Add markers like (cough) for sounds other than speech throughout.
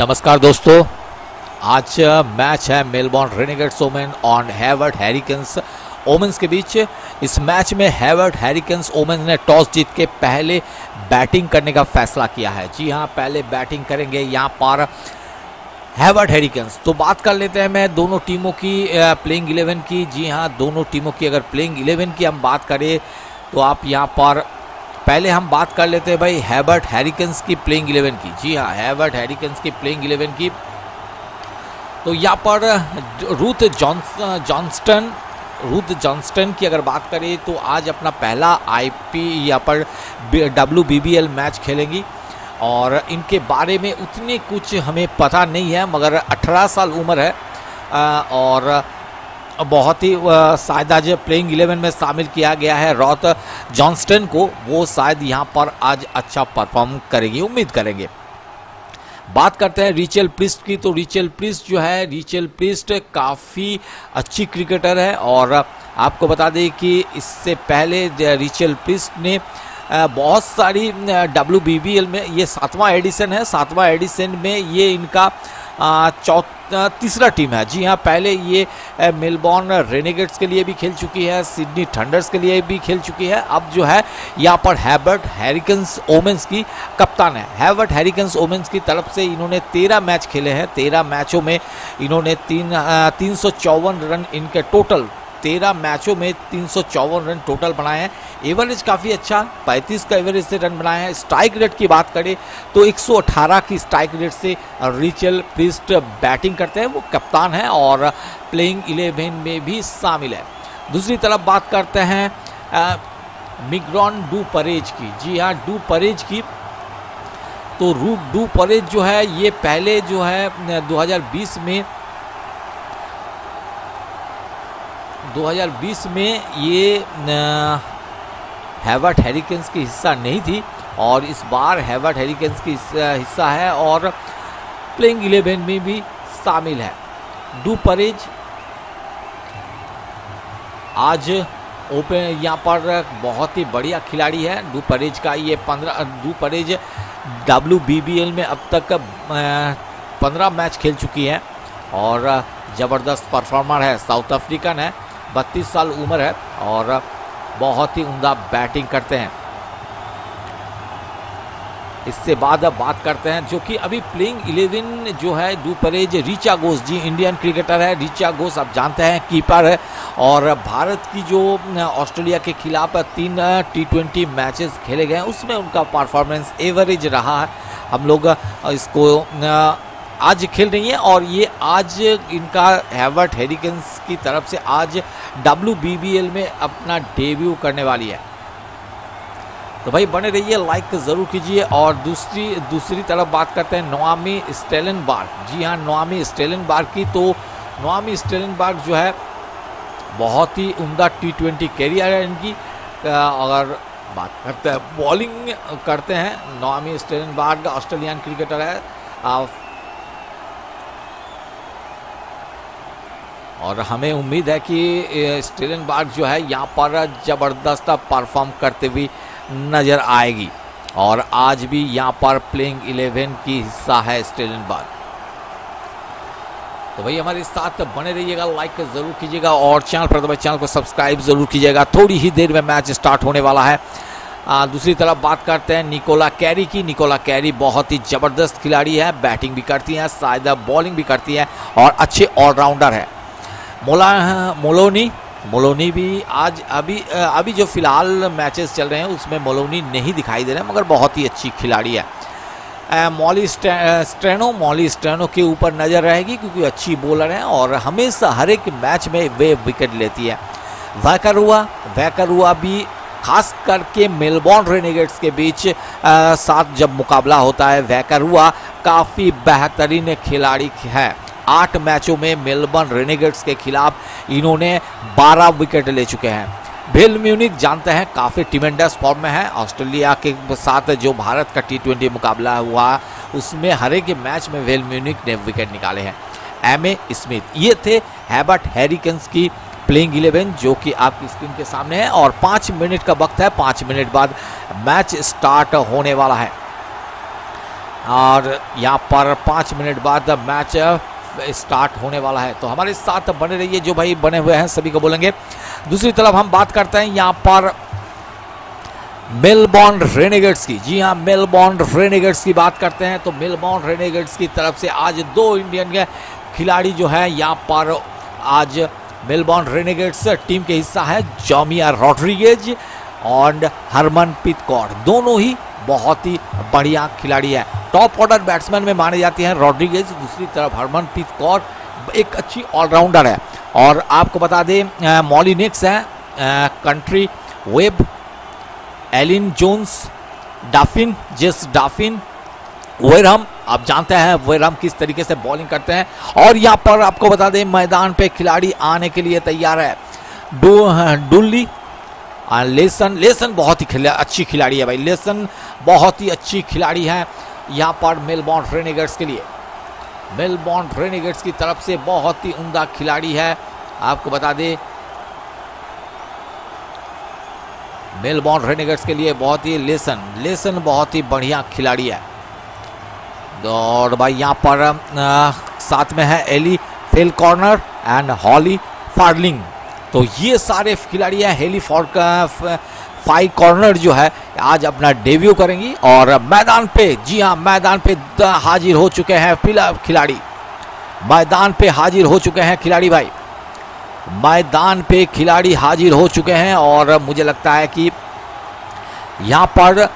नमस्कार दोस्तों। आज मैच है Melbourne Renegades women and Hobart Hurricanes women's के बीच। इस मैच में हैवर्ड हैरिकन्स ओमेंस ने टॉस जीत के पहले बैटिंग करने का फैसला किया है। जी हाँ पहले बैटिंग करेंगे यहाँ पर हैवर्ड हैरिकन्स। तो बात कर लेते हैं मैं दोनों टीमों की प्लेइंग इलेवन की। जी हाँ दोनों टीमों की अगर प्लेइंग इलेवन की हम बात करें तो आप यहाँ पर पहले हम बात कर लेते हैं भाई हैबर्ट हैरिकन्स की प्लेइंग इलेवन की। जी हाँ हैबर्ट हैरिकन्स की प्लेइंग इलेवन की। तो यहाँ पर Ruth Johns Johnston Ruth Johnston की अगर बात करें तो आज अपना पहला आईपी यहाँ पर डब्ल्यू बी मैच खेलेंगी। और इनके बारे में उतनी कुछ हमें पता नहीं है, मगर 18 साल उम्र है। और बहुत ही शायद आज प्लेइंग इलेवन में शामिल किया गया है रॉथ जॉन्स्टन को। वो शायद यहाँ पर आज अच्छा परफॉर्म करेगी, उम्मीद करेंगे। बात करते हैं रिचल प्रिस्ट की। तो रिचल प्रिस्ट जो है रिचल प्रिस्ट काफ़ी अच्छी क्रिकेटर है और आपको बता दें कि इससे पहले रिचल प्रिस्ट ने बहुत सारी डब्ल्यूबीबीएल में ये सातवां एडिशन है। सातवां एडिशन में ये इनका चौ तीसरा टीम है। जी हाँ पहले ये मेलबॉर्न रेनेगेट्स के लिए भी खेल चुकी है, सिडनी थंडर्स के लिए भी खेल चुकी है। अब जो है, यहाँ पर हैबर्ट हैरिकन्स ओमेंस की कप्तान है। हैबर्ट हैरिकन्स ओमेंस की तरफ़ से इन्होंने तेरह मैच खेले हैं। तेरह मैचों में इन्होंने तीन तीन रन इनके टोटल तेरह मैचों में तीन सौ चौवन रन टोटल बनाए हैं। एवरेज काफ़ी अच्छा 35 का एवरेज से रन बनाए हैं। स्ट्राइक रेट की बात करें तो 118 की स्ट्राइक रेट से रिचल प्रिस्ट बैटिंग करते हैं। वो कप्तान है और प्लेइंग इलेवन में भी शामिल है। दूसरी तरफ़ बात करते हैं मिग्रॉन डू परेज की। जी हाँ डू परेज की। तो रू डू परेज जो है, ये पहले जो है 2020 में 2020 में ये हैवर्ट हैरिकेंस की हिस्सा नहीं थी और इस बार हैवर्ट हैरिकेंस की हिस्सा है और प्लेइंग इलेवन में भी शामिल है। Do Perez. आज ओपन यहाँ पर बहुत ही बढ़िया खिलाड़ी है। डू परेज का ये पंद्रह डू परेज एल में अब तक पंद्रह मैच खेल चुकी है और ज़बरदस्त परफॉर्मर है। साउथ अफ्रीकन है। बत्तीस साल उम्र है और बहुत ही उमदा बैटिंग करते हैं। इससे बाद अब बात करते हैं जो कि अभी प्लेइंग इलेवन जो है परेज रिचा घोष जी इंडियन क्रिकेटर है। रिचा घोष, आप जानते हैं कीपर है और भारत की जो, ऑस्ट्रेलिया के खिलाफ तीन टी ट्वेंटी मैचेस खेले गए हैं, उसमें उनका परफॉर्मेंस एवरेज रहा है। हम लोग इसको आज खेल रही हैं और ये आज इनका हैवर्ट हेरिकन्स की तरफ़ से आज डब्ल्यूबीबीएल में अपना डेब्यू करने वाली है। तो भाई बने रहिए लाइक ज़रूर कीजिए और दूसरी दूसरी तरफ़ बात करते हैं नोआमी स्टेलन बार्ग जी हाँ नोआमी स्टेलन बार्ग की। तो नोआमी स्टेलन बार्ग जो है, बहुत ही उमदा टी ट्वेंटी कैरियर है इनकी। अगर बात करते हैं बॉलिंग करते हैं Naomi Stalenberg Australian cricketer है। और हमें उम्मीद है कि स्टेलन जो है यहाँ पर ज़बरदस्त परफॉर्म करते हुए नज़र आएगी। और आज भी यहाँ पर प्लेइंग इलेवन की हिस्सा है स्टेलन तो भाई हमारे साथ बने रहिएगा लाइक ज़रूर कीजिएगा और चैनल पर चैनल को सब्सक्राइब ज़रूर कीजिएगा। थोड़ी ही देर में मैच स्टार्ट होने वाला है। आ, दूसरी तरफ़ बात करते हैं निकोला कैरी की। निकोला कैरी बहुत ही ज़बरदस्त खिलाड़ी है बैटिंग भी करती हैं शायद बॉलिंग भी करती हैं और अच्छे ऑलराउंडर है। मोला मोलोनी मोलोनी भी आज अभी अभी जो फ़िलहाल मैचेस चल रहे हैं, उसमें मोलोनी नहीं दिखाई दे रहे, मगर बहुत ही अच्छी खिलाड़ी है। मॉली स्ट्रेनो मॉली स्ट्रेनो के ऊपर नज़र रहेगी, क्योंकि अच्छी बॉलर हैं और हमेशा हर एक मैच में वे विकेट लेती है। वैकरुआ वैकरुआ भी खास करके मेलबॉर्न रेनेगेट्स के बीच साथ जब मुकाबला होता है, वैकरुआ काफ़ी बेहतरीन खिलाड़ी है। आठ मैचों में मेलबर्न रेनेगेट्स के खिलाफ इन्होंने 12 विकेट ले चुके हैं। भेल म्यूनिक जानते हैं, काफ़ी टिमेंडस फॉर्म में है। ऑस्ट्रेलिया के साथ जो भारत का टी ट्वेंटी मुकाबला हुआ, उसमें हर एक मैच में वेल म्यूनिक ने विकेट निकाले हैं। एम ए स्मिथ ये थे हैबर्ट हैरिकन्स की प्लेइंग इलेवन जो कि आपकी स्क्रीन के सामने है, और पाँच मिनट का वक्त है, पाँच मिनट बाद मैच स्टार्ट होने वाला है। और यहाँ पर पाँच मिनट बाद मैच स्टार्ट होने वाला है। तो हमारे साथ बने रहिए जो भाई बने हुए हैं, सभी को बोलेंगे। दूसरी तरफ़ हम बात करते हैं यहाँ पर मेलबॉर्न रेनेगेट्स की। जी हाँ मेलबॉर्न रेनेगेट्स की बात करते हैं। तो मेलबॉर्न रेनेगेट्स की तरफ़ से आज दो इंडियन के खिलाड़ी जो है यहाँ पर आज मेलबॉर्न रेनेगेट्स टीम के हिस्सा है जॉमिया रॉड्रिगेज और हरमनप्रीत कौर दोनों ही बहुत ही बढ़िया खिलाड़ी है। टॉप ऑर्डर बैट्समैन में माने जाते हैं रॉड्रिगेज दूसरी तरफ़ हरमनप्रीत कौर, एक अच्छी ऑलराउंडर है। और आपको बता दें मॉलिनिक्स है Courtney Webb Elin Jones Duffin Jess Duffin Wareham आप जानते हैं वेरहम किस तरीके से बॉलिंग करते हैं। और यहाँ पर आपको बता दें, मैदान पे खिलाड़ी आने के लिए तैयार है। डू डुल्ली लेसन लेसन बहुत ही खिला, अच्छी खिलाड़ी है भाई। लेसन बहुत ही अच्छी खिलाड़ी है यहाँ पर मेलबॉर्न रेनेगेट्स के लिए। मेलबॉर्न रेनेगेट्स की तरफ़ से बहुत ही उमदा खिलाड़ी है। आपको बता दें मेलबॉर्न रेनेगेट्स के लिए बहुत ही लेसन लेसन बहुत ही बढ़िया खिलाड़ी है। और भाई यहाँ पर आ, साथ में है Ellie Falconer and Holly Ferling. तो ये सारे खिलाड़ी हैं फॉर्क फाइव कॉर्नर जो है, आज अपना डेब्यू करेंगी और मैदान पे, जी हाँ मैदान पे हाजिर हो चुके हैं खिलाड़ी। मैदान पे हाजिर हो चुके हैं खिलाड़ी भाई। मैदान पे खिलाड़ी हाजिर हो चुके हैं और मुझे लगता है कि यहाँ पर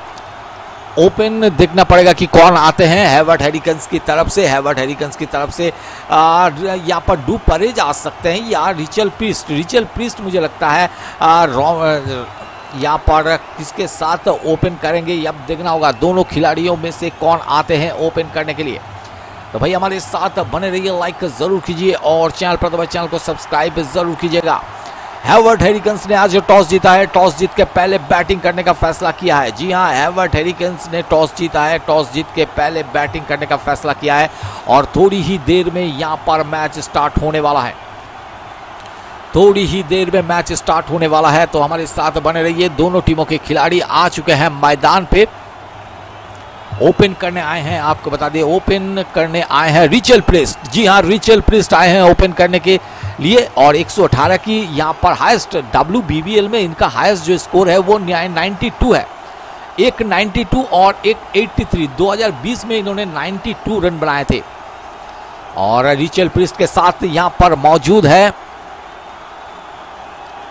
ओपन देखना पड़ेगा कि कौन आते हैं हैवर्ट हेरिकन्स की तरफ़ से हैवर्ट हेरिकन्स की तरफ़ से। यहाँ पर डू परेज आ सकते हैं। या रिचल प्रिस्ट रिचल प्रिस्ट मुझे लगता है यहाँ पर किसके साथ ओपन करेंगे अब देखना होगा। दोनों खिलाड़ियों में से कौन आते हैं ओपन करने के लिए। तो भाई, हमारे साथ बने रहिए लाइक ज़रूर कीजिए और चैनल पर तो चैनल को सब्सक्राइब ज़रूर कीजिएगा। हैवर्ट हेरिकन्स ने आज टॉस जीता है, टॉस जीत के पहले बैटिंग करने का फैसला किया है। जी हाँ हैवर्ट हेरिकन्स ने टॉस जीता है, टॉस जीत के पहले बैटिंग करने का फैसला किया है और थोड़ी ही देर में यहाँ पर मैच स्टार्ट होने वाला है। थोड़ी ही देर में मैच स्टार्ट होने वाला है तो हमारे साथ बने रहिए। दोनों टीमों के खिलाड़ी आ चुके हैं मैदान पे। ओपन करने आए हैं, आपको बता दें ओपन करने आए हैं रिचल प्रिस्ट जी हाँ रिचल प्रिस्ट आए हैं ओपन करने के। लिए और 118 की यहाँ पर हाईएस्ट डब्ल्यू में इनका हाईएस्ट जो स्कोर है वो 92 है। एक 92 और एक 83 2020 में इन्होंने 92 रन बनाए थे। और रिचल प्रिस्ट के साथ यहाँ पर मौजूद है।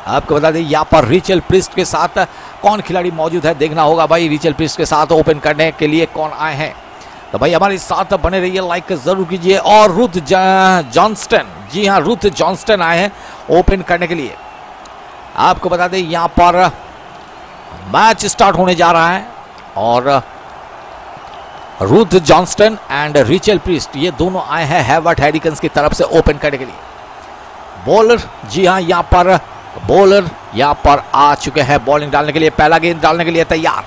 आपको बता दें, यहाँ पर रिचल प्रिस्ट के साथ कौन खिलाड़ी मौजूद है? देखना होगा भाई रिचल प्रिस्ट के साथ ओपन करने के लिए कौन आए हैं। तो भाई हमारे साथ बने रहिए लाइक ज़रूर कीजिए। और रुथ जॉन्स्टन जी हाँ रुथ जॉन्स्टन आए हैं ओपन करने के लिए। आपको बता दें, यहाँ पर मैच स्टार्ट होने जा रहा है और Ruth Johnston and Rachel Priest ये दोनों आए हैं हैवर्ट हैरिकन्स की तरफ़ से ओपन करने के लिए। बॉलर जी हाँ यहाँ पर बॉलर यहाँ पर आ चुके हैं। बॉलिंग डालने के लिए, पहला गेंद डालने के लिए तैयार।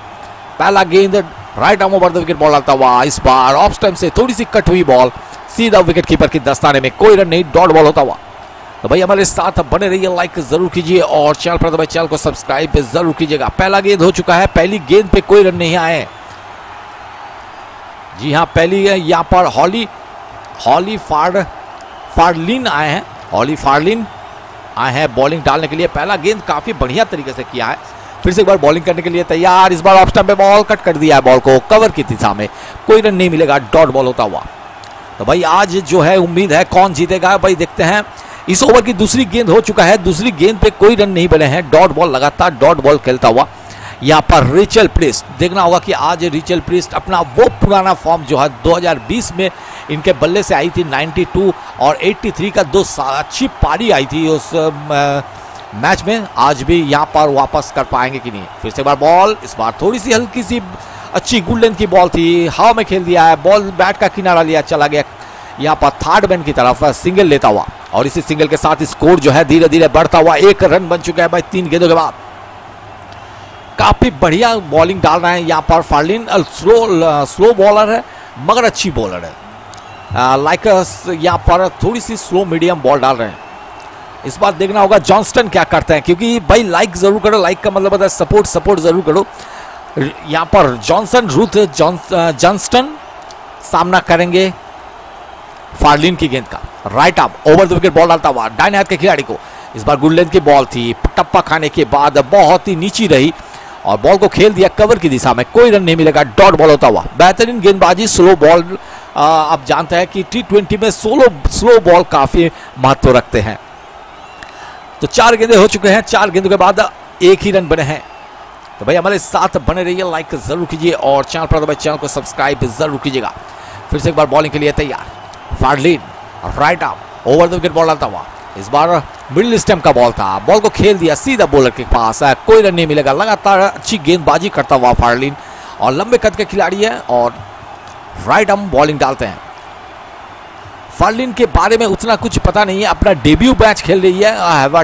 पहला गेंद right arm over the wicket ball डालता हुआ, इस बार ऑफ़ स्टम्प से थोड़ी सी कट हुई बॉल सीधा विकेट कीपर की दस्ताने में कोई रन नहीं, डॉट बॉल होता हुआ। तो भाई हमारे साथ बने रहिए लाइक ज़रूर कीजिए और चैनल पर तो भाई चैनल को सब्सक्राइब ज़रूर कीजिएगा। पहला गेंद हो चुका है, पहली गेंद पे कोई रन नहीं आए जी हाँ पहली यहाँ पर हॉली हॉली फार, फार्लिन आए हैं, हॉली फार्लिन आए हैं बॉलिंग डालने के लिए। पहला गेंद काफ़ी बढ़िया तरीके से किया है। फिर से एक बार बॉलिंग करने के लिए तैयार, इस बार ऑफ़ स्टंप पे बॉल कट कर दिया है बॉल को कवर की दिशा में। कोई रन नहीं मिलेगा, डॉट बॉल होता हुआ। तो भाई आज जो है उम्मीद है कौन जीतेगा। भाई देखते हैं, इस ओवर की दूसरी गेंद हो चुका है। दूसरी गेंद पे कोई रन नहीं बने हैं। डॉट बॉल लगातार डॉट बॉल खेलता हुआ। यहाँ पर रिचल प्रिस्ट, देखना होगा कि आज रिचल प्रिस्ट अपना वो पुराना फॉर्म जो है 2020 में इनके बल्ले से आई थी 92 और 83 का दो अच्छी पारी आई थी उस मैच में। आज भी यहाँ पर वापस कर पाएँगे कि नहीं। फिर से बार बॉल, इस बार थोड़ी सी हल्की सी अच्छी गुड लेंथ की बॉल थी। हाव में खेल दिया है। बॉल बैट का किनारा लिया, चला गया। यहाँ पर थर्ड मैन की तरफ़ सिंगल लेता हुआ। और इसी सिंगल के साथ स्कोर जो है धीरे धीरे बढ़ता हुआ एक रन बन चुका है भाई तीन गेंदों के बाद। काफ़ी बढ़िया बॉलिंग डाल रहे हैं यहाँ पर फार्लिन। स्लो स्लो बॉलर है, मगर अच्छी बॉलर है। लाइक यहाँ पर थोड़ी सी स्लो मीडियम बॉल डाल रहे हैं। इस बार देखना होगा जॉन्स्टन क्या करते हैं, क्योंकि भाई लाइक ज़रूर करो। लाइक का मतलब होता है सपोर्ट सपोर्ट ज़रूर करो। यहाँ पर जॉनसन, रूथ जॉन्स्टन सामना करेंगे फार्लिन की गेंद का। Right arm over the wicket ball डालता हुआ डाइन हाथ के खिलाड़ी को। इस बार गुड की बॉल थी। टप्पा खाने के बाद बहुत ही नीची रही और बॉल को खेल दिया कवर की दिशा में। कोई रन नहीं मिलेगा। डॉट बॉल होता हुआ। बेहतरीन गेंदबाजी स्लो बॉल आप जानते हैं कि टी ट्वेंटी में सोलो स्लो बॉल काफ़ी महत्व रखते हैं। तो चार गेंदे हो चुके हैं। चार गेंदों के बाद एक ही रन बने हैं। तो भाई हमारे साथ बने रहिए लाइक ज़रूर कीजिए और चैनल पर भाई चैनल को सब्सक्राइब ज़रूर कीजिएगा। फिर से एक बार बॉलिंग के लिए तैयार। Ferling right arm over the wicket ball डालता हुआ। इस बार मिडिल स्टेम का बॉल था। बॉल को खेल दिया सीधा बॉलर के पास। है कोई रन नहीं मिलेगा। लगातार अच्छी गेंदबाजी करता हुआ फार्लिन और लंबे कद के खिलाड़ी है और राइट आर्म बॉलिंग डालते हैं। फार्लिन के बारे में उतना कुछ पता नहीं है। अपना डेब्यू मैच खेल रही है।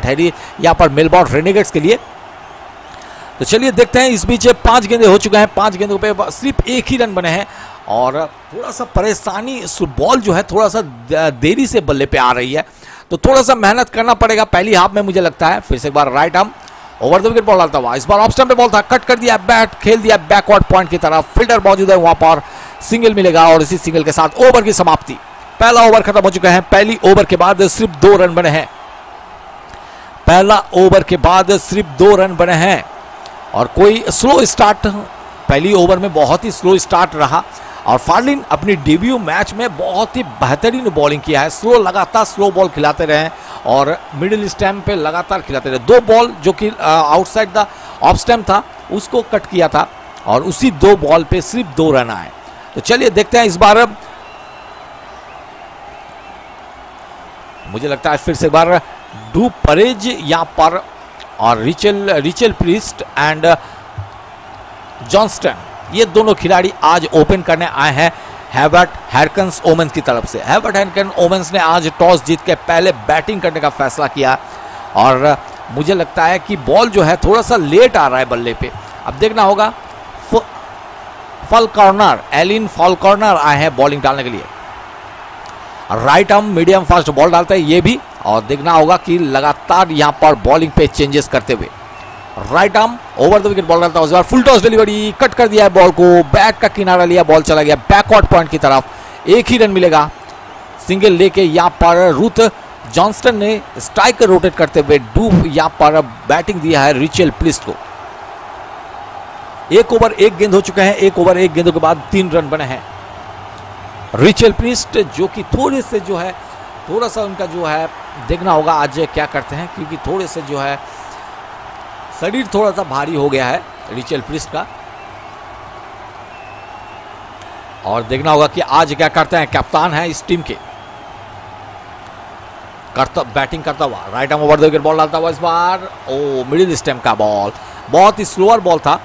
हैरी यहाँ पर मेलबॉर्न रेनेगेट्स के लिए तो चलिए देखते हैं, इस बीच पाँच गेंदे हो चुके हैं, पाँच गेंदों पे सिर्फ़ एक ही रन बने हैं और थोड़ा सा परेशानी बॉल जो है थोड़ा सा देरी से बल्ले पे आ रही है। तो थोड़ा सा मेहनत करना पड़ेगा, पहली हाफ़ में मुझे लगता है, फिर से एक बार right arm, over the wicket, ball डालता हुआ, इस बार स्टंप पे बॉल था, कट कर दिया, बैट, खेल दिया, बैकवर्ड पॉइंट की तरफ़ फील्डर मौजूद है वहाँ पर, सिंगल मिलेगा और इसी सिंगल के साथ ओवर की समाप्ति। पहला ओवर खत्म हो चुका है, पहली ओवर के बाद सिर्फ़ दो रन बने हैं। पहला ओवर के बाद सिर्फ़ दो रन बने हैं। और कोई स्लो स्टार्ट पहली ओवर में बहुत ही स्लो स्टार्ट रहा। और फार्लिन अपनी डेब्यू मैच में बहुत ही बेहतरीन बॉलिंग किया है। स्लो लगातार स्लो बॉल खिलाते रहे और मिडिल स्टैम्प पे लगातार खिलाते रहे। दो बॉल जो कि आउटसाइड द ऑफ़ स्टैम्प था, उसको कट किया था और उसी दो बॉल पे सिर्फ़ दो रन आए। तो चलिए देखते हैं इस बार। मुझे लगता है फिर से बार डू परेज यहाँ पर और Rachel Rachel Priest and Johnston ये दोनों खिलाड़ी आज ओपन करने आए हैं हैवर्ट हैरकन्स ओमेंस की तरफ़ से। हैवर्ट हैरकन ओमेंस ने आज टॉस जीत के पहले बैटिंग करने का फैसला किया और मुझे लगता है कि बॉल जो है थोड़ा सा लेट आ रहा है बल्ले पे। अब देखना होगा फल कॉर्नर एलिन फॉल कॉर्नर आए हैं बॉलिंग डालने के लिए। Right arm medium fast ball डालते हैं, ये भी और देखना होगा कि लगातार यहाँ पर बॉलिंग पे चेंजेस करते हुए। Right arm over the wicket ball है उस बार फुल टॉस डिलीवरी कट कर दिया है बॉल को। बैट का किनारा लिया बॉल चला गया। बैकवर्ड पॉइंट की तरफ़ एक ही रन मिलेगा। सिंगल लेके यहाँ पर रूथ जॉन्स्टन ने स्ट्राइक रोटेट करते हुए डूब यहाँ पर बैटिंग दिया है रिचेल प्लिस्ट को। एक ओवर एक गेंद हो चुके हैं। एक ओवर एक गेंदों के बाद तीन रन बने हैं। रिचेल प्रिस्ट जो कि थोड़े से जो है थोड़ा सा उनका जो है, देखना होगा आज क्या करते हैं, क्योंकि थोड़े से जो है, शरीर थोड़ा सा भारी हो गया है, रिचल प्रिस्ट का। और देखना होगा कि आज क्या करते हैं, कप्तान है इस टीम के। करता बैटिंग करता हुआ, right arm over the wicket, ball डालता हुआ इस बार, ओ, मिडिल स्टेम का बॉल, बहुत ही स्लोअर बॉल था।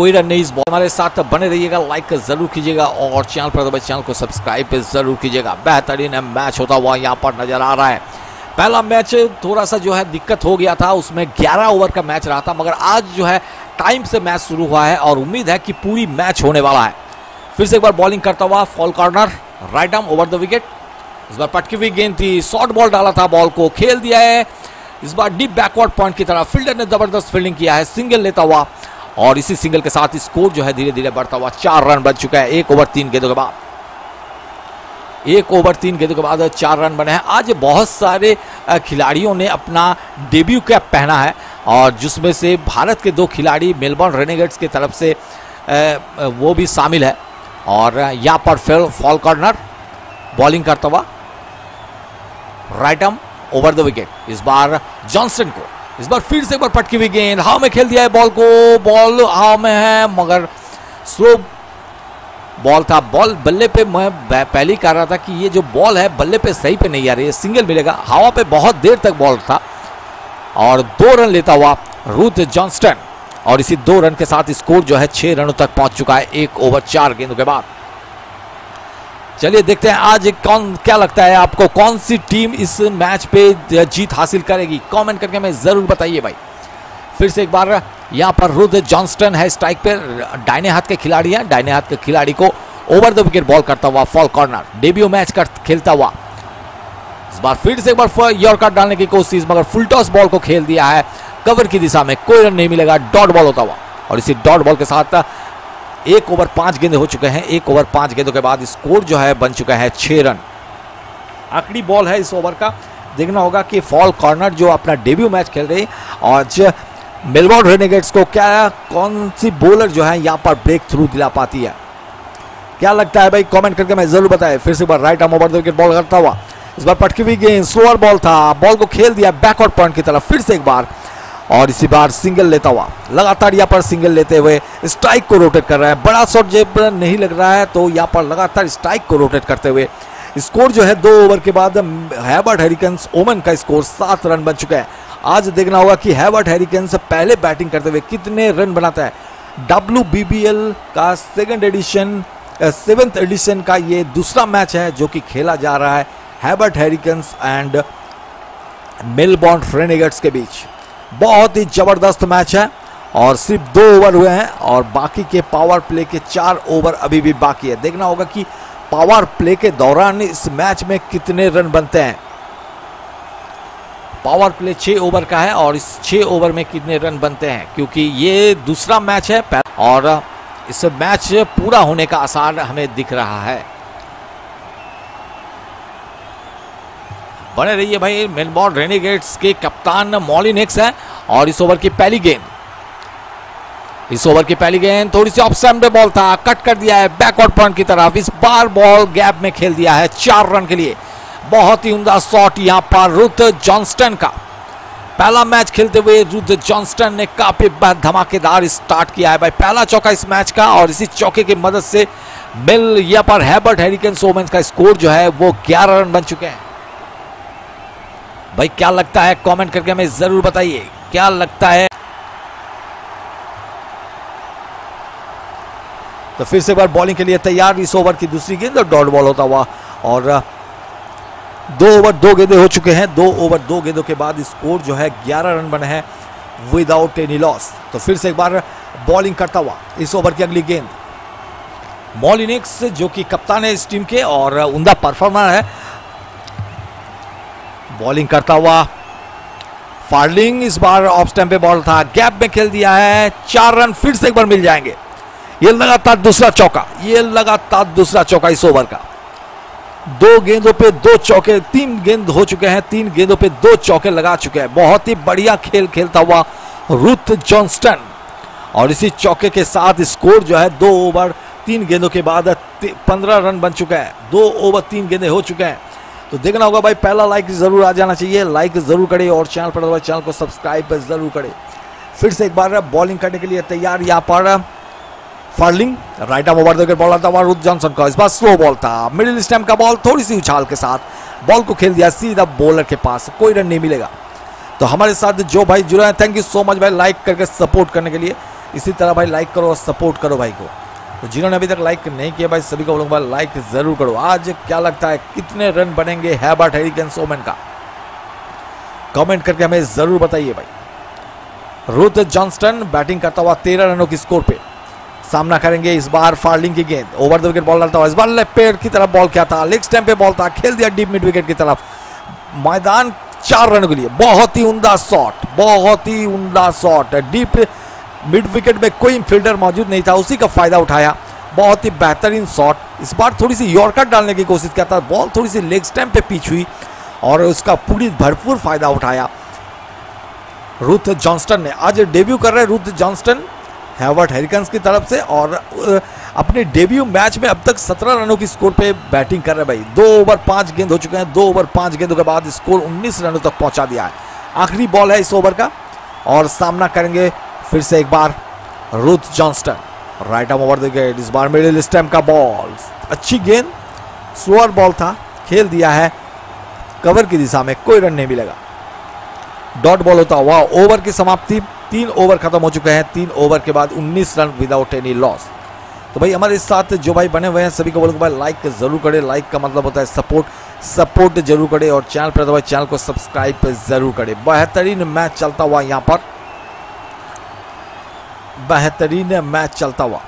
कोई रन नहीं इस बॉल हमारे साथ बने रहिएगा लाइक ज़रूर कीजिएगा और चैनल पर चैनल को सब्सक्राइब ज़रूर कीजिएगा। बेहतरीन मैच होता हुआ यहाँ पर नज़र आ रहा है। पहला मैच थोड़ा सा जो है दिक्कत हो गया था, उसमें 11 ओवर का मैच रहा था, मगर आज जो है टाइम से मैच शुरू हुआ है और उम्मीद है कि पूरी मैच होने वाला है। फिर से एक बार बॉलिंग करता हुआ Falconer right arm over the wicket इस बार पटकी हुई गेंद थी शॉर्ट बॉल डाला था बॉल को, खेल दिया है। इस बार डीप बैकवर्ड पॉइंट की तरह फील्डर ने ज़बरदस्त फील्डिंग किया है सिंगल लेता हुआ। और इसी सिंगल के साथ स्कोर जो है धीरे धीरे बढ़ता हुआ चार रन बन चुका है। एक ओवर, तीन गेंदों के बाद। एक ओवर, तीन गेंदों के बाद चार रन बने हैं। आज बहुत सारे खिलाड़ियों ने अपना डेब्यू कैप पहना है और जिसमें से भारत के दो खिलाड़ी मेलबर्न रेनेगेट्स की तरफ़ से वो भी शामिल है। और यहाँ पर फिर फॉल कॉर्नर, बॉलिंग करता हुआ, राइट ओवर द विकेट। इस बार जॉनसन को इस बार फिर से एक बार पटकी हुई गेंद। हाव में खेल दिया है बॉल को। बॉल हाव में है, मगर स्लो बॉल था। बॉल बल्ले पे मैं पहले ही कह रहा था कि ये जो बॉल है, बल्ले पे सही पे नहीं आ रही है। सिंगल मिलेगा। हवा पे बहुत देर तक बॉल था। और दो रन लेता हुआ रूथ जॉन्स्टन और इसी दो रन के साथ स्कोर जो है, छह रनों तक पहुँच चुका है। एक ओवर चार गेंदों के बाद। चलिए देखते हैं आज कौन, क्या लगता है आपको, कौन सी टीम इस मैच पे जीत हासिल करेगी? कमेंट करके हमें ज़रूर बताइए भाई। फिर से एक बार, यहाँ पर रुद जॉन्स्टन है स्ट्राइक पे। डाइने हाथ के खिलाड़ी हैं डाइने हाथ के खिलाड़ी को ओवर द विकेट बॉल करता हुआ फॉल कॉर्नर डेब्यू मैच कर, खेलता हुआ। इस बार फिर से एक बार यॉर्कर डालने की कोशिश, मगर फुल टॉस बॉल को खेल दिया है। कवर की दिशा में कोई रन नहीं मिलेगा डॉट बॉल होता हुआ। और इसी डॉट बॉल के साथ एक ओवर पाँच गेंद हो चुके हैं। एक ओवर पाँच गेंदों के बाद स्कोर जो है बन चुका है छह रन। आखिरी बॉल है इस ओवर का। देखना होगा कि फॉल कॉर्नर जो अपना डेब्यू मैच खेल रहे और मेलबोर्न रेनेगेट्स को क्या, कौन सी बॉलर जो है यहाँ पर ब्रेक थ्रू दिला पाती है? क्या लगता है भाई? कमेंट करके मैं ज़रूर बताए। फिर से बार right arm over wicket ball करता हुआ। इस बार पटकी हुई गेंद स्लोअर बॉल था। बॉल को खेल दिया बैकवर्ड पॉइंट की तरफ़। फिर से एक बार और इसी बार सिंगल लेता हुआ, लगातार यहाँ पर सिंगल लेते हुए स्ट्राइक को रोटेट कर रहा है। बड़ा शॉट जब नहीं लग रहा है तो यहाँ पर लगातार स्ट्राइक को रोटेट करते हुए स्कोर जो है दो ओवर के बाद हैबर्ट हेरिकन्स ओमन का स्कोर सात रन बन चुका है। आज देखना होगा कि हैबर्ट हेरिकन्स पहले बैटिंग करते हुए कितने रन बनाता है। डब्ल्यूबीबीएल का सेकेंड एडिशन सेवेंथ एडिशन का ये दूसरा मैच है जो कि खेला जा रहा है Hobart Hurricanes and Melbourne Renegades के बीच। बहुत ही ज़बरदस्त मैच है और सिर्फ़ दो ओवर हुए हैं और बाकी के पावर प्ले के चार ओवर अभी भी बाकी है। देखना होगा कि पावर प्ले के दौरान इस मैच में कितने रन बनते हैं। पावर प्ले छः ओवर का है और इस छः ओवर में कितने रन बनते हैं, क्योंकि ये दूसरा मैच है और इस मैच पूरा होने का आसार हमें दिख रहा है। बने रहिए भाई मेलबॉर्न रेनिगेट्स के कप्तान मॉलिनेक्स है और इस ओवर की पहली गेंद इस ओवर की पहली गेंद थोड़ी सी ऑप्शन पे बॉल था कट कर दिया है बैकवर्ड पॉइंट की तरफ़। इस बार बॉल गैप में खेल दिया है चार रन के लिए। बहुत ही उमदा शॉट यहाँ पर रुथ जॉन्स्टन का। पहला मैच खेलते हुए रुथ जॉन्स्टन ने काफ़ी धमाकेदार स्टार्ट किया है भाई। पहला चौका इस मैच का और इसी चौके की मदद से मिल यहाँ पर हैबर्ट हेरिकन सोमेंस का स्कोर जो है, वो 11 रन बन चुके हैं। भाई, क्या लगता है? कमेंट करके हमें ज़रूर बताइए। क्या लगता है? तो फिर से एक बार बॉलिंग के लिए तैयार, इस ओवर की दूसरी गेंद और डॉट बॉल होता हुआ। और दो ओवर दो गेंदे हो चुके हैं। दो ओवर दो गेंदों के बाद स्कोर जो है ग्यारह रन बने हैं विदाउट एनी लॉस तो फिर से एक बार बॉलिंग करता हुआ, इस ओवर की अगली गेंद। मॉलिनिक्स जो कि कप्तान है इस टीम के, और उमदा परफॉर्मर है। बॉलिंग करता हुआ। फार्लिंग इस बार ऑफ़ स्टैम्प पे बॉल था। गैप में खेल दिया है। चार रन फिर से एक बार मिल जाएँगे। ये लगातार दूसरा चौका। ये लगातार दूसरा चौका इस ओवर का। दो गेंदों पे दो चौके, तीन गेंद हो चुके हैं। तीन गेंदों पे दो चौके लगा चुके हैं। बहुत ही बढ़िया खेल खेलता हुआ रुथ जॉन्स्टन। और इसी चौके के साथ स्कोर जो है, दो ओवर, तीन गेंदों के बाद पंद्रह रन बन चुका है। दो ओवर, तीन गेंदे हो चुके हैं। तो देखना होगा भाई, पहला लाइक ज़रूर आ जाना चाहिए। लाइक ज़रूर करे और चैनल पर चैनल को सब्सक्राइब ज़रूर करे। फिर से एक बार बॉलिंग करने के लिए तैयार यहाँ पर फर्लिंग राइट आर्म ओवर देकर बॉल आता हुआ रुथ जॉनसन का। इस बार स्लो बॉल था। मिडिल स्टैम्प का बॉल थोड़ी सी उछाल के साथ बॉल को खेल दिया। सीधा बॉलर के पास कोई रन नहीं मिलेगा। तो हमारे साथ जो भाई जुड़े हैं थैंक यू सो मच भाई। लाइक करके सपोर्ट करने के लिए। इसी तरह भाई लाइक करो और सपोर्ट करो भाई को। तो जिन्होंने अभी तक लाइक नहीं किया भाई, सभी को बोलूँगा लाइक ज़रूर करो। आज क्या लगता है, कितने रन बनेंगे हैबर्ट हेरिकन सोमन का? कमेंट करके हमें ज़रूर बताइए भाई। रुथ जॉन्स्टन बैटिंग करता हुआ तेरह रनों की स्कोर पे। सामना करेंगे इस बार फार्लिंग की गेंद। ओवर द विकेट बॉल डालता हुआ इस बार लेफ़्ट पेड़ की तरफ़ बॉल क्या था। लेग स्टैम्प पे बॉल था। खेल दिया डीप मिड विकेट की तरफ़। मैदान चार रन के लिए। बहुत ही उमदा शॉट बहुत ही उमदा शॉट डीप मिड विकेट में कोई फील्डर मौजूद नहीं था, उसी का फ़ायदा उठाया। बहुत ही बेहतरीन शॉट। इस बार थोड़ी सी यॉर्कर डालने की कोशिश किया था बॉल थोड़ी सी लेग स्टैम्प पे पीछ हुई और उसका पूरी भरपूर फ़ायदा उठाया। रुथ जॉन्स्टन ने आज डेब्यू कर रहे रुथ जॉन्स्टन, हैवर्ट हेरिकन्स की तरफ़ से और अपने डेब्यू मैच में अब तक 17 रनों की स्कोर पे बैटिंग कर रहे भाई। दो ओवर पाँच गेंद हो चुके हैं, दो ओवर पाँच गेंदों के बाद स्कोर 19 रनों तक पहुँचा दिया है। आखिरी बॉल है इस ओवर का और सामना करेंगे फिर से एक बार Ruth Johnston. Right arm over the gate इस बार मिडिल स्टैम्प का बॉल अच्छी गेंद स्लोअर बॉल था, खेल दिया है कवर की दिशा में कोई रन नहीं मिलेगा। डॉट बॉल होता हुआ ओवर की समाप्ति, तीन ओवर खत्म हो चुके हैं, तीन ओवर के बाद 19 रन विदाउट एनी लॉस तो भाई, हमारे साथ जो भाई बने हुए हैं, सभी को बोलूँगा भाई लाइक ज़रूर करें लाइक का मतलब होता है सपोर्ट सपोर्ट ज़रूर करें और चैनल पर तो भाई चैनल को सब्सक्राइब ज़रूर करें। बेहतरीन मैच चलता हुआ यहाँ पर। बेहतरीन मैच चलता हुआ।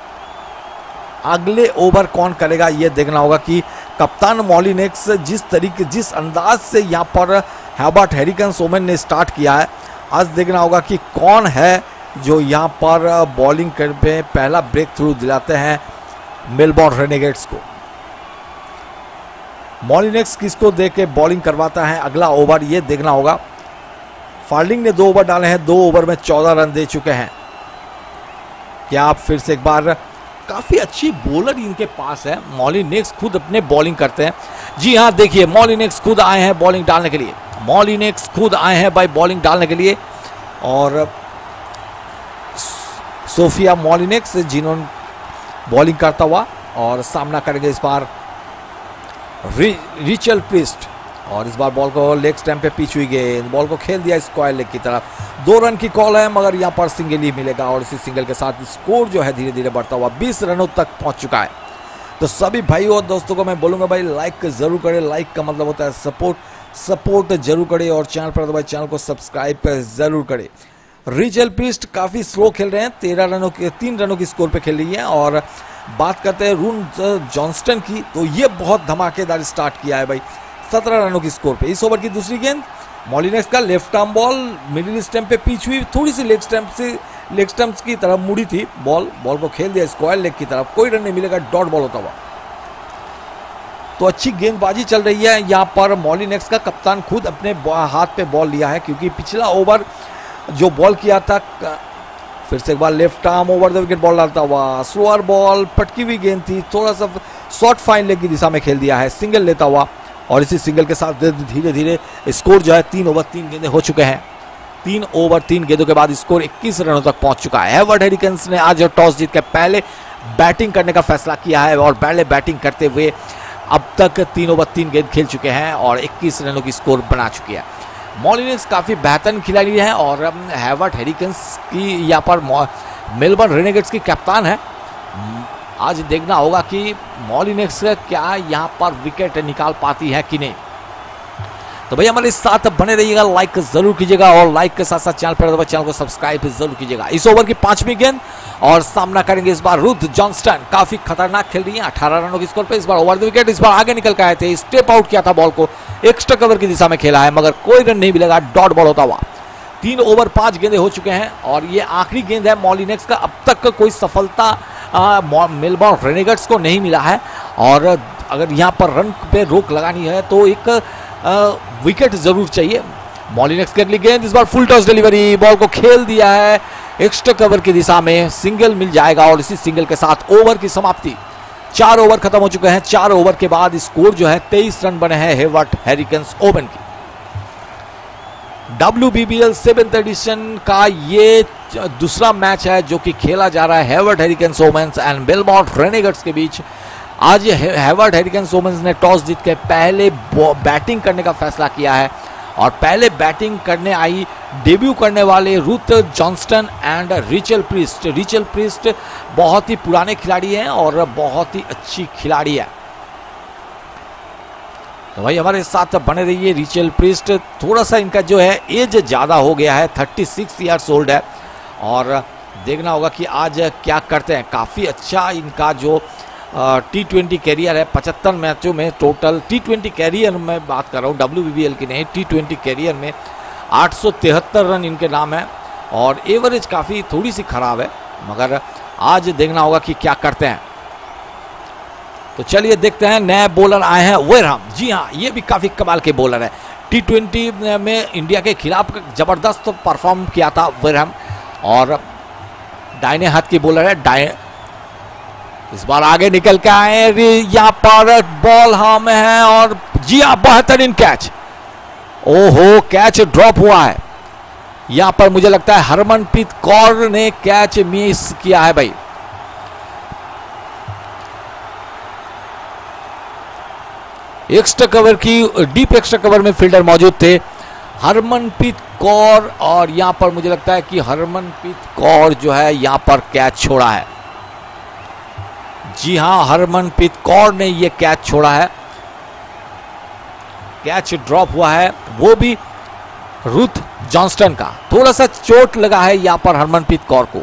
अगले ओवर कौन करेगा ये देखना होगा कि कप्तान मॉलिनेक्स जिस तरीके, जिस अंदाज से यहाँ पर हैबर्ट हेरिकन सोमेन ने स्टार्ट किया है, आज देखना होगा कि कौन है जो यहाँ पर बॉलिंग कर पे पहला ब्रेक थ्रू दिलाते हैं मेलबॉर्न रेनेगेट्स को। मॉलिनेक्स किसको दे के बॉलिंग करवाता है? अगला ओवर ये देखना होगा। फाल्डिंग ने दो ओवर डाले हैं, दो ओवर में चौदह रन दे चुके हैं। क्या आप फिर से एक बार काफ़ी अच्छी बॉलर इनके पास है। मॉलिनेक्स खुद अपने बॉलिंग करते हैं। जी हाँ देखिए मॉलिनेक्स खुद आए हैं बॉलिंग डालने के लिए। मॉलिनेक्स खुद आए हैं भाई बॉलिंग डालने के लिए। और सोफिया मॉलिनेक्स जिन्होंने बॉलिंग करता हुआ और सामना करेंगे इस बार रि, रिचल प्रिस्ट। और इस बार बॉल को लेग स्टैम्प पे पीछ हुई गेंद बॉल को खेल दिया स्क्वायर लेग की तरफ़। दो रन की कॉल है, मगर यहाँ पर सिंगल ही मिलेगा और इसी सिंगल के साथ स्कोर जो है धीरे धीरे बढ़ता हुआ 20 रनों तक पहुँच चुका है। तो सभी भाई और दोस्तों को मैं बोलूँगा भाई लाइक ज़रूर करें। लाइक का मतलब होता है सपोर्ट सपोर्ट ज़रूर करें और चैनल पर तो भाई, चैनल को सब्सक्राइब ज़रूर करें। रिचल पिस्ट काफ़ी स्लो खेल रहे हैं। तेरह रनों के, तीन रनों की स्कोर पे खेल रही है और बात करते हैं रून जॉन्स्टन की। तो ये बहुत धमाकेदार स्टार्ट किया है भाई। सत्रह रनों की स्कोर पे। इस ओवर की दूसरी गेंद मॉलिनेक्स का left arm ball, middle stump पे पीछ हुई, थोड़ी सी लेग स्टैम्प से, लेग स्टैम्प की तरफ़ मुड़ी थी बॉल बॉल को खेल दिया स्क्वायर लेग की तरफ़, कोई रन नहीं मिलेगा, डॉट बॉल होता हुआ। तो अच्छी गेंदबाजी चल रही है यहाँ पर मॉलिनेक्स का कप्तान खुद अपने हाथ पे बॉल लिया है, क्योंकि पिछला ओवर जो बॉल किया था फिर से एक बार left arm over the wicket ball डालता हुआ, स्लोअर बॉल, पटकी हुई गेंद थी, थोड़ा सा शॉर्ट फाइन लेग की दिशा में खेल दिया है, सिंगल लेता हुआ। और इसी सिंगल के साथ धीरे धीरे स्कोर जो है तीन ओवर, तीन गेंदे हो चुके हैं। तीन ओवर, तीन गेंदों के बाद स्कोर 21 रनों तक पहुँच चुका है। एवर्ड हेरिकन्स ने आज टॉस जीत के पहले बैटिंग करने का फैसला किया है और पहले बैटिंग करते हुए अब तक तीन ओवर, तीन गेंद खेल चुके हैं और 21 रनों की स्कोर बना चुकी है। मॉलिनिक्स काफ़ी बेहतरीन खिलाड़ी है और हैवर्ट हेरिकन्स की यहाँ पर मेलबर्न रेनेगेट्स की कप्तान है। आज देखना होगा कि मॉलिनेक्स क्या यहाँ पर विकेट निकाल पाती है कि नहीं। तो भैया हमारे साथ बने रहिएगा लाइक ज़रूर कीजिएगा और लाइक के साथ साथ चैनल पर चैनल को सब्सक्राइब ज़रूर कीजिएगा। इस ओवर की पांचवी गेंद और सामना करेंगे इस बार रुथ जॉन्स्टन काफ़ी खतरनाक खेल रही है, अठारह रनों की स्कोर पर इस बार ओवर द विकेट इस बार आगे निकल के आए थे स्टेप आउट किया था बॉल को एक्स्ट्रा कवर की दिशा में खेला है, मगर कोई रन नहीं मिलेगा डॉट बॉल होता हुआ। तीन ओवर पाँच गेंदे हो चुके हैं और ये आखिरी गेंद है मॉलिनेक्स का। अब तक कोई सफलता मेलबॉर्न रेनेगट्स को नहीं मिला है। और अगर यहाँ पर रन पे रोक लगानी है तो एक विकेट ज़रूर चाहिए। मॉलिनेक्स के अगली गेंद, इस बार फुल टॉस डिलीवरी। बॉल को खेल दिया है। एक्स्ट्रा कवर की दिशा में सिंगल मिल जाएगा और इसी सिंगल के साथ ओवर की समाप्ति। चार ओवर खत्म हो चुके हैं। चार ओवर के बाद स्कोर जो है तेईस रन बने हैं हेवर्ट हैरिकन्स ओवन की। W B B L seventh edition का ये दूसरा मैच है जो कि खेला जा रहा है हेवर्ड हेरिकन सोमेंस एंड बेलमॉट रेनेगट्स के बीच। आज हेवर्ड हेरिकन सोमेंस ने टॉस जीत के पहले बैटिंग करने का फैसला किया है और पहले बैटिंग करने आई डेब्यू करने वाले Ruth Johnston and Rachel Priest Rachel Priest बहुत ही पुराने खिलाड़ी हैं और बहुत ही अच्छी खिलाड़ी है। तो भाई, हमारे साथ बने रहिए रिचल प्रिस्ट थोड़ा सा इनका जो है एज ज़्यादा हो गया है 36 सिक्स ईयर्स ओल्ड है। और देखना होगा कि आज क्या करते हैं। काफ़ी अच्छा इनका जो टी ट्वेंटी कैरियर है, पचहत्तर मैचों में टोटल टी ट्वेंटी कैरियर में बात कर रहा हूँ डब्ल्यू बी एल की नहीं टी ट्वेंटी कैरियर में आठ सौ तिहत्तर रन इनके नाम है। और एवरेज काफ़ी थोड़ी सी ख़राब है, मगर आज देखना होगा कि क्या करते हैं। तो चलिए देखते हैं, नए बॉलर आए हैं वेरहम जी हाँ ये भी काफ़ी कमाल के बॉलर है। टी ट्वेंटी में इंडिया के खिलाफ ज़बरदस्त परफॉर्म किया था वेरहम और डाइने हाथ की बॉलर है डाइ इस बार आगे निकल के आए यहाँ पर बॉल हम है और जी हाँ बेहतरीन कैच ओहो कैच ड्रॉप हुआ है। यहाँ पर मुझे लगता है हरमनप्रीत कौर ने कैच मिस किया है भाई। एक्स्ट्रा कवर की डीप एक्स्ट्रा कवर में फील्डर मौजूद थे। हरमनप्रीत कौर, और यहाँ पर मुझे लगता है कि हरमनप्रीत कौर जो है, यहाँ पर कैच छोड़ा है। जी हाँ, हरमनप्रीत कौर ने यह कैच छोड़ा है। कैच ड्रॉप हुआ है। वो भी रुथ जॉन्स्टन का। थोड़ा सा चोट लगा है यहाँ पर हरमनप्रीत कौर को।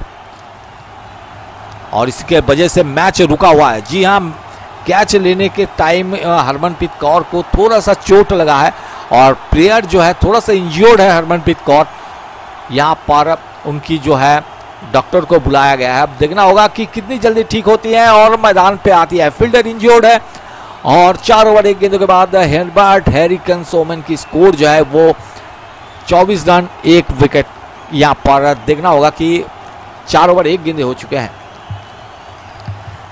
और इसके वजह से मैच रुका हुआ है। जी हाँ कैच लेने के टाइम हरमनप्रीत कौर को थोड़ा सा चोट लगा है और प्लेयर जो है थोड़ा सा इंज्योर्ड है हरमनप्रीत कौर। यहाँ पर उनकी जो है डॉक्टर को बुलाया गया है। अब देखना होगा कि कितनी जल्दी ठीक होती है और मैदान पे आती है। फील्डर इंजोर्ड है और चार ओवर एक गेंदों के बाद हेनबर्ट हैरिकन सोमन की स्कोर जो है वो 24 रन, एक विकेट। यहाँ पर देखना होगा कि चार ओवर एक गेंदे हो चुके हैं।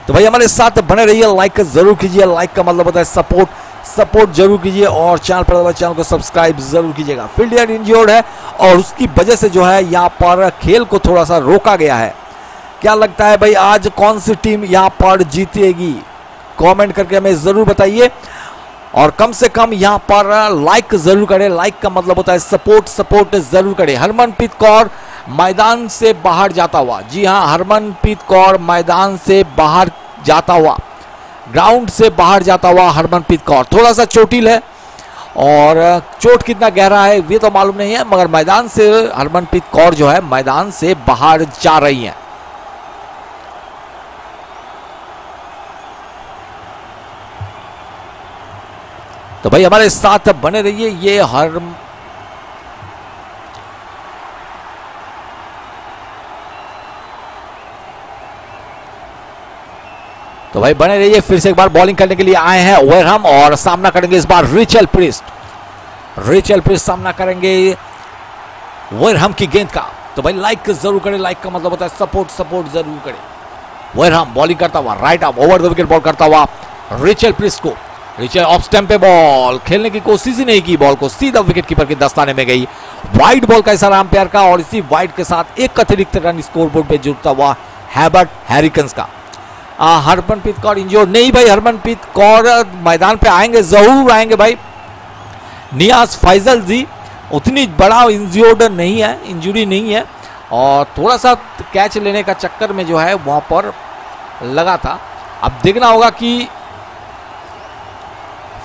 तो भाई हमारे साथ बने रहिए लाइक ज़रूर कीजिए लाइक का मतलब होता है सपोर्ट सपोर्ट ज़रूर कीजिए और चैनल पर चैनल को सब्सक्राइब ज़रूर कीजिएगा। फ़ील्ड इंजोर्ड है और उसकी वजह से जो है यहाँ पर खेल को थोड़ा सा रोका गया है। क्या लगता है भाई आज कौन सी टीम यहाँ पर जीतेगी? कमेंट करके हमें ज़रूर बताइए। और कम से कम यहाँ पर लाइक ज़रूर करें। लाइक का मतलब होता है सपोर्ट सपोर्ट ज़रूर करें। हरमनप्रीत कौर मैदान से बाहर जाता हुआ। जी हाँ हरमनप्रीत कौर मैदान से बाहर जाता हुआ। ग्राउंड से बाहर जाता हुआ हरमनप्रीत कौर। थोड़ा सा चोटिल है और चोट कितना गहरा है, ये तो मालूम नहीं है, मगर मैदान से हरमनप्रीत कौर जो है, मैदान से बाहर जा रही हैं। तो भाई, हमारे साथ बने रहिए, ये हर तो भाई बने रहिए, फिर से एक बार बॉलिंग करने के लिए आए हैं वेरहम और सामना करेंगे इस बार रिचल प्रिस्ट रिचल प्रिस्ट सामना करेंगे वेरहम की गेंद का। तो भाई लाइक ज़रूर करें लाइक का मतलब होता है सपोर्ट सपोर्ट ज़रूर करें। वेरहम बॉलिंग करता हुआ right arm over the wicket ball करता हुआ रिचल प्रिस्ट को। रिचल ऑफ़ स्टैम्प बॉल खेलने की कोशिश ही नहीं की बॉल को। सीधा विकेट कीपर के दस्ताने में गई। वाइट बॉल का इशारा अंपायर का और इसी वाइट के साथ एक अतिरिक्त रन स्कोरबोर्ड पे जुड़ता हुआ हैबर्ट हैरिकन्स का। हरमनप्रीत कौर इंजोर। नहीं भाई, हरमनप्रीत कौर मैदान पे आएँगे, ज़रूर आएँगे भाई। नियाज फैजल जी, उतनी बड़ा इंजोर्ड नहीं है, इंजुरी नहीं है। और थोड़ा सा कैच लेने का चक्कर में जो है, वहाँ पर लगा था। अब देखना होगा कि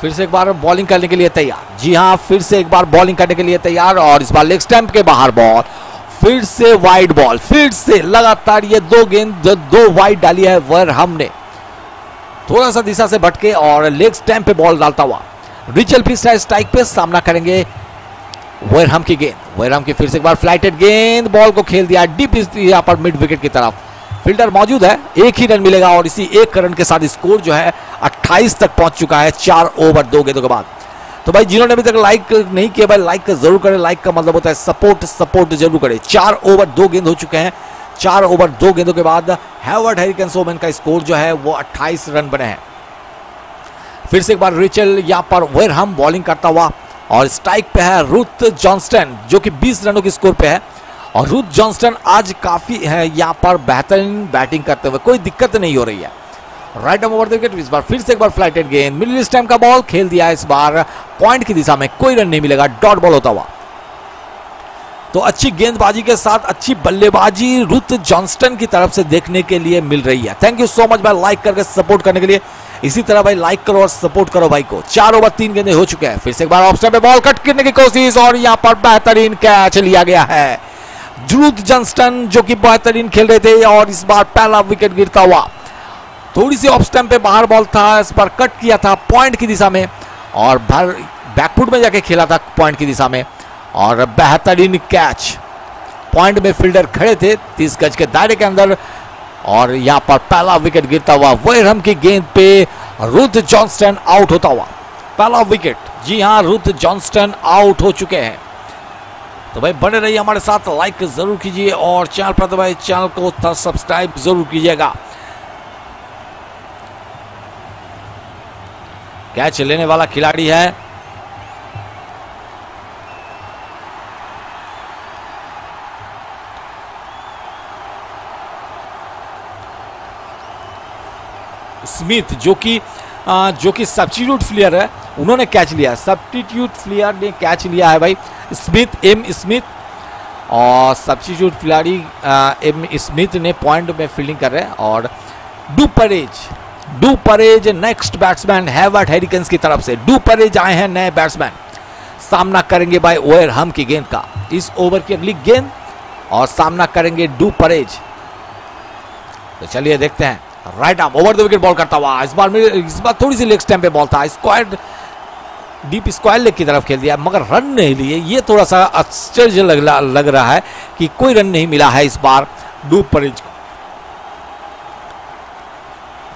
फिर से एक बार बॉलिंग करने के लिए तैयार। जी हाँ फिर से एक बार बॉलिंग करने के लिए तैयार और इस बार लेग स्टैम्प के बाहर बॉल। फिर से वाइड बॉल फिर से लगातार ये दो गेंद दो वाइड डाली है वर हमने। थोड़ा सा दिशा से भटके और लेग स्टैम्प पे बॉल डालता हुआ। रिचल फिर स्ट्राइक पे सामना करेंगे वेरहम की गेंद। वेरहम की फिर से एक बार फ्लाइटेड गेंद बॉल को खेल दिया डीप यहाँ पर मिड विकेट की तरफ़। फील्डर मौजूद है, एक ही रन मिलेगा और इसी एक रन के साथ स्कोर जो है 28 तक पहुँच चुका है, चार ओवर दो गेंदों के बाद। तो भाई, जिन्होंने अभी तक लाइक नहीं किया, भाई लाइक ज़रूर करें। लाइक का मतलब होता है सपोर्ट सपोर्ट ज़रूर करें। चार ओवर दो गेंद हो चुके हैं। चार ओवर दो गेंदों के बाद हैवर्ड हैरिकन सोमन का स्कोर जो है, वो 28 रन बने हैं। फिर से एक बार रिचल यहाँ पर वेर हम बॉलिंग करता हुआ और स्ट्राइक पे है रुथ जॉन्स्टन जो कि 20 रनों के स्कोर पे है। और रुथ जॉन्स्टन आज काफ़ी है, यहाँ पर बेहतरीन बैटिंग करते हुए। कोई दिक्कत नहीं हो रही है। राइट ओवर द विकेट इस बार फिर से एक बार फ्लाइटेड गेंद मिडिल टाइम का बॉल खेल दिया इस बार. पॉइंट की दिशा में कोई रन नहीं मिलेगा. डॉट बॉल होता हुआ. तो अच्छी गेंदबाजी के साथ अच्छी बल्लेबाजी रुत जॉन्स्टन की तरफ़ से देखने के लिए मिल रही है. थैंक यू सो मच भाई. लाइक करके सपोर्ट करने के लिए. इसी तरह भाई लाइक करो और सपोर्ट करो भाई को. चार ओवर तीन गेंदे हो चुके हैं. फिर से एक बार ऑप्शन पे बॉल कट करने की कोशिश और यहाँ पर बेहतरीन कैच लिया गया है. जरूत जॉन्स्टन जो कि बेहतरीन खेल रहे थे और इस बार पहला विकेट गिरता हुआ. थोड़ी सी ऑफ़ स्टम्प पे बाहर बॉल था, इस पर कट किया था पॉइंट की दिशा में और भर बैकफुट में जाके खेला था पॉइंट की दिशा में और बेहतरीन कैच पॉइंट में फील्डर खड़े थे, तीस गज के दायरे के अंदर और यहाँ पर पहला विकेट गिरता हुआ वेरहम की गेंद पे रुथ जॉन्स्टन आउट होता हुआ। पहला विकेट जी हाँ रुथ जॉन्स्टन आउट हो चुके हैं। तो भाई बने रहिए हमारे साथ लाइक ज़रूर कीजिए और चैनल पर तो भाई चैनल को सब्सक्राइब ज़रूर कीजिएगा। कैच लेने वाला खिलाड़ी है? स्मिथ, जो कि जो कि सब्सिट्यूट प्लेयर है, उन्होंने कैच लिया सब्सिट्यूट प्लेयर ने कैच लिया है भाई। स्मिथ एम स्मिथ और सब्सिट्यूट खिलाड़ी एम स्मिथ ने पॉइंट में फील्डिंग कर रहे हैं और du Preez du Preez next batsman Hobart Hurricanes की तरफ़ से। डू परेज आए हैं नए बैट्समैन सामना करेंगे बाय ओयर हम की गेंद का। इस ओवर की अगली गेंद और सामना करेंगे डू परेज। तो चलिए देखते हैं। Right arm over the wicket ball करता हुआ। इस बार में इस बार थोड़ी सी लेग स्टैम्प पे बॉल था। स्क्वायर डीप स्क्वायर लेग की तरफ़ खेल दिया मगर रन नहीं लिए। ये थोड़ा सा आश्चर्य लग, लग रहा है कि कोई रन नहीं मिला है इस बार डू परेज को।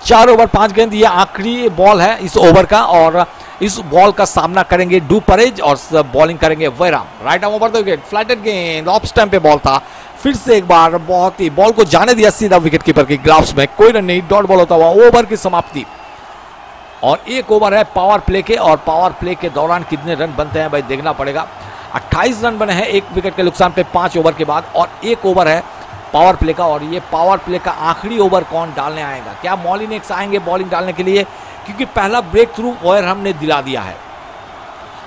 चार ओवर, पाँच गेंद, ये आखिरी बॉल है इस ओवर का और इस बॉल का सामना करेंगे डू परेज और बॉलिंग करेंगे Wareham. Right arm over the wicket flighted गेंद ऑफ़ स्टैम्प पे बॉल था। फिर से एक बार बहुत ही बॉल को जाने दिया सीधा विकेट कीपर की ग्राफ्स में। कोई रन नहीं डॉट बॉल होता हुआ ओवर की समाप्ति। और एक ओवर है पावर प्ले के और पावर प्ले के दौरान कितने रन बनते हैं भाई, देखना पड़ेगा। 28 रन बने हैं एक विकेट के नुकसान पे पाँच ओवर के बाद और एक ओवर है पावर प्ले का और ये पावर प्ले का आखिरी ओवर कौन डालने आएगा? क्या मॉलिनेक्स आएँगे बॉलिंग डालने के लिए? क्योंकि पहला ब्रेक थ्रू वायर हमने दिला दिया है।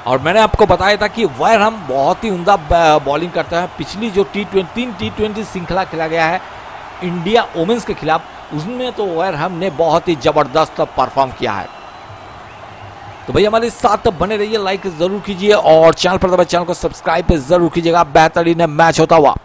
और मैंने आपको बताया था कि वायर हम बहुत ही उमदा बॉलिंग करते हैं। पिछली जो टी ट्वेंटी तीन टी श्रृंखला खेला गया है इंडिया वुमेंस के खिलाफ, उसमें तो वायर हमने बहुत ही ज़बरदस्त परफॉर्म किया है। तो भैया, हमारे साथ बने रहिए लाइक ज़रूर कीजिए और चैनल पर चैनल को सब्सक्राइब ज़रूर कीजिएगा। बेहतरीन मैच होता हुआ।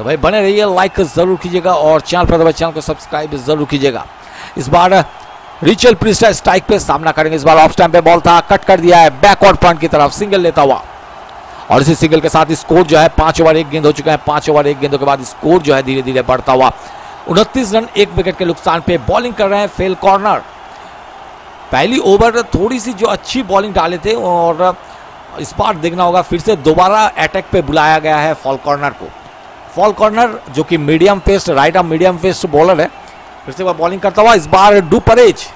तो भाई बने रहिए लाइक ज़रूर कीजिएगा और चैनल पर दबा चैनल को सब्सक्राइब ज़रूर कीजिएगा। इस बार रिचल प्रिस्टा स्ट्राइक पे सामना करेंगे। इस बार ऑफ़ टाइम पे बॉल था कट कर दिया है बैकवर्ड पॉइंट की तरफ़ सिंगल लेता हुआ। और इसी सिंगल के साथ स्कोर जो है, पाँच ओवर एक गेंद हो चुका है। पाँच ओवर एक गेंदों के बाद स्कोर जो है धीरे धीरे बढ़ता हुआ। उनतीस रन, एक विकेट के नुकसान पे बॉलिंग कर रहे हैं फेल कॉर्नर पहली ओवर थोड़ी सी जो अच्छी बॉलिंग डाले थे और इस बार देखना होगा, फिर से दोबारा अटैक पे बुलाया गया है फॉल कॉर्नर को। फॉल कॉर्नर जो कि medium fast right arm medium fast bowler है। फिर से वह बॉलिंग करता हुआ, इस बार du Preez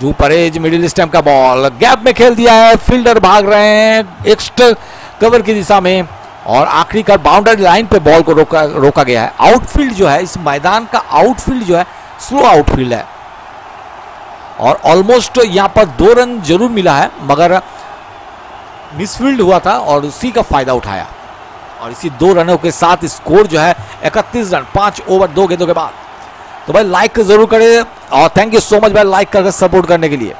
du Preez middle stump का बॉल गैप में खेल दिया है फील्डर भाग रहे हैं एक्स्ट्रा कवर की दिशा में। और आखिरकार बाउंड्री लाइन पे बॉल को रोका रोका गया है। आउटफील्ड जो है, इस मैदान का आउटफील्ड जो है स्लो आउटफील्ड है। और ऑलमोस्ट यहाँ पर दो रन ज़रूर मिला है, मगर मिसफील्ड हुआ था और उसी का फ़ायदा उठाया। और इसी दो रनों के साथ स्कोर जो है इकतीस रन, पाँच ओवर, दो गेंदों के बाद। तो भाई लाइक ज़रूर करें और थैंक यू सो मच भाई लाइक करके सपोर्ट करने के लिए।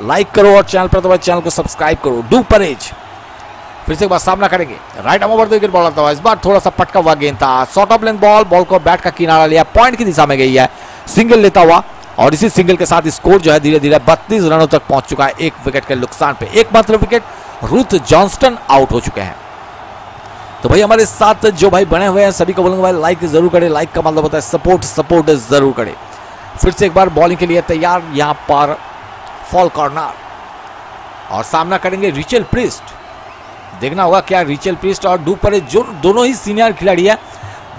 लाइक करो और चैनल पर तो भाई चैनल को सब्सक्राइब करो। डू परेज फिर से एक बार सामना करेंगे। Right arm over wicket bowler था। इस बार थोड़ा सा पटका हुआ गेंद था। Short of length ball ball को बैट का किनारा लिया। पॉइंट की दिशा में गई है। सिंगल लेता हुआ। और इसी सिंगल के साथ स्कोर जो है धीरे धीरे बत्तीस रनों तक पहुँच चुका है। एक विकेट के नुकसान पे। एक मात्र विकेट रुथ जॉन्स्टन आउट हो चुके हैं। तो भाई हमारे साथ जो भाई बने हुए हैं, सभी को बोलूँगा भाई लाइक ज़रूर करें लाइक का मतलब होता है सपोर्ट सपोर्ट ज़रूर करें। फिर से एक बार बॉलिंग के लिए तैयार, यहाँ पर फॉल कॉर्नर और सामना करेंगे रिचल प्रिस्ट देखना होगा क्या रिचल प्रिस्ट और डू परे जो दोनों ही सीनियर खिलाड़ी है,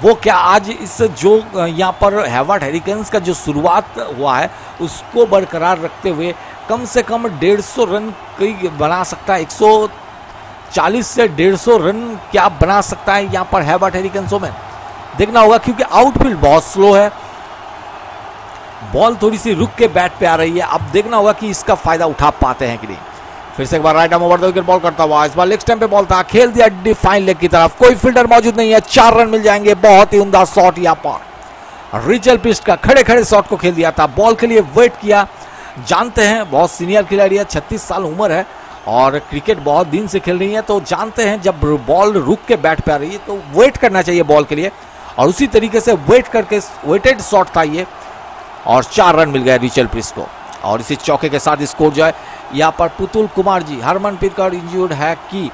वो क्या आज इस जो, यहाँ पर हैवर्ड हेरिकन्स का जो शुरुआत हुआ है, उसको बरकरार रखते हुए कम से कम डेढ़ सौ रन कई बना सकता है 140 से डेढ़ सौ रन क्या बना सकता है यहाँ पर हैवर्ड हेरिकन्सों में? देखना होगा, क्योंकि आउटफील्ड बहुत स्लो है। बॉल थोड़ी सी रुक के बैट पे आ रही है। अब देखना होगा कि इसका फ़ायदा उठा पाते हैं कि नहीं। फिर से एक बार राइट ओवर विकेट, बॉल करता हुआ। इस बार लेग स्टैम्प पे बॉल था, खेल दिया डिफाइन लेग की तरफ़। कोई फील्डर मौजूद नहीं है, चार रन मिल जाएँगे। बहुत ही उमदा शॉट यहाँ पर। रिचल पिस्ट का खड़े खड़े शॉट को खेल दिया था। बॉल के लिए वेट किया। जानते हैं, बहुत सीनियर खिलाड़ी है, छत्तीस साल उम्र है। और क्रिकेट बहुत दिन से खेल रही है तो जानते हैं जब बॉल रुक के बैठ पे आ रही है तो वेट करना चाहिए बॉल के लिए। और उसी तरीके से वेट करके वेटेड शॉट था ये और चार रन मिल गए रिचल प्रिस्ट को। और इसी चौके के साथ स्कोर जो है, यहाँ पर पुतुल कुमार जी, हरमनप्रीत कौर इंजर्ड है कि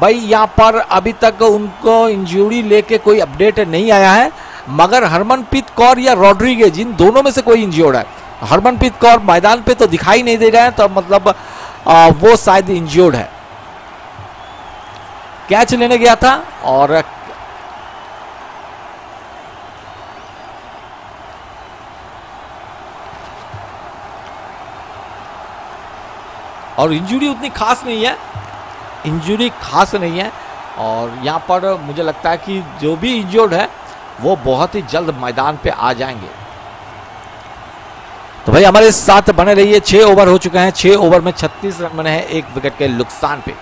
भाई यहाँ पर अभी तक उनको इंजरी लेके कोई अपडेट नहीं आया है, मगर हरमनप्रीत कौर या रॉड्रीगेज इन दोनों में से कोई इंजर्ड है। हरमनप्रीत कौर मैदान पे तो दिखाई नहीं दे रहे हैं तो मतलब आ, वो शायद इंजर्ड है। कैच लेने गया था और और इंजरी उतनी खास नहीं है। इंजरी खास नहीं है और यहाँ पर मुझे लगता है कि जो भी इंजोर्ड है वो बहुत ही जल्द मैदान पे आ जाएँगे। तो भाई हमारे साथ बने रहिए। छः ओवर हो चुके हैं। छः ओवर में छत्तीस रन बने हैं एक विकेट के नुकसान पे।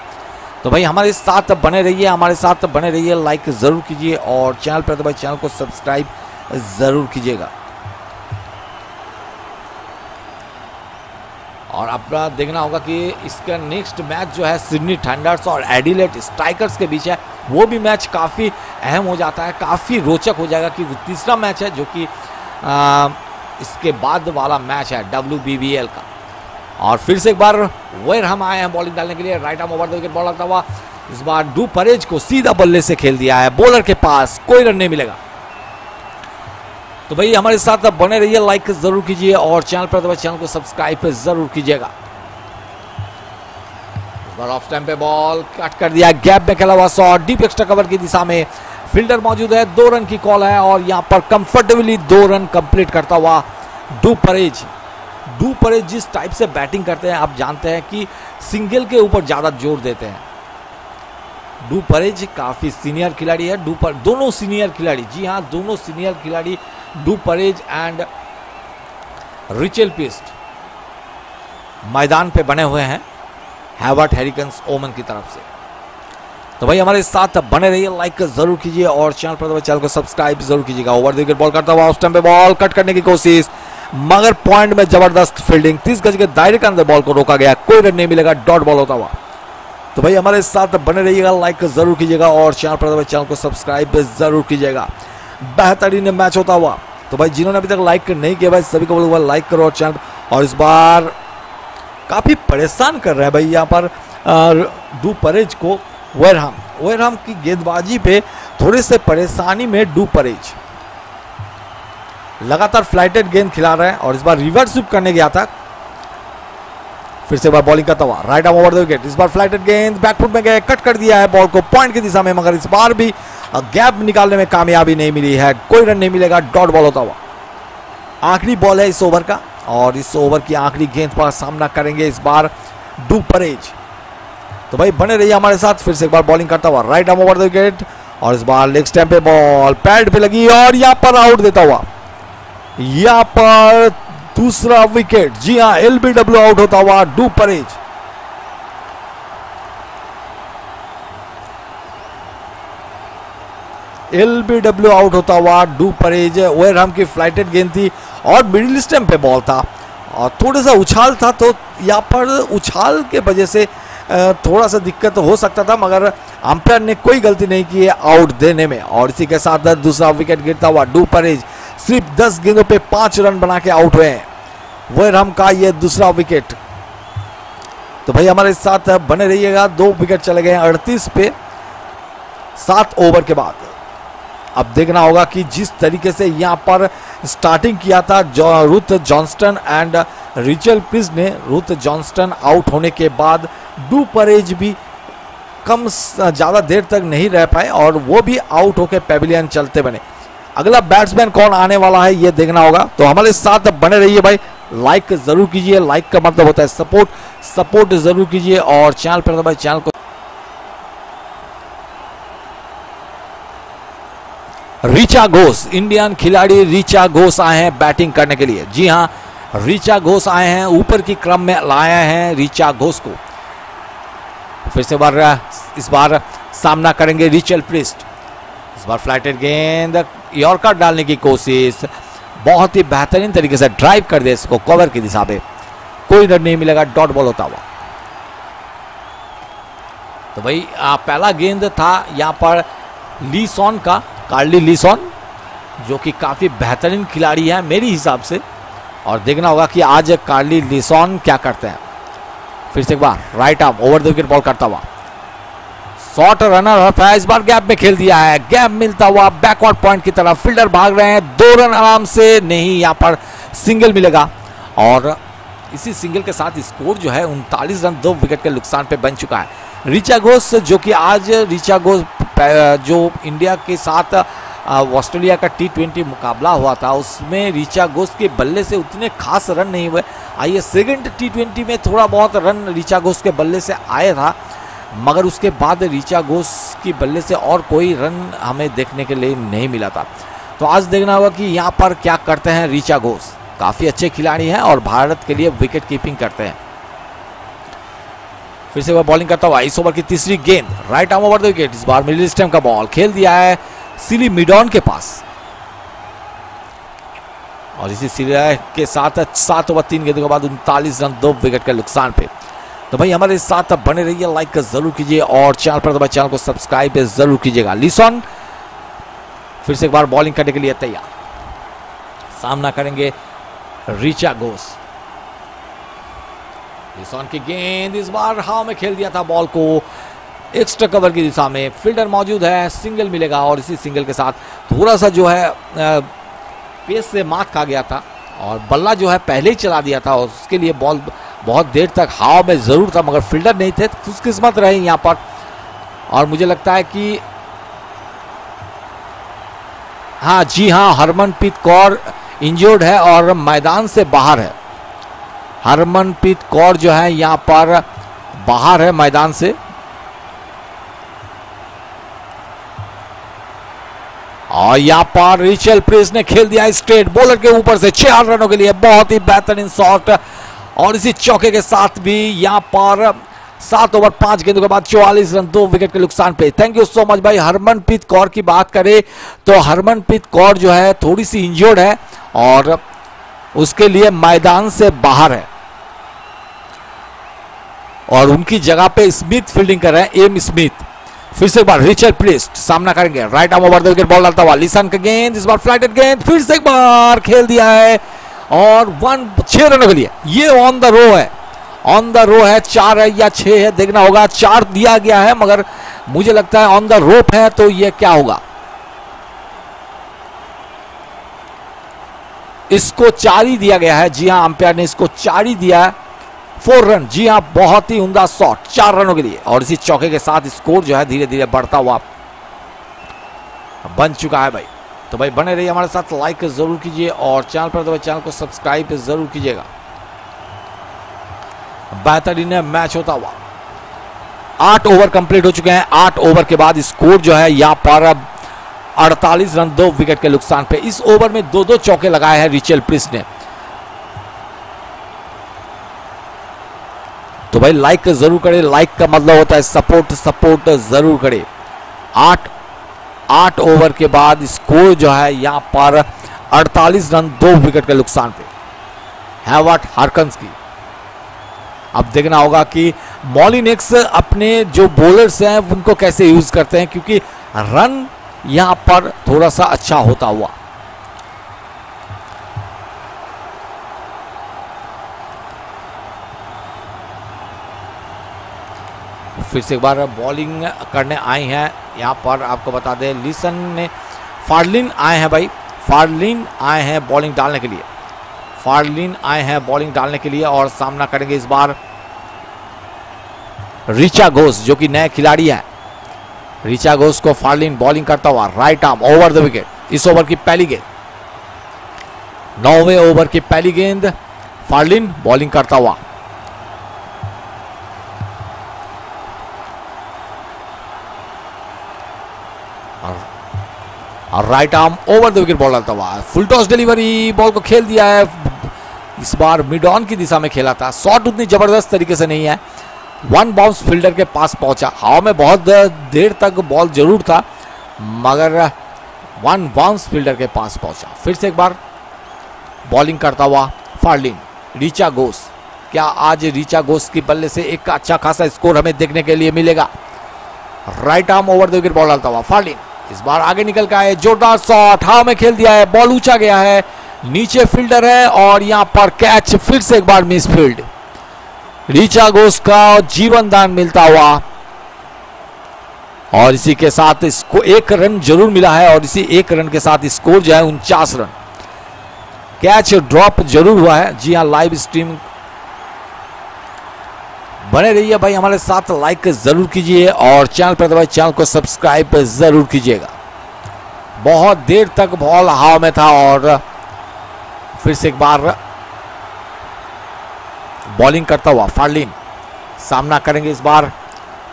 तो भाई हमारे साथ बने रहिए, हमारे साथ बने रहिए। लाइक ज़रूर कीजिए और चैनल पर तो भाई चैनल को सब्सक्राइब ज़रूर कीजिएगा। और अपना देखना होगा कि इसका नेक्स्ट मैच जो है सिडनी थंडर्स और एडिलेट स्ट्राइकर्स के बीच है। वो भी मैच काफ़ी अहम हो जाता है, काफ़ी रोचक हो जाएगा कि तीसरा मैच है जो कि इसके बाद वाला मैच है डब्ल्यूबीबीएल का। और फिर से एक बार वेर हम आए हैं बॉलिंग डालने के लिए। Right arm over the wicket ball लगता हुआ। इस बार डू परेज को सीधा बल्ले से खेल दिया है। बॉलर के पास कोई रन नहीं मिलेगा। तो भाई, हमारे साथ बने रहिए। लाइक ज़रूर कीजिए और चैनल पर चैनल को सब्सक्राइब ज़रूर कीजिएगा। ऑफ़ टाइम पे बॉल कट कर दिया। गैप में खेला हुआ शॉट डीप एक्स्ट्रा कवर की दिशा में फील्डर मौजूद है, दो रन की कॉल है और यहाँ पर कंफर्टेबली दो रन कंप्लीट करता हुआ डू परेज डू परेज जिस टाइप से बैटिंग करते हैं, आप जानते हैं कि सिंगल के ऊपर ज़्यादा ज़ोर देते हैं। डू परेज काफ़ी सीनियर खिलाड़ी है डू पर दोनों सीनियर खिलाड़ी, जी हाँ दोनों सीनियर खिलाड़ी du Preez and Rachel Priest मैदान पे बने हुए हैं हैवर्ट हैरिकन्स ओमन की तरफ़ से। तो भाई हमारे साथ बने रहिए लाइक ज़रूर कीजिए और चैनल पर चैनल को सब्सक्राइब ज़रूर कीजिएगा। ओवर विकेट बॉल करता हुआ उस टाइम पे बॉल कट करने की कोशिश, मगर पॉइंट में ज़बरदस्त फील्डिंग तीस गज के दायरे के अंदर बॉल को रोका गया, कोई रन नहीं मिलेगा डॉट बॉल होता हुआ। तो भाई हमारे साथ बने रहिएगा लाइक ज़रूर कीजिएगा और चैनल पर चैनल को सब्सक्राइब ज़रूर कीजिएगा। बेहतरीन मैच होता हुआ। तो भाई जिन्होंने अभी तक लाइक नहीं किया भाई, सभी को बोलूँगा लाइक करो और चैनल और इस बार काफ़ी परेशान कर रहे हैं भाई यहाँ पर डू परेज को वेरहम वेरहम की गेंदबाजी पे थोड़े से परेशानी में डू परेज लगातार फ्लाइटेड गेंद खिला रहे हैं और इस बार रिवर्स स्विप करने गया था। फिर से बार बॉलिंग करता हुआ। Right arm over the wicket इस बार फ्लाइटेड गेंद बैकफुट में गए कट कर दिया है बॉल को। पॉइंट की दिशा में, मगर इस बार भी गैप निकालने में कामयाबी नहीं मिली है। कोई रन नहीं मिलेगा। डॉट बॉल होता हुआ। आखिरी बॉल है इस ओवर का। और इस ओवर की आखिरी गेंद पर सामना करेंगे। इस बार डू परेज तो भाई बने रहिए हमारे साथ, फिर से एक बार बॉलिंग करता हुआ right arm over the wicket और इस बार लेग स्टैम्प पे बॉल पैड पे लगी और यहाँ पर आउट देता हुआ। यहाँ पर दूसरा विकेट जी हाँ एलबीडब्ल्यू आउट होता हुआ डू परेज। एलबीडब्ल्यू आउट होता हुआ डू परेज। वेरहम की फ्लाइटेड गेंद थी और मिडिल स्टैम्प पे बॉल था। और थोड़ा सा उछाल था तो यहाँ पर उछाल के वजह से थोड़ा सा दिक्कत हो सकता था, मगर अंपायर ने कोई गलती नहीं की है आउट देने में। और इसी के साथ दूसरा विकेट गिरता हुआ डू परेज। सिर्फ़ 10 गेंदों पे पाँच रन बना के आउट हुए हैं। रम का यह दूसरा विकेट। तो भाई हमारे साथ बने रहिएगा। दो विकेट चले गए अड़तीस पे, सात ओवर के बाद। अब देखना होगा कि जिस तरीके से यहाँ पर स्टार्टिंग किया था jaw, Ruth Johnston and Rachel Priest ने रुथ जॉन्स्टन आउट होने के बाद डू परेज भी कम ज़्यादा देर तक नहीं रह पाए और वो भी आउट होकर पेविलियन चलते बने। अगला बैट्समैन कौन आने वाला है ये देखना होगा। तो हमारे साथ बने रहिए भाई। लाइक ज़रूर कीजिए। लाइक का मतलब होता है सपोर्ट सपोर्ट ज़रूर कीजिए और चैनल पर भाई चैनल को रीचा घोष, इंडियन खिलाड़ी रिचा घोष आए हैं बैटिंग करने के लिए। जी हाँ रिचा घोष आए हैं, ऊपर की क्रम में लाए हैं रीचा घोष को। फिर से बार, इस बार सामना करेंगे रिचल प्रिस्ट। इस बार फ्लाइटेड गेंद यॉर्कर डालने की कोशिश। बहुत ही बेहतरीन तरीके से ड्राइव कर दे इसको कवर की दिशा में। कोई रन नहीं मिलेगा डॉट बॉल होता हुआ। तो भाई पहला गेंद था यहाँ पर लीसॉन का। कार्ली लीसॉन, जो कि काफ़ी बेहतरीन खिलाड़ी है मेरी हिसाब से। और देखना होगा कि आज कार्ली लीसॉन क्या करते हैं। फिर से एक बार right arm over the wicket ball करता हुआ। शॉर्ट रनर अप है इस बार गैप में खेल दिया है। गैप मिलता हुआ बैकवर्ड पॉइंट की तरफ़ फील्डर भाग रहे हैं। दो रन आराम से नहीं यहाँ पर सिंगल मिलेगा। और इसी सिंगल के साथ स्कोर जो है, उनतालीस रन, दो विकेट के नुकसान पे बन चुका है। रिचा घोष, जो कि आज रिचा घोष जो इंडिया के साथ ऑस्ट्रेलिया का टी ट्वेंटी मुकाबला हुआ था, उसमें रिचा घोष के बल्ले से उतने खास रन नहीं हुए। आइए सेकेंड टी ट्वेंटी में थोड़ा बहुत रन रिचा घोष के बल्ले से आया था मगर उसके बाद रिचा घोष की बल्ले से और कोई रन हमें देखने के लिए नहीं मिला था। तो आज देखना होगा कि यहाँ पर क्या करते हैं रिचा घोष। काफ़ी अच्छे खिलाड़ी हैं और भारत के लिए विकेट कीपिंग करते हैं। फिर से वह बॉलिंग करता हुआ इस ओवर की तीसरी गेंद। Right arm over the wicket इस बार मिडिल स्टेम का बॉल खेल दिया है सिली मिडॉन के पास। और इसी सीरिया के साथ सात ओवर तीन गेंदों के बाद उनतालीस रन, दो विकेट के नुकसान पे। तो भाई हमारे साथ बने रहिए लाइक ज़रूर कीजिए और चैनल पर तो चैनल को सब्सक्राइब ज़रूर कीजिएगा। लिसॉन फिर से एक बार बॉलिंग करने के लिए तैयार। सामना करेंगे रिचा घोष लिसॉन की गेंद, इस बार हाव में खेल दिया था बॉल को। एक्स्ट्रा कवर की दिशा में फील्डर मौजूद है, सिंगल मिलेगा और इसी सिंगल के साथ थोड़ा सा जो है पेस से मात खा गया था और बल्ला जो है पहले ही चला दिया था और उसके लिए बॉल बहुत देर तक हाव में ज़रूर था, मगर फील्डर नहीं थे, खुशकिस्मत रहे यहाँ पर। और मुझे लगता है कि हाँ जी हाँ हरमनप्रीत कौर इंजर्ड है और मैदान से बाहर है। हरमनप्रीत कौर जो है यहाँ पर बाहर है मैदान से। और यहाँ पर रिचल प्रेस ने खेल दिया स्ट्रेट बॉलर के ऊपर से चार रनों के लिए बहुत ही बेहतरीन शॉट। और इसी चौके के साथ भी यहाँ पर सात ओवर, पाँच गेंदों के बाद चौवालीस रन, दो विकेट के नुकसान पे। थैंक यू सो मच भाई, हरमनप्रीत कौर की बात करें तो हरमनप्रीत कौर जो है थोड़ी सी इंजर्ड है और उसके लिए मैदान से बाहर है। और उनकी जगह पे स्मिथ फील्डिंग कर रहे हैं एम स्मिथ फिर से एक बार रिचर्ड प्रिस्ट सामना करेंगे। Right arm over wicket ball डालता हुआ लिसन का गेंद, इस बार फ्लाइटेड गेंद, फिर से एक बार खेल दिया है। और वन छह रनों के लिए। ये ऑन द रो है। ऑन द रो है, चार है या छह है, देखना होगा। चार दिया गया है, मगर मुझे लगता है ऑन द रोप है तो ये क्या होगा? इसको चार ही दिया गया है। जी हाँ अंपायर ने इसको चार ही दिया है। Four run. जी हाँ बहुत ही उमदा शॉट, चार रनों के लिए। और इसी चौके के साथ स्कोर जो है धीरे धीरे बढ़ता हुआ बन चुका है भाई। तो भाई बने रहिए हमारे साथ लाइक ज़रूर कीजिए और चैनल पर तो भाई चैनल को सब्सक्राइब ज़रूर कीजिएगा। बेहतरीन मैच होता हुआ। आठ ओवर कंप्लीट हो चुके हैं। आठ ओवर के बाद स्कोर जो है यहाँ पर अब अड़तालीस रन, दो विकेट के नुकसान पे। इस ओवर में दो दो चौके लगाए हैं रिचल प्रिस ने। तो भाई लाइक ज़रूर करें। लाइक का मतलब होता है सपोर्ट सपोर्ट ज़रूर करें। आठ आठ ओवर के बाद स्कोर जो है यहाँ पर 48 रन, दो विकेट के नुकसान पे। हैवर्ट हार्कन्स की। अब देखना होगा कि मॉलिनेक्स अपने जो बॉलर्स हैं, उनको कैसे यूज़ करते हैं, क्योंकि रन यहाँ पर थोड़ा सा अच्छा होता हुआ। फिर से एक बार बॉलिंग करने आई हैं। यहाँ पर आपको बता दें, लिसन ने फार्लिन आए हैं भाई। फार्लिन आए हैं बॉलिंग डालने के लिए। फार्लिन आए हैं बॉलिंग डालने के लिए और सामना करेंगे इस बार रिचा घोष, जो कि नए खिलाड़ी हैं। रिचा घोष को फार्लिन बॉलिंग करता हुआ right arm over the wicket इस ओवर की पहली गेंद। नौवे ओवर की पहली गेंद फार्लिन बॉलिंग करता हुआ। और right arm over the wicket ball डालता हुआ। फुल टॉस डिलीवरी बॉल को खेल दिया है। इस बार मिड ऑन की दिशा में खेला था। शॉट उतनी ज़बरदस्त तरीके से नहीं है। वन बाउंस फील्डर के पास पहुँचा। हवा में बहुत देर तक बॉल ज़रूर था, मगर वन बाउंस फील्डर के पास पहुँचा। फिर से एक बार बॉलिंग करता हुआ फार्लिन रीचा गोस क्या आज रीचा गोस की बल्ले से एक अच्छा खासा स्कोर हमें देखने के लिए मिलेगा? Right arm over the wicket ball डालता हुआ फार्लिन इस बार आगे निकल का है जोरदार शॉट हाव में खेल दिया है बॉल ऊँचा गया है, नीचे फील्डर है और यहाँ पर कैच फिर से एक बार मिस फ़ील्ड रीचा घोष का जीवन दान मिलता हुआ। और इसी के साथ इसको एक रन ज़रूर मिला है और इसी एक रन के साथ स्कोर जो है उनचास रन। कैच ड्रॉप ज़रूर हुआ है। जी हाँ लाइव स्ट्रीम बने रहिए भाई, हमारे साथ लाइक ज़रूर कीजिए और चैनल पर दबाए चैनल को सब्सक्राइब ज़रूर कीजिएगा। बहुत देर तक बॉल हाव में था और फिर से एक बार बॉलिंग करता हुआ फार्लिन सामना करेंगे इस बार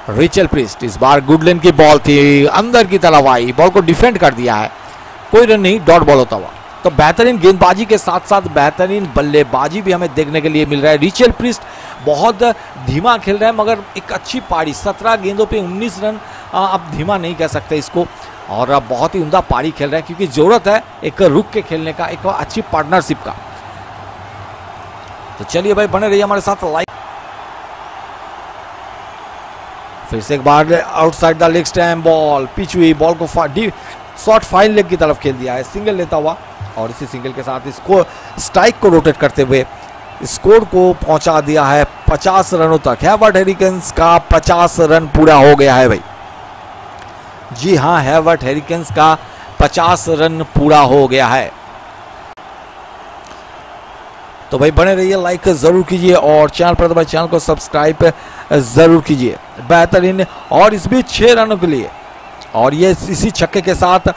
रिचल प्रिस्ट। इस बार गुडलैंड की बॉल थी, अंदर की तरफ़ आई, बॉल को डिफेंड कर दिया है। कोई रन नहीं, डॉट बॉल होता हुआ। तो बेहतरीन गेंदबाजी के साथ साथ बेहतरीन बल्लेबाजी भी हमें देखने के लिए मिल रहा है। रिचल प्रिस्ट बहुत धीमा खेल रहा है, मगर एक अच्छी पारी, सत्रह गेंदों पे 19 रन अब धीमा नहीं कह सकते इसको। और अब बहुत ही उमदा पारी खेल रहा है, क्योंकि ज़रूरत है एक रुक के खेलने का, एक अच्छी पार्टनरशिप का। तो चलिए भाई, बने रहिए हमारे साथ लाइक फिर से एक बार outside the leg stump ball pitch हुई बॉल को शॉर्ट फाइन लेग की तरफ़ खेल दिया है। सिंगल लेता हुआ और इसी सिंगल के साथ इसको स्ट्राइक को रोटेट करते हुए स्कोर को पहुँचा दिया है 50 रनों तक। हैवर्ड हेरिकन्स का 50 रन पूरा हो गया है भाई। जी हाँ हैवर्ड हेरिकन्स का 50 रन पूरा हो गया है। तो भाई बने रहिए लाइक ज़रूर कीजिए और चैनल पर भाई चैनल को सब्सक्राइब ज़रूर कीजिए। बेहतरीन और इस बीच छह रनों के लिए और ये इसी छक्के के साथ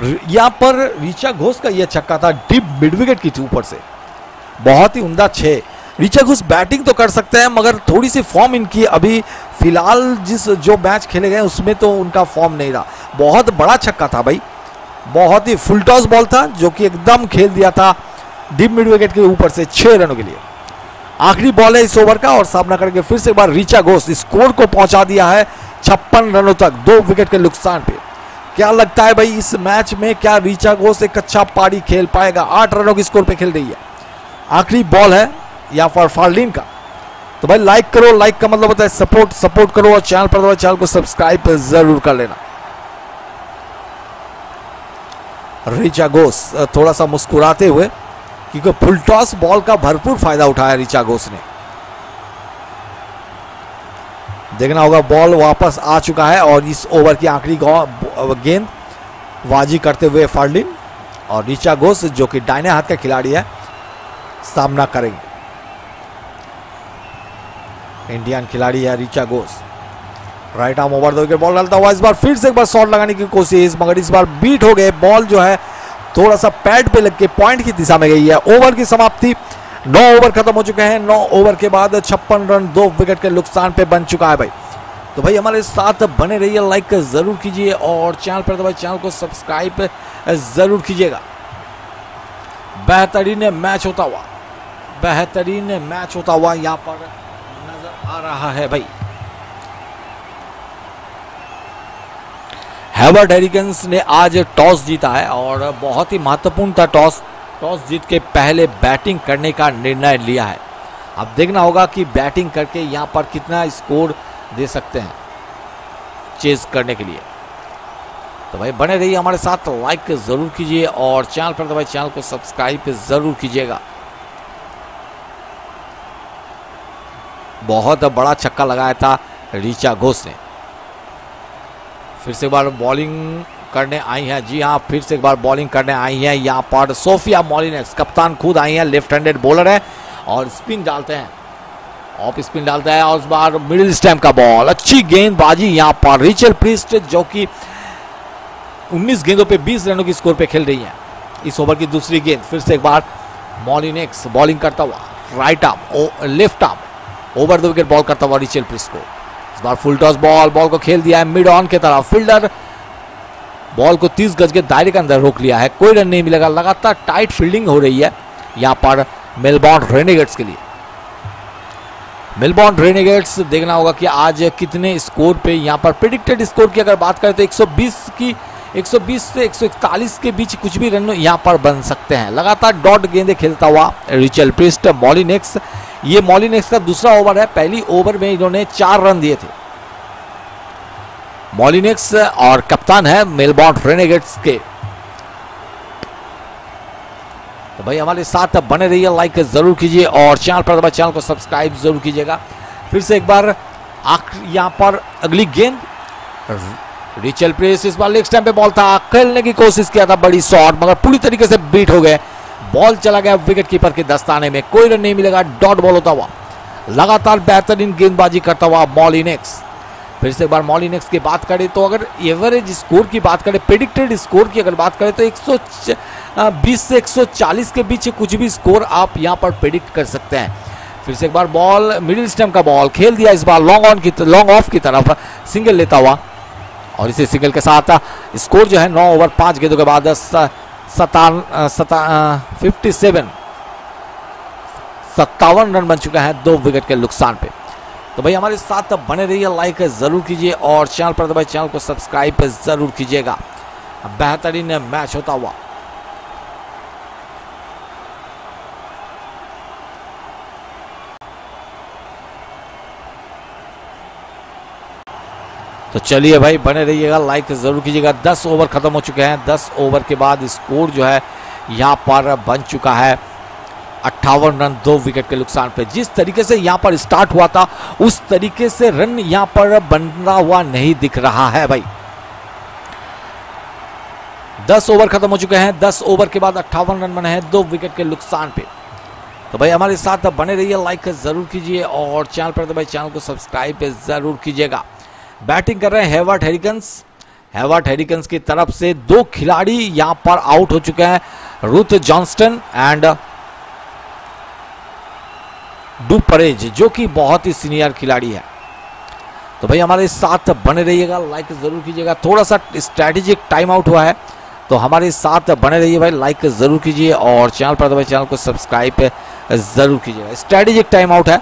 यहाँ पर रीचा घोष का ये छक्का था डीप मिड विकेट की थी ऊपर से। बहुत ही उमदा छः रीचा घोष बैटिंग तो कर सकते हैं, मगर थोड़ी सी फॉर्म इनकी अभी फ़िलहाल जिस जो मैच खेले गए उसमें तो उनका फॉर्म नहीं रहा। बहुत बड़ा छक्का था भाई। बहुत ही फुल टॉस बॉल था, जो कि एकदम खेल दिया था। डीप मिड विकेट के ऊपर से छह रनों के लिए। आखिरी बॉल है इस ओवर का और सामना करके फिर से एक बार रीचा घोष। स्कोर को पहुँचा दिया है छप्पन रनों तक, दो विकेट के नुकसान पे। क्या लगता है भाई इस मैच में क्या रीचा घोष एक अच्छा पारी खेल पाएगा? आठ रनों की स्कोर पे खेल रही है। आखिरी बॉल है या फॉर फार्लिन का। तो भाई लाइक करो लाइक का मतलब होता है सपोर्ट सपोर्ट करो और चैनल पर चैनल को सब्सक्राइब ज़रूर कर लेना। रिचा घोष, थोड़ा सा मुस्कुराते हुए क्योंकि फुल टॉस बॉल का भरपूर फ़ायदा उठाया रिचा घोष ने। देखना होगा, बॉल वापस आ चुका है और इस ओवर की आखिरी गेंद वाजी करते हुए फार्लिन और रिचा घोष, जो कि डाइने हाथ का खिलाड़ी है, सामना करेंगे। इंडियन खिलाड़ी है Richa Ghosh. Right arm over दो बॉल डालता हुआ इस बार फिर से एक बार शॉट लगाने की कोशिश, मगर इस बार बीट हो गए। बॉल जो है थोड़ा सा पैड पे लग के पॉइंट की दिशा में गई है। ओवर की समाप्ति। नौ ओवर खत्म हो चुके हैं। नौ ओवर के बाद छप्पन रन, दो विकेट के नुकसान पे बन चुका है भाई। तो भाई हमारे साथ बने रहिए लाइक ज़रूर कीजिए और चैनल पर तो भाई चैनल को सब्सक्राइब ज़रूर कीजिएगा। बेहतरीन मैच होता हुआ। बेहतरीन मैच होता हुआ यहाँ पर नज़र आ रहा है भाई। हैवर्ड हेरिकन्स ने आज टॉस जीता है और बहुत ही महत्वपूर्ण था टॉस। टॉस जीत के पहले बैटिंग करने का निर्णय लिया है। अब देखना होगा कि बैटिंग करके यहाँ पर कितना स्कोर दे सकते हैं चेज करने के लिए। तो भाई, बने रहिए हमारे साथ लाइक ज़रूर कीजिए और चैनल पर तो भाई, चैनल को सब्सक्राइब ज़रूर कीजिएगा। बहुत बड़ा छक्का लगाया था रीचा घोष ने। फिर से एक बार बॉलिंग करने आई हैं। जी हाँ फिर से एक बार बॉलिंग करने आई हैं। यहाँ पर सोफिया मॉलिनेक्स, कप्तान खुद आई हैं। लेफ़्ट हैंडेड बॉलर है और स्पिन डालते हैं। ऑफ़ स्पिन डालता है और उस बार मिडिल स्टैम्प का बॉल अच्छी गेंदबाजी यहाँ पर रिचल प्रिस्ट जो कि 19 गेंदों पे 20 रनों की स्कोर पे खेल रही हैं। इस ओवर की दूसरी गेंद, फिर से एक बार मॉलिनेक्स बॉलिंग करता हुआ right arm left arm over the wicket ball करता हुआ रिचल प्रिस्ट को। इस बार फुल टॉस बॉल बॉल को खेल दिया है मिड ऑन की तरफ़। फील्डर बॉल को 30 गज के दायरे के अंदर रोक लिया है। कोई रन नहीं मिलेगा, लगातार टाइट फील्डिंग हो रही है यहाँ पर मेलबॉर्न रेनेगेट्स के लिए। मेलबॉर्न रेनेगेट्स देखना होगा कि आज कितने स्कोर पे यहाँ पर प्रिडिक्टेड स्कोर की अगर बात करें तो 120 की 120 से 141 के बीच कुछ भी रन यहाँ पर बन सकते हैं। लगातार डॉट गेंदे खेलता हुआ रिचल प्रिस्ट मॉलिनेक्स ये मॉलिनेक्स का दूसरा ओवर है। पहली ओवर में इन्होंने चार रन दिए थे। मॉलिनेक्स और कप्तान है मेलबॉर्न रेनेगेट्स के। तो भाई, हमारे साथ बने रहिए लाइक ज़रूर कीजिए और चैनल पर दबा चैनल को सब्सक्राइब ज़रूर कीजिएगा। फिर से एक बार आखिर यहाँ पर अगली गेंद। रिचल प्रेस, इस बार लेग स्टैम्प पे बॉल था। खेलने की कोशिश किया था, बड़ी शॉट मगर पूरी तरीके से बीट हो गए। बॉल चला गया विकेट कीपर के दस्ताने में। कोई रन नहीं मिलेगा, डॉट बॉल होता हुआ। लगातार बेहतरीन गेंदबाजी करता हुआ मॉलिनेक्स फिर से एक बार मॉलिनेक्स की बात करें तो अगर एवरेज स्कोर की बात करें प्रिडिक्टेड स्कोर की अगर बात करें तो 120 से 140 के बीच कुछ भी स्कोर आप यहाँ पर प्रिडिक्ट कर सकते हैं। फिर से एक बार बॉल मिडिल स्टैम्प का बॉल खेल दिया इस बार लॉन्ग ऑन की लॉन्ग ऑफ़ की तरफ़। सिंगल लेता हुआ। और इसी सिंगल के साथ स्कोर जो है नौ ओवर पाँच गेंदों के बाद सतान सता फिफ्टी सेवन सत्तावन रन बन चुका है दो विकेट के नुकसान पे। तो भाई हमारे साथ बने रहिए लाइक ज़रूर कीजिए और चैनल पर तो भाई चैनल को सब्सक्राइब ज़रूर कीजिएगा। बेहतरीन मैच होता हुआ। तो चलिए भाई, बने रहिएगा लाइक ज़रूर कीजिएगा। 10 ओवर ख़त्म हो चुके हैं। 10 ओवर के बाद स्कोर जो है, यहाँ पर बन चुका है। अट्ठावन रन, दो विकेट के नुकसान पे। जिस तरीके से यहाँ पर स्टार्ट हुआ था, उस तरीके से रन यहाँ पर बन रहा हुआ नहीं दिख रहा है भाई। दस ओवर खत्म हो चुके हैं। दस ओवर के बाद अट्ठावन रन बने हैं, दो विकेट के नुकसान पे। तो भाई, हमारे साथ बने रहिए लाइक ज़रूर कीजिए और चैनल पर तो भाई चैनल को सब्सक्राइब ज़रूर कीजिएगा। बैटिंग कर रहे हैं हेवर्ट हेरिकन्स। हेवर्ट हेरिकन्स की तरफ़ से दो खिलाड़ी यहाँ पर आउट हो चुके हैं, Ruth Johnston and du Preez जो कि बहुत ही सीनियर खिलाड़ी है। तो भाई हमारे साथ बने रहिएगा लाइक ज़रूर कीजिएगा। थोड़ा सा स्ट्रैटेजिक टाइम आउट हुआ है तो हमारे साथ बने रहिए भाई लाइक ज़रूर कीजिए और चैनल पर तो भाई चैनल को सब्सक्राइब ज़रूर कीजिएगा। स्ट्रैटेजिक टाइम आउट है।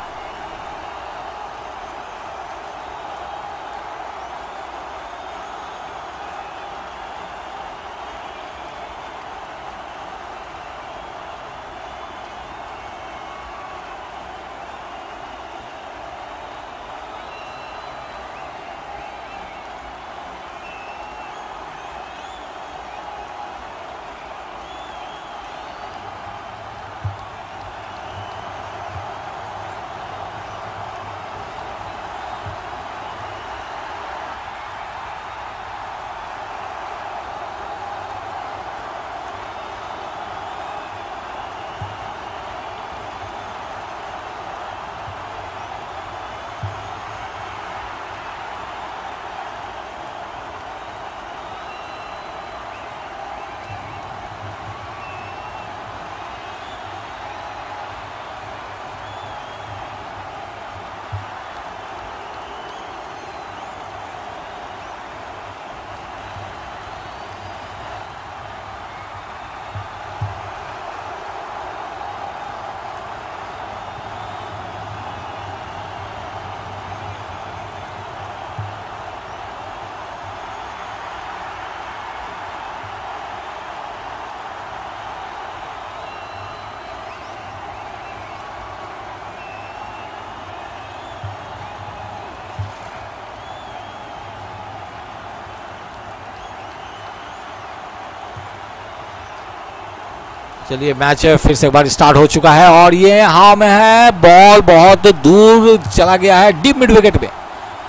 चलिए मैच फिर से एक बार स्टार्ट हो चुका है और ये हाँ में है बॉल बहुत दूर चला गया है डीप मिड विकेट में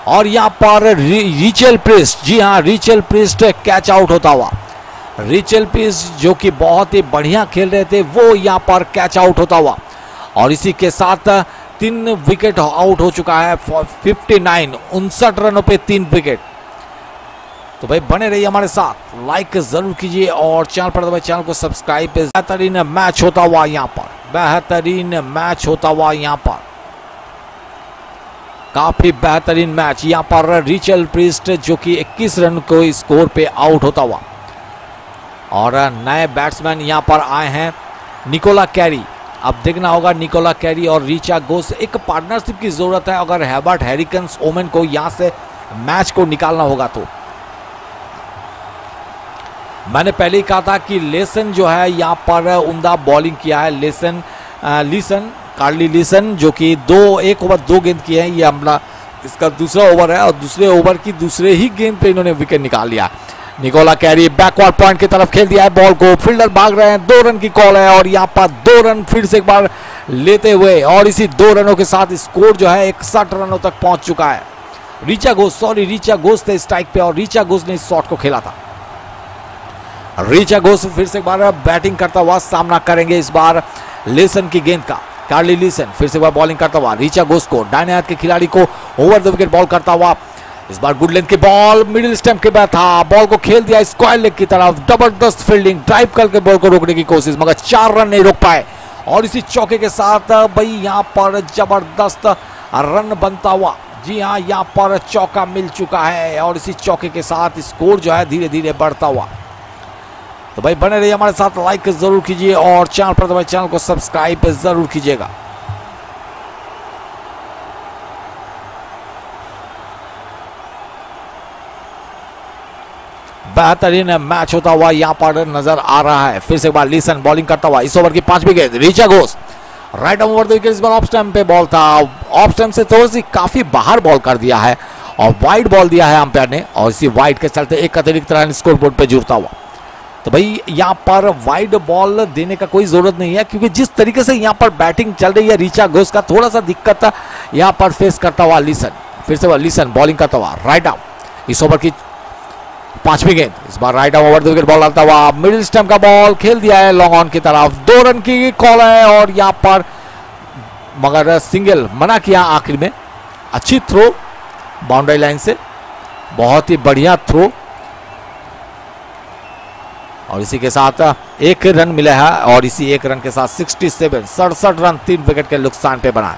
और यहाँ पर रिचल प्रिस्ट जी हाँ रिचल प्रिस्ट कैच आउट होता हुआ। रिचल प्रिस्ट जो कि बहुत ही बढ़िया खेल रहे थे, वो यहाँ पर कैच आउट होता हुआ। और इसी के साथ तीन विकेट आउट हो चुका है 59 उनसठ रनों पे तीन विकेट तो भाई बने रहिए हमारे साथ। लाइक ज़रूर कीजिए और चैनल पर भाई चैनल को सब्सक्राइब बेहतरीन मैच होता हुआ यहाँ पर। बेहतरीन मैच होता हुआ यहाँ पर। काफ़ी बेहतरीन मैच यहाँ पर रिचल प्रिस्ट जो कि 21 रन को स्कोर पे आउट होता हुआ। और नए बैट्समैन यहाँ पर आए हैं निकोला कैरी अब देखना होगा निकोला कैरी और रिचा गोस एक पार्टनरशिप की ज़रूरत है। अगर हैबर्ट हैरिकन्स ओमेन को यहाँ से मैच को निकालना होगा तो। मैंने पहले ही कहा था कि लेसन जो है, यहाँ पर उमदा बॉलिंग किया है। लेसन लीसन कार्ली लीसन जो कि दो, एक ओवर दो गेंद किए हैं। ये हमला, इसका दूसरा ओवर है और दूसरे ओवर की दूसरे ही गेंद पे इन्होंने विकेट निकाल लिया। निकोला कैरी बैकवर्ड पॉइंट की तरफ़ खेल दिया है। बॉल को फील्डर भाग रहे हैं। दो रन की कॉल है और यहाँ पर दो रन फिर से एक बार लेते हुए और इसी दो रनों के साथ स्कोर जो है, इकसठ रनों तक पहुँच चुका है। रीचा घोष सॉरी रीचा घोष थे स्ट्राइक पे और रीचा घोष ने इस शॉट को खेला था। रीचा घोष फिर से एक बार बैटिंग करता हुआ सामना करेंगे इस बार लेसन की गेंद का। कार्ली लीसन फिर से बार बॉलिंग करता हुआ रिचा घोष को डायने के खिलाड़ी को ओवर द विकेट बॉल करता हुआ। इस बार गुड लेंथ की बॉल मिडिल स्टैम्प के था। बॉल को खेल दिया स्क्वायर लेग की तरफ़। ज़बरदस्त फील्डिंग ड्राइव करके बॉल को रोकने की कोशिश, मगर चार रन नहीं रोक पाए। और इसी चौके के साथ भाई यहाँ पर ज़बरदस्त रन बनता हुआ। जी हाँ यहाँ पर चौका मिल चुका है और इसी चौके के साथ स्कोर जो है धीरे धीरे बढ़ता हुआ। तो भाई बने रहिए हमारे साथ लाइक ज़रूर कीजिए और चैनल पर तो भाई चैनल को सब्सक्राइब ज़रूर कीजिएगा। बेहतरीन मैच होता हुआ यहाँ पर नज़र आ रहा है। फिर से एक बार लीसन बॉलिंग करता हुआ इस ओवर की पांचवी गेंद रीचा घोष। राइट ओवर देखिए इस बार ऑफ़ स्टैम्प पे बॉल था। ऑफ़ स्टैम्प से थोड़ी सी काफ़ी बाहर बॉल कर दिया है और वाइड बॉल दिया है अंपायर ने और इसी वाइड के चलते एक अतिरिक्त रन स्कोर बोर्ड पे जुड़ता हुआ। तो भाई, यहाँ पर वाइड बॉल देने का कोई ज़रूरत नहीं है, क्योंकि जिस तरीके से यहाँ पर बैटिंग चल रही है रीचा घोष का थोड़ा सा दिक्कत यहाँ पर फेस करता हुआ लिसन फिर से लिसन बॉलिंग करता हुआ राइट आउट इस ओवर की पांचवी गेंद। इस बार right out over wicket ball डालता हुआ मिडिल स्टम्प का बॉल खेल दिया है लॉन्ग ऑन की तरफ़। दो रन की कॉल है और यहाँ पर मगर सिंगल मना किया आखिर में। अच्छी थ्रो बाउंड्री लाइन से। बहुत ही बढ़िया थ्रो और इसी के साथ एक रन मिला है और इसी एक रन के साथ 67 सड़सठ रन तीन विकेट के नुकसान पे बना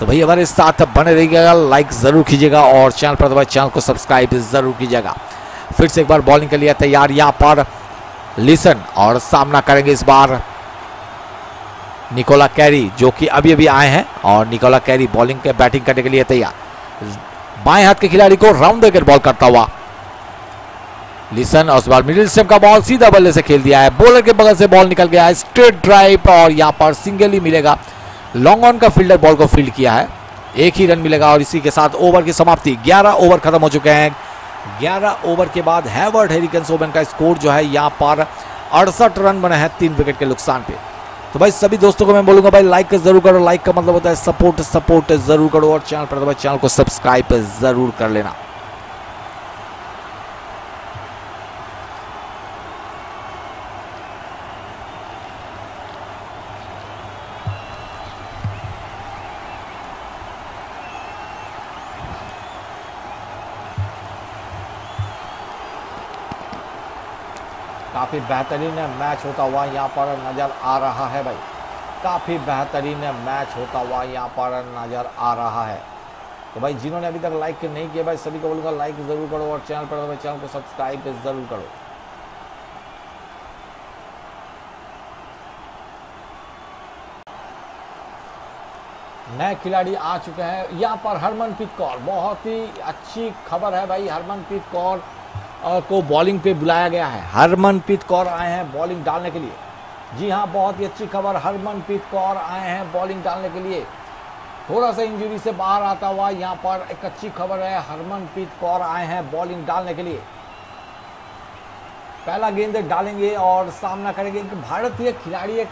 तो भाई, हमारे साथ बने रहिएगा लाइक ज़रूर कीजिएगा और चैनल पर चैनल को सब्सक्राइब ज़रूर कीजिएगा। फिर से एक बार बॉलिंग के लिए तैयार यहाँ पर। लिसन और सामना करेंगे इस बार निकोला कैरी जो कि अभी अभी आए हैं और निकोला कैरी बॉलिंग के बैटिंग करने के लिए तैयार। बाएँ हाथ के खिलाड़ी को राउंड देकर बॉल करता हुआ लिसन और मिडिल स्टेप का बॉल सीधा बल्ले से खेल दिया है। बॉलर के बगल से बॉल निकल गया है। स्ट्रेट ड्राइव और यहाँ पर सिंगल ही मिलेगा। लॉन्ग ऑन का फील्डर बॉल को फ़ील्ड किया है। एक ही रन मिलेगा और इसी के साथ ओवर की समाप्ति। 11 ओवर खत्म हो चुके हैं। 11 ओवर के बाद हैवर्ड हेरिकन सोबन का स्कोर जो है यहाँ पर अड़सठ रन बने हैं तीन विकेट के नुकसान पे। तो भाई सभी दोस्तों को मैं बोलूँगा भाई लाइक ज़रूर करो। लाइक का मतलब होता है सपोर्ट सपोर्ट ज़रूर करो और चैनल पर तो भाई चैनल को सब्सक्राइब ज़रूर कर लेना। काफ़ी बेहतरीन मैच होता हुआ यहाँ पर नज़र आ रहा है भाई। काफ़ी बेहतरीन मैच होता हुआ यहाँ पर नज़र आ रहा है। तो भाई, जिन्होंने अभी तक लाइक नहीं किया भाई, सभी को बोलूँगा लाइक ज़रूर करो और चैनल पर भाई चैनल को सब्सक्राइब ज़रूर करो। नए खिलाड़ी आ चुके हैं। यहाँ पर हरमनप्रीत कौर, बहुत ही अच्छी खबर है भाई, हरमनप्रीत कौर को बॉलिंग पे बुलाया गया है। हरमनप्रीत कौर आए हैं बॉलिंग डालने के लिए। जी हाँ बहुत ही अच्छी खबर। हरमनप्रीत कौर आए हैं बॉलिंग डालने के लिए। थोड़ा सा इंजरी से बाहर आता हुआ यहाँ पर एक अच्छी खबर है। हरमनप्रीत कौर आए हैं बॉलिंग डालने के लिए। पहला गेंद डालेंगे और सामना करेंगे एक भारतीय खिलाड़ी, एक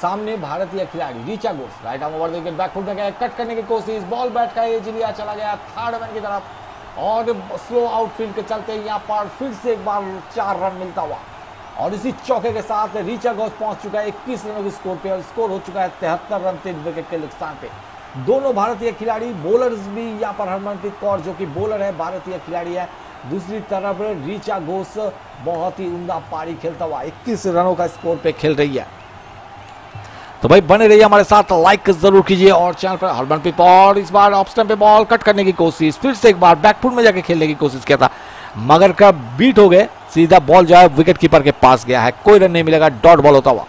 सामने भारतीय खिलाड़ी Richa Ghosh right over wicket back foot में गया कट करने की कोशिश। बॉल बैट का एज लिया चला गया। थर्ड मैन की तरफ़। और स्लो आउटफील्ड के चलते यहाँ पर फिर से एक बार चार रन मिलता हुआ। और इसी चौके के साथ रीचा घोष पहुँच चुका है। इक्कीस रनों के स्कोर पे और स्कोर हो चुका है तिहत्तर रन तीन विकेट के नुकसान पे। दोनों भारतीय खिलाड़ी बॉलर्स भी यहाँ पर हरमनप्रीत कौर जो कि बॉलर है, भारतीय खिलाड़ी है। दूसरी तरफ़ रीचा घोष बहुत ही उमदा पारी खेलता हुआ इक्कीस रनों का स्कोर पे खेल रही है। तो भाई बने रहिए हमारे साथ। लाइक ज़रूर कीजिए और चैनल पर हरमनप्रीत और इस बार ऑफ़ स्टम्प पे बॉल कट करने की कोशिश, फिर से एक बार बैकफुट में जाके खेलने की कोशिश किया था। मगर का बीट हो गए, सीधा बॉल जो है विकेट कीपर के पास गया है। कोई रन नहीं मिलेगा डॉट बॉल होता हुआ।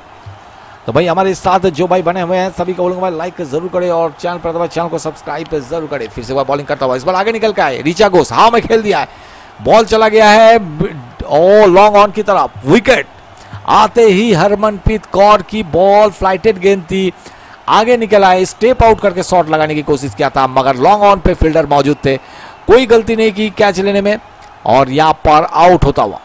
तो भाई हमारे साथ जो भाई बने हुए हैं, सभी को बोलूँगा भाई लाइक ज़रूर करें और चैनल पर चैनल को सब्सक्राइब ज़रूर करें। फिर से बॉलिंग करता हुआ, इस बार आगे निकल के आए। रिचा घोष हाँ में खेल दिया है। बॉल चला गया है ओ लॉन्ग ऑन की तरफ़। विकेट आते ही हरमनप्रीत कौर की बॉल फ्लाइटेड गेंद थी आगे निकल आए स्टेप आउट करके शॉट लगाने की कोशिश किया था, मगर लॉन्ग ऑन पे फील्डर मौजूद थे। कोई गलती नहीं की कैच लेने में, और यहाँ पर आउट होता हुआ।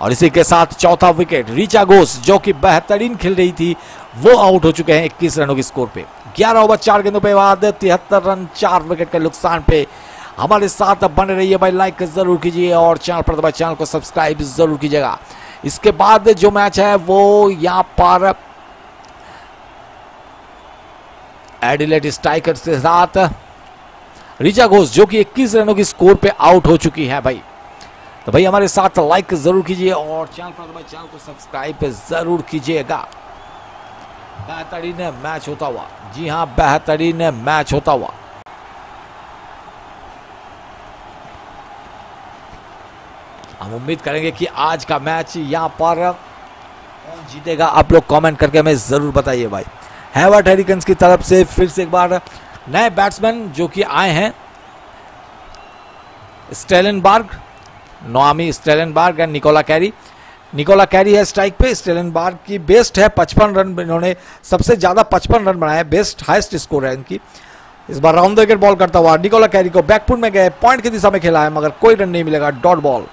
और इसी के साथ चौथा विकेट रीचा घोष, जो कि बेहतरीन खेल रही थी, वो आउट हो चुके हैं 21 रनों के स्कोर पे। 11 ओवर चार गेंदों पे बाद तिहत्तर रन, चार विकेट के नुकसान पे। हमारे साथ बने रहिए भाई लाइक ज़रूर कीजिए, और चैनल पर चैनल को सब्सक्राइब ज़रूर कीजिएगा। इसके बाद जो मैच है वो यहाँ पर एडिलेट स्ट्राइकर्स के साथ रिचा घोष, जो कि 21 रनों की स्कोर पे आउट हो चुकी है भाई। तो भाई हमारे साथ लाइक ज़रूर कीजिए और चैनल पर भाई चैनल को सब्सक्राइब ज़रूर कीजिएगा। बेहतरीन मैच होता हुआ। जी हाँ बेहतरीन मैच होता हुआ। हम उम्मीद करेंगे कि आज का मैच यहाँ पर कौन जीतेगा, आप लोग कमेंट करके हमें ज़रूर बताइए भाई। हैवर्ट हेरिकन्स की तरफ़ से फिर से एक बार नए बैट्समैन जो कि आए हैं, Stalenberg, Naomi Stalenberg and Nicola Carey. Nicola Carey है स्ट्राइक पे, स्टेलनबार्ग की बेस्ट है, पचपन रन इन्होंने सबसे ज़्यादा पचपन रन बनाए बेस्ट हाइस्ट स्कोर है इनकी। इस बार राउंड विकेट बॉल करता हुआ निकोला कैरी को बैकफुट में गए पॉइंट की दिशा में खेला है, मगर कोई रन नहीं मिलेगा डॉट बॉल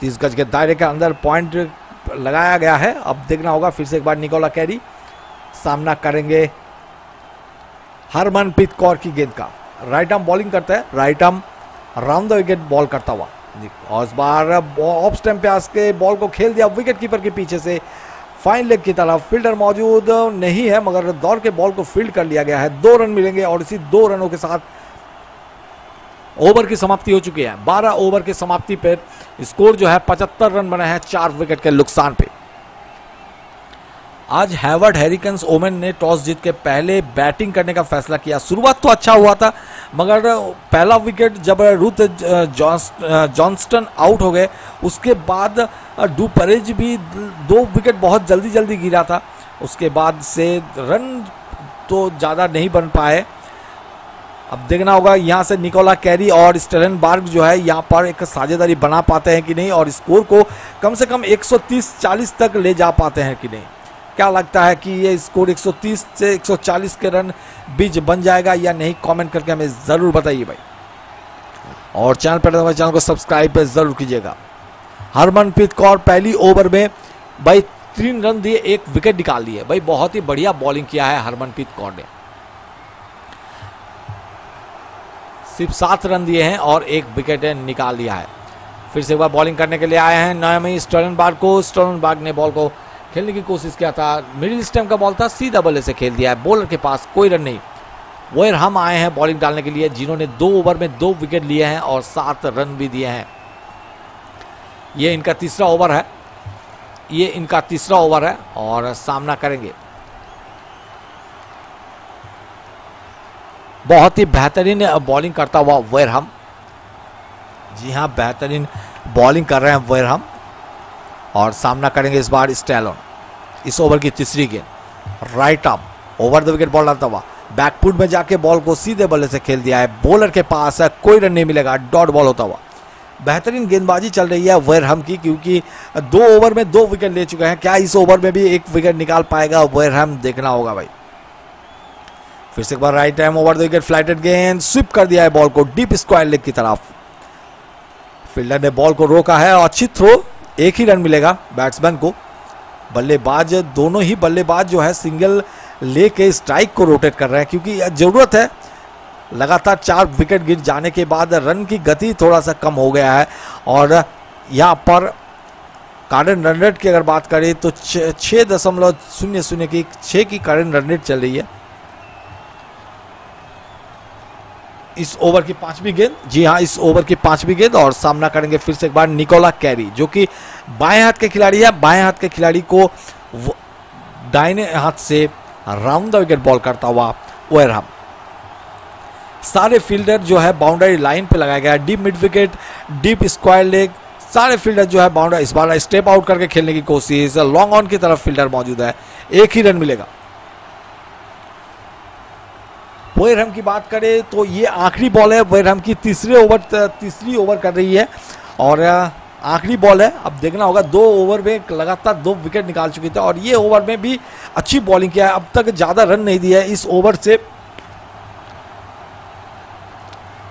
तीस गज के दायरे के अंदर पॉइंट लगाया गया है। अब देखना होगा, फिर से एक बार निकोला कैरी सामना करेंगे हरमनप्रीत कौर की गेंद का। राइट आर्म बॉलिंग करता है। Right arm round the wicket ball करता हुआ। और इस बार ऑफ़ स्टैम्प पे के बॉल को खेल दिया विकेट कीपर के पीछे से। फाइन लेग की तरफ़ फील्डर मौजूद नहीं है, मगर दौड़ के बॉल को फ़ील्ड कर लिया गया है। दो रन मिलेंगे और इसी दो रनों के साथ ओवर की समाप्ति हो चुकी है। 12 ओवर की समाप्ति पर स्कोर जो है 75 रन बने हैं, चार विकेट के नुकसान पे। आज हैवर्ड हैरिकन्स ओमेन ने टॉस जीत के पहले बैटिंग करने का फैसला किया। शुरुआत तो अच्छा हुआ था, मगर पहला विकेट जब रूथ जॉन्स्टन आउट हो गए, उसके बाद डू परेज भी दो विकेट बहुत जल्दी जल्दी गिरा था। उसके बाद से रन तो ज़्यादा नहीं बन पाए। अब देखना होगा यहाँ से निकोला कैरी और स्टेलन बार्ग जो है यहाँ पर एक साझेदारी बना पाते हैं कि नहीं और स्कोर को कम से कम 130-40 तक ले जा पाते हैं कि नहीं। क्या लगता है कि ये स्कोर 130 से 140 के रन बीच बन जाएगा या नहीं, कमेंट करके हमें ज़रूर बताइए भाई। और चैनल पर चैनल को सब्सक्राइब पे ज़रूर कीजिएगा। हरमनप्रीत कौर पहली ओवर में भाई तीन रन दिए, एक विकेट निकाल दिए। भाई बहुत ही बढ़िया बॉलिंग किया है हरमनप्रीत कौर ने। सिर्फ़ सात रन दिए हैं और एक विकेट निकाल दिया है। फिर से एक बार बॉलिंग करने के लिए आए हैं। नया स्टर्न बाग को स्टर्न बाग ने बॉल को खेलने की कोशिश किया था। मिडिल स्टैम का बॉल था, सीधा बल्ले से खेल दिया है। बॉलर के पास कोई रन नहीं। वो हम आए हैं बॉलिंग डालने के लिए, जिन्होंने दो ओवर में दो विकेट लिए हैं और सात रन भी दिए हैं। ये इनका तीसरा ओवर है। ये इनका तीसरा ओवर है और सामना करेंगे। बहुत ही बेहतरीन बॉलिंग करता हुआ वेर हम जी हाँ बेहतरीन बॉलिंग कर रहे हैं वेर हम और सामना करेंगे इस बार स्टैलोन इस ओवर की तीसरी गेंद। Right up over the wicket ball डालता हुआ। बैकफुट में जाके बॉल को सीधे बल्ले से खेल दिया है। बॉलर के पास है कोई रन नहीं मिलेगा। डॉट बॉल होता हुआ। बेहतरीन गेंदबाजी चल रही है वेरहम की, क्योंकि दो ओवर में दो विकेट ले चुके हैं। क्या इस ओवर में भी एक विकेट निकाल पाएगा वेरहम देखना होगा भाई। फिर से एक बार right time over the wicket flighted गेंद स्विप कर दिया है बॉल को डीप स्क्वायर लेग की तरफ़। फील्डर ने बॉल को रोका है और अच्छी थ्रो एक ही रन मिलेगा बैट्समैन को। बल्लेबाज, दोनों ही बल्लेबाज जो है सिंगल ले के स्ट्राइक को रोटेट कर रहे हैं क्योंकि ज़रूरत है। लगातार चार विकेट गिर जाने के बाद रन की गति थोड़ा सा कम हो गया है और यहाँ पर कारण रन रेट की अगर बात करें तो छः दशमलव शून्य शून्य की छः की कारण रन रेट चल रही है। इस ओवर की पांचवी गेंद। जी हाँ इस ओवर की पांचवी गेंद और सामना करेंगे फिर से एक बार निकोला कैरी, जो कि बाएँ हाथ के खिलाड़ी है। बाएँ हाथ के खिलाड़ी को दाहिने हाथ से राउंड द विकेट बॉल करता हुआ ओएरहम सारे फील्डर जो है बाउंड्री लाइन पे लगाया गया deep mid wicket, deep square leg, सारे फील्डर जो है बाउंड्री इस बार स्टेप आउट करके खेलने की कोशिश। लॉन्ग ऑन की तरफ़ फील्डर मौजूद है। एक ही रन मिलेगा। वेरहम की बात करें तो ये आखिरी बॉल है, वेरहम की तीसरे ओवर तीसरी ओवर कर रही है। और आखिरी बॉल है। अब देखना होगा, दो ओवर में लगातार दो विकेट निकाल चुकी थी और ये ओवर में भी अच्छी बॉलिंग किया है। अब तक ज़्यादा रन नहीं दिया है। इस ओवर से,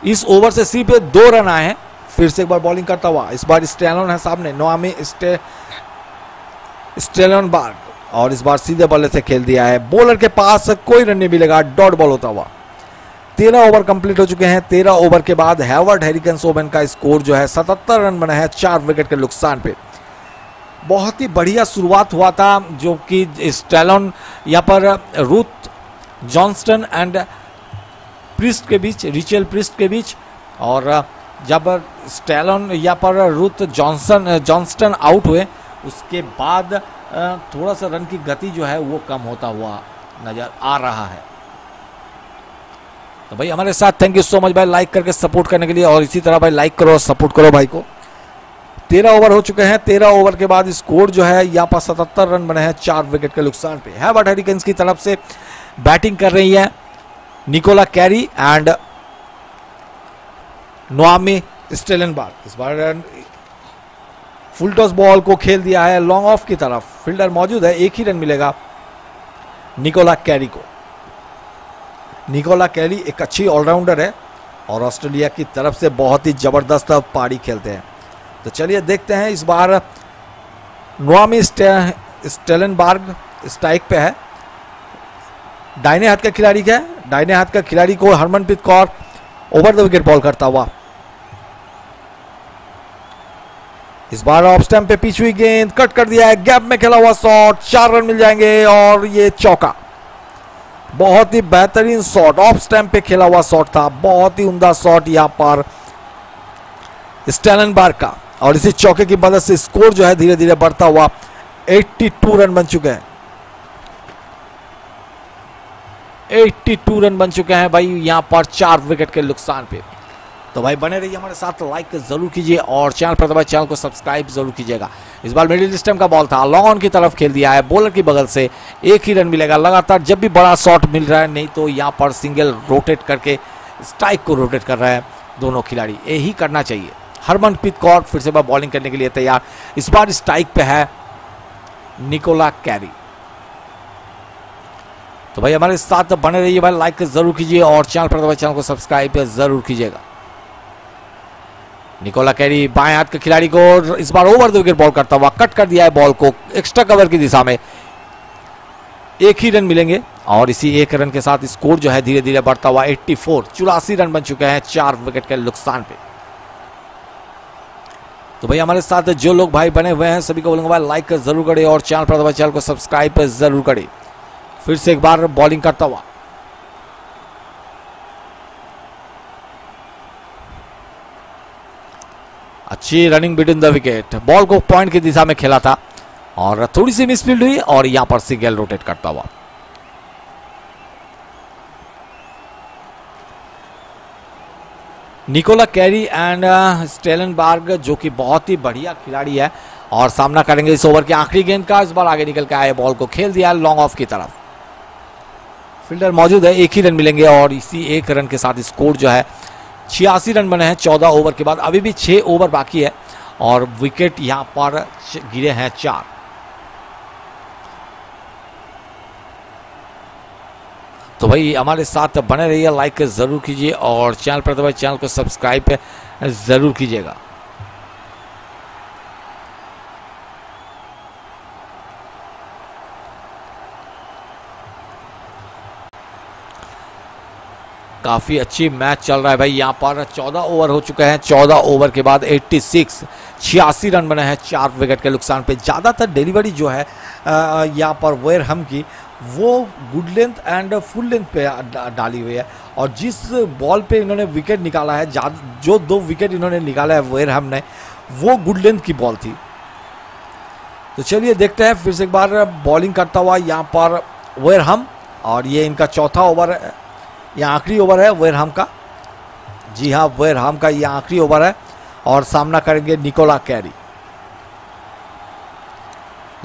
इस ओवर से सिर्फ़ दो रन आए हैं। फिर से एक बार बॉलिंग करता हुआ, इस बार स्टेलन है सामने नोआमी स्टे स्टेलन बार। और इस बार सीधे बल्ले से खेल दिया है। बॉलर के पास कोई रन नहीं मिलेगा। डॉट बॉल होता हुआ। तेरह ओवर कंप्लीट हो चुके हैं। तेरह ओवर के बाद हैवर्ड हेरिकन ओवन का स्कोर जो है, सतहत्तर रन बना है चार विकेट के नुकसान पे। बहुत ही बढ़िया शुरुआत हुआ था, जो कि स्टेलन यहाँ पर रूथ जॉन्स्टन एंड प्रिस्ट के बीच रिचेल प्रिस्ट के बीच, और जब स्टेलन यहाँ पर रूथ जॉनसन जॉन्स्टन आउट हुए, उसके बाद थोड़ा सा रन की गति जो है, वो कम होता हुआ नज़र आ रहा है। तो भाई, हमारे साथ थैंक यू सो मच भाई लाइक करके सपोर्ट करने के लिए और इसी तरह भाई लाइक करो और सपोर्ट करो भाई को। तेरह ओवर हो चुके हैं, तेरह ओवर के बाद स्कोर जो है, यहाँ पर सतहत्तर रन बने हैं, चार विकेट के नुकसान पे। है बट हरिकेन्स की तरफ़ से बैटिंग कर रही है Nicola Carey and Naomi Stalenberg इस बार फुल टॉस बॉल को खेल दिया है लॉन्ग ऑफ़ की तरफ़। फील्डर मौजूद है, एक ही रन मिलेगा निकोला कैरी को। निकोला कैरी एक अच्छी ऑलराउंडर है और ऑस्ट्रेलिया की तरफ़ से बहुत ही ज़बरदस्त पारी खेलते हैं। तो चलिए देखते हैं, इस बार नोआमी स्टेलनबार्ग स्ट्राइक पे है। दाहिने हाथ का खिलाड़ी क्या है? दाहिने हाथ का खिलाड़ी को Harmanpreet Kaur over the wicket ball करता हुआ। इस बार ऑफ़ स्टैम्प पे पिच हुई गेंद कट कर दिया है गैप में खेला हुआ शॉट चार रन मिल जाएँगे और ये चौका। बहुत ही बेहतरीन शॉट ऑफ़ स्टैम्प पे खेला हुआ शॉट था, बहुत ही उमदा शॉट यहाँ पर स्टैलन बार का। और इसी चौके की मदद से स्कोर जो है धीरे धीरे बढ़ता हुआ 82 रन बन चुके हैं। 82 रन बन चुके हैं भाई, यहाँ पर चार विकेट के नुकसान पे। तो भाई बने रहिए हमारे साथ लाइक ज़रूर कीजिए और चैनल पर दबाए चैनल को सब्सक्राइब ज़रूर कीजिएगा। इस बार मिडिल सिस्टम का बॉल था लॉन्ग ऑन की तरफ़ खेल दिया है बॉलर की बगल से एक ही रन मिलेगा लगातार, जब भी बड़ा शॉट मिल रहा है, नहीं तो यहाँ पर सिंगल रोटेट करके स्ट्राइक को रोटेट कर रहा है दोनों खिलाड़ी। यही करना चाहिए। हरमनप्रीत कौर फिर से बार बॉलिंग करने के लिए तैयार। इस बार स्ट्राइक पे है निकोला कैरी तो भाई हमारे साथ बने रहिए भाई लाइक ज़रूर कीजिए और चैनल पर चैनल को सब्सक्राइब ज़रूर कीजिएगा। निकोला कैरी बाएँ हाथ के खिलाड़ी को इस बार ओवर द विकेट बॉल करता हुआ कट कर दिया है बॉल को एक्स्ट्रा कवर की दिशा में। एक ही रन मिलेंगे और इसी एक रन के साथ स्कोर जो है धीरे धीरे बढ़ता हुआ 84 चौरासी रन बन चुके हैं चार विकेट के नुकसान पे। तो भाई हमारे साथ जो लोग भाई बने हुए हैं, सभी को बोलूँगा लाइक ज़रूर करें और चैनल पर चैनल को सब्सक्राइब ज़रूर करें। फिर से एक बार बॉलिंग करता हुआ। अच्छी running between the wicket ball को पॉइंट की दिशा में खेला था और थोड़ी सी मिसफील्ड हुई और यहाँ पर सिंगल रोटेट करता हुआ। Nicola Carey and Stalenberg जो कि बहुत ही बढ़िया खिलाड़ी है और सामना करेंगे इस ओवर के आखिरी गेंद का। इस बार आगे निकल के आए बॉल को खेल दिया लॉन्ग ऑफ़ की तरफ़। फील्डर मौजूद है, एक ही रन मिलेंगे और इसी एक रन के साथ स्कोर जो है छियासी रन बने हैं, चौदह ओवर के बाद। अभी भी छः ओवर बाकी है और विकेट यहाँ पर गिरे हैं चार। तो भाई, हमारे साथ बने रहिए लाइक ज़रूर कीजिए और चैनल पर तो भाई, चैनल को सब्सक्राइब ज़रूर कीजिएगा। काफ़ी अच्छी मैच चल रहा है भाई। यहाँ पर 14 ओवर हो चुके हैं। 14 ओवर के बाद 86 छियासी रन बने हैं चार विकेट के नुकसान पे। ज़्यादातर डिलीवरी जो है यहाँ पर वेयर हम की, वो good length and full length पे डाली हुई है। और जिस बॉल पे इन्होंने विकेट निकाला है जो दो विकेट इन्होंने निकाला है वेयर हम ने, वो गुड लेंथ की बॉल थी। तो चलिए देखते हैं, फिर से एक बार बॉलिंग करता हुआ यहाँ पर वेयर हम और ये इनका चौथा ओवर यह आखिरी ओवर है वेरहाम का। जी हाँ वेरहाम का यह आखिरी ओवर है और सामना करेंगे Nicola Carey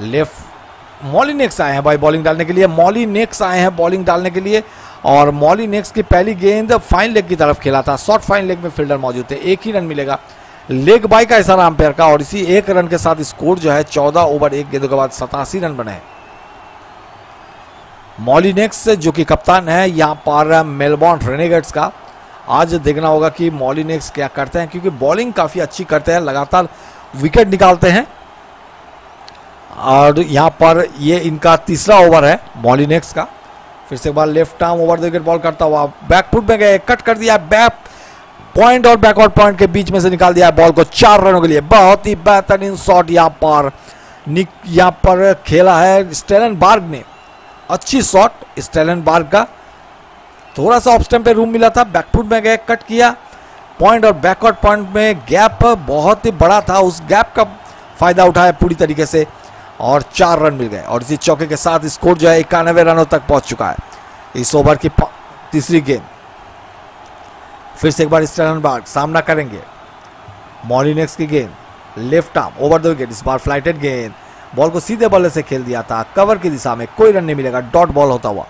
left Molineux आए हैं भाई बॉलिंग डालने के लिए। मॉली नेक्स आए हैं बॉलिंग डालने के लिए और मॉली नेक्स की पहली गेंद फाइन लेग की तरफ़ खेला था। शॉर्ट फाइन लेग में फील्डर मौजूद थे। एक ही रन मिलेगा। लेग बाई का इशारा अंपायर का और इसी एक रन के साथ स्कोर जो है, चौदह ओवर एक गेंदों के बाद सतासी रन बने हैं। मॉलिनेक्स, जो कि कप्तान है, यहाँ पर मेलबॉर्न रेनेगेट्स का। आज देखना होगा कि मॉलिनेक्स क्या करते हैं, क्योंकि बॉलिंग काफ़ी अच्छी करते हैं, लगातार विकेट निकालते हैं। और यहाँ पर ये इनका तीसरा ओवर है, मॉलिनेक्स का। फिर से एक बार left arm over the wicket ball करता हुआ बैकफुट में गए, कट कर दिया, बैक पॉइंट और बैकवर्ड पॉइंट के बीच में से निकाल दिया बॉल को चार रनों के लिए। बहुत ही बेहतरीन शॉट यहाँ पर यहाँ पर खेला है स्टेलन बार्ग ने। अच्छी शॉट स्टेलन बार्ग का। थोड़ा सा स्टैम्प पे रूम मिला था बैकफुट में गए कट किया। पॉइंट और बैकवर्ड पॉइंट में गैप बहुत ही बड़ा था, उस गैप का फ़ायदा उठाया पूरी तरीके से। और चार रन मिल गए, और इसी चौके के साथ स्कोर जो है, इक्यानवे रनों तक पहुँच चुका है। इस ओवर की तीसरी गेंद फिर से एक बार स्टेलन बार्ग सामना करेंगे। मॉलिनेक्स की गेंद left arm over the wicket इस बार फ्लाइटेड गेंद बॉल को सीधे बल्ले से खेल दिया था। कवर की दिशा में कोई रन नहीं मिलेगा। डॉट बॉल होता हुआ।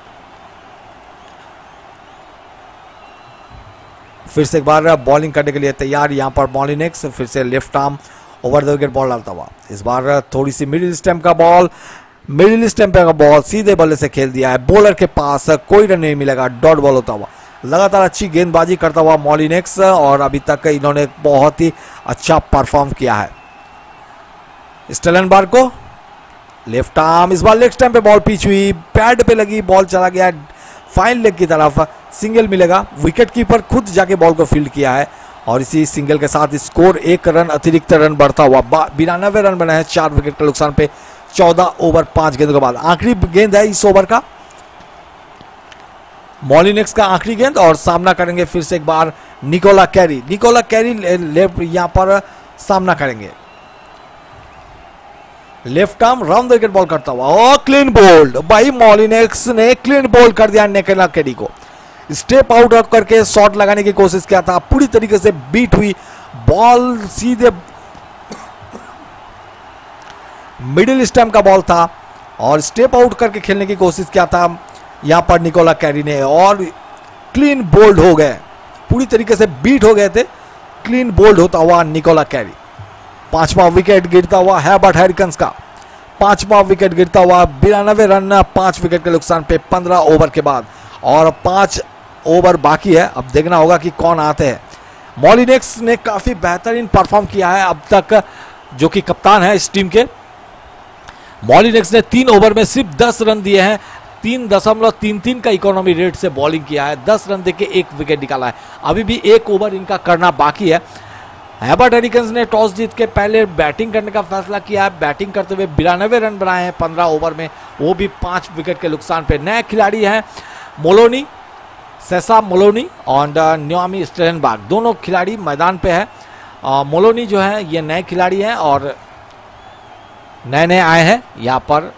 फिर से एक बार बॉलिंग करने के लिए तैयार। यहाँ पर बॉलिनेक्स फिर से left arm. Over the wicket, ball डालता हुआ। इस बार थोड़ी सी मिडिल स्टेम्प का बॉल। मिडिल स्टेम्प का बॉल सीधे बल्ले से खेल दिया है। बॉलर के पास कोई रन नहीं मिलेगा। डॉट बॉल होता हुआ। लगातार अच्छी गेंदबाजी करता हुआ मॉलिनेक्स और अभी तक इन्होंने बहुत ही अच्छा परफॉर्म किया है। स्टेलन बार को लेफ़्ट आर्म, इस बार लेग स्टैम्प पे बॉल पीछ हुई पैड पे लगी बॉल चला गया फाइन लेग की तरफ़। सिंगल मिलेगा विकेट कीपर खुद जाके बॉल को फ़ील्ड किया है और इसी सिंगल के साथ स्कोर एक रन अतिरिक्त रन बढ़ता हुआ बिरानवे रन बने हैं, चार विकेट के नुकसान पे चौदह ओवर पाँच गेंदों के बाद। आखिरी गेंद है इस ओवर का। मॉलिनेक्स का आखिरी गेंद और सामना करेंगे फिर से एक बार Nicola Carey Nicola Carey left यहाँ पर सामना करेंगे। Left arm round wicket ball करता हुआ। और क्लीन बोल्ड भाई मॉलिनेक्स ने क्लीन बोल्ड कर दिया निकोला कैरी को। स्टेप आउट करके शॉट लगाने की कोशिश किया था। पूरी तरीके से बीट हुई। बॉल सीधे मिडिल स्टैम्प का बॉल था। और स्टेप आउट करके खेलने की कोशिश किया था। यहाँ पर निकोला कैरी ने। और क्लीन बोल्ड हो गए। पूरी तरीके से बीट हो गए थे। क्लीन बोल्ड होता हुआ निकोला कैरी पांचवा विकेट गिरता हुआ है बट हैरिकन्स का। पांचवा विकेट गिरता हुआ बिरानवे रन, पाँच विकेट के नुकसान पे पंद्रह ओवर के बाद। और पाँच ओवर बाकी है। अब देखना होगा कि कौन आते हैं। मॉलिनेक्स ने काफ़ी बेहतरीन परफॉर्म किया है अब तक, जो कि कप्तान है इस टीम के। मॉलिनेक्स ने तीन ओवर में सिर्फ़ दस रन दिए हैं। तीन दशमलव तीन तीन का इकोनॉमी रेट से बॉलिंग किया है। दस रन देके एक विकेट निकाला है। अभी भी एक ओवर इनका करना बाकी है। हैबर्ट एरिकन्स ने टॉस जीत के पहले बैटिंग करने का फैसला किया है। बैटिंग करते हुए बिरानवे रन बनाए हैं। पंद्रह ओवर में वो भी पाँच विकेट के नुकसान पे नए खिलाड़ी हैं। मोलोनी, सेसा मोलोनी और न्योमी स्टेनबाग दोनों खिलाड़ी मैदान पे है। मोलोनी जो है, ये नए खिलाड़ी हैं और नए नए आए हैं। यहाँ पर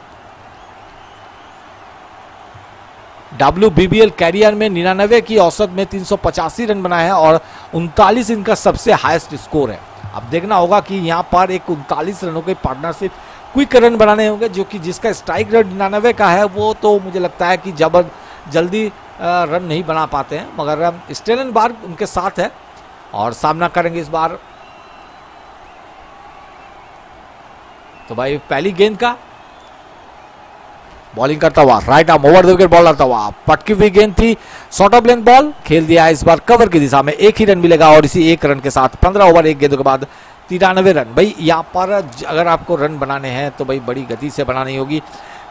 डब्ल्यू कैरियर में निन्यानवे की औसत में तीन सौ पचासी रन बनाए हैं और उनतालीस इनका सबसे हाईएस्ट स्कोर है। अब देखना होगा कि यहाँ पर एक उनतालीस रनों के पार्टनरशिप क्विक रन बनाने होंगे, जो कि जिसका स्ट्राइक रेट निन्यानवे का है, वो तो मुझे लगता है कि जबर जल्दी रन नहीं बना पाते हैं, मगर स्टेलन बार उनके साथ है और सामना करेंगे इस बार। तो भाई, पहली गेंद का बॉलिंग करता हुआ right arm over the wicket ball आता हुआ, पटकी हुई गेंद थी शॉर्ट ऑफ़ लेंथ बॉल खेल दिया इस बार कवर की दिशा में, एक ही रन मिलेगा और इसी एक रन के साथ पंद्रह ओवर एक गेंदों के बाद तिरानवे रन भाई, यहाँ पर अगर आपको रन बनाने हैं तो भाई बड़ी गति से बनानी होगी,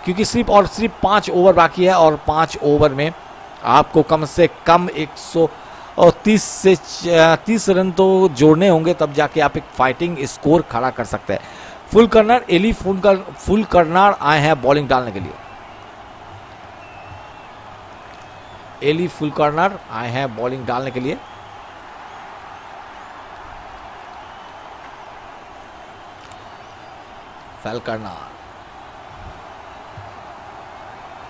क्योंकि सिर्फ़ और सिर्फ़ पाँच ओवर बाकी है और पाँच ओवर में आपको कम से कम एक सौ और तीस से तीस रन तो जोड़ने होंगे, तब जाके आप एक फाइटिंग स्कोर खड़ा कर सकते हैं। फुल कर्नर एली फुल कर फुल कर्नर आए हैं बॉलिंग डालने के लिए। एली फुल कॉर्नर, आए हैं बॉलिंग डालने के लिए। फेल करना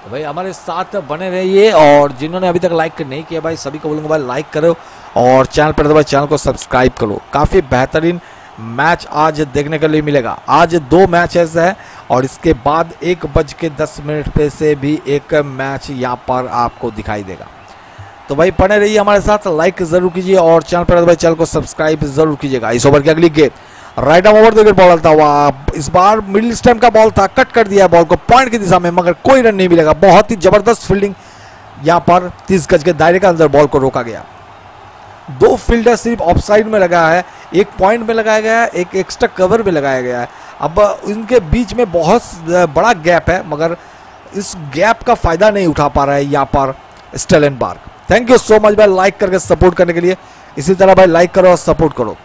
तो भाई, हमारे साथ बने रहिए और जिन्होंने अभी तक लाइक नहीं किया भाई, सभी को बोलूँगा भाई लाइक करो और चैनल पर तो चैनल को सब्सक्राइब करो। काफ़ी बेहतरीन मैच आज देखने के लिए मिलेगा। आज दो मैचेस है और इसके बाद एक बज के दस मिनट पे से भी एक मैच यहाँ पर आपको दिखाई देगा। तो भाई पढ़े रहिए हमारे साथ लाइक ज़रूर कीजिए और चैनल पर भाई चैनल को सब्सक्राइब ज़रूर कीजिएगा। इस ओवर की अगली गेंद राइट ओवर विकेट बॉल था हुआ। इस बार मिडिल स्टैम्प का बॉल था कट कर दिया बॉल को पॉइंट की दिशा में, मगर कोई रन नहीं मिलेगा। बहुत ही ज़बरदस्त फील्डिंग यहाँ पर तीस गज के दायरे के अंदर बॉल को रोका गया। दो फील्डर सिर्फ़ ऑफ़ साइड में लगा है, एक पॉइंट में लगाया गया है, एक एक्स्ट्रा कवर में लगाया गया है। अब इनके बीच में बहुत बड़ा गैप है, मगर इस गैप का फ़ायदा नहीं उठा पा रहा है यहाँ पर स्टेलन पार्क थैंक यू सो मच भाई लाइक करके सपोर्ट करने के लिए। इसी तरह भाई लाइक करो और सपोर्ट करो।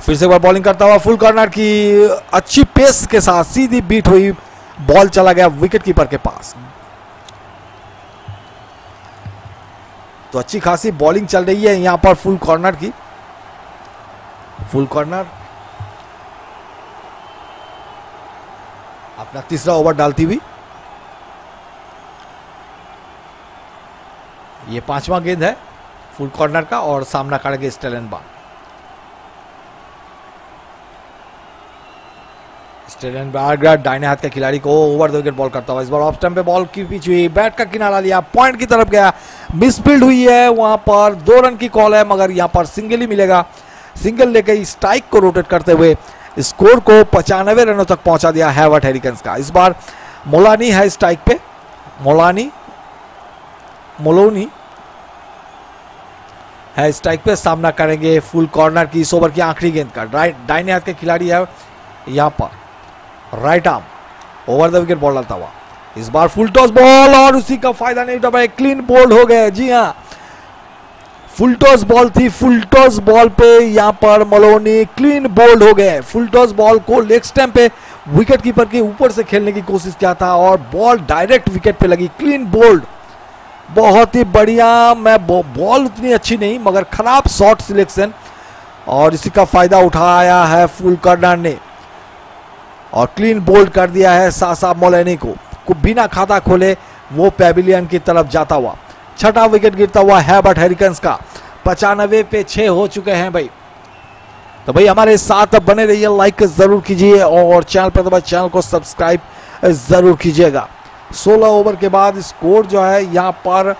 फिर से एक बार बॉलिंग करता हुआ फुल कॉर्नर की अच्छी पेस के साथ सीधी बीट हुई बॉल चला गया विकेट कीपर के पास। तो अच्छी खासी बॉलिंग चल रही है यहाँ पर फुल कॉर्नर की। फुल कॉर्नर अपना तीसरा ओवर डालती हुई। ये पांचवा गेंद है फुल कॉर्नर का और सामना करेंगे स्टेलन बार स्टेलन बार डाइने हाथ के खिलाड़ी को ओवर द विकेट बॉल करता हुआ। इस बार ऑफ़ स्टंप पे बॉल की पिच हुई बैट का किनारा लिया। पॉइंट की तरफ़ गया। मिसफील्ड हुई है। वहाँ पर दो रन की कॉल है, मगर यहाँ पर सिंगल ही मिलेगा। सिंगल लेके स्ट्राइक को रोटेट करते हुए स्कोर को पचानवे रनों तक पहुँचा दिया हैवर्ट हेरिकन्स का। इस बार मोलानी है स्ट्राइक पे। मोलानी मोलोनी है स्ट्राइक पे। सामना करेंगे फुल कॉर्नर की। इस ओवर की आखिरी गेंद का। डाइने हाथ के खिलाड़ी है यहाँ पर। Right arm over the wicket ball डालता हुआ। इस बार फुल टॉस बॉल और उसी का फ़ायदा नहीं उठा क्लीन बोल्ड हो गए जी हाँ। फुल टॉस बॉल थी। फुल टॉस बॉल पे यहाँ पर मलोनी क्लीन बोल्ड हो गए। फुल टॉस बॉल को लेग स्टैम्प पे विकेट कीपर के ऊपर से खेलने की कोशिश किया था और बॉल डायरेक्ट विकेट पे लगी। क्लीन बोल्ड बहुत ही बढ़िया। मैं बॉल उतनी अच्छी नहीं, मगर खराब शॉट सिलेक्शन और इसी का फ़ायदा उठाया है फुल कर्नर ने और क्लीन बोल्ड कर दिया है सासा मोलेनी को, बिना खाता खोले वो पेविलियन की तरफ़ जाता हुआ। छठा विकेट गिरता हुआ है बट हेरिकन्स का। पचानवे पे छह हो चुके हैं भाई। तो भाई हमारे साथ बने रहिए लाइक ज़रूर कीजिए और चैनल पर तो चैनल को सब्सक्राइब ज़रूर कीजिएगा। 16 ओवर के बाद स्कोर जो है यहाँ पर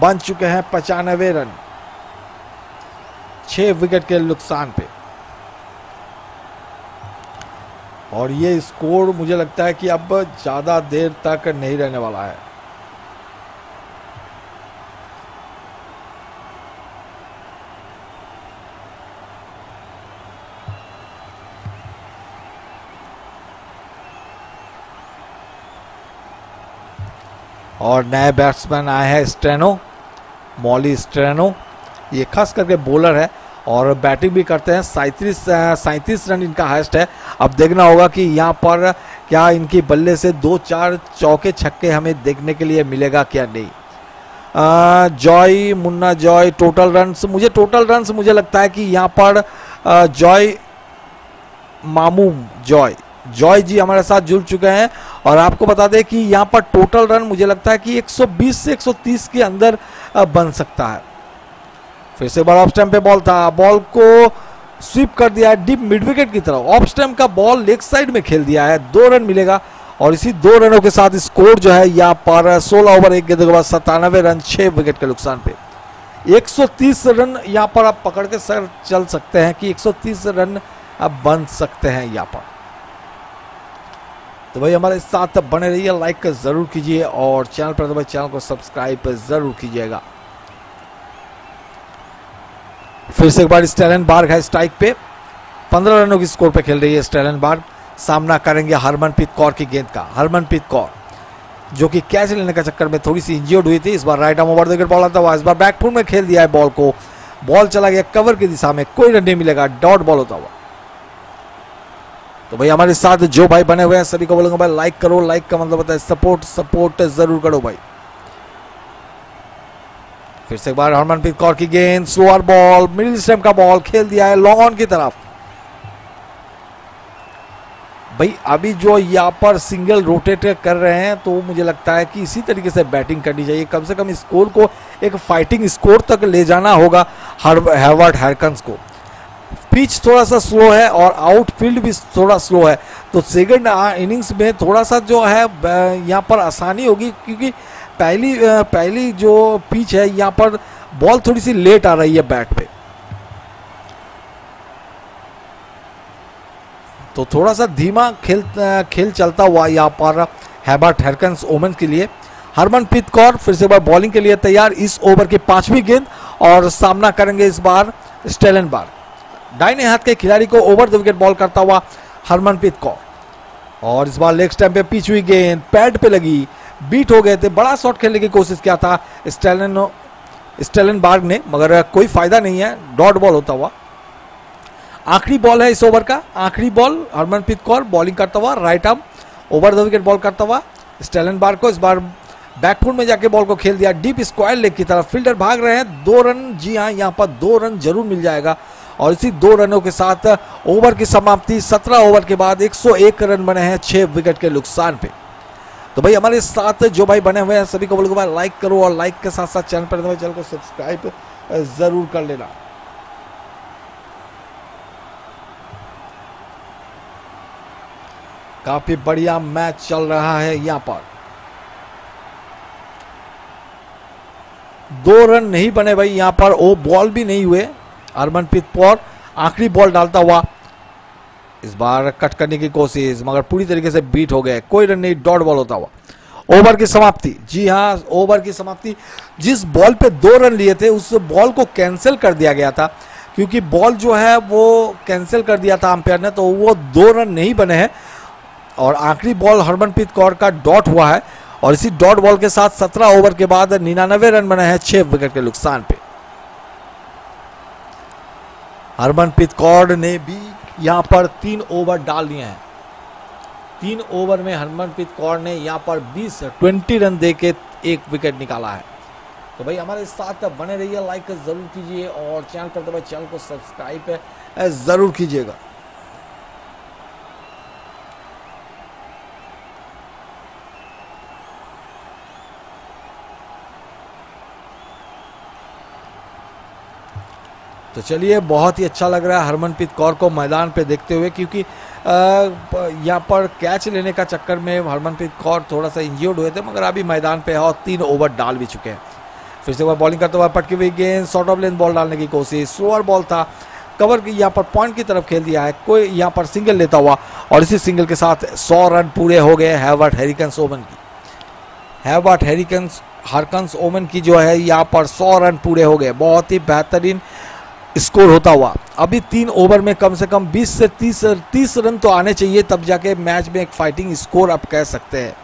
बन चुके हैं पचानवे रन। छह विकेट के नुकसान पे। और ये स्कोर मुझे लगता है कि अब ज़्यादा देर तक नहीं रहने वाला है। और नए बैट्समैन आए हैं स्ट्रेनो, मॉली स्ट्रेनो। ये खास करके बॉलर है और बैटिंग भी करते हैं। सैंतीस सैंतीस रन इनका हाइस्ट है। अब देखना होगा कि यहाँ पर क्या इनकी बल्ले से दो, चार चौके छक्के हमें देखने के लिए मिलेगा क्या नहीं। जॉय, मुन्ना जॉय, टोटल रन्स। मुझे टोटल रन्स, मुझे लगता है कि यहाँ पर जॉय मामू जॉय। जॉय जी हमारे साथ जुड़ चुके हैं और आपको बता दें कि यहाँ पर टोटल रन मुझे लगता है कि 120 से 130 के अंदर बन सकता है। फिर से बार ऑफ़ स्टैम्प पे बॉल था। बॉल को स्वीप कर दिया है डीप मिड विकेट की तरफ़। ऑफ़ स्टैम्प का बॉल लेग साइड में खेल दिया है। दो रन मिलेगा और इसी दो रनों के साथ स्कोर जो है, यहाँ पर 16 ओवर एक गेंदों के बाद सत्तानवे रन, छह विकेट के नुकसान पे। 130 रन यहाँ पर आप पकड़ के सर चल सकते हैं कि 130 रन अब बन सकते हैं यहाँ पर। तो भाई हमारे साथ बने रहिए लाइक ज़रूर कीजिए और चैनल पर तो भाई चैनल को सब्सक्राइब ज़रूर कीजिएगा। फिर से एक बार स्टेलन बार्ग है स्ट्राइक पे। पंद्रह रनों की स्कोर पे खेल रही है स्टेलन बार्ग। सामना करेंगे हरमनप्रीत कौर की गेंद का। हरमनप्रीत कौर, जो कि कैच लेने का चक्कर में थोड़ी सी इंजर्ड हुई थी, इस बार right arm over the wicket ball आता हुआ, इस बार बैकफुट में खेल दिया है बॉल को। बॉल चला गया कवर की दिशा में, कोई रन नहीं मिलेगा डॉट बॉल होता हुआ। तो भाई हमारे साथ जो भाई बने हुए हैं, सभी को बोलूँगा भाई लाइक करो लाइक का मतलब है सपोर्ट सपोर्ट ज़रूर करो भाई। फिर से एक बार हरमनप्रीत कौर की गेंद स्लोअर बॉल मिडिल स्टेम का बॉल खेल दिया है लॉन्ग ऑन की तरफ़। भाई, अभी जो यहाँ पर सिंगल रोटेट कर रहे हैं तो मुझे लगता है कि इसी तरीके से बैटिंग करनी चाहिए। कम से कम स्कोर को एक फाइटिंग स्कोर तक ले जाना होगा हर हैवर्ड हैरकन्स को। पिच थोड़ा सा स्लो है और आउटफील्ड भी थोड़ा स्लो है। तो सेकंड इनिंग्स में थोड़ा सा जो है यहाँ पर आसानी होगी, क्योंकि पहली पहली जो पिच है, यहाँ पर बॉल थोड़ी सी लेट आ रही है बैट पे। तो थोड़ा सा धीमा खेल खेल चलता हुआ यहाँ पर हैबर्ट हेरकन्स ओमेंस के लिए। हरमनप्रीत कौर फिर से बार बॉलिंग के लिए तैयार इस ओवर की पांचवी गेंद और सामना करेंगे इस बार स्टेलन बार दाहिने हाथ के खिलाड़ी को ओवर द विकेट बॉल करता हुआ हरमनप्रीत कौर। और इस बार लेग स्टैम्प पे पिच हुई गेंद पैड पे लगी बीट हो गए थे, बड़ा शॉट खेलने की कोशिश किया था स्टेलन स्टेलन बार्ग ने, मगर कोई फ़ायदा नहीं है, डॉट बॉल होता हुआ। आखिरी बॉल है इस ओवर का, आखिरी बॉल, हरमनप्रीत कौर बॉलिंग करता हुआ, right arm, over the wicket ball करता हुआ स्टेलन बार्ग को इस बार बैकफुट में जाके बॉल को खेल दिया, डीप स्क्वायर लेग की तरफ़ फील्डर भाग रहे हैं, दो रन, जी हाँ यहाँ पर दो रन ज़रूर मिल जाएगा, और इसी दो रनों के साथ ओवर की समाप्ति 17 ओवर के बाद 101 रन बने हैं, छह विकेट के नुकसान पे। तो भाई हमारे साथ जो भाई बने हुए हैं, सभी को बोलूँगा लाइक करो और लाइक के साथ साथ चैनल पर चैनल को सब्सक्राइब ज़रूर कर लेना। काफ़ी बढ़िया मैच चल रहा है यहाँ पर। दो रन नहीं बने भाई यहाँ पर, ओ बॉल भी नहीं हुए। हरमनप्रीत कौर आखिरी बॉल डालता हुआ इस बार कट करने की कोशिश, मगर पूरी तरीके से बीट हो गए। कोई रन नहीं डॉट बॉल होता हुआ। ओवर की समाप्ति। जी हाँ ओवर की समाप्ति। जिस बॉल पे दो रन लिए थे, उस बॉल को कैंसिल कर दिया गया था। क्योंकि बॉल जो है, वो कैंसिल कर दिया था अंपायर ने तो वो दो रन नहीं बने हैं। और आखिरी बॉल हरमनप्रीत कौर का डॉट हुआ है। और इसी डॉट बॉल के साथ सत्रह ओवर के बाद निन्यानवे रन बने हैं छह विकेट के नुकसान पे। हरमनप्रीत कौर ने भी यहाँ पर तीन ओवर डाल दिए हैं। तीन ओवर में हरमनप्रीत कौर ने यहाँ पर 20 20 रन दे के एक विकेट निकाला है। तो भाई हमारे साथ बने रहिए, लाइक ज़रूर कीजिए और चैनल पर तो भाई चैनल को सब्सक्राइब ज़रूर कीजिएगा। तो चलिए, बहुत ही अच्छा लग रहा है हरमनप्रीत कौर को मैदान पे देखते हुए, क्योंकि यहाँ पर कैच लेने का चक्कर में हरमनप्रीत कौर थोड़ा सा इंजर्ड हुए थे, मगर अभी मैदान पे है और तीन ओवर डाल भी चुके हैं। फिर से वह बॉलिंग करते हुए पटकी हुई गेंद शॉर्ट ऑफ़ लेंथ बॉल डालने की कोशिश स्लोअर बॉल था कवर की यहाँ पर पॉइंट की तरफ़ खेल दिया है, कोई यहाँ पर सिंगल लेता हुआ, और इसी सिंगल के साथ सौ रन पूरे हो गए हैवर्ट हेरिकन्स ओमन की। हैवर्ट हेरिकन्स हरकन्स ओमन की जो है, यहाँ पर सौ रन पूरे हो गए, बहुत ही बेहतरीन स्कोर होता हुआ। अभी तीन ओवर में कम से कम 20 से 30 30 रन तो आने चाहिए, तब जाके मैच में एक फाइटिंग स्कोर आप कह सकते हैं।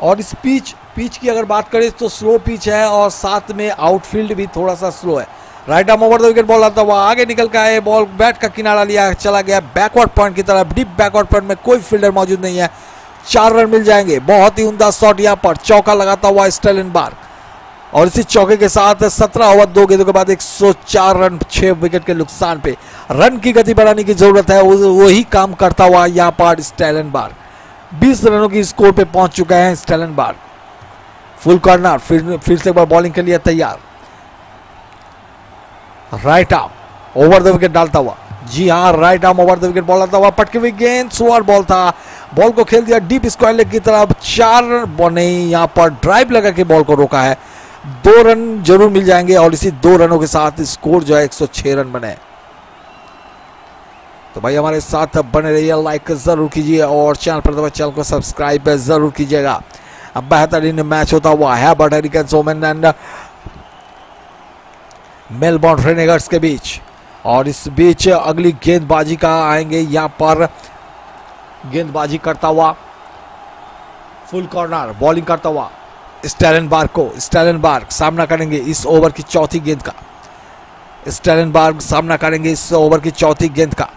और इस पिच पिच की अगर बात करें तो स्लो पिच है और साथ में आउटफील्ड भी थोड़ा सा स्लो है। Right arm over the wicket ball आता हुआ आगे निकल के है बॉल बैट का किनारा लिया, चला गया बैकवर्ड पॉइंट की तरफ़। डीप बैकवर्ड पॉइंट में कोई फील्डर मौजूद नहीं है। चार रन मिल जाएँगे। बहुत ही उमदा शॉट यहाँ पर, चौका लगाता हुआ स्टेलिन बार और इसी चौके के साथ 17 ओवर, दो गेंदों के बाद 104 रन, छह विकेट के नुकसान पे। रन की गति बढ़ाने की ज़रूरत है वही काम करता हुआ यहाँ पर स्टेलन बार 20 रनों की स्कोर पे पहुँच चुका है स्टेलन बार फुल कॉर्नर, फिर फिर से एक बार बॉलिंग के लिए तैयार। Right arm, over the wicket डालता हुआ। जी हाँ right arm, over the wicket ball डालता हुआ। पटके हुई गेंद स्वर बॉल था। बॉल को खेल दिया डीप स्क्वायर लेग की तरफ़। चार नहीं यहाँ पर ड्राइव लगा के बॉल को रोका है। दो रन ज़रूर मिल जाएँगे और इसी दो रनों के साथ स्कोर जो है 106 रन बने। तो भाई हमारे साथ बने रहिए लाइक ज़रूर कीजिए और चैनल पर चैनल को सब्सक्राइब ज़रूर कीजिएगा। अब बेहतरीन मैच होता हुआ है but Hurricanes women and Melbourne Renegades के बीच। और इस बीच अगली गेंदबाजी का आएँगे, यहाँ पर गेंदबाजी करता हुआ फुल कॉर्नर बॉलिंग करता हुआ। स्टैलन बार्ग को स्टैलन बार्ग सामना करेंगे इस ओवर की चौथी गेंद का। स्टैलन बार्ग सामना करेंगे इस ओवर की चौथी गेंद का।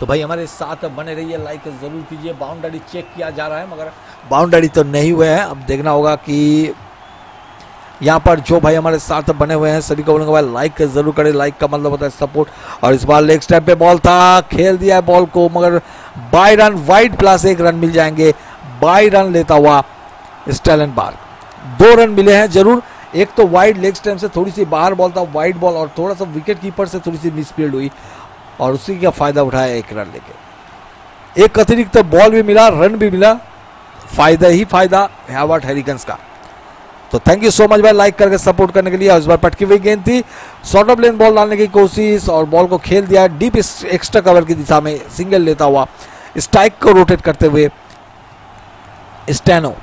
तो भाई हमारे साथ बने रहिए लाइक ज़रूर कीजिए बाउंड्री चेक किया जा रहा है, मगर बाउंड्री तो नहीं हुए हैं। अब देखना होगा कि यहाँ पर जो भाई हमारे साथ बने हुए हैं, सभी को बोलूँगा भाई लाइक ज़रूर करें लाइक का मतलब होता है सपोर्ट और इस बार लेग स्टेप पे बॉल था, खेल दिया है बॉल को, मगर बाई रन वाइड प्लस एक रन मिल जाएँगे। बाई रन लेता हुआ स्टेलन बार दो रन मिले हैं ज़रूर। एक तो वाइड लेग स्टैम्प से थोड़ी सी बाहर बॉल था वाइड बॉल और थोड़ा सा विकेट कीपर से थोड़ी सी मिसफील्ड हुई और उसी का फ़ायदा उठाया एक रन लेके। एक अतिरिक्त तो बॉल भी मिला रन भी मिला। फ़ायदा ही फ़ायदा हैवर्ट हेरिकन्स का। तो थैंक यू सो मच भाई लाइक करके सपोर्ट करने के लिए इस बार पटकी हुई गेंद थी। शॉर्ट ऑफ़ लेन बॉल डालने की कोशिश और बॉल को खेल दिया डीप एक्स्ट्रा कवर की दिशा में सिंगल लेता हुआ स्ट्राइक को रोटेट करते हुए स्टैनो।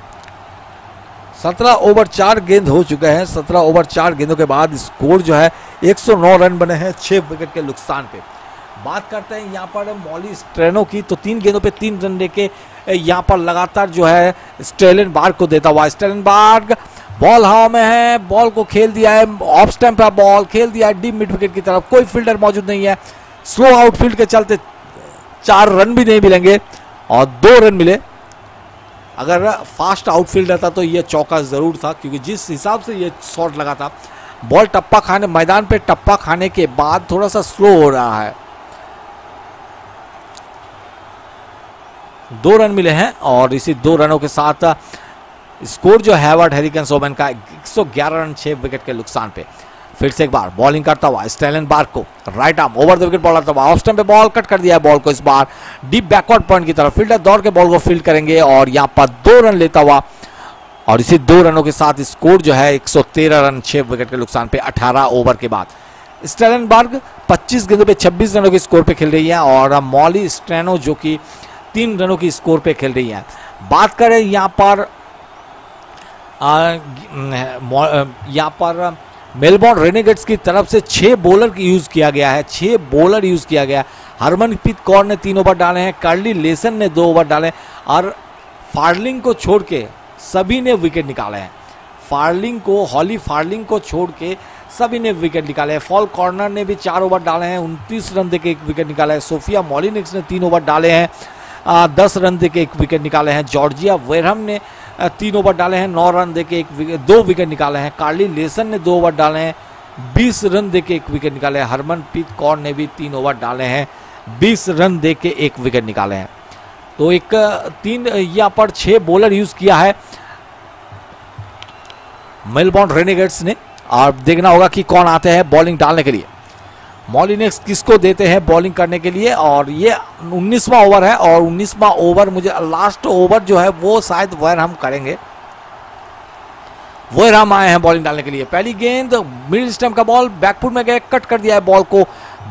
सत्रह ओवर चार गेंद हो चुके हैं। सत्रह ओवर चार गेंदों के बाद स्कोर जो है 109 रन बने हैं छह विकेट के नुकसान पे। बात करते हैं यहाँ पर मॉली स्ट्रेनो की। तो तीन गेंदों पे तीन रन लेके यहाँ पर लगातार जो है स्टेलन बार्ग को देता हुआ स्टेलन बार्ग बॉल हवा में है, बॉल को खेल दिया है ऑफ़ स्टैम्प पर बॉल खेल दिया है डीप मिड विकेट की तरफ़। कोई फील्डर मौजूद नहीं है। स्लो आउटफील्ड के चलते चार रन भी नहीं मिलेंगे और दो रन मिले। अगर फास्ट आउटफील्ड रहता तो ये चौका ज़रूर था, क्योंकि जिस हिसाब से ये शॉट लगा था बॉल टप्पा खाने, मैदान पे टप्पा खाने के बाद थोड़ा सा स्लो हो रहा है। दो रन मिले हैं और इसी दो रनों के साथ स्कोर जो हैवर्ड हेरिकन सोमन का 111 रन, छह विकेट के नुकसान पे। फिर से एक बार बॉलिंग करता हुआ स्टेलन बार्क को right arm over the wicket ball आता हुआ ऑफ़ पे बॉल कट कर दिया है बॉल को इस बार डीप बैकवर्ड पॉइंट की तरफ़ फील्डर दौड़ के बॉल को फ़ील्ड करेंगे और यहाँ पर दो रन लेता हुआ और इसी दो रनों के साथ स्कोर जो है 113 रन, छह विकेट के नुकसान पे 18 ओवर के बाद। स्टेलन बार्ग पच्चीस गेंदों पे 26 रनों के स्कोर पे खेल रही है और मॉली स्ट्रेनो जो कि तीन रनों की स्कोर पे खेल रही है। बात करें यहाँ पर यहाँ पर मेलबॉर्न रेनेगेट्स की तरफ़ से छह बॉलर की यूज़ किया गया है, छह बॉलर यूज़ किया गया। हरमनप्रीत कौर ने तीन ओवर डाले हैं, कार्ली लेसन ने दो ओवर डाले और फार्लिंग को छोड़ के सभी ने विकेट निकाले हैं। फार्लिंग को, हॉली फार्लिंग को छोड़ के सभी ने विकेट निकाले हैं। फॉल कॉर्नर ने भी चार ओवर डाले हैं, उनतीस रन देके एक विकेट निकाला है। सोफिया मॉलिनिक्स ने तीन ओवर डाले हैं दस रन देके एक विकेट निकाले हैं। जॉर्जिया वेरहम ने तीन ओवर डाले हैं, नौ रन देके एक विकेट दो विकेट निकाले हैं। कार्ली लेसन ने दो ओवर डाले हैं, बीस रन देके एक विकेट निकाले हैं। हरमनप्रीत कौर ने भी तीन ओवर डाले हैं, बीस रन देके एक विकेट निकाले हैं। तो एक तीन यहाँ पर छह बॉलर यूज़ किया है। मेलबॉर्न रेनेगेट्स ने और देखना होगा कि कौन आते हैं बॉलिंग डालने के लिए। मॉलिनेक्स किसको देते हैं बॉलिंग करने के लिए? और ये 19वां ओवर है और 19वां ओवर मुझे, लास्ट ओवर जो है वो शायद वैर हम करेंगे। वैर हम आए हैं बॉलिंग डालने के लिए। पहली गेंद मिडिल स्टम्प का बॉल, बैकफुट में गए, कट कर दिया है बॉल को।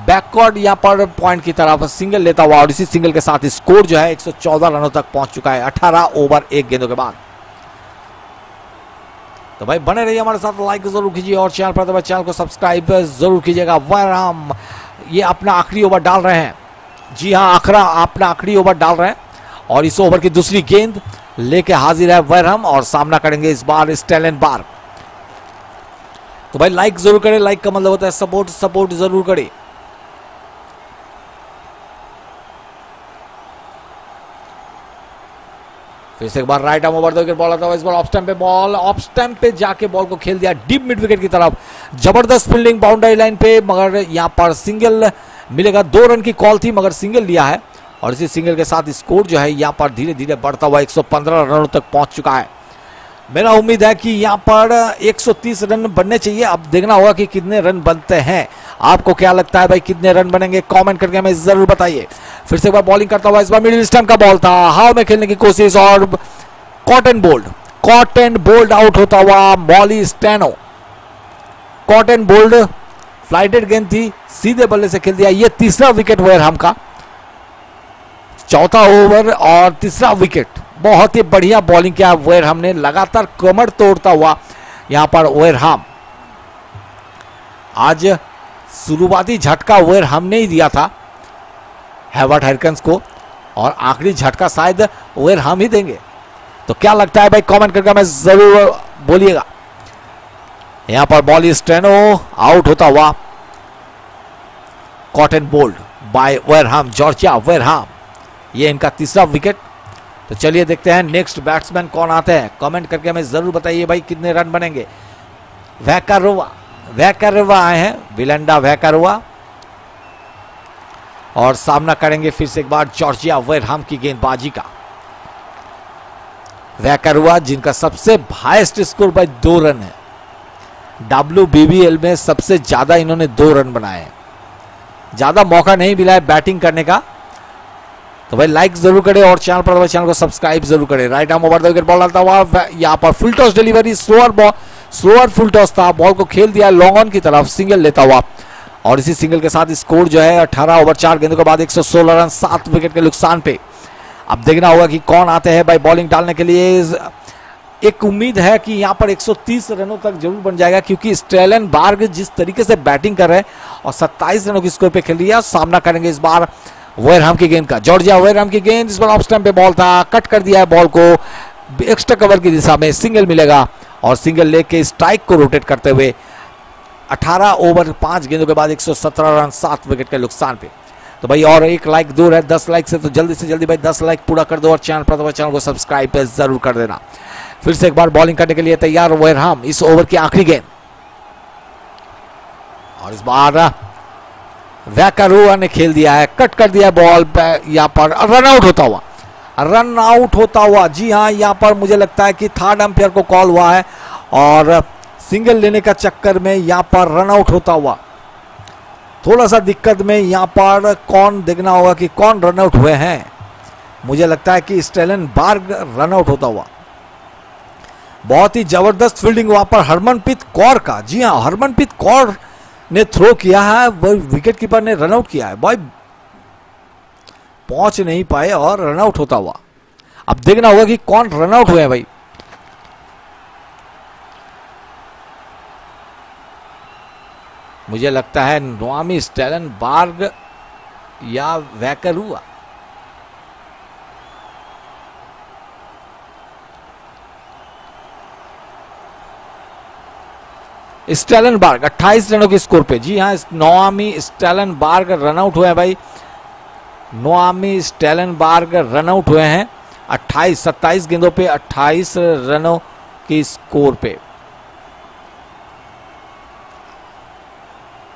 बैकवर्ड यहाँ पर पॉइंट की तरफ़ सिंगल लेता हुआ, और इसी सिंगल के साथ स्कोर जो है 114 रनों तक पहुँच चुका है। 18 ओवर एक गेंदों के बाद। तो भाई बने रहिए हमारे साथ लाइक ज़रूर कीजिए और चैनल पर तो चैनल को सब्सक्राइब ज़रूर कीजिएगा। वह ये अपना आखिरी ओवर डाल रहे हैं। जी हाँ आखरा अपना आखिरी ओवर डाल रहे हैं। और इस ओवर की दूसरी गेंद लेके हाजिर है वैरहम और सामना करेंगे इस बार स्टेलन बार। तो भाई लाइक ज़रूर करें लाइक का मतलब होता है सपोर्ट सपोर्ट ज़रूर करें। फिर से एक बार राइट आर्म ओवर दो बॉल आता है इस बार ऑफ़ स्टैम्प पे बॉल ऑफ़ स्टैम्प पे जाके बॉल को खेल दिया डीप मिड विकेट की तरफ़। ज़बरदस्त फील्डिंग बाउंड्री लाइन पे, मगर यहाँ पर सिंगल मिलेगा। दो रन की कॉल थी, मगर सिंगल लिया है। और इसी सिंगल के साथ स्कोर जो है, यहाँ पर धीरे धीरे बढ़ता हुआ 115 रनों तक पहुँच चुका है। मेरा उम्मीद है कि यहाँ पर 130 रन बनने चाहिए। अब देखना होगा कि कितने रन बनते हैं। आपको क्या लगता है भाई कितने रन बनेंगे? कमेंट करके हमें ज़रूर बताइए। फिर से एक बार बॉलिंग करता हुआ इस बार मिडिल स्टम्प का बॉल था। हाव में खेलने की कोशिश और caught and bowled caught and bowled out होता हुआ Molly Strano caught and bowled flighted गेंद थी, सीधे बल्ले से खेल दिया। ये तीसरा विकेट वेयर का। चौथा ओवर और तीसरा विकेट बहुत ही बढ़िया बॉलिंग किया वेयर हमने। लगातार कमर तोड़ता हुआ यहाँ पर वेयर हम आज शुरुआती झटका वेयर हमने ही दिया था हैवर्ट हेरकन्स को, और आखिरी झटका शायद वेयर हम ही देंगे। तो क्या लगता है भाई कमेंट करके मैं ज़रूर बोलिएगा। यहाँ पर बॉल स्टेनो आउट होता हुआ। Caught and bowled by Wareham Georgia Wareham ये इनका तीसरा विकेट तो चलिए देखते हैं नेक्स्ट बैट्समैन कौन आते हैं। कमेंट करके हमें ज़रूर बताइए भाई, कितने रन बनेंगे। वैकारोवा वैकारोवा आए हैं विलेंडा वैकारोवा और सामना करेंगे फिर से एक बार जॉर्जिया वेरहाम की गेंदबाजी का। वैकारुआ जिनका सबसे हाइस्ट स्कोर बाई दो रन है। डब्ल्यू बीबीएल में सबसे ज़्यादा इन्होंने दो रन बनाए हैं। ज़्यादा मौका नहीं मिला है बैटिंग करने का। तो भाई लाइक ज़रूर करें और चैनल पर चैनल को सब्सक्राइब ज़रूर करें। Right arm over wicket ball डालता हुआ यहाँ पर full toss delivery slower ball slower full toss था। बॉल को खेल दिया लॉन्ग ऑन की तरफ़। सिंगल लेता हुआ। और इसी सिंगल के साथ स्कोर जो है 18 ओवर चार गेंदों के बाद 116 रन, सात विकेट के नुकसान पे। अब देखना होगा कि कौन आते हैं भाई बॉलिंग डालने के लिए। एक उम्मीद है कि यहाँ पर 130 रनों तक ज़रूर बन जाएगा, क्योंकि स्टेलन बार्ग जिस तरीके से बैटिंग कर रहे हैं और 27 रनों की स्कोर पे खेल है, सामना करेंगे इस बार वेरहाम की गेंद का। जॉर्जिया वेरहाम की गेंद, इस बार ऑफ़ स्टैम्प पे बॉल था। कट कर दिया है बॉल को। एक्स्ट्रा कवर की दिशा में सिंगल मिलेगा। और सिंगल लेग के स्ट्राइक को रोटेट करते हुए 18 ओवर, पाँच गेंदों के बाद 117 रन, सात विकेट के नुकसान पे। तो भाई और एक लाइक दूर है, दस लाइक से तो जल्दी से जल्दी भाई दस लाइक पूरा कर दो और चैनल पर तो चैनल को सब्सक्राइब ज़रूर कर देना। फिर से एक बार बॉलिंग करने के लिए तैयार वेरहाम इस ओवर की आखिरी गेंद। और इस बार वैकारुआ ने खेल दिया है, कट कर दिया बॉल यहाँ पर रन आउट होता हुआ। रन आउट होता हुआ। जी हाँ यहाँ पर मुझे लगता है कि थर्ड अंपायर को कॉल हुआ है और सिंगल लेने का चक्कर में यहाँ पर रन आउट होता हुआ। थोड़ा सा दिक्कत में यहाँ पर कौन देखना होगा कि कौन रन आउट हुए हैं। मुझे लगता है कि स्टेलन बार्ग रन आउट होता हुआ। बहुत ही ज़बरदस्त फील्डिंग वहाँ पर हरमनप्रीत कौर का। जी हाँ हरमनप्रीत कौर ने थ्रो किया है वह विकेट कीपर ने रन आउट किया है। बॉय पहुँच नहीं पाए और रनआउट होता हुआ। अब देखना होगा कि कौन रनआउट हुए भाई। मुझे लगता है नोमी स्टेलन बार्ग या वैकर हुआ। स्टेलन बार्ग अट्ठाईस रनों के स्कोर पे। जी हाँ नोमी स्टेलन बार्ग रनआउट हुए हैं भाई। Naomi Stalenberg run out हुए हैं 28 27 गेंदों पे 28 रनों के स्कोर पे।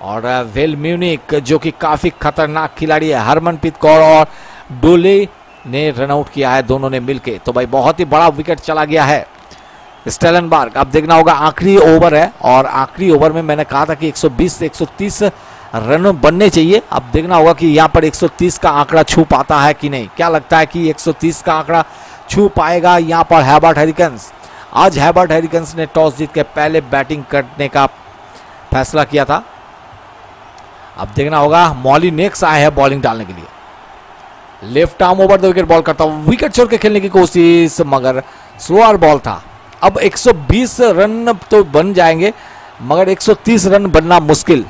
और वेल म्यूनिक, जो कि काफ़ी खतरनाक खिलाड़ी है, हरमनप्रीत कौर और डोले ने रन आउट किया है, दोनों ने मिलके। तो भाई, बहुत ही बड़ा विकेट चला गया है स्टेलनबार्ग। अब देखना होगा, आखिरी ओवर है, और आखिरी ओवर में मैंने कहा था कि 120 से 130 रन बनने चाहिए। अब देखना होगा कि यहाँ पर 130 का आंकड़ा छू पाता है कि नहीं। क्या लगता है कि 130 का आंकड़ा छू पाएगा यहाँ पर हैबर्ट हेरिकन्स? आज हैबर्ट हेरिकन्स ने टॉस जीत के पहले बैटिंग करने का फैसला किया था। अब देखना होगा, मॉली नेक्स आए हैं बॉलिंग डालने के लिए। Left arm over the wicket, ball करता विकेट छोड़ के खेलने की कोशिश, मगर स्लोअर बॉल था। अब 120 रन तो बन जाएँगे, मगर 130 रन बनना मुश्किल।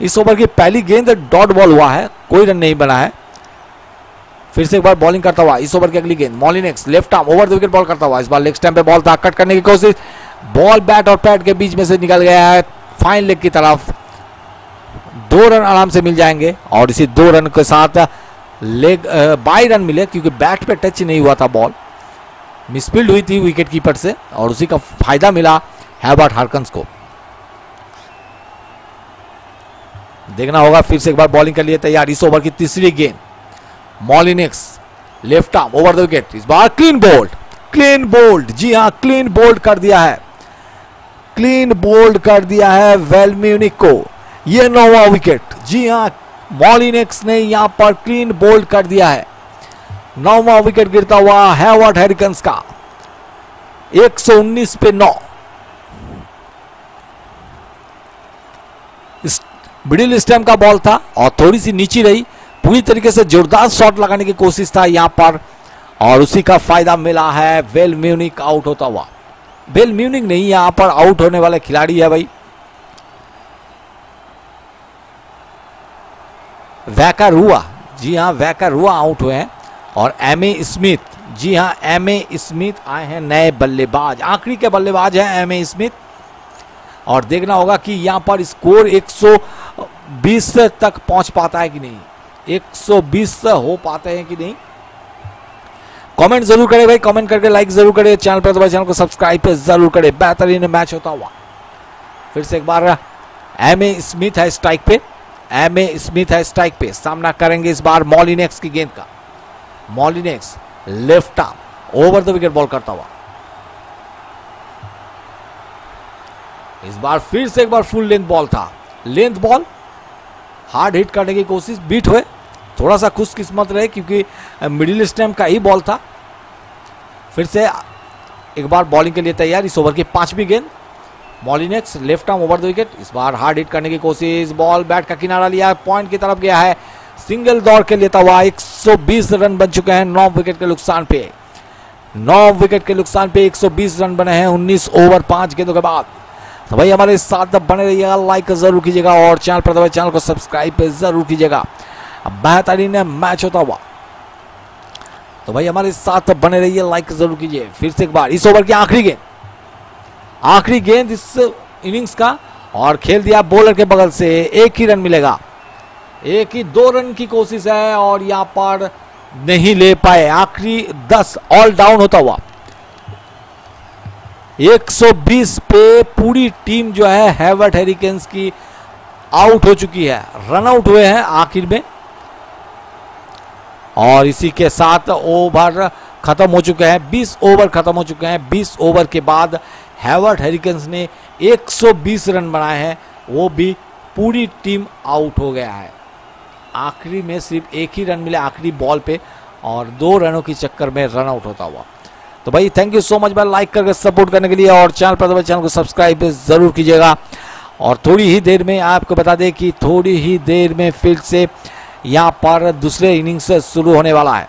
इस ओवर की पहली गेंद डॉट बॉल हुआ है, कोई रन नहीं बना है। फिर से एक बार बॉलिंग करता हुआ इस ओवर की अगली गेंद, Molineux, left arm, over the wicket ball करता हुआ, इस बार लेग स्टैम्प पे बॉल था कट करने की कोशिश। बॉल, बैट और पैड के बीच में से निकल गया है, फाइन लेग की तरफ़। दो रन आराम से मिल जाएँगे और इसी दो रन के साथ लेग बाई रन मिले, क्योंकि बैट पे टच नहीं हुआ था बॉल। मिसफील्ड हुई थी विकेट कीपर से और उसी का फ़ायदा मिला हैबर्ट हार्कन्स को। देखना होगा फिर से एक बार बॉलिंग के लिए तैयार इस ओवर की तीसरी गेंद। Molineux left arm over the wicket इस बार क्लीन बोल्ड क्लीन बोल्ड जी हाँ क्लीन बोल्ड कर दिया है। क्लीन बोल्ड कर दिया है वेलम्यूनिक को। ये नौवा विकेट जी हाँ मॉलिनेक्स ने यहाँ पर क्लीन बोल्ड कर दिया है। नौवा विकेट गिरता हुआ हैवर्ड हेरिकन्स का। 119 पे 9 मिडिल स्टैम का बॉल था और थोड़ी सी नीची रही। पूरी तरीके से जोरदार शॉट लगाने की कोशिश था यहाँ पर। और उसी का फ़ायदा मिला है। वेल म्यूनिक आउट होता हुआ। वेल म्यूनिक नहीं, यहाँ पर आउट होने वाले खिलाड़ी है भाई। वैकर हुआ जी हाँ वैकर हुआ आउट हुए हैं। और एम ए स्मिथ जी हाँ एम ए स्मिथ आए हैं नए बल्लेबाज। आखिरी के बल्लेबाज हैं एम ए स्मिथ और देखना होगा कि यहाँ पर स्कोर 120 तक पहुँच पाता है कि नहीं? 120 हो पाते हैं कि नहीं? कमेंट ज़रूर करें भाई कमेंट करके लाइक ज़रूर करें चैनल पर तो भाई चैनल को सब्सक्राइब ज़रूर करें, बेहतरीन मैच होता हुआ। फिर से एक बार एम ए स्मिथ है स्ट्राइक पे एम ए स्मिथ है स्ट्राइक पे। सामना करेंगे इस बार मॉलिनेक्स की गेंद का। Molineux left arm over the wicket ball करता हुआ। इस बार फिर से एक बार फुल लेंथ बॉल था। लेंथ बॉल हार्ड हिट करने की कोशिश बीट हुए। थोड़ा सा खुशकिस्मत रहे क्योंकि मिडिल स्टैम्प का ही बॉल था। फिर से एक बार बॉलिंग के लिए तैयार, इस ओवर की पांचवी गेंद। Molineux left arm over the wicket इस बार हार्ड हिट करने की कोशिश बॉल बैट का किनारा लिया पॉइंट की तरफ़ गया है। सिंगल दौड़ के लेता हुआ 120 रन बन चुके हैं, नौ विकेट के नुकसान पे। नौ विकेट के नुकसान पे 120 रन बने हैं 19 ओवर पाँच गेंदों के बाद। तो भाई हमारे साथ बने रहिएगा लाइक ज़रूर कीजिएगा और चैनल पर चैनल को सब्सक्राइब ज़रूर कीजिएगा। बेहतरीन मैच होता हुआ। तो भाई हमारे साथ बने रहिए लाइक ज़रूर कीजिए। फिर से एक बार, इस ओवर की आखिरी गेंद आखिरी गेंद इस इनिंग्स का, और खेल दिया बॉलर के बगल से, एक ही रन मिलेगा। एक ही दो रन की कोशिश है और यहाँ पर नहीं ले पाए। आखिरी दस ऑल डाउन होता हुआ। 120 पे पूरी टीम जो है हैवर्ट हेरिकेन्स की आउट हो चुकी है। रन आउट हुए हैं आखिर में। और इसी के साथ ओवर खत्म हो चुके हैं। 20 ओवर खत्म हो चुके हैं। 20 ओवर के बाद हैवर्ट हेरिकेन्स ने 120 रन बनाए हैं। वो भी पूरी टीम आउट हो गया है। आखिरी में सिर्फ़ एक ही रन मिले आखिरी बॉल पे और दो रनों की चक्कर में रन आउट होता हुआ। तो भाई थैंक यू सो मच भाई लाइक करके सपोर्ट करने के लिए और चैनल पर चैनल को सब्सक्राइब ज़रूर कीजिएगा। और थोड़ी ही देर में आपको बता दें कि थोड़ी ही देर में फिर से यहाँ पर दूसरे इनिंग्स शुरू होने वाला है।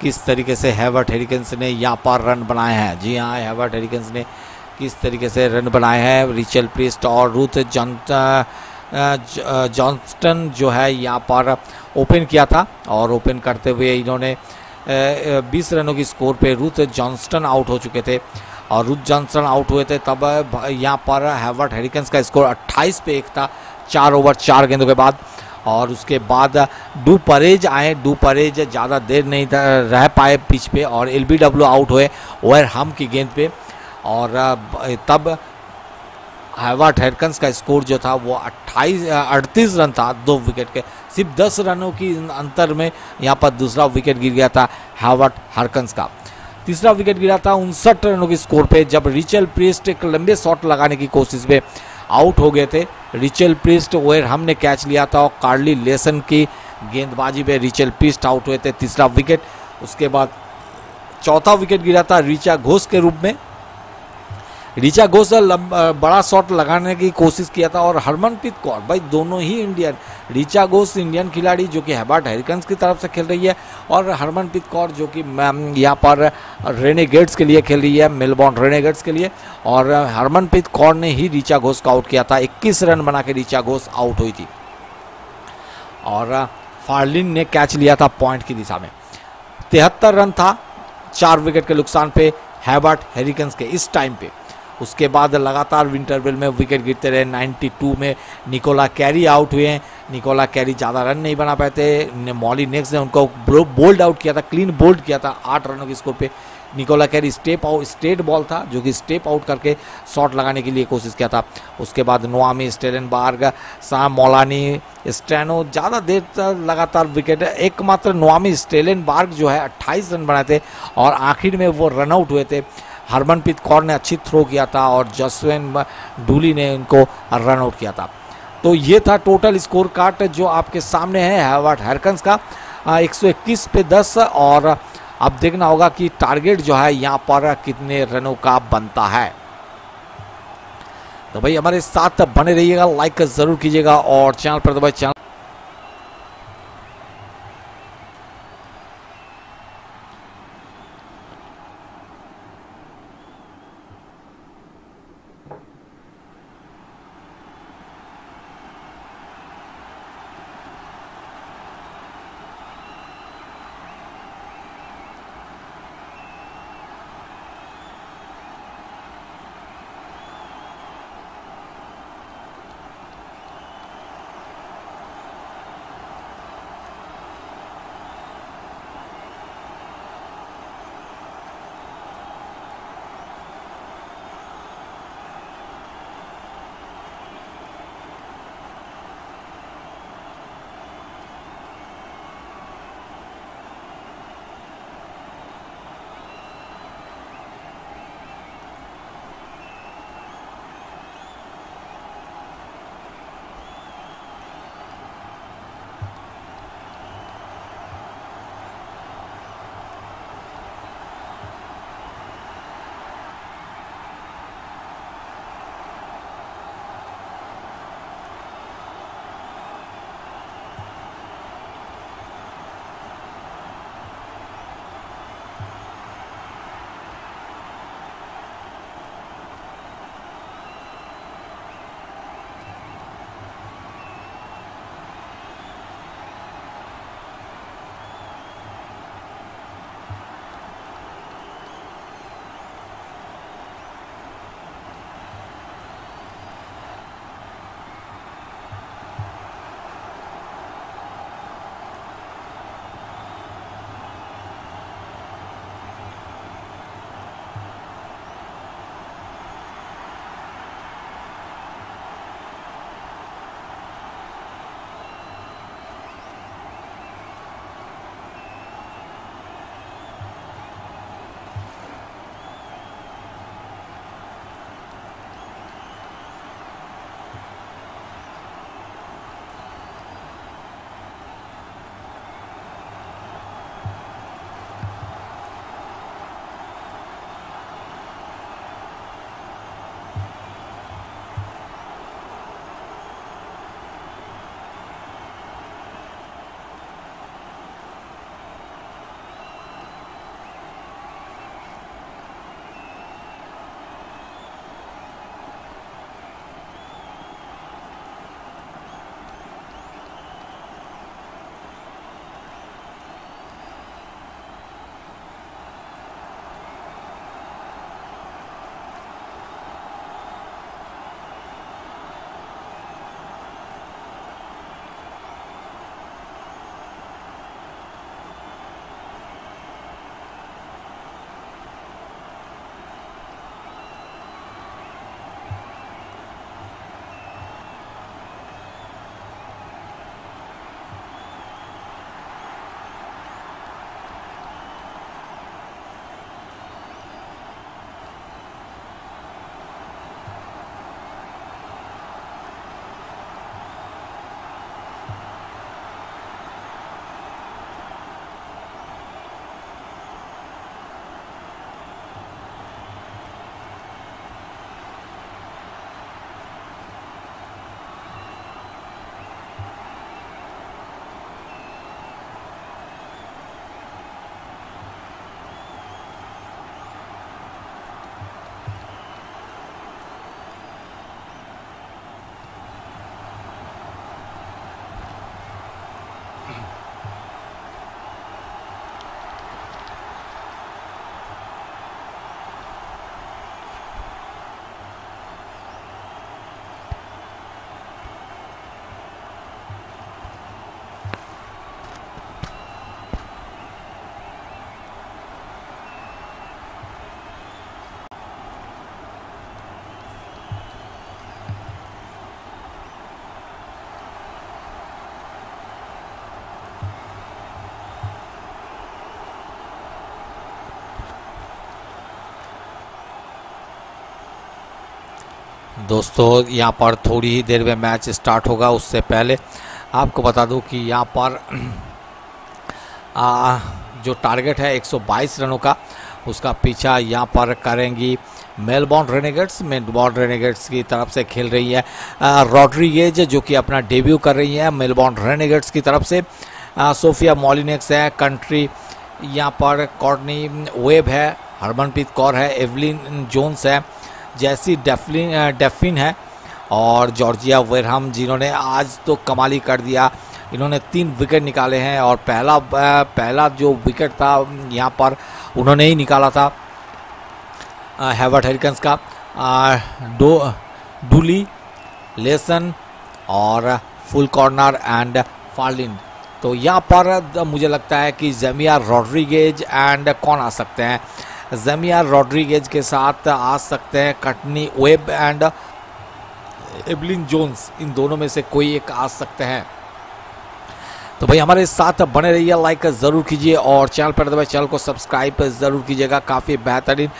किस तरीके से हैवर्ट हेरिकन्स ने यहाँ पर रन बनाए हैं? जी हाँ हैवर्ट हेरिकन्स ने किस तरीके से रन बनाए हैं? रिचल प्रिस्ट और रूथ जॉन्स्टन जो है यहाँ पर ओपन किया था और ओपन करते हुए इन्होंने 20 रनों की स्कोर पे रूथ जॉन्स्टन आउट हो चुके थे। और रूथ जॉन्सन आउट हुए थे तब यहाँ पर हैवर्ट हेरिकन्स का स्कोर 28 पे एक था, चार ओवर चार गेंदों के बाद। और उसके बाद डू परेज आए डू परेज ज़्यादा देर नहीं रह पाए पिच पे और एल आउट हुए, ओवर हम की गेंद पे। और तब हैवर्ट हेरकन्स का स्कोर जो था वो अट्ठाईस अड़तीस रन था दो विकेट के। सिर्फ़ दस रनों की अंतर में यहाँ पर दूसरा विकेट गिर गया था हैवर्ट हरकन्स का। तीसरा विकेट गिरा था उनसठ रनों के स्कोर पे जब रिचल प्रेस्ट एक लंबे शॉट लगाने की कोशिश में आउट हो गए थे। रिचल प्रिस्ट वेर हमने कैच लिया था और कार्ली लेसन की गेंदबाजी पे रिचल प्रिस्ट आउट हुए थे तीसरा विकेट उसके बाद चौथा विकेट गिरा था रिचा घोष के रूप में। रिचा घोष बड़ा शॉट लगाने की कोशिश किया था और हरमनप्रीत कौर, भाई दोनों ही इंडियन रिचा घोष इंडियन खिलाड़ी जो कि हैबाट हेरिकन्स की तरफ़ से खेल रही है और हरमनप्रीत कौर जो कि यहाँ पर रेनेगेट्स के लिए खेल रही है, मेलबॉर्न रेनेगेट्स के लिए और हरमनप्रीत कौर ने ही रिचा घोष का आउट किया था, इक्कीस रन बना के रिचा घोष आउट हुई थी। और फार्लिन ने कैच लिया था पॉइंट की दिशा में। तिहत्तर रन था, चार विकेट के नुकसान पे हैबर्ट हेरिकन्स के इस टाइम पे। उसके बाद लगातार विंटरवेल में विकेट गिरते रहे। 92 में निकोला कैरी आउट हुए निकोला कैरी ज़्यादा रन नहीं बना पाए थे। मॉली नेक्स्ट ने उनको बोल्ड आउट किया था क्लीन बोल्ड किया था आठ रनों के स्कोर पे। Nicola Carey step out straight ball था, जो कि स्टेप आउट करके शॉट लगाने के लिए कोशिश किया था। उसके बाद नोआमी स्टेलन बार्ग साम मौलानी स्टैनो ज़्यादा देर तक लगातार विकेट एकमात्र नोआमी स्टेलन बार्ग जो है, अट्ठाईस रन बनाए थे और आखिर में वो रन आउट हुए थे। हरमनप्रीत कौर ने अच्छी थ्रो किया था और जसवेन डूली ने उनको रन आउट किया था। तो ये था टोटल स्कोर कार्ड जो आपके सामने है हैवर्ट हैरकन्स का। 121 पे 10 और अब देखना होगा कि टारगेट जो है यहाँ पर कितने रनों का बनता है। तो भाई हमारे साथ बने रहिएगा, लाइक ज़रूर कीजिएगा और चैनल पर तो भाई चैनल दोस्तों यहाँ पर थोड़ी ही देर में मैच स्टार्ट होगा उससे पहले आपको बता दूँ कि यहाँ पर आ, जो टारगेट है 122 रनों का उसका पीछा यहाँ पर करेंगी मेलबॉर्न रेनेगेट्स। मेलबॉर्न रेनेगेट्स की तरफ़ से खेल रही है रॉड्रीगेज जो कि अपना डेब्यू कर रही है मेलबॉर्न रेनेगेट्स की तरफ़ से। आ, सोफिया मॉलिनेक्स है कंट्री यहाँ पर कॉर्नी वेब है हरमनप्रीत कौर है एवलिन जोन्स है जैसी डेफलिन डेफिन है। और जॉर्जिया वेरहम, जिन्होंने आज तो कमाली कर दिया। इन्होंने तीन विकेट निकाले हैं और पहला पहला जो विकेट था यहाँ पर उन्होंने ही निकाला था हैवर्ट हेरिकन्स का। डो, डूली, लेसन और फुल कॉर्नर एंड फार्लिन तो यहाँ पर मुझे लगता है कि जमिया रॉड्रीगेज एंड कौन आ सकते हैं। जमिया रॉड्रीगेज के साथ आ सकते हैं Courtney, Webb and Evelyn Jones. इन दोनों में से कोई एक आ सकते हैं। तो भाई हमारे साथ बने रहिए लाइक ज़रूर कीजिए और चैनल पर दबाए चैनल को सब्सक्राइब ज़रूर कीजिएगा। काफ़ी बेहतरीन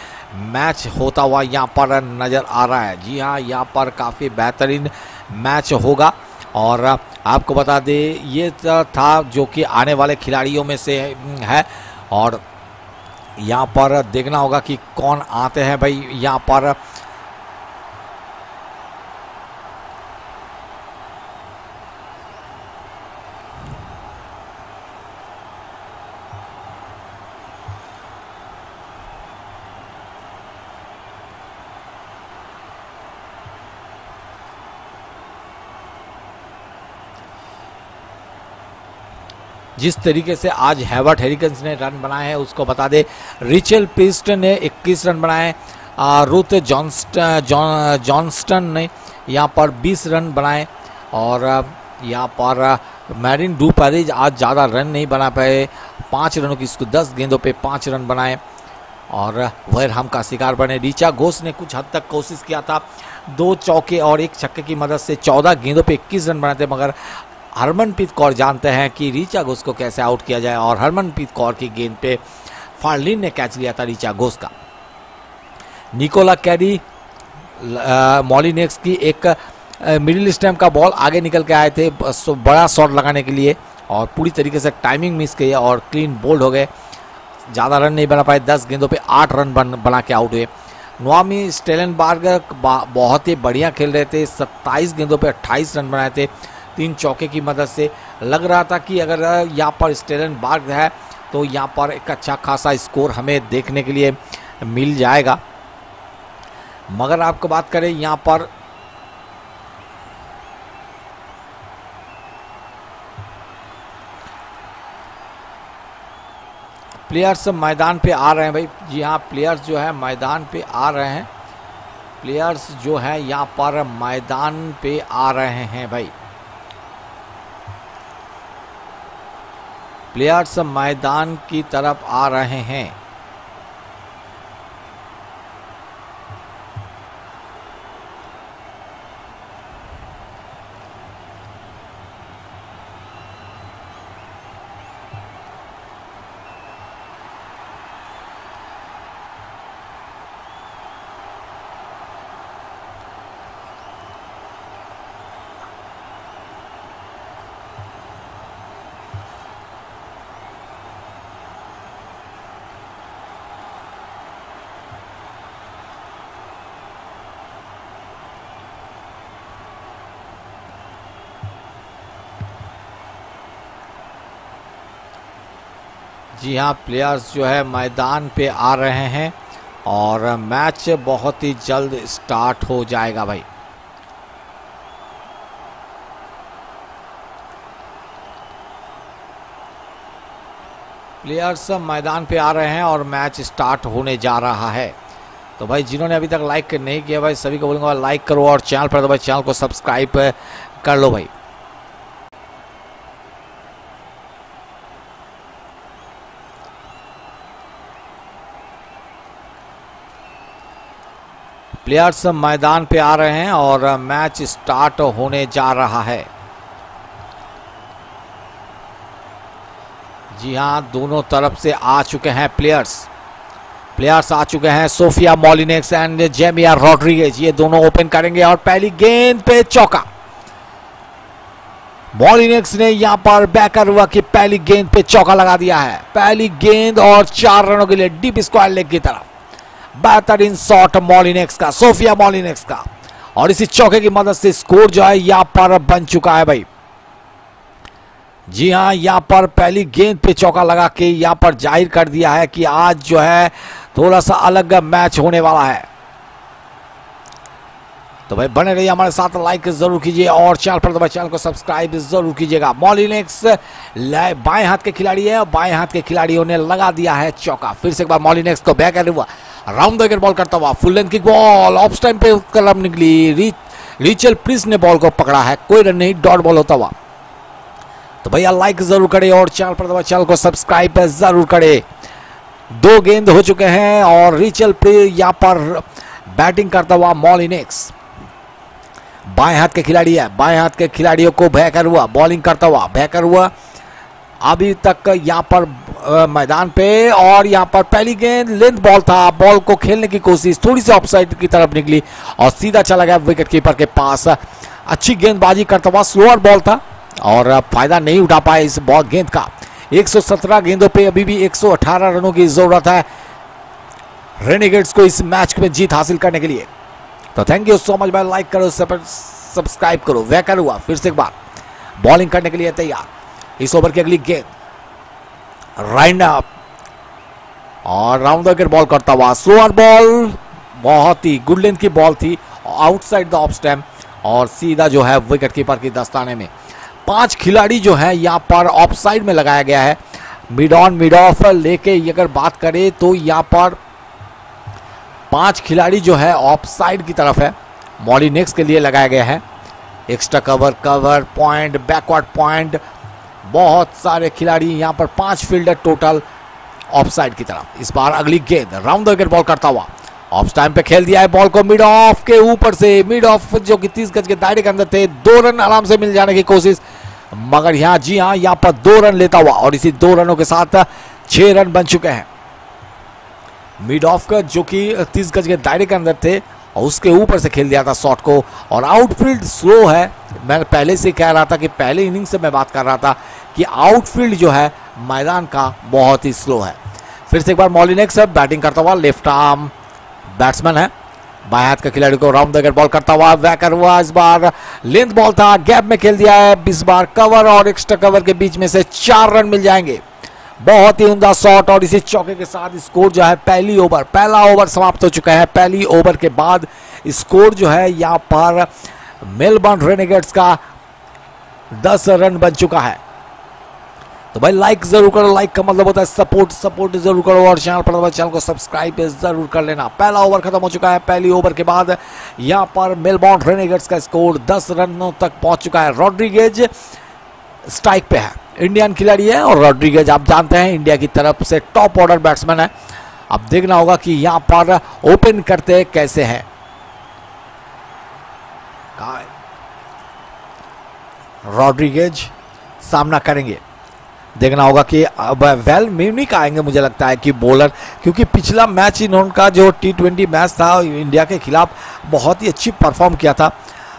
मैच होता हुआ यहाँ पर नज़र आ रहा है। जी हाँ यहाँ पर काफ़ी बेहतरीन मैच होगा। और आपको बता दें, ये था जो कि आने वाले खिलाड़ियों में से है। और यहाँ पर देखना होगा कि कौन आते हैं भाई। यहाँ पर जिस तरीके से आज हैवर्ट हेरिकन्स ने रन बनाए हैं, उसको बता दें, रिचल पिस्ट ने 21 रन बनाए रूथ जॉन्स्टन जॉन्स्टन ने यहाँ पर 20 रन बनाए और यहाँ पर मैरिन डू पैरिज आज ज़्यादा रन नहीं बना पाए, पाँच रनों की इसको दस गेंदों पे पाँच रन बनाए और वैर हम का शिकार बने। रीचा घोष ने कुछ हद तक कोशिश किया था, दो चौके और एक छक्के की मदद से चौदह गेंदों पे इक्कीस रन बनाए थे, मगर हरमनप्रीत कौर जानते हैं कि रीचा घोष को कैसे आउट किया जाए और हरमनप्रीत कौर की गेंद पे फार्लिन ने कैच लिया था रीचा घोष का। निकोला कैरी मॉलिनेक्स की एक मिडिल स्टैम्प का बॉल आगे निकल के आए थे बड़ा शॉट लगाने के लिए और पूरी तरीके से टाइमिंग मिस की और क्लीन बोल्ड हो गए। ज़्यादा रन नहीं बना पाए, दस गेंदों पे आठ रन बन, बना के आउट हुए। नोआमी स्टेलन बार्गर बहुत ही बढ़िया खेल रहे थे, सत्ताईस गेंदों पे अट्ठाईस रन बनाए थे। तीन चौके की मदद से लग रहा था कि अगर यहाँ पर स्टेलन बार्ग है तो यहाँ पर एक अच्छा खासा स्कोर हमें देखने के लिए मिल जाएगा। मगर आपको बात करें, यहाँ पर प्लेयर्स मैदान पे आ रहे हैं भाई। जी हाँ प्लेयर्स जो है मैदान पे आ रहे हैं। प्लेयर्स जो है यहाँ पर मैदान पे आ रहे हैं भाई। प्लेयर्स मैदान की तरफ़ आ रहे हैं। जी हाँ प्लेयर्स जो है मैदान पे आ रहे हैं और मैच बहुत ही जल्द स्टार्ट हो जाएगा भाई। प्लेयर्स मैदान पे आ रहे हैं और मैच स्टार्ट होने जा रहा है। तो भाई, जिन्होंने अभी तक लाइक नहीं किया भाई, सभी को बोलूँगा लाइक करो और चैनल पर तो भाई चैनल को सब्सक्राइब कर लो भाई। प्लेयर्स मैदान पे आ रहे हैं और मैच स्टार्ट होने जा रहा है। जी हाँ दोनों तरफ़ से आ चुके हैं प्लेयर्स। प्लेयर्स आ चुके हैं Sophia Molineux and Jemimah Rodrigues. ये दोनों ओपन करेंगे और पहली गेंद पे चौका। मॉलिनेक्स ने यहाँ पर बैकर हुआ कि पहली गेंद पे चौका लगा दिया है। पहली गेंद और चार रनों के लिए डीप स्क्वायर लेग की तरफ़। बेहतरीन शॉट मॉलिनेक्स का, सोफिया मॉलिनेक्स का। और इसी चौके की मदद से स्कोर जो है, यहाँ पर बन चुका है भाई। जी हाँ यहाँ पर पहली गेंद पे चौका लगा के यहाँ पर ज़ाहिर कर दिया है कि आज जो है थोड़ा सा अलग मैच होने वाला है। तो भाई, बने रहिए हमारे साथ लाइक ज़रूर कीजिए और चैनल पर दबाए चैनल को सब्सक्राइब ज़रूर कीजिएगा। मॉलिनेक्स बाएँ हाथ के खिलाड़ी है और बाएँ हाथ के खिलाड़ियों ने लगा दिया है चौका। फिर से एक बार मॉलिनेक्स को बैक हुआ। राउंड विकेट बॉल करता हुआ फुल लेंथ की बॉल ऑफ़ टाइम पे कलम निकली। री, रिचल प्रिंस ने बॉल को पकड़ा है कोई रन नहीं डॉट बॉल होता हुआ। तो भैया लाइक ज़रूर करें और चैनल पर दबा चैनल को सब्सक्राइब ज़रूर करें। दो गेंद हो चुके हैं और रिचल प्ले यहाँ पर बैटिंग करता हुआ मॉलिनेक्स बाएँ हाथ के खिलाड़ी है बाएँ हाथ के खिलाड़ियों को भयकर हुआ बॉलिंग करता हुआ भयकर हुआ। अभी तक यहाँ पर मैदान पे और यहाँ पर पहली गेंद, लेंथ बॉल था। बॉल को खेलने की कोशिश, थोड़ी सी ऑफसाइड की तरफ़ निकली और सीधा चला गया विकेट कीपर के पास। अच्छी गेंदबाजी करता हुआ स्लोअर बॉल था और फ़ायदा नहीं उठा पाए इस बॉल गेंद का। 117 गेंदों पे अभी भी 118 रनों की ज़रूरत है रेनिगेट्स को इस मैच में जीत हासिल करने के लिए। तो थैंक यू सो मच भाई। लाइक करो सब्सक्राइब करो वैकर हुआ फिर से एक बार। बॉलिंग करने के लिए तैयार। इस ओवर की अगली गेंद। राइंड अप और राउंड विकेट बॉल करता हुआ स्लोअर बॉल बहुत ही गुड लेंथ की बॉल थी आउटसाइड द ऑफ़ स्टैम्प और सीधा जो है विकेट कीपर की दस्ताने में। पाँच खिलाड़ी जो है, यहाँ पर ऑफ़ साइड में लगाया गया है। मिड ऑन मिड ऑफ़ लेके अगर बात करें तो यहाँ पर पाँच खिलाड़ी जो है ऑफ़ साइड की तरफ़ है। मॉलिनेक्स के लिए लगाया गया है। Extra cover cover point backward point बहुत सारे खिलाड़ी यहाँ पर पाँच फील्डर टोटल ऑफ़ साइड की तरफ़। इस बार अगली गेंद, राउंड द विकेट बॉल करता हुआ। ऑफ़ टाइम पे खेल दिया है बॉल को मिड ऑफ़ के ऊपर से, मिड ऑफ़ जो कि तीस गज के दायरे के अंदर थे, दो रन आराम से मिल जाने की कोशिश। मगर यहाँ, जी हाँ यहाँ पर दो रन लेता हुआ और इसी दो रनों के साथ छह रन बन चुके हैं। मिड ऑफ़ का जो कि तीस गज के दायरे के अंदर थे, और उसके ऊपर से खेल दिया था शॉट को। और आउटफील्ड स्लो है। मैं पहले से कह रहा था कि पहले इनिंग से मैं बात कर रहा था कि आउटफील्ड जो है, मैदान का बहुत ही स्लो है। फिर से एक बार मॉलिनेक्स बैटिंग करता हुआ लेफ़्ट आर्म बैट्समैन है। बाएँ हाथ के खिलाड़ी को राउंड देकर बॉल करता हुआ वैकर हुआ इस बार लेंथ बॉल था गैप में खेल दिया है। इस बार कवर और एक्स्ट्रा कवर के बीच में से चार रन मिल जाएँगे। बहुत ही उमदा शॉट और इसी चौके के साथ स्कोर जो है, पहली ओवर पहला ओवर समाप्त हो चुका है। पहली ओवर के बाद स्कोर जो है, यहाँ पर मेलबर्न रेनेगेट्स का दस रन बन चुका है। तो भाई लाइक ज़रूर करो लाइक का मतलब होता है सपोर्ट सपोर्ट ज़रूर करो और चैनल पर चैनल को सब्सक्राइब ज़रूर कर लेना। पहला ओवर खत्म हो चुका है, पहली ओवर के बाद यहाँ पर मेलबॉर्न रेनेगर्स का स्कोर 10 रनों तक पहुँच चुका है। रॉड्रिगेज स्ट्राइक पे है। इंडियन खिलाड़ी है और रॉड्रिगेज आप जानते हैं इंडिया की तरफ़ से टॉप ऑर्डर बैट्समैन है। अब देखना होगा कि यहाँ पर ओपन करते कैसे हैं। रॉड्रिगेज सामना करेंगे। देखना होगा कि वेल म्यूनिक आएँगे, मुझे लगता है कि बॉलर क्योंकि पिछला मैच इन्होंने का जो टी ट्वेंटी मैच था इंडिया के खिलाफ बहुत ही अच्छी परफॉर्म किया था।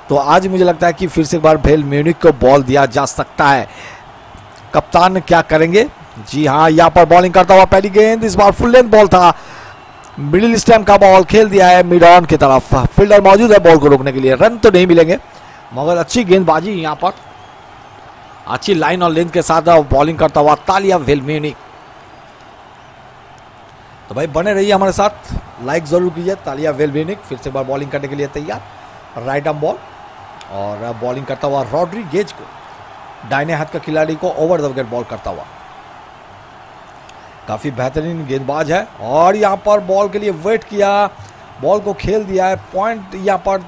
तो आज मुझे लगता है कि फिर से एक बार वेल म्यूनिक को बॉल दिया जा सकता है। कप्तान क्या करेंगे? जी हाँ यहाँ पर बॉलिंग करता हुआ पहली गेंद इस बार फुल लेंथ बॉल था। मिडिल स्टैम्प का बॉल खेल दिया है मिड ऑन की तरफ़। फील्डर मौजूद है बॉल को रोकने के लिए रन तो नहीं मिलेंगे, मगर अच्छी गेंदबाजी यहाँ पर। अच्छी लाइन और लेंथ के साथ बॉलिंग करता हुआ तालिया वेलमेनी तो भाई बने रहिए हमारे साथ। लाइक ज़रूर कीजिए, तालिया वेलमेनिक फिर से बार बॉलिंग करने के लिए तैयार। राइट आर्म बॉल और बॉलिंग करता हुआ रॉड्री गेज को। डाइने हाथ का खिलाड़ी को ओवर द विकेट बॉल करता हुआ। काफ़ी बेहतरीन गेंदबाज है। और यहाँ पर बॉल के लिए वेट किया। बॉल को खेल दिया है। पॉइंट यहाँ पर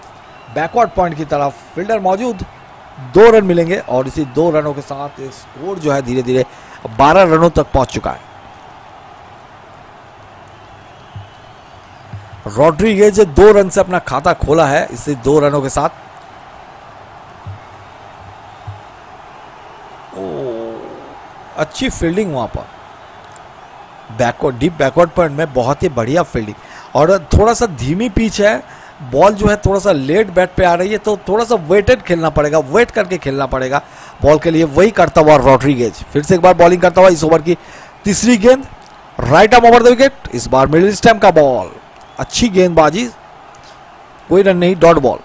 बैकवर्ड पॉइंट की तरफ़। फील्डर मौजूद। दो रन मिलेंगे और इसी दो रनों के साथ स्कोर जो है धीरे धीरे बारह रनों तक पहुँच चुका है। रॉड्रीगेज दो रन से अपना खाता खोला है इसी दो रनों के साथ। ओ, अच्छी फील्डिंग वहाँ पर। बैकवर्ड डीप बैकवर्ड पॉइंट में बहुत ही बढ़िया फील्डिंग और थोड़ा सा धीमी पिच है बॉल जो है थोड़ा सा लेट बैट पे आ रही है तो थोड़ा सा वेटेड खेलना पड़ेगा वेट करके खेलना पड़ेगा। बॉल के लिए वही करता हुआ रॉड्रीगेज फिर से एक बार बॉलिंग करता हुआ इस ओवर की तीसरी गेंद। Right arm over the wicket इस बार मिडिल स्टैम का बॉल अच्छी गेंदबाजी। कोई रन नहीं डॉट बॉल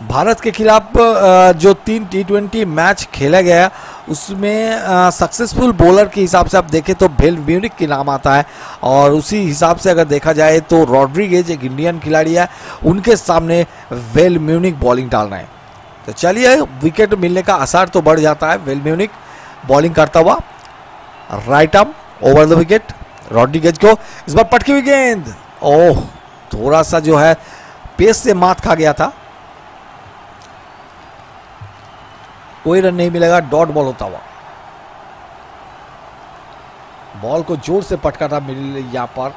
भारत के खिलाफ जो तीन टी ट्वेंटी मैच खेला गया, उसमें सक्सेसफुल बॉलर के हिसाब से आप देखें तो भेल म्यूनिक के नाम आता है। और उसी हिसाब से अगर देखा जाए तो रॉड्रिगेज एक इंडियन खिलाड़ी है, उनके सामने वेल म्यूनिक बॉलिंग डाल रहे हैं। तो चलिए विकेट मिलने का आसार तो बढ़ जाता है। वेल म्यूनिक बॉलिंग करता हुआ right arm over the wicket Rodrigues को इस बार पटकी हुई गेंद। ओह, थोड़ा सा जो है पेस से मात खा गया था। कोई रन नहीं मिलेगा, डॉट बॉल होता हुआ। बॉल को ज़ोर से पटका था मिडिल यहाँ पर।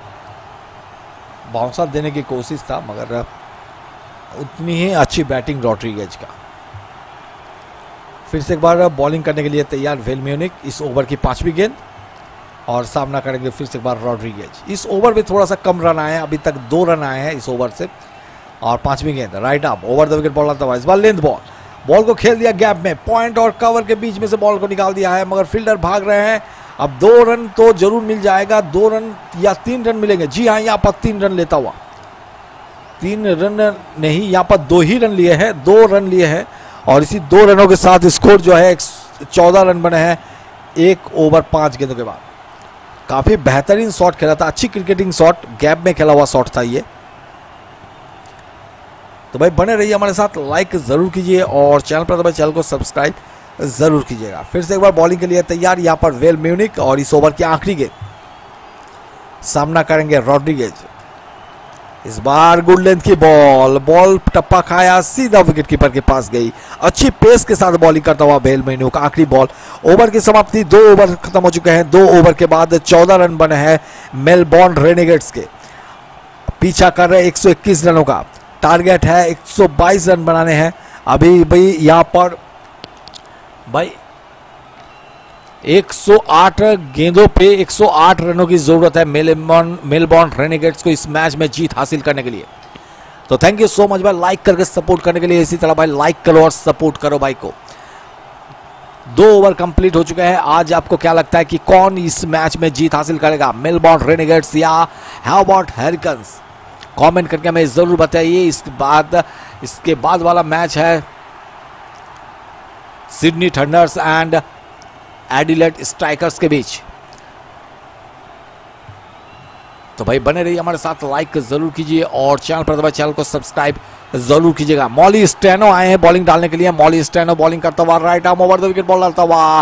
बाउंसर देने की कोशिश था, मगर उतनी ही अच्छी बैटिंग रॉड्रीगेज का। फिर से एक बार बॉलिंग करने के लिए तैयार वेल म्यूनिक, इस ओवर की पांचवी गेंद, और सामना करेंगे फिर से एक बार रॉड्रीगेज। इस ओवर में थोड़ा सा कम रन आए हैं, अभी तक दो रन आए हैं इस ओवर से, और पांचवी गेंद, right up over the wicket ball आता हुआ इस बार लेंथ बॉल। बॉल को खेल दिया गैप में। पॉइंट और कवर के बीच में से बॉल को निकाल दिया है, मगर फील्डर भाग रहे हैं। अब दो रन तो ज़रूर मिल जाएगा। दो रन या तीन रन मिलेंगे। जी हाँ यहाँ पर तीन रन लेता हुआ। तीन रन नहीं, यहाँ पर दो ही रन लिए हैं। दो रन लिए हैं और इसी दो रनों के साथ स्कोर जो है चौदह रन बने हैं, एक ओवर पाँच गेंदों के बाद। काफ़ी बेहतरीन शॉट खेला था, अच्छी क्रिकेटिंग शॉट गैप में खेला हुआ शॉट था ये। तो भाई बने रहिए हमारे साथ लाइक ज़रूर कीजिए और चैनल पर तो भाई चैनल को सब्सक्राइब ज़रूर कीजिएगा। फिर से एक बार बॉलिंग के लिए तैयार यहाँ पर वेल म्यूनिक और इस ओवर की आखिरी गेंद सामना करेंगे रॉड्रिगेज इस बार गुड लेंथ की बॉल बॉल टप्पा खाया, सीधा विकेट कीपर के पास गई। अच्छी पेस के साथ बॉलिंग करता हुआ बेल मेन्यू का आखिरी बॉल ओवर की समाप्ति, दो ओवर खत्म हो चुके हैं। दो ओवर के बाद चौदह रन बने हैं मेलबॉर्न रेनेगेट्स के। पीछा कर रहे 121 रनों का। टारगेट है 122 रन बनाने हैं। अभी भाई यहाँ पर भाई 108 गेंदों पे 108 रनों की ज़रूरत है मेलबॉर्न मेलबॉर्न रेनेगेट्स को इस मैच में जीत हासिल करने के लिए। तो थैंक यू सो मच भाई लाइक करके सपोर्ट करने के लिए इसी तरह भाई लाइक करो और सपोर्ट करो भाई को। दो ओवर कंप्लीट हो चुके हैं। आज आपको क्या लगता है कि कौन इस मैच में जीत हासिल करेगा? मेलबॉर्न रेनेगेट्स या हैवॉट हेरिकन्स कमेंट करके हमें ज़रूर बताइए। इसके बाद इसके बाद वाला मैच है Sydney Thunders and Adelaide Strikers के बीच। तो भाई बने रहिए हमारे साथ, लाइक ज़रूर कीजिए और चैनल पर चैनल को सब्सक्राइब ज़रूर कीजिएगा। मॉली स्टेनो आए हैं बॉलिंग डालने के लिए। मॉली स्टेनो बॉलिंग करता हुआ right arm over the wicket ball डालता हुआ।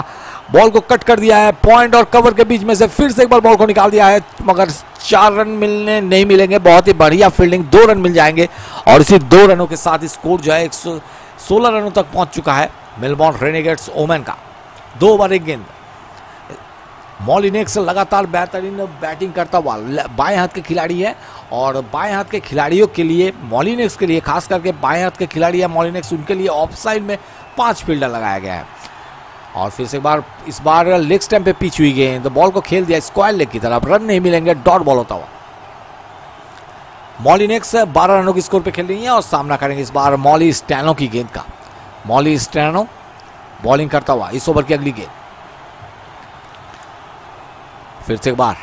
बॉल को कट कर दिया है। पॉइंट और कवर के बीच में से फिर से एक बार बॉल को निकाल दिया है। मगर चार रन मिलने नहीं मिलेंगे। बहुत ही बढ़िया फील्डिंग दो रन मिल जाएँगे। और इसी दो रनों के साथ स्कोर जो है एक सौ सोलह रनों तक पहुँच चुका है। मेलबॉर्न रेनेगेट्स ओमैन का। दो ओवर एक गेंद। मॉलिनेक्स लगातार बेहतरीन बैटिंग करता हुआ बाएँ हाथ के खिलाड़ी है और बाएँ हाथ के खिलाड़ियों के लिए, मॉलिनेक्स के लिए, खास करके बाएँ हाथ के खिलाड़ी है मॉलिनेक्स, उनके लिए ऑफ़ साइड में पाँच फील्डर लगाया गया है। और फिर से एक बार, इस बार लेग स्टैम्प पे पिच हुई गेंद तो बॉल को खेल दिया स्क्वायर लेग की तरफ़, रन नहीं मिलेंगे, डॉट बॉल होता हुआ। मॉलिनेक्स बारह रनों की स्कोर पे खेल रही है और सामना करेंगे इस बार मॉली स्टैनो की गेंद का। मॉली स्टैनो बॉलिंग करता हुआ, इस ओवर की अगली गेंद। फिर से एक बार।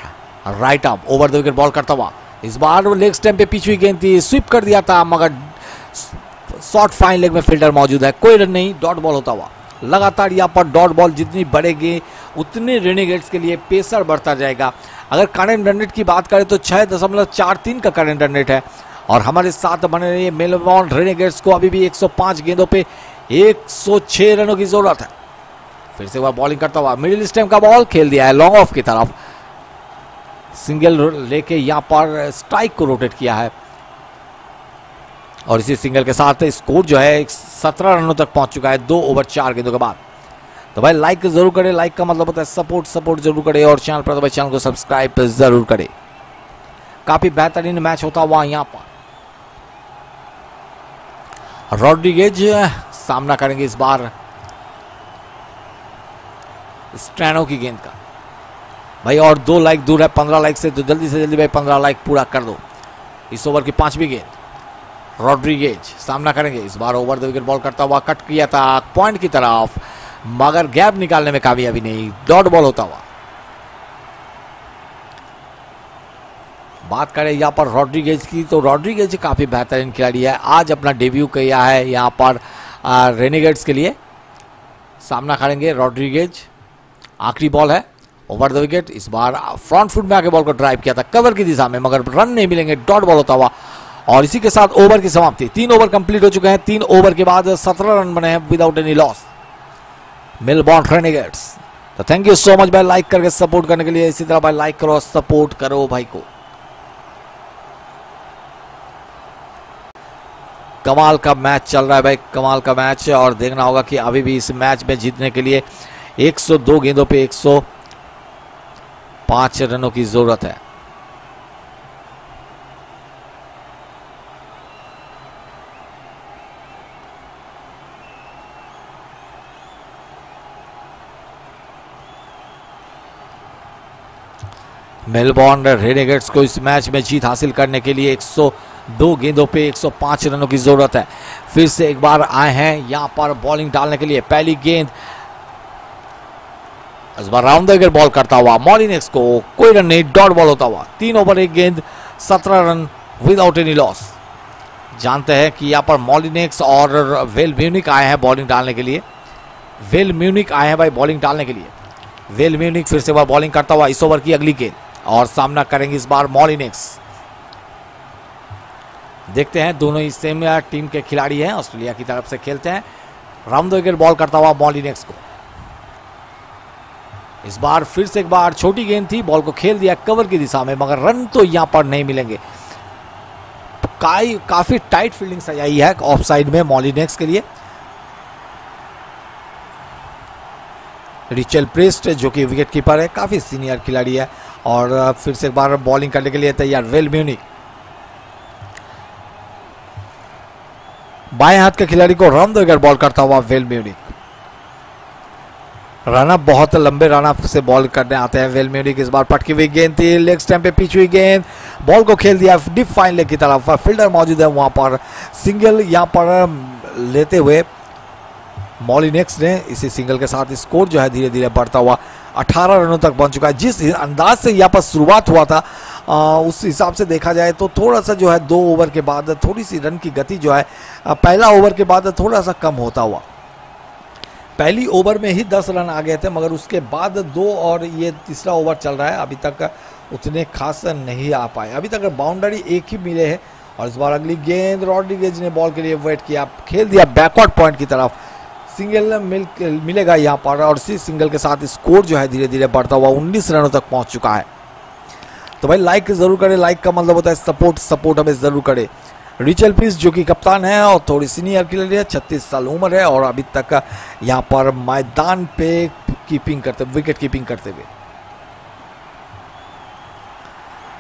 Right up over the wicket ball करता हुआ। इस बार वो लेग स्टैम्प पे हुई गेंद थी स्विप कर दिया था, मगर शॉर्ट फाइन लेग में फील्डर मौजूद है। कोई रन नहीं डॉट बॉल होता हुआ। लगातार यहाँ पर डॉट बॉल जितनी बढ़ेगी, उतने रेनेगेट्स के लिए पेसर बढ़ता जाएगा। अगर करेंट रन रेट की बात करें तो छः दशमलव चार तीन का करेंट रन रेट है। और हमारे साथ बने रही मेलबॉर्न रेनेगेट्स को। अभी भी 105 गेंदों पे 106 रनों की ज़रूरत है। फिर से वह बॉलिंग करता हुआ। मिडिल स्टेम का बॉल खेल दिया है लॉन्ग ऑफ़ की तरफ़। सिंगल लेके यहाँ पर स्ट्राइक को रोटेट किया है। और इसी सिंगल के साथ स्कोर जो है सत्रह रनों तक पहुँच चुका है, दो ओवर चार गेंदों के बाद। तो भाई लाइक ज़रूर करें। लाइक का मतलब होता है सपोर्ट सपोर्ट ज़रूर करें और चैनल पर तो भाई चैनल को सब्सक्राइब ज़रूर करें। काफ़ी बेहतरीन मैच होता हुआ यहाँ पर। रॉड्रिगेज सामना करेंगे इस बार। स्ट्रैनो की गेंद का। भाई, और दो लाइक दूर है, पंद्रह लाइक से तो जल्दी से जल्दी भाई, पंद्रह लाइक पूरा कर दो। इस ओवर की पांचवी गेंद रॉड्रीगेज सामना करेंगे। इस बार ओवर द विकेट बॉल करता हुआ कट किया था पॉइंट की तरफ़, मगर गैप निकालने में कामयाबी नहीं। डॉट बॉल होता हुआ। बात करें यहाँ पर रॉड्रीगेज की तो रॉड्रीगेज काफ़ी बेहतरीन खिलाड़ी है। आज अपना डेब्यू किया है यहाँ पर रेनिगेट्स के लिए। सामना करेंगे रॉड्रीगेज आखिरी बॉल है। ओवर द विकेट, इस बार फ्रंट फुट में आके बॉल को ड्राइव किया था। कवर की दिशा में, मगर रन नहीं मिलेंगे, डॉट बॉल होता हुआ। और इसी के साथ ओवर की समाप्ति। तीन ओवर कंप्लीट हो चुके हैं। तीन ओवर के बाद सत्रह रन बने हैं without any loss Melbourne Renegades तो थैंक यू सो मच भाई लाइक करके सपोर्ट करने के लिए। इसी तरह भाई लाइक करो सपोर्ट करो भाई को। कमाल का मैच चल रहा है भाई, कमाल का मैच और देखना होगा कि अभी भी इस मैच में जीतने के लिए 102 गेंदों पे 105 रनों की ज़रूरत है। मेलबॉर्न रेनेगेट्स को इस मैच में जीत हासिल करने के लिए 102 गेंदों पे 105 रनों की ज़रूरत है। फिर से एक बार आए हैं, यहाँ पर बॉलिंग डालने के लिए पहली गेंद इस बार राउंड विकेट बॉल करता हुआ, मॉलिनेक्स को कोई रन नहीं, डॉट बॉल होता हुआ। तीन ओवर, एक गेंद, सत्रह रन विदाउट एनी लॉस जानते हैं कि यहाँ पर मॉलिनेक्स और वेल म्यूनिक आए हैं बॉलिंग डालने के लिए। वेल म्यूनिक आए हैं भाई बॉलिंग डालने के लिए। वेल म्यूनिक फिर से बार बॉलिंग करता हुआ इस ओवर की अगली गेंद। और सामना करेंगे इस बार मॉलिनेक्स। देखते हैं, दोनों ही सेम टीम के खिलाड़ी हैं, ऑस्ट्रेलिया की तरफ़ से खेलते हैं। राउंड विकेट बॉल करता हुआ मॉलिनेक्स को। इस बार फिर से एक बार छोटी गेंद थी, बॉल को खेल दिया कवर की दिशा में, मगर रन तो यहाँ पर नहीं मिलेंगे। काई, काफ़ी टाइट फील्डिंग सजाई है ऑफ़ साइड में मॉलिनेक्स के लिए। रिचल प्रेस्ट, जो कि विकेट कीपर है, काफ़ी सीनियर खिलाड़ी है, और फिर से एक बार बॉलिंग करने के लिए तैयार। वेल म्यूनिक बाएँ हाथ के खिलाड़ी को रन देकर बॉल करता हुआ वेल म्यूनिक राना बहुत लंबे राना से बॉल करने आते हैं। वेल म्यूनिक इस बार पटकी हुई गेंद थी लेग स्टैम्प पे पिच हुई गेंद। बॉल को खेल दिया डिप फाइन लेग की तरफ़। फील्डर मौजूद है वहाँ पर। सिंगल यहाँ पर लेते हुए मॉलिनेक्स ने इसी सिंगल के साथ स्कोर जो है धीरे धीरे बढ़ता हुआ 18 रनों तक पहुँच चुका है। जिस अंदाज से यहाँ पर शुरुआत हुआ था आ, उस हिसाब से देखा जाए तो थोड़ा सा जो है दो ओवर के बाद थोड़ी सी रन की गति जो है पहला ओवर के बाद थोड़ा सा कम होता हुआ। पहली ओवर में ही 10 रन आ गए थे, मगर उसके बाद दो और ये तीसरा ओवर चल रहा है। अभी तक उतने खास नहीं आ पाए। अभी तक बाउंड्री एक ही मिले हैं और इस बार अगली गेंद रॉड्रिगेज ने बॉल के लिए वेट किया, खेल दिया बैकवर्ड पॉइंट की तरफ़। सिंगल मिल मिलेगा यहाँ पर और इसी सिंगल के साथ स्कोर जो है धीरे धीरे बढ़ता हुआ 19 रनों तक पहुँच चुका है। तो भाई लाइक ज़रूर करें लाइक का मतलब होता है सपोर्ट सपोर्ट हमें ज़रूर करें। रिचल पीस जो कि कप्तान है और थोड़ी सीनियर खिलाड़ी है, छत्तीस साल उम्र है और अभी तक यहाँ पर मैदान पे कीपिंग करते विकेट कीपिंग करते हुए।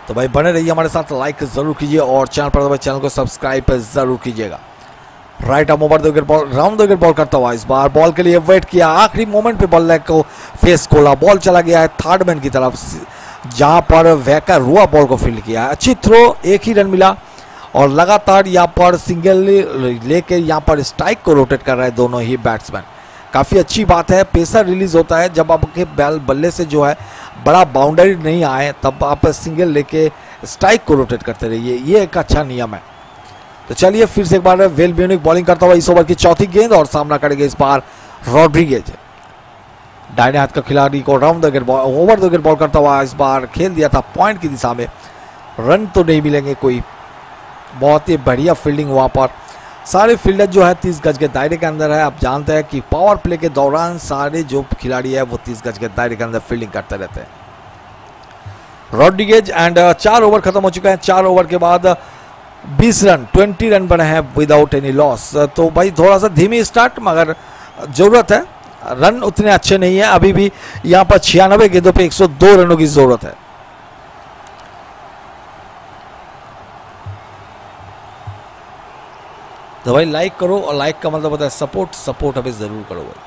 तो भाई बने रहिए हमारे साथ लाइक ज़रूर कीजिए और चैनल पर भाई चैनल को सब्सक्राइब ज़रूर कीजिएगा। Right arm over wicket ball round wicket ball करता हुआ इस बार बॉल के लिए वेट किया। आखिरी मोमेंट पे बॉल को फेस खोला बॉल चला गया है थर्ड मैन की तरफ़ जहाँ पर वैकर रुआ बॉल को फ़ील्ड किया। अच्छी थ्रो एक ही रन मिला। और लगातार यहाँ पर सिंगल लेके यहाँ पर स्ट्राइक को रोटेट कर रहे हैं दोनों ही बैट्समैन काफ़ी अच्छी बात है पेसर रिलीज़ होता है, जब आपके बैल बल्ले से जो है, बड़ा बाउंड्री नहीं आए, तब आप सिंगल लेके स्ट्राइक को रोटेट करते रहिए। ये एक अच्छा नियम है। तो चलिए फिर से एक बार वेल म्यूनिक बॉलिंग करता हुआ इस ओवर की चौथी गेंद और सामना करेंगे इस बार रॉड्रिगेज डायने हाथ का खिलाड़ी को round the ball over the gate ball करता हुआ इस बार खेल दिया था पॉइंट की दिशा में। रन तो नहीं मिलेंगे कोई। बहुत ही बढ़िया फील्डिंग वहाँ पर सारे फील्डर जो है तीस गज के दायरे के अंदर है। आप जानते हैं कि पावर प्ले के दौरान सारे जो खिलाड़ी है, वो तीस गज के दायरे के अंदर फील्डिंग करते रहते हैं। रॉड्रिगेज एंड चार ओवर खत्म हो चुके हैं। चार ओवर के बाद 20 रन 20 रन बने हैं विदाउट एनी लॉस तो भाई थोड़ा सा धीमी स्टार्ट मगर ज़रूरत है। रन उतने अच्छे नहीं है। अभी भी यहाँ पर छियानबे गेंदों पे 102 रनों की ज़रूरत है। तो भाई लाइक करो और लाइक का मतलब होता है सपोर्ट सपोर्ट अभी ज़रूर करो भाई।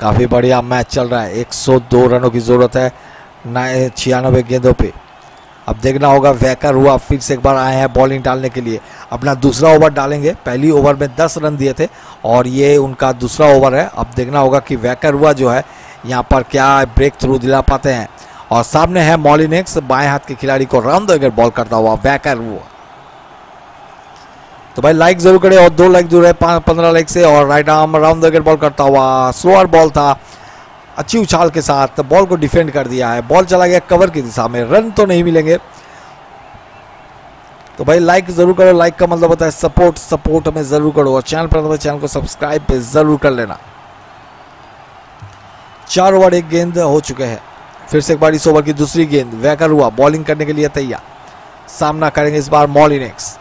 काफ़ी बढ़िया मैच चल रहा है 102 रनों की ज़रूरत है छियानबे गेंदों पे। अब देखना होगा वैकर हुआ, फिर से एक बार आए हैं बॉलिंग डालने के लिए। अपना दूसरा ओवर डालेंगे, पहली ओवर में 10 रन दिए थे और ये उनका दूसरा ओवर है। अब देखना होगा कि वैकर हुआ जो है यहाँ पर क्या ब्रेक थ्रू दिला पाते हैं। और सामने है मॉलिनेक्स, बाएँ हाथ के खिलाड़ी को राउंड अगर बॉल करता हुआ वैकर हुआ तो भाई लाइक ज़रूर करें और दो लाइक दूर है पंद्रह लाइक से और राइट आर्म राउंड अगर बॉल करता हुआ स्लोअर बॉल था। अच्छी उछाल के साथ बॉल को डिफेंड कर दिया है। बॉल चला गया कवर की दिशा में। रन तो नहीं मिलेंगे। तो भाई लाइक ज़रूर करो। लाइक का मतलब होता है सपोर्ट सपोर्ट हमें ज़रूर करो। और चैनल पर चैनल को सब्सक्राइब ज़रूर कर लेना। चार ओवर एक गेंद हो चुके हैं। फिर से एक बार इस ओवर की दूसरी गेंद, वैकर हुआ, बॉलिंग करने के लिए तैयार। सामना करेंगे इस बार Molineux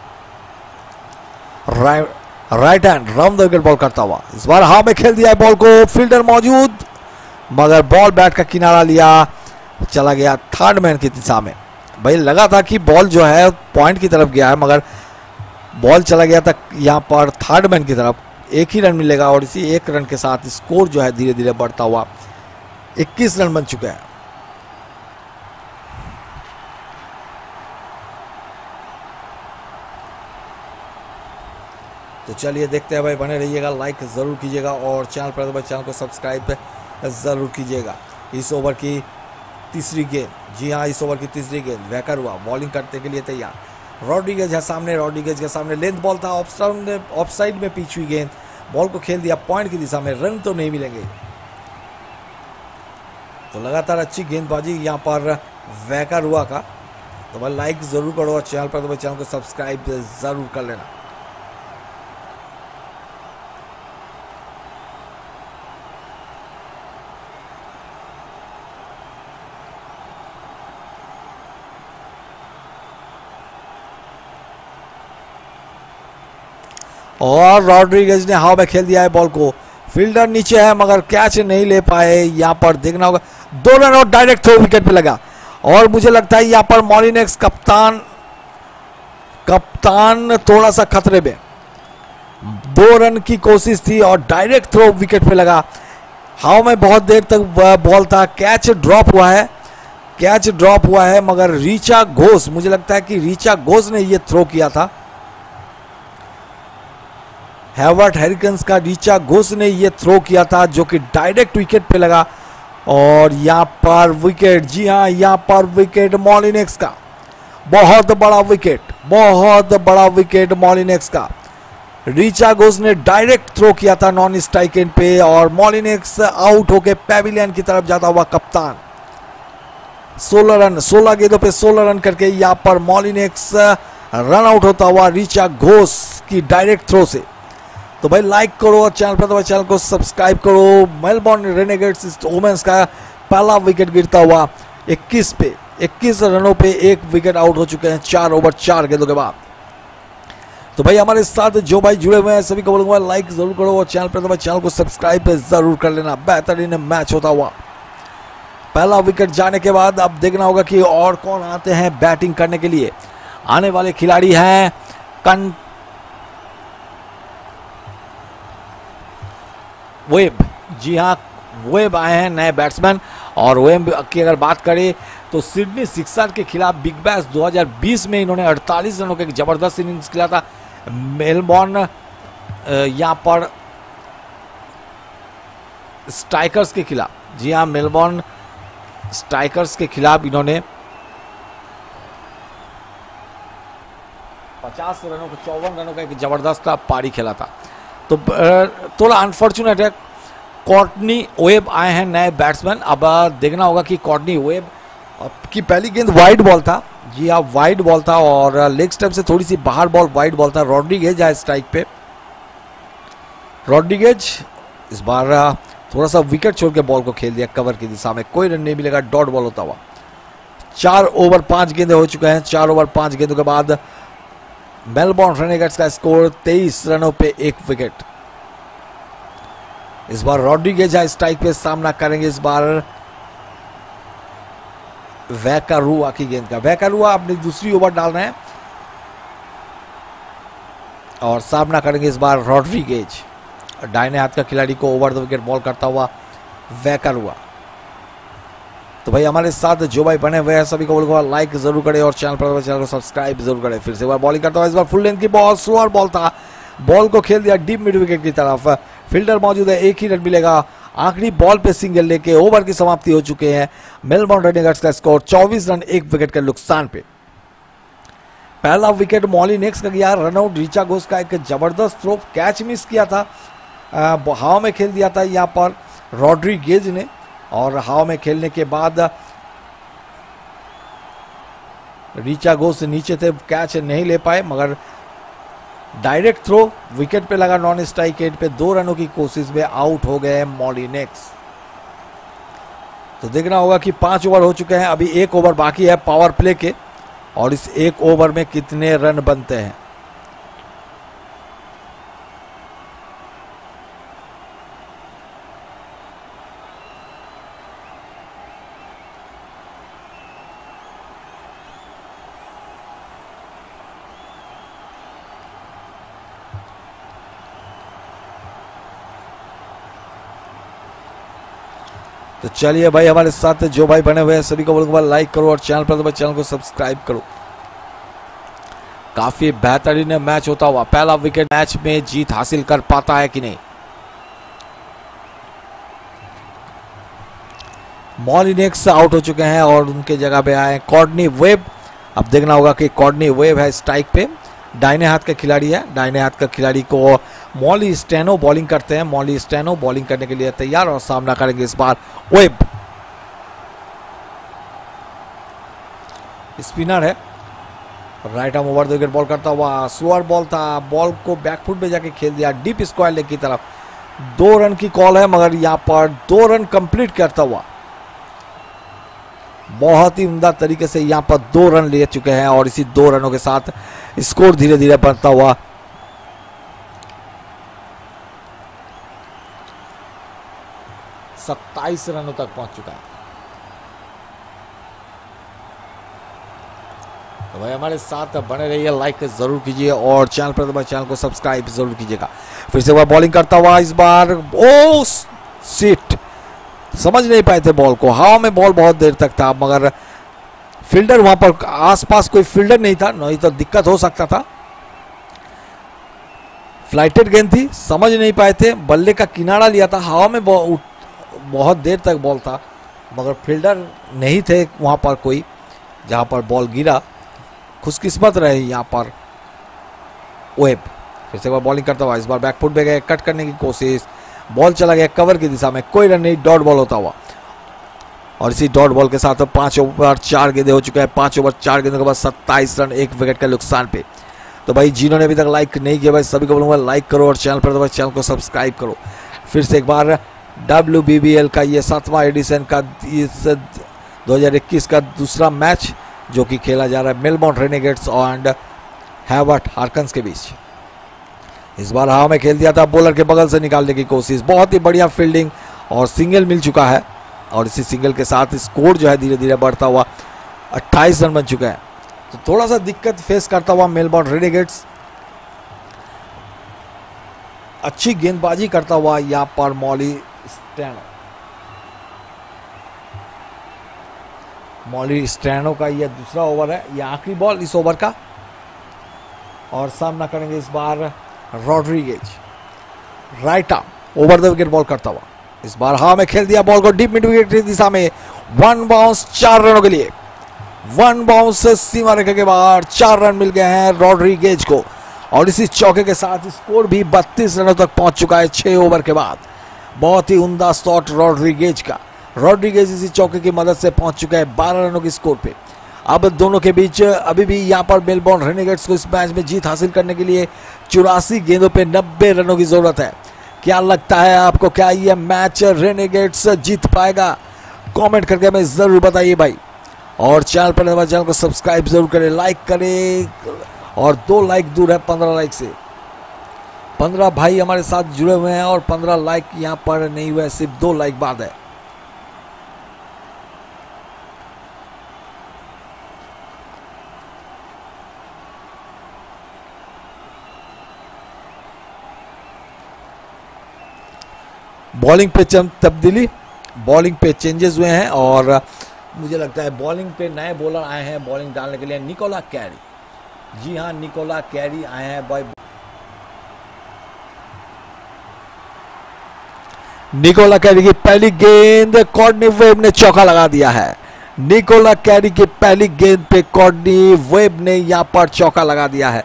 right hand round the wicket ball करता हुआ। इस बार हा में खेल दिया है बॉल को, फील्डर मौजूद, मगर बॉल बैट का किनारा लिया, चला गया थर्ड मैन की दिशा में। भाई, लगा था कि बॉल जो है, पॉइंट की तरफ़ गया है, मगर बॉल चला गया था यहाँ पर थर्ड मैन की तरफ़। एक ही रन मिलेगा और इसी एक रन के साथ स्कोर जो है धीरे धीरे बढ़ता हुआ। 21 रन बन चुका है। तो चलिए देखते हैं भाई, बने रहिएगा लाइक ज़रूर कीजिएगा और चैनल पर चैनल को सब्सक्राइब ज़रूर कीजिएगा। इस ओवर की तीसरी गेंद जी हाँ इस ओवर की तीसरी गेंद वैकर हुआ बॉलिंग करने के लिए तैयार। रॉड्रिगेज है सामने रॉड्रिगेज के सामने लेंथ बॉल था ऑफ़ साइड में पीछ हुई गेंद बॉल को खेल दिया पॉइंट की दिशा में, रन तो नहीं मिलेंगे। तो लगातार अच्छी गेंदबाजी यहाँ पर वैकर हुआ का। तो भाई लाइक ज़रूर करो और चैनल पर तो भाई चैनल को सब्सक्राइब ज़रूर कर लेना। और रॉड्रिगेज ने हाव में खेल दिया है बॉल को। फील्डर नीचे है, मगर कैच नहीं ले पाए। यहाँ पर देखना होगा, दो रन और डायरेक्ट थ्रो विकेट पे लगा। और मुझे लगता है यहाँ पर मॉलिनेक्स कप्तान कप्तान थोड़ा सा खतरे में। दो रन की कोशिश थी और डायरेक्ट थ्रो विकेट पे लगा। हवा में बहुत देर तक बॉल था। कैच ड्रॉप हुआ है। कैच ड्रॉप हुआ है, मगर रीचा घोष, मुझे लगता है कि रीचा घोष ने ये थ्रो किया था। हैवर्ट हेरिकन्स का रीचा घोष ने ये थ्रो किया था, जो कि डायरेक्ट विकेट पे लगा। और यहाँ पर विकेट जी हाँ यहाँ पर विकेट मॉलिनेक्स का। बहुत बड़ा विकेट बहुत बड़ा विकेट मॉलिनेक्स का। रीचा घोष ने डायरेक्ट थ्रो किया था नॉन स्ट्राइक एंड पे, और मॉलिनेक्स आउट होके पेविलियन की तरफ़ जाता हुआ कप्तान। 16 रन 16 गेंदों पे 16 रन करके यहाँ पर मॉलिनेक्स रन आउट होता हुआ रीचा घोष की डायरेक्ट थ्रो से। तो भाई लाइक करो और चैनल पर तो चैनल को सब्सक्राइब करो। मेलबॉर्न रेनेगेट्स वुमेंस का पहला विकेट गिरता हुआ 21 पे। 21 रनों पे एक विकेट आउट हो चुके हैं, चार ओवर चार गेंदों के बाद। तो भाई हमारे साथ जो भाई जुड़े हुए हैं, सभी को बोलूँगा लाइक ज़रूर करो और चैनल पर तो चैनल को सब्सक्राइब ज़रूर कर लेना। बेहतरीन मैच होता हुआ। पहला विकेट जाने के बाद अब देखना होगा कि और कौन आते हैं बैटिंग करने के लिए। आने वाले खिलाड़ी हैं कन वेब। जी हाँ वेब आए हैं नए बैट्समैन। और वेब की अगर बात करें तो सिडनी सिक्सर के खिलाफ बिग बैश 2020 में इन्होंने 48 रनों का एक ज़बरदस्त इनिंग्स खेला था। मेलबॉर्न यहाँ पर स्ट्राइकर्स के खिलाफ। जी हाँ मेलबॉर्न स्ट्राइकर्स के खिलाफ इन्होंने 50 रनों का, चौवन रनों का एक ज़बरदस्त पारी खेला था। तो थोड़ा अनफॉर्चुनेट है। कॉटनी वेब आए हैं नए बैट्समैन अब देखना होगा कि कॉटनी वेब की पहली गेंद वाइड बॉल था। जी हाँ वाइड बॉल था और लेग स्टेप से थोड़ी सी बाहर बॉल वाइड बॉल था रॉड्रीगेज है स्ट्राइक पे। रॉड्रीगेज इस बार थोड़ा सा विकेट छोड़ के बॉल को खेल दिया कवर की दिशा में। कोई रन नहीं मिलेगा डॉट बॉल होता हुआ। चार ओवर पाँच गेंदे हो चुके हैं। चार ओवर पाँच गेंदों के बाद मेलबॉर्न रेनेगेट्स का स्कोर 23 रनों पे एक विकेट इस बार रॉड्रिगेज स्ट्राइक पे सामना करेंगे इस बार. वैकारुआ की गेंद का. वैकारुआ अपनी दूसरी ओवर डाल रहे हैं. और सामना करेंगे इस बार रॉड्रिगेज डायने हाथ का खिलाड़ी को ओवर द विकेट बॉल करता हुआ वैकर हुआ तो भाई हमारे साथ जो भाई बने हुए हैं, सभी को बोलूँगा लाइक ज़रूर करें और चैनल पर चैनल को सब्सक्राइब ज़रूर करें। फिर से बार बॉलिंग करता हूँ, इस बार फुल लेंथ की बॉल स्लोअर बॉल था। बॉल को खेल दिया डीप मिड विकेट की तरफ़। फील्डर मौजूद है, एक ही रन मिलेगा। आखिरी बॉल पे सिंगल लेके ओवर की समाप्ति हो चुके हैं। मेलबॉर्न रेडिगर्स का स्कोर 24 रन, एक विकेट के नुकसान पे। पहला विकेट मॉली नेक्स का गया रनआउट रीचा घोष का एक ज़बरदस्त थ्रो कैच मिस किया था। हवा में खेल दिया था यहाँ पर। रॉड्री गेज ने और हवा में खेलने के बाद रिचा घोष नीचे थे कैच नहीं ले पाए, मगर डायरेक्ट थ्रो विकेट पे लगा नॉन स्ट्राइक एंड पे, दो रनों की कोशिश में आउट हो गए मॉलिनेक्स तो देखना होगा कि पाँच ओवर हो चुके हैं, अभी एक ओवर बाकी है पावर प्ले के, और इस एक ओवर में कितने रन बनते हैं। तो चलिए भाई, हमारे साथ जो भाई बने हुए हैं, सभी को बोलूँगा लाइक करो और चैनल पर तो चैनल को सब्सक्राइब करो। काफ़ी बेहतरीन मैच होता हुआ, पहला विकेट मैच में जीत हासिल कर पाता है कि नहीं? मॉलिनेक्स आउट हो चुके हैं और उनके जगह पे आए कॉर्डनी वेब अब देखना होगा कि कॉर्डनी वेब है स्ट्राइक पे। दाहिने हाथ का खिलाड़ी है। दाहिने हाथ का खिलाड़ी को मॉली स्टेनो बॉलिंग करते हैं। मॉली स्टेनो बॉलिंग करने के लिए तैयार और सामना करेंगे इस बार वेब स्पिनर है। Right arm over the wicket ball करता हुआ स्लोअर बॉल था। बॉल को बैकफुट में जाके खेल दिया डीप स्क्वायर लेग की तरफ़। दो रन की कॉल है, मगर यहाँ पर दो रन कंप्लीट करता हुआ बहुत ही उमदा तरीके से यहाँ पर दो रन ले चुके हैं और इसी दो रनों के साथ स्कोर धीरे धीरे बढ़ता हुआ सत्ताईस रनों तक पहुँच चुका है। तो भाई हमारे साथ बने रहिए लाइक ज़रूर कीजिए और चैनल पर चैनल को सब्सक्राइब ज़रूर कीजिएगा। फिर से वह बॉलिंग करता हुआ इस बार ओ सीट समझ नहीं पाए थे बॉल को। हवा में बॉल बहुत देर तक था, मगर फील्डर वहाँ पर आसपास कोई फील्डर नहीं था, नहीं तो दिक्कत हो सकता था। फ्लाइटेड गेंद थी, समझ नहीं पाए थे। बल्ले का किनारा लिया था, हवा में बहुत देर तक बॉल था, मगर फील्डर नहीं थे वहाँ पर कोई, जहाँ पर बॉल गिरा। खुशकिस्मत रहे यहाँ पर वेब फिर से बार बॉलिंग करता हुआ, इस बार बैकफुट पे गए कट करने की कोशिश। बॉल चला गया कवर की दिशा में, कोई रन नहीं, डॉट बॉल होता हुआ। और इसी डॉट बॉल के साथ पाँच ओवर, चार गेंदे हो चुके हैं, पाँच ओवर, चार गेंदों के बाद सत्ताईस रन, एक विकेट के नुकसान पे। तो भाई, जिन्होंने अभी तक लाइक नहीं किया, भाई, सभी को बोलूँगा लाइक करो और चैनल पर तो भाई चैनल को सब्सक्राइब करो। फिर से एक बार डब्ल्यू बी बी एल का ये सातवां एडिशन का इस 2021 का दूसरा मैच जो कि खेला जा रहा है Melbourne Renegades and Hobart Hurricanes के बीच। इस बार हवा में खेल दिया था। बॉलर के बगल से निकालने की कोशिश। बहुत ही बढ़िया फील्डिंग और सिंगल मिल चुका है। और इसी सिंगल के साथ स्कोर जो है धीरे धीरे बढ़ता हुआ 28 रन बन चुका है। तो थोड़ा सा दिक्कत फेस करता हुआ मेलबॉर्न रेनेगेट्स अच्छी गेंदबाजी करता हुआ यहाँ पर मॉली स्टैंड मॉली स्टैनो का यह दूसरा ओवर है। यह आखिरी बॉल इस ओवर का। और सामना करेंगे इस बार Rodrigues right arm over the wicket ball करता हुआ। इस बार हवा में खेल दिया बॉल को डीप मिड विकेट की दिशा में। वन बाउंस चार रनों के लिए। वन बाउंस सीमा रेखा के बाहर चार रन मिल गए हैं रॉड्रीगेज को। और इसी चौके के साथ स्कोर भी 32 रनों तक पहुँच चुका है छह ओवर के बाद। बहुत ही उमदा शॉट रॉड्रीगेज का। रॉड्रीगेज इसी चौके की मदद से पहुँच चुका है बारह रनों के स्कोर पे। अब दोनों के बीच अभी भी यहाँ पर मेलबॉर्न रेनेगेट्स को इस मैच में जीत हासिल करने के लिए चौरासी गेंदों पे 90 रनों की ज़रूरत है। क्या लगता है आपको क्या ये मैच रेनेगेट्स जीत पाएगा? कमेंट करके हमें ज़रूर बताइए भाई। और चैनल पर हमारे चैनल को सब्सक्राइब ज़रूर करें, लाइक करें, और दो लाइक दूर है पंद्रह लाइक से। पंद्रह भाई हमारे साथ जुड़े हुए हैं और पंद्रह लाइक यहाँ पर नहीं हुए, सिर्फ़ दो लाइक बाद है। बॉलिंग पे चंद तब्दीली, बॉलिंग पे चेंजेस हुए हैं और मुझे लगता है बॉलिंग पे नए बॉलर आए हैं बॉलिंग डालने के लिए निकोला कैरी। जी हाँ निकोला कैरी आए हैं, बॉय। निकोला कैरी की पहली गेंद कॉर्डनी वेब ने चौका लगा दिया है। निकोला कैरी की पहली गेंद पे कॉर्डनी वेब ने यहाँ पर चौका लगा दिया है।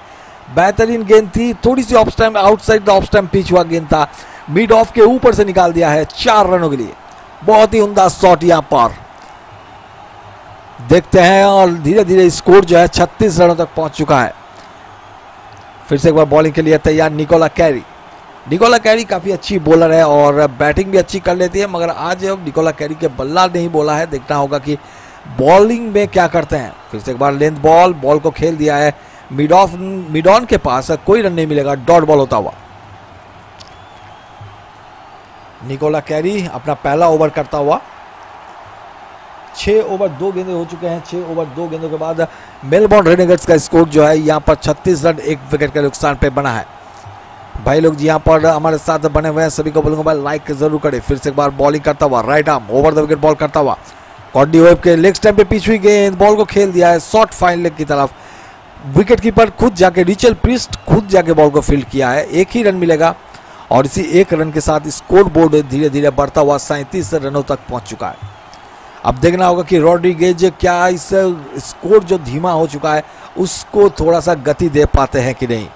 बेहतरीन गेंद थी, थोड़ी सी off stump outside the off stump pitch हुआ गेंद था। मिड ऑफ़ के ऊपर से निकाल दिया है चार रनों के लिए। बहुत ही उमदा शॉट यहाँ पर। देखते हैं और धीरे धीरे स्कोर जो है 36 रनों तक पहुँच चुका है। फिर से एक बार बॉलिंग के लिए तैयार निकोला कैरी। निकोला कैरी काफ़ी अच्छी बॉलर है और बैटिंग भी अच्छी कर लेती है, मगर आज निकोला कैरी के बल्ला नहीं बोला है। देखना होगा कि बॉलिंग में क्या करते हैं। फिर से एक बार लेंथ बॉल बॉल को खेल दिया है। मिड ऑफ़ मिड ऑन के पास कोई रन नहीं मिलेगा डॉट बॉल होता हुआ। निकोला कैरी अपना पहला ओवर करता हुआ। छः ओवर दो गेंदे हो चुके हैं। छः ओवर दो गेंदों के बाद मेलबोर्न रेनेगट्स का स्कोर जो है, यहाँ पर 36 रन, एक विकेट के नुकसान पे बना है। भाई लोग जी, यहाँ पर हमारे साथ बने हुए हैं। सभी को बोलूँगा, भाई लाइक ज़रूर करें। फिर से एक बार बॉलिंग करता हुआ right arm over the wicket ball करता हुआ। कॉडी वेब के लेग स्टैम्प पे पीछे हुई गेंद बॉल को खेल दिया है शॉर्ट फाइन लेग की तरफ़। विकेट कीपर खुद जाके रिचल प्रिस्ट खुद जाके बॉल को फ़ील्ड किया है। एक ही रन मिलेगा। और इसी एक रन के साथ स्कोर बोर्ड धीरे धीरे बढ़ता हुआ सैंतीस रनों तक पहुँच चुका है। अब देखना होगा कि रॉड्रीगेज क्या इस स्कोर जो धीमा हो चुका है, उसको थोड़ा सा गति दे पाते हैं कि नहीं।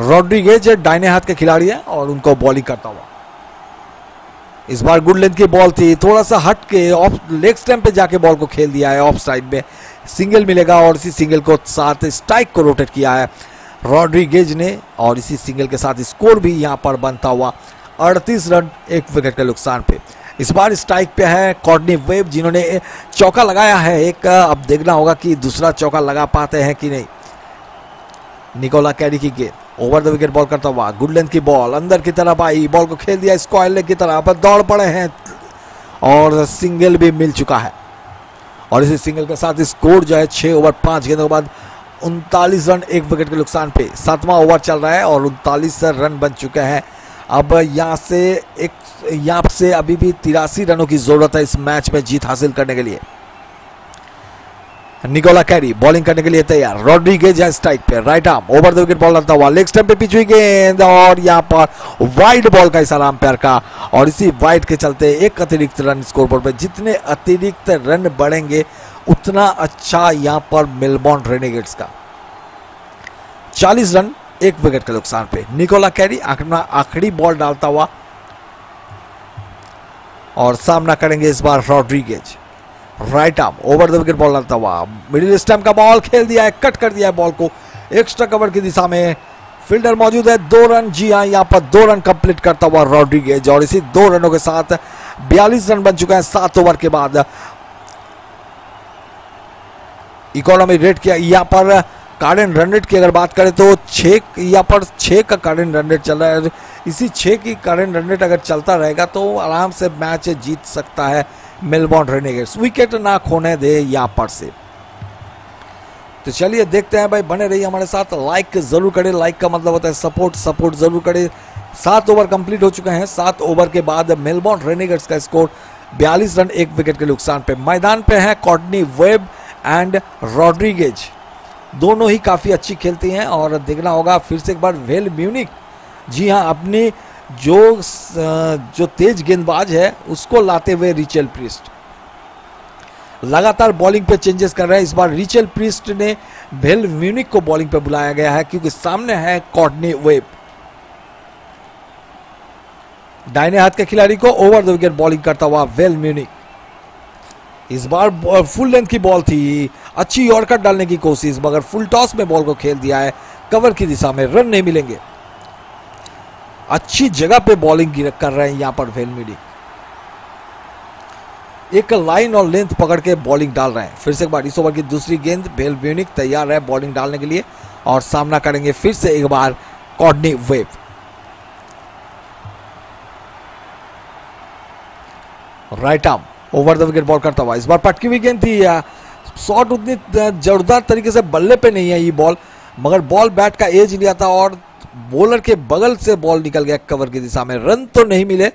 रॉड्रीगेज डाइने हाथ के खिलाड़ी है और उनको बॉलिंग करता हुआ। इस बार गुड लेंथ की बॉल थी थोड़ा सा हट के ऑफ़ लेग स्टैम्प पे जाके बॉल को खेल दिया है ऑफ़ साइड में। सिंगल मिलेगा और इसी सिंगल को साथ स्ट्राइक को रोटेट किया है। रॉड्रीगेज ने और इसी सिंगल के साथ स्कोर भी यहाँ पर बनता हुआ अड़तीस रन एक विकेट के नुकसान पे। इस बार स्ट्राइक पे है कॉर्डनी वेब, जिन्होंने चौका लगाया है। एक, अब देखना होगा कि दूसरा चौका लगा पाते हैं कि नहीं। निकोला कैरी की गेंद, ओवर द विकेट बॉल करता हुआ, गुड लेंथ की बॉल, अंदर की तरफ़ आई, बॉल को खेल दिया स्क्वायर लेग की तरफ़ दौड़ पड़े हैं और सिंगल भी मिल चुका है। और इसी सिंगल के साथ स्कोर जो है छः ओवर पाँच गेंदों के बाद उनतालीस रन, एक विकेट के नुकसान पे। सातवां ओवर चल रहा है और उनतालीस रन बन चुके हैं। अब यहाँ से एक, यहाँ से अभी भी तिरासी रनों की ज़रूरत है इस मैच में जीत हासिल करने के लिए। निकोला कैरी, बॉलिंग करने के लिए तैयार। रॉड्रीगेज है स्ट्राइक पे, right arm. Over the wicket ball लगता हुआ लेग स्टंप पे पिच हुई गेंद और यहाँ पर वाइड बॉल का इशारा अंपायर का। और इसी वाइड के चलते एक अतिरिक्त रन स्कोर बोर्ड पे। जितने अतिरिक्त रन बढ़ेंगे उतना अच्छा यहाँ पर मेलबॉर्न रेनेगेट्स का। 40 रन, एक विकेट के नुकसान पे। निकोला कैरी अपना आखिरी बॉल डालता हुआ और सामना करेंगे इस बार Rodrigues. Right arm, over the wicket ball डालता हुआ। मिडिल स्टैम्प का बॉल खेल दिया है, कट कर दिया है बॉल को। एक्स्ट्रा कवर की दिशा में फील्डर मौजूद है, दो रन जी हाँ यहाँ पर दो रन कंप्लीट करता हुआ रॉड्रीगेज। और इसी दो रनों के साथ बयालीस रन बन चुका है, सात ओवर के बाद। इकोनॉमी रेट किया। यहाँ पर कारण रन रेट की अगर बात करें तो छः यहाँ पर छः का कारण रन रेट चल रहा है। इसी छः की कारण रन रेट अगर चलता रहेगा तो आराम से मैच जीत सकता है मेलबॉर्न रेनेगेट्स विकेट ना खोने दे यहाँ पर से। तो चलिए देखते हैं भाई, बने रहिए हमारे साथ। लाइक ज़रूर करें। लाइक का मतलब होता है सपोर्ट सपोर्ट ज़रूर करें। सात ओवर कंप्लीट हो चुके हैं। सात ओवर के बाद मेलबॉर्न रेनेगेट्स का स्कोर बयालीस रन, एक विकेट के नुकसान पे। मैदान पे है कॉर्डनी वेब एंड रॉड्रीगेज दोनों ही काफ़ी अच्छी खेलती हैं और देखना होगा फिर से एक बार वेल म्यूनिक जी हाँ अपनी जो जो तेज गेंदबाज है, उसको लाते हुए रिचल प्रिस्ट लगातार बॉलिंग पे चेंजेस कर रहे हैं। इस बार रिचल प्रिस्ट ने वेल म्यूनिक को बॉलिंग पे बुलाया गया है, क्योंकि सामने है कॉर्डनी वेब दाहिने हाथ के खिलाड़ी को ओवर द विकेट बॉलिंग करता हुआ वेल म्यूनिक इस बार फुल लेंथ की बॉल थी। अच्छी यॉर्कर डालने की कोशिश, मगर फुल टॉस में बॉल को खेल दिया है। कवर की दिशा में रन नहीं मिलेंगे। अच्छी जगह पे बॉलिंग कर रहे हैं यहाँ पर वेल म्यूनिक एक लाइन और लेंथ पकड़ के बॉलिंग डाल रहे हैं। फिर से एक बार इस ओवर की दूसरी गेंद। वेल म्यूनिक तैयार है बॉलिंग डालने के लिए और सामना करेंगे फिर से एक बार Courtney Webb right arm over the wicket, ball करता हुआ। इस बार पटकी हुई गेंद थी शॉट उतनी जोरदार तरीके से बल्ले पे नहीं है ये बॉल, मगर बॉल बैट का एज लिया था और बॉलर के बगल से बॉल निकल गया कवर की दिशा में। रन तो नहीं मिले,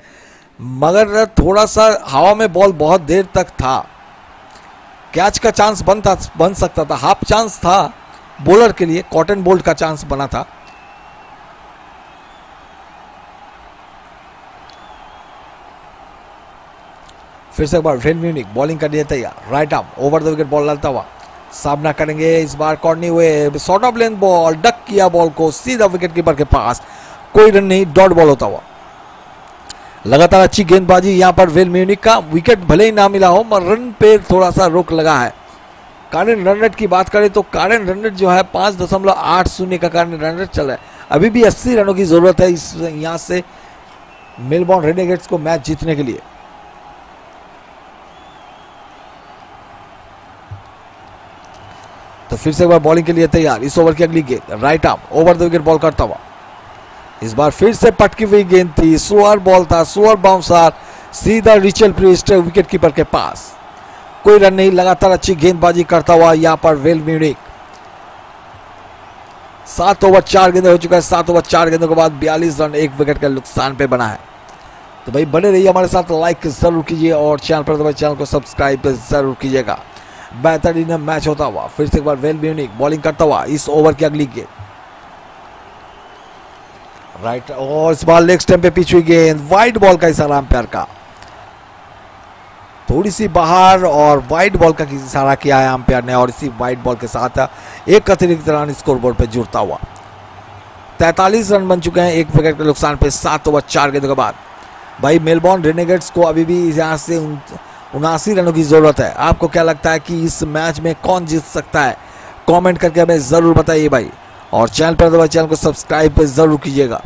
मगर थोड़ा सा हवा में बॉल बहुत देर तक था। कैच का चांस बनता, बन सकता था, हाफ़ चांस था बॉलर के लिए, कॉटन बोल्ट का चांस बना था। फिर से एक बार वेन म्यूनिक बॉलिंग कर दिया तैयार right arm over the wicket ball डालता हुआ। सामना करेंगे इस बार कॉर्नी हुए। Short of length ball duck किया बॉल को सीधा विकेट कीपर के पास। कोई रन नहीं डॉट बॉल होता हुआ। लगातार अच्छी गेंदबाजी यहाँ पर वेल म्यूनिक का। विकेट भले ही ना मिला हो मगर रन पे थोड़ा सा रोक लगा है। कारण रन रेट की बात करें तो कारण रन रेट जो है, पाँच दशमलव आठ शून्य का कारण रन रेट चल रहा है। अभी भी अस्सी रनों की ज़रूरत है इस यहाँ से मेलबॉर्न रेनेगेट्स को मैच जीतने के लिए। तो फिर से एक बार बॉलिंग के लिए तैयार। इस ओवर की अगली गेंद। Right arm over the wicket ball करता हुआ। इस बार फिर से पटकी हुई गेंद थी। स्लोअर बॉल था। स्लोअर बाउंसर सीधा रिचल प्रिस्ट विकेट कीपर के पास। कोई रन नहीं। लगातार अच्छी गेंदबाजी करता हुआ यहाँ पर वेल म्यूनिक सात ओवर चार गेंदे हो चुका है। सात ओवर चार गेंदों के बाद बयालीस रन एक विकेट के नुकसान पे बना है। तो भाई बने रहिए हमारे साथ। लाइक ज़रूर कीजिए और चैनल पर तो भाई चैनल को सब्सक्राइब ज़रूर कीजिएगा। बेहतरीन मैच होता हुआ फिर से एक बार वेल म्यूनिक बॉलिंग करता हुआ इस ओवर की अगली गेंद राइट और इस बार लेग स्टैम्प पे पिच हुई गेंद वाइट बॉल का इशारा अंपायर का थोड़ी सी बाहर और वाइट बॉल का इशारा किया है अंपायर ने और इसी वाइट बॉल के साथ एक अतिरिक्त रन स्कोरबोर्ड पे जुड़ता हुआ। तैतालीस रन बन चुके हैं, एक विकेट के नुकसान पे सात ओवर चार गेंदों के बाद। भाई मेलबॉर्न रेनेगेट्स को अभी भी यहाँ से उनासी रनों की ज़रूरत है। आपको क्या लगता है कि इस मैच में कौन जीत सकता है? कमेंट करके हमें ज़रूर बताइए भाई। और चैनल पर दबाए चैनल को सब्सक्राइब ज़रूर कीजिएगा।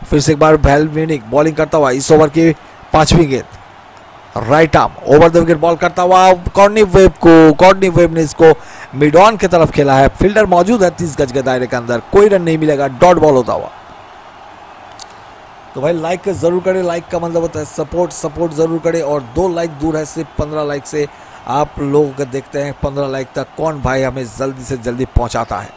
फिर से एक बार भैल म्यूनिक बॉलिंग करता हुआ इस ओवर की पांचवी गेंद। Right arm, over the wicket, ball करता हुआ कॉर्नी वेब को, कॉर्नी वेब ने इसको मिड ऑन की तरफ़ खेला है। फील्डर मौजूद है, तीस गज के दायरे के अंदर। कोई रन नहीं मिलेगा, डॉट बॉल होता हुआ। तो भाई लाइक ज़रूर करें लाइक का मतलब होता है सपोर्ट सपोर्ट ज़रूर करें और दो लाइक दूर है, सिर्फ़ पंद्रह लाइक से आप लोग देखते हैं पंद्रह लाइक तक कौन भाई हमें जल्दी से जल्दी पहुंचाता है।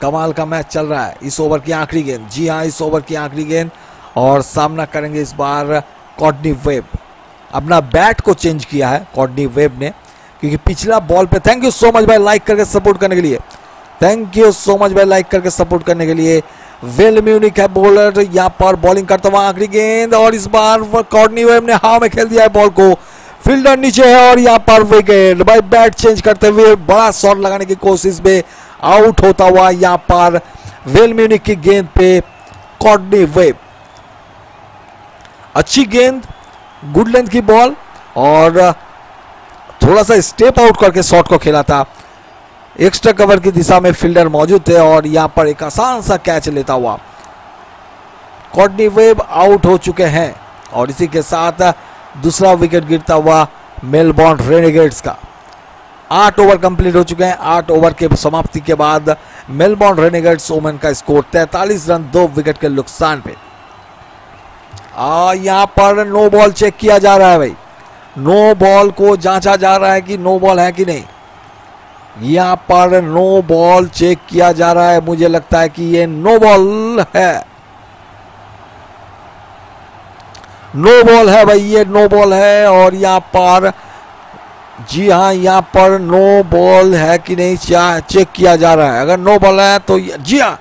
कमाल का मैच चल रहा है, इस ओवर की आखिरी गेंद। जी हाँ इस ओवर की आखिरी गेंद और सामना करेंगे इस बार कॉडनी वेब अपना बैट को चेंज किया है कॉडनी वेब ने, क्योंकि पिछला बॉल पे थैंक यू सो मच भाई लाइक करके सपोर्ट करने के लिए। थैंक यू सो मच भाई लाइक करके सपोर्ट करने के लिए। वेल म्यूनिक है बॉलर यहाँ पर बॉलिंग करता हुआ आखिरी गेंद, और इस बार कॉर्डनी वेब ने हाव में खेल दिया है बॉल को। फील्डर नीचे है, और यहाँ पर विकेट भाई बैट चेंज करते हुए बड़ा शॉट लगाने की कोशिश में आउट होता हुआ यहाँ पर वेल म्यूनिक की गेंद पे कॉर्डनी वेब अच्छी गेंद गुड लेंथ की बॉल और थोड़ा सा स्टेप आउट करके शॉट को खेला था। एक्स्ट्रा कवर की दिशा में फील्डर मौजूद थे और यहाँ पर एक आसान सा कैच लेता हुआ। कॉर्डनी वेब आउट हो चुके हैं और इसी के साथ दूसरा विकेट गिरता हुआ मेलबॉर्न रेनेगेट्स का। आठ ओवर कंप्लीट हो चुके हैं। आठ ओवर के समाप्ति के बाद मेलबॉर्न रेनेगेट्स ओमन का स्कोर 43 रन, दो विकेट के नुकसान पे। यहाँ पर नो बॉल चेक किया जा रहा है भाई। नो बॉल को जांचा जा रहा है कि नो बॉल है कि नहीं। यहाँ पर नो बॉल चेक किया जा रहा है। मुझे लगता है कि ये नो बॉल है। नो बॉल है भाई, ये नो बॉल है और यहाँ पर जी हाँ यहाँ पर नो बॉल है कि नहीं चेक किया जा रहा है? अगर नो बॉल है तो जी हाँ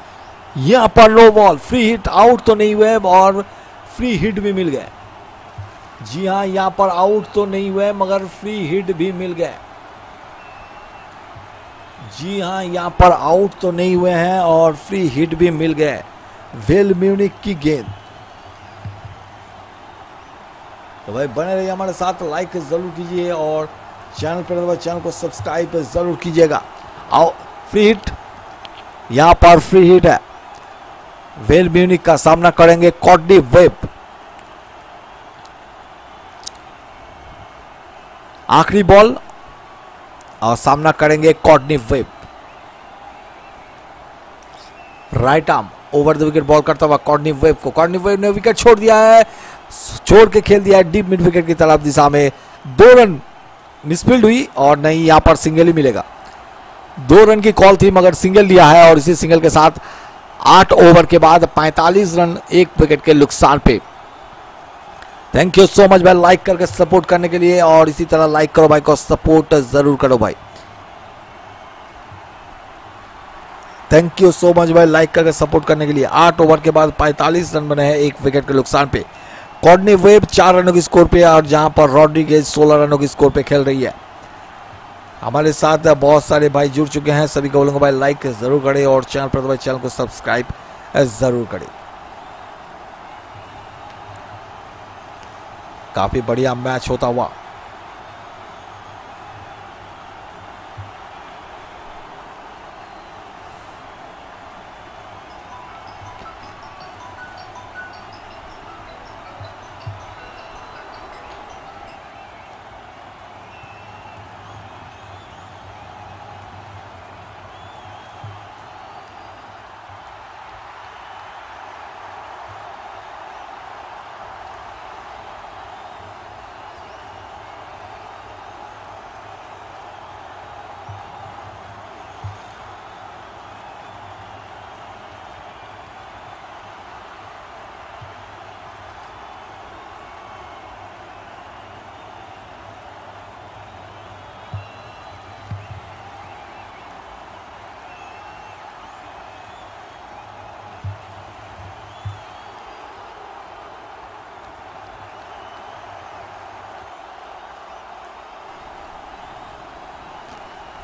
यहाँ पर no ball free hit out तो नहीं हुए और फ्री हिट भी मिल गए। जी हाँ यहाँ पर आउट तो नहीं हुए, मगर फ्री हिट भी मिल गए। जी हाँ यहाँ पर आउट तो नहीं हुए हैं और फ्री हिट भी मिल गए। वेल म्यूनिक की गेंद। तो भाई बने रहिए हमारे साथ लाइक ज़रूर कीजिए और चैनल पर चैनल को सब्सक्राइब ज़रूर कीजिएगा। आओ फ्री हिट यहाँ पर फ्री हिट है। वेल म्यूनिक का सामना करेंगे कॉडी वेब आखिरी बॉल और सामना करेंगे Courtney Webb right arm over the wicket ball करता हुआ कॉडनी वेब को। कॉडनी वेब ने विकेट छोड़ दिया है, छोड़ के खेल दिया है डीप मिड विकेट की तरफ़ दिशा में। दो रन मिसफील्ड हुई और नहीं यहाँ पर सिंगल ही मिलेगा। दो रन की कॉल थी मगर सिंगल लिया है और इसी सिंगल के साथ आठ ओवर के बाद 45 रन एक विकेट के नुकसान पे। थैंक यू सो मच भाई लाइक करके सपोर्ट करने के लिए और इसी तरह लाइक करो भाई को सपोर्ट ज़रूर करो भाई। थैंक यू सो मच भाई लाइक करके सपोर्ट करने के लिए। आठ ओवर के बाद 45 रन बने हैं एक विकेट के नुकसान पे। कॉर्डनी वेब चार रनों की स्कोर पे और जहाँ पर रॉड्रिगेज सोलह रनों की स्कोर पे खेल रही है। हमारे साथ बहुत सारे भाई जुड़ चुके हैं, सभी को बोलूँगा भाई लाइक ज़रूर करें और चैनल पर तो भाई, चैनल को सब्सक्राइब ज़रूर करें। काफ़ी बढ़िया मैच होता हुआ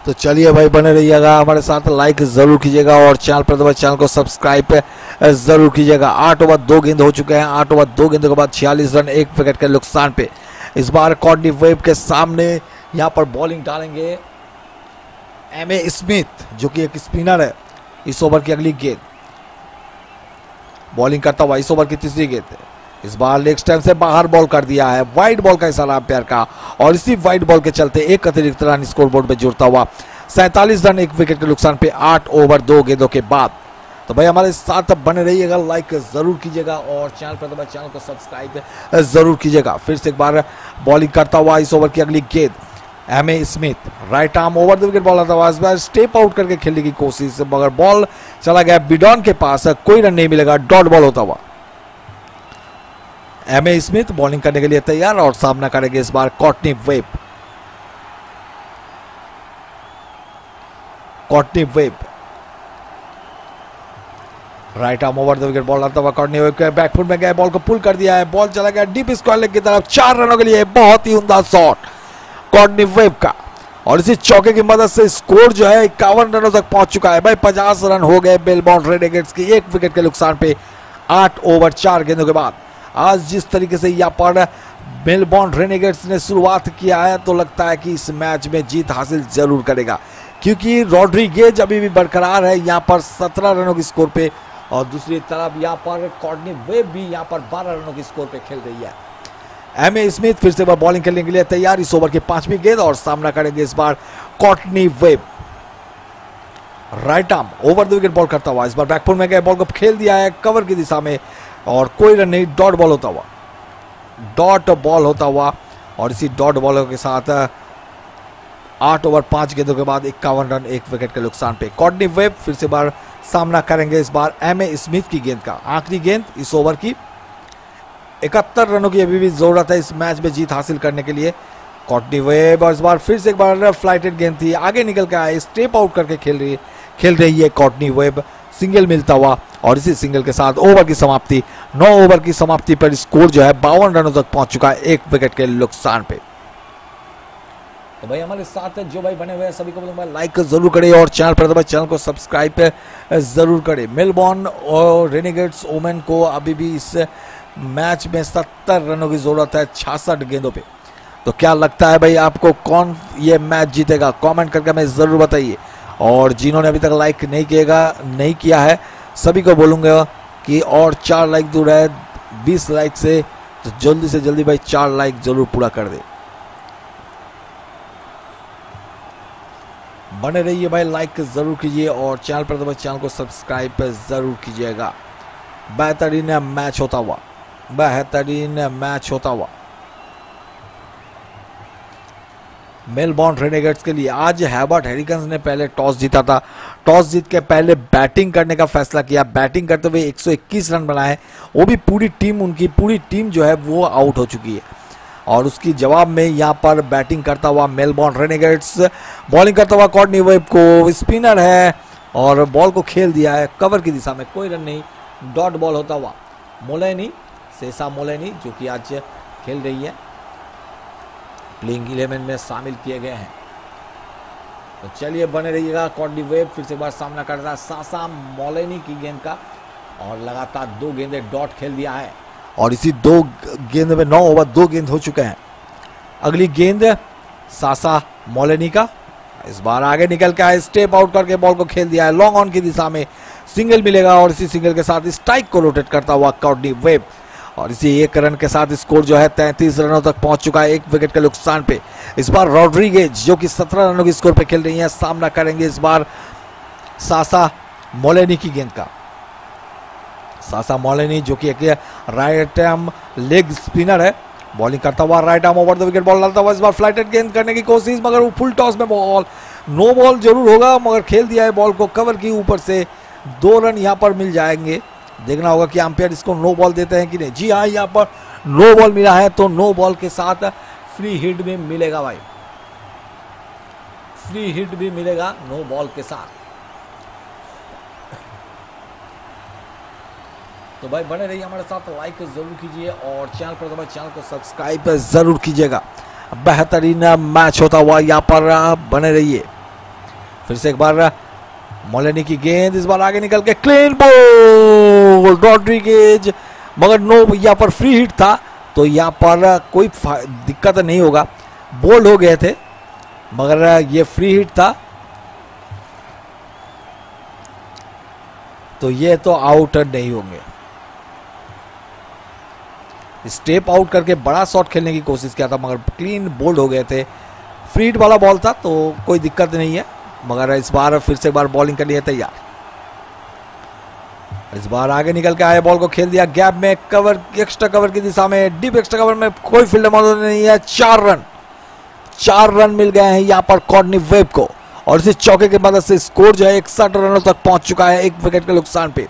तो चलिए भाई, बने रहिएगा। हमारे साथ लाइक ज़रूर कीजिएगा और चैनल पर दबा चैनल को सब्सक्राइब ज़रूर कीजिएगा। आठ ओवर दो गेंद हो चुके हैं। आठ ओवर दो गेंदों के बाद छियालीस रन, एक विकेट के नुकसान पे। इस बार कॉर्डी वेब के सामने यहाँ पर बॉलिंग डालेंगे एम ए स्मिथ जो कि एक स्पिनर है इस ओवर की अगली गेंद। बॉलिंग करता हुआ इस ओवर की तीसरी गेंद। इस बार लेग स्टैंड से बाहर बॉल कर दिया है। वाइट बॉल का इशारा अंपायर का। और इसी वाइट बॉल के चलते एक अतिरिक्त रन स्कोर बोर्ड में जुड़ता हुआ। सैंतालीस रन एक विकेट के नुकसान पे आठ ओवर दो गेंदों के बाद। तो भाई हमारे साथ बने रहिएगा। लाइक ज़रूर कीजिएगा और चैनल पर तो चैनल को सब्सक्राइब ज़रूर कीजिएगा। फिर से एक बार बॉलिंग करता हुआ इस ओवर की अगली गेंद M A Smith right arm over the wicket ball आता हुआ इस बार स्टेप आउट करके खेलने की कोशिश, मगर बॉल चला गया बिडॉन के पास। कोई रन नहीं मिलेगा डॉट बॉल होता हुआ। एम ए स्मिथ बॉलिंग करने के लिए तैयार और सामना करेंगे इस बार Courtney Webb Courtney Webb right arm over the wicket ball आता हुआ कॉटनी वेब के बैकफुट में गया बॉल को पुल कर दिया है बॉल चला गया डीप स्क्वायर लेग की तरफ़, चार रनों के लिए बहुत ही उमदा शॉट कॉटनी वेब का। और इसी चौके की मदद से स्कोर जो है इक्यावन रनों तक पहुँच चुका है। भाई, पचास रन हो गए बेलबॉन्ड रेडिगेट्स की एक विकेट के नुकसान पे आठ ओवर चार गेंदों के बाद। आज जिस तरीके से यहाँ पर मेलबॉर्न रेनेगेट्स ने शुरुआत किया है तो लगता है कि इस मैच में जीत हासिल ज़रूर करेगा। क्योंकि रॉड्रीगेज अभी भी बरकरार है, यहाँ पर सत्रह रनों की स्कोर पे, और दूसरी तरफ़ यहाँ पर कॉर्डनी वेब भी यहाँ पर बारह रनों की स्कोर पे खेल रही है। एम ए स्मिथ फिर से बॉलिंग खेलने के लिए तैयार, इस ओवर की पांचवी गेंद, और सामना करेंगे इस बार Courtney Webb. Right arm, over the wicket ball करता हुआ, इस बार बैकफुट में गए, बॉल को खेल दिया है, कवर की दिशा में और कोई रन नहीं, डॉट बॉल होता हुआ। डॉट बॉल होता हुआ और इसी डॉट बॉल के साथ, आठ ओवर पाँच गेंदों के बाद इक्यावन रन, एक विकेट के नुकसान पे। कॉडनी वेब फिर से बार सामना करेंगे इस बार एम ए स्मिथ की गेंद का। आखिरी गेंद इस ओवर की। इकहत्तर रनों की अभी भी ज़रूरत है इस मैच में जीत हासिल करने के लिए। कॉटनी वेब और इस बार फिर से एक बार फ्लाइटेड गेंद थी। आगे निकल के आए स्टेप आउट करके खेल रही खेल रही है कॉटनी वेब। सिंगल मिलता हुआ और इसी सिंगल के साथ ओवर की समाप्ति, नौ ओवर की समाप्ति पर स्कोर जो है बावन रनों तक पहुँच चुका है एक विकेट के नुकसान पे। तो भाई हमारे साथ जो भाई बने हुए हैं, सभी को बोलूँगा लाइक ज़रूर करें और चैनल पर भाई चैनल को सब्सक्राइब ज़रूर करें। मेलबॉर्न और रेनिगेट्स ओमेन को अभी भी इस मैच में सत्तर रनों की ज़रूरत है छियासठ गेंदों पे। तो क्या लगता है भाई आपको कौन ये मैच जीतेगा? कमेंट करके हमें ज़रूर बताइए। और जिन्होंने अभी तक लाइक नहीं किएगा, नहीं किया है, सभी को बोलूँगा कि और चार लाइक दूर है, बीस लाइक से तो जल्दी से जल्दी भाई चार लाइक ज़रूर पूरा कर दे। बने रहिए भाई लाइक ज़रूर कीजिए और चैनल पर तो भाई चैनल को सब्सक्राइब ज़रूर कीजिएगा। बेहतरीन मैच होता हुआ, बेहतरीन मैच होता हुआ। मेलबॉर्न रेनेगेट्स के लिए। आज हैबर्ट हेरिकन्स ने पहले टॉस जीता था। टॉस जीत के पहले बैटिंग करने का फैसला किया। बैटिंग करते हुए 121 रन बनाए। वो भी पूरी टीम उनकी, पूरी टीम जो है वो आउट हो चुकी है। और उसकी जवाब में यहाँ पर बैटिंग करता हुआ मेलबॉर्न रेनेगेट्स बॉलिंग करता हुआ कॉर्डनी वेब को स्पिनर है और बॉल को खेल दिया है। कवर की दिशा में कोई रन नहीं। डॉट बॉल होता हुआ मोलैनी, सेसा मोलैनी, जो कि आज खेल रही है। प्लेइंग इलेवन में शामिल किए गए हैं। तो चलिए बने रहिएगा कॉर्डी वेब फिर से एक बार सामना कर रहा है सासा मोलेनी की गेंद का, और लगातार दो गेंदे डॉट खेल दिया है। और इसी दो गेंद में नौ ओवर, दो गेंद हो चुके हैं। अगली गेंद सासा मोलेनी का। इस बार आगे निकल के आए स्टेप आउट करके बॉल को खेल दिया है। लॉन्ग ऑन की दिशा में सिंगल मिलेगा, और इसी सिंगल के साथ स्ट्राइक को रोटेट करता हुआ कॉर्डी वेब और इसी एक रन के साथ स्कोर जो है तैंतीस रनों तक पहुँच चुका है एक विकेट के नुकसान पे। इस बार रॉड्रीगेज, जो कि सत्रह रनों की स्कोर पे खेल रही है, सामना करेंगे इस बार सासा मोलेनी की गेंद का। सासा मोलेनी, जो कि एक राइट आर्म लेग स्पिनर है बॉलिंग करता हुआ right arm over the wicket ball डालता हुआ इस बार फ्लाइटेड गेंद करने की कोशिश, मगर वो फुल टॉस में बॉल नो बॉल ज़रूर होगा, मगर खेल दिया है बॉल को कवर की ऊपर से, दो रन यहाँ पर मिल जाएँगे। देखना होगा कि अंपायर इसको नो बॉल देते हैं कि नहीं। जी हाँ यहाँ पर नो बॉल मिला है तो नो बॉल के साथ फ्री हिट भी मिलेगा भाई। फ्री हिट भी मिलेगा नो बॉल के साथ। तो भाई बने रहिए हमारे साथ लाइक ज़रूर कीजिए और चैनल पर दबाए चैनल को सब्सक्राइब ज़रूर कीजिएगा। बेहतरीन मैच होता हुआ यहाँ पर बने रहिए। फिर से एक बार मोलेनी की गेंद इस बार आगे निकल के क्लीन बॉल रॉड्रिगेज मगर नो यहाँ पर फ्री हिट था तो यहाँ पर कोई दिक्कत नहीं होगा। बोल्ड हो गए थे, मगर ये फ्री हिट था। तो ये तो आउट नहीं होंगे। स्टेप आउट करके बड़ा शॉट खेलने की कोशिश किया था, मगर क्लीन बोल्ड हो गए थे। फ्री हिट वाला बॉल था तो कोई दिक्कत नहीं है। मगर इस बार फिर से एक बार बॉलिंग के लिए तैयार। इस बार आगे निकल के आए बॉल को खेल दिया। गैप में कवर एक्स्ट्रा कवर की दिशा में डीप एक्स्ट्रा कवर में कोई फील्डर मौजूद नहीं है। चार रन चार रन मिल गए हैं यहाँ पर कॉर्डनी वेब को। और इसी चौके की मदद से स्कोर जो है, इकसठ रनों तक पहुँच चुका है एक विकेट के नुकसान पे।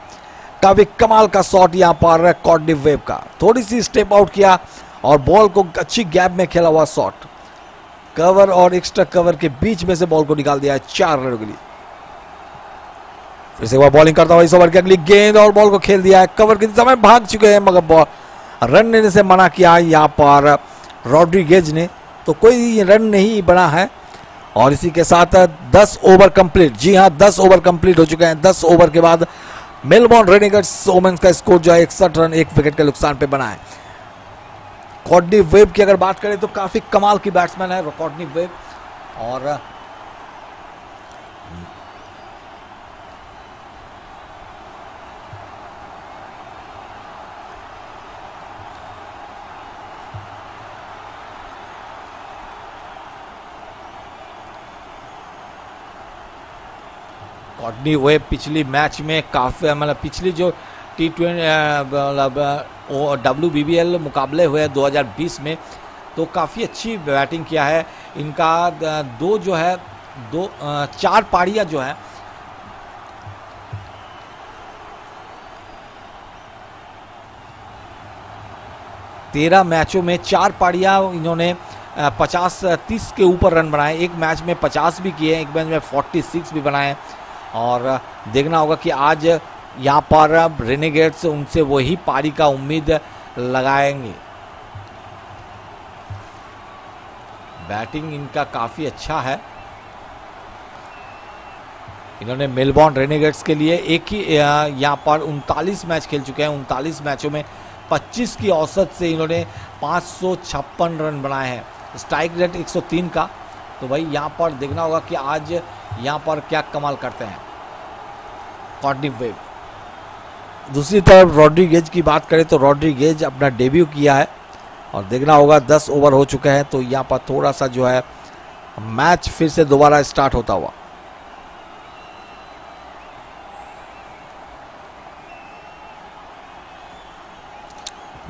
काफ़ी कमाल का शॉट यहाँ पर कॉर्डनी वेब का। थोड़ी सी स्टेप आउट किया और बॉल को अच्छी गैप में खेला हुआ शॉट कवर और एक्स्ट्रा कवर के बीच में से बॉल को निकाल दिया है चार रनों के लिए। फिर से वह बॉलिंग करता हुआ इस ओवर की अगली गेंद और बॉल को खेल दिया है। कवर के समय भाग चुके हैं, मगर रन लेने से मना किया है। यहाँ पर रॉड्रीगेज ने तो कोई रन नहीं बना है। और इसी के साथ 10 ओवर कंप्लीट जी हाँ 10 ओवर कंप्लीट हो चुके हैं। 10 ओवर के बाद मेलबॉर्न रेनिगर्स वोमेंस का स्कोर जो है, इकसठ रन एक विकेट के नुकसान पे बना है। कॉर्डनी वेब की अगर बात करें तो काफ़ी कमाल की बैट्समैन है कॉर्डनी वेब और कॉर्डनी वेब पिछली मैच में काफ़ी मतलब पिछली जो T twenty W B B L मुकाबले हुए 2020 में तो काफ़ी अच्छी बैटिंग किया है। इनका दो जो है, दो चार पारियाँ जो है। तेरह मैचों में चार पारियाँ इन्होंने पचास तीस के ऊपर रन बनाए। एक मैच में पचास भी किए एक मैच में फोर्टी सिक्स भी बनाए और देखना होगा कि आज यहाँ पर रेनेगेट्स उनसे वही पारी का उम्मीद लगाएँगे। बैटिंग इनका काफ़ी अच्छा है। इन्होंने मेलबॉर्न रेनेगेट्स के लिए एक ही यहाँ पर उनतालीस मैच खेल चुके हैं। उनतालीस मैचों में 25 की औसत से इन्होंने पाँच रन बनाए हैं। स्ट्राइक रेट 103 का। तो भाई यहाँ पर देखना होगा कि आज यहाँ पर क्या कमाल करते हैं। कॉर्डिव वेव दूसरी तरफ़ रॉड्री गेज की बात करें तो रॉड्री गेज अपना डेब्यू किया है और देखना होगा 10 ओवर हो चुके हैं तो यहाँ पर थोड़ा सा जो है मैच फिर से दोबारा स्टार्ट होता हुआ।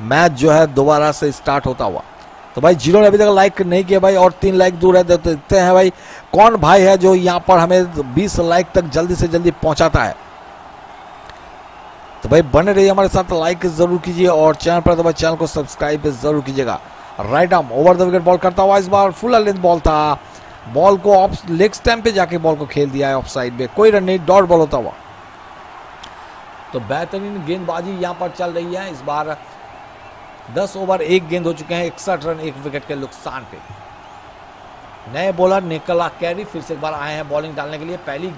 मैच जो है दोबारा से स्टार्ट होता हुआ। तो भाई, ज़ीरो ने अभी तक लाइक नहीं किया भाई, और तीन लाइक दूर है, देखते हैं भाई कौन भाई है जो यहाँ पर हमें 20 लाइक तक जल्दी से जल्दी पहुंचाता है। तो भाई, बने रहिए हमारे साथ लाइक ज़रूर कीजिए और चैनल पर तो चैनल को सब्सक्राइब ज़रूर कीजिएगा। Right arm over the wicket ball करता हुआ इस बार फुल लेंथ बॉल था। बॉल को ऑफ़ लेग स्टैम्प पे जाके बॉल को खेल दिया है ऑफ़ साइड में। कोई रन नहीं डॉट बॉल होता हुआ। तो बेहतरीन गेंदबाजी यहाँ पर चल रही है। इस बार 10 ओवर एक गेंद हो चुके हैं, इकसठ रन एक विकेट के नुकसान पे। नए बॉलर निकला कैरी फिर से एक बार आए हैं बॉलिंग डालने के लिए। पहली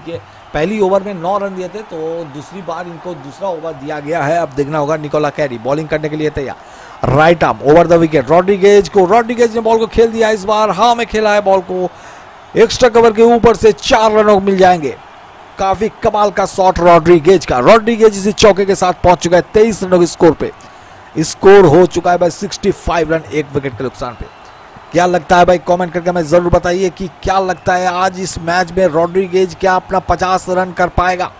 पहली ओवर में नौ रन दिए थे तो दूसरी बार इनको दूसरा ओवर दिया गया है। अब देखना होगा निकोला कैरी बॉलिंग करने के लिए तैयार। Right arm over the wicket Rodrigues को रॉड्रिगेज ने बॉल को खेल दिया इस बार। हाँ में खेला है बॉल को। एक्स्ट्रा कवर के ऊपर से चार रनों मिल जाएँगे। काफ़ी कमाल का शॉट रॉड्रिगेज का। रॉड्रिगेज इसी चौके के साथ पहुँच चुका है तेईस रनों के स्कोर पे। स्कोर हो चुका है भाई 65 रन, एक विकेट के नुकसान पे। क्या लगता है भाई? कमेंट करके हमें ज़रूर बताइए कि क्या लगता है आज इस मैच में रॉड्रिगेज क्या अपना 50 रन कर पाएगा?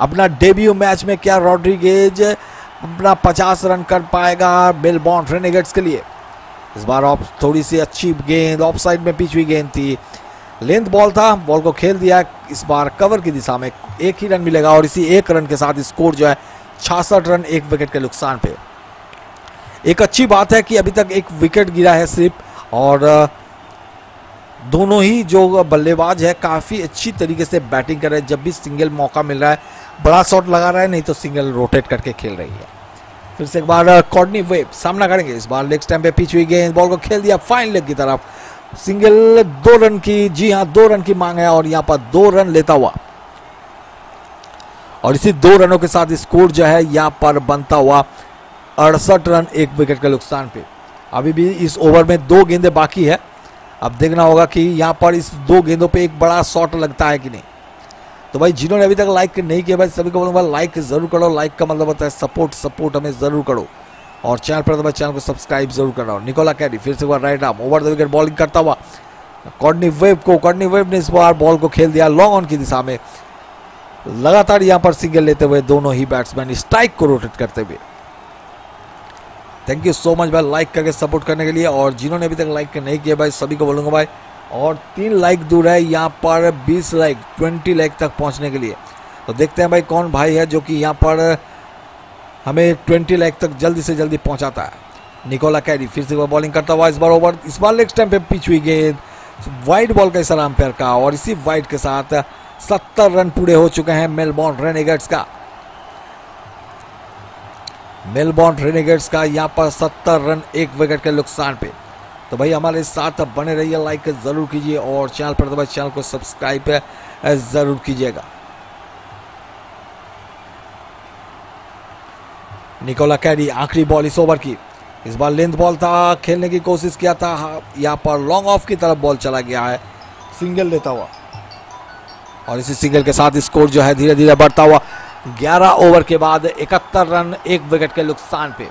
अपना डेब्यू मैच में क्या रॉड्रिगेज अपना 50 रन कर पाएगा मेलबॉर्न रेनेगेट्स के लिए? इस बार ऑफ़ थोड़ी सी अच्छी गेंद ऑफ़ साइड में पिच हुई गेंद थी। लेंथ बॉल था बॉल को खेल दिया। इस बार कवर की दिशा में एक ही रन मिलेगा और इसी एक रन के साथ स्कोर जो है छियासठ रन एक विकेट के नुकसान पे। एक अच्छी बात है कि अभी तक एक विकेट गिरा है सिर्फ़ और दोनों ही जो बल्लेबाज है, काफ़ी अच्छी तरीके से बैटिंग कर रहे हैं। जब भी सिंगल मौका मिल रहा है, बड़ा शॉट लगा रहा है, नहीं तो सिंगल रोटेट करके खेल रही है। फिर से एक बार कॉर्डनी वेब सामना करेंगे। इस बार लेग स्टैम्प पे पिच हुई गेंद, बॉल को खेल दिया, फाइन लेग की तरफ़। सिंगल दो रन की, जी हाँ दो रन की मांग है और यहाँ पर दो रन लेता हुआ। और इसी दो रनों के साथ स्कोर जो है, यहाँ पर बनता हुआ अड़सठ रन एक विकेट के नुकसान पे। अभी भी इस ओवर में दो गेंदे बाकी है। अब देखना होगा कि यहाँ पर इस दो गेंदों पे एक बड़ा शॉट लगता है कि नहीं। तो भाई, जिन्होंने अभी तक लाइक नहीं किया, भाई, सभी को बोलूँगा लाइक ज़रूर करो। लाइक का मतलब होता है सपोर्ट सपोर्ट हमें ज़रूर करो। और चैनल पर तो भाई चैनल को सब्सक्राइब ज़रूर कर रहा निकोला कैरी फिर से बार right arm over the wicket bowling करता हुआ कॉर्डनी वेब को कॉर्डनी वेब ने इस बार बॉल को खेल दिया लॉन्ग ऑन की दिशा में। लगातार यहाँ पर सिंगल लेते हुए दोनों ही बैट्समैन स्ट्राइक को रोटेट करते हुए। थैंक यू सो मच भाई लाइक करके सपोर्ट करने के लिए। और जिन्होंने अभी तक लाइक नहीं किया भाई, सभी को बोलूँगा भाई। और तीन लाइक दूर है, यहाँ पर बीस लाइक ट्वेंटी लाइक तक पहुँचने के लिए। तो देखते हैं भाई कौन भाई है जो कि यहाँ पर हमें ट्वेंटी लाइक तक जल्दी से जल्दी पहुँचाता है। निकोला कैरी फिर से बॉलिंग करता हुआ इस बार ओवर इस बार नेक्स्ट टाइम पे पिच हुई गेंद। वाइट बॉल का इशारा अंपायर का। और इसी वाइट के साथ सत्तर रन पूरे हो चुके हैं मेलबॉर्न रेनेगेट्स का। मेलबॉर्न रेनेगेट्स का यहाँ पर सत्तर रन, एक विकेट के नुकसान पे। तो भाई हमारे साथ बने रहिए लाइक ज़रूर कीजिए और चैनल पर भाई चैनल को सब्सक्राइब ज़रूर कीजिएगा। निकोला कैरी, आखिरी बॉल इस ओवर की। इस बार लेंथ बॉल था, खेलने की कोशिश किया था, यहाँ पर लॉन्ग ऑफ़ की तरफ़ बॉल चला गया है। सिंगल लेता हुआ। और इसी सिंगल के साथ स्कोर जो है धीरे धीरे बढ़ता हुआ। 11 ओवर के बाद इकहत्तर रन एक विकेट के नुकसान पे।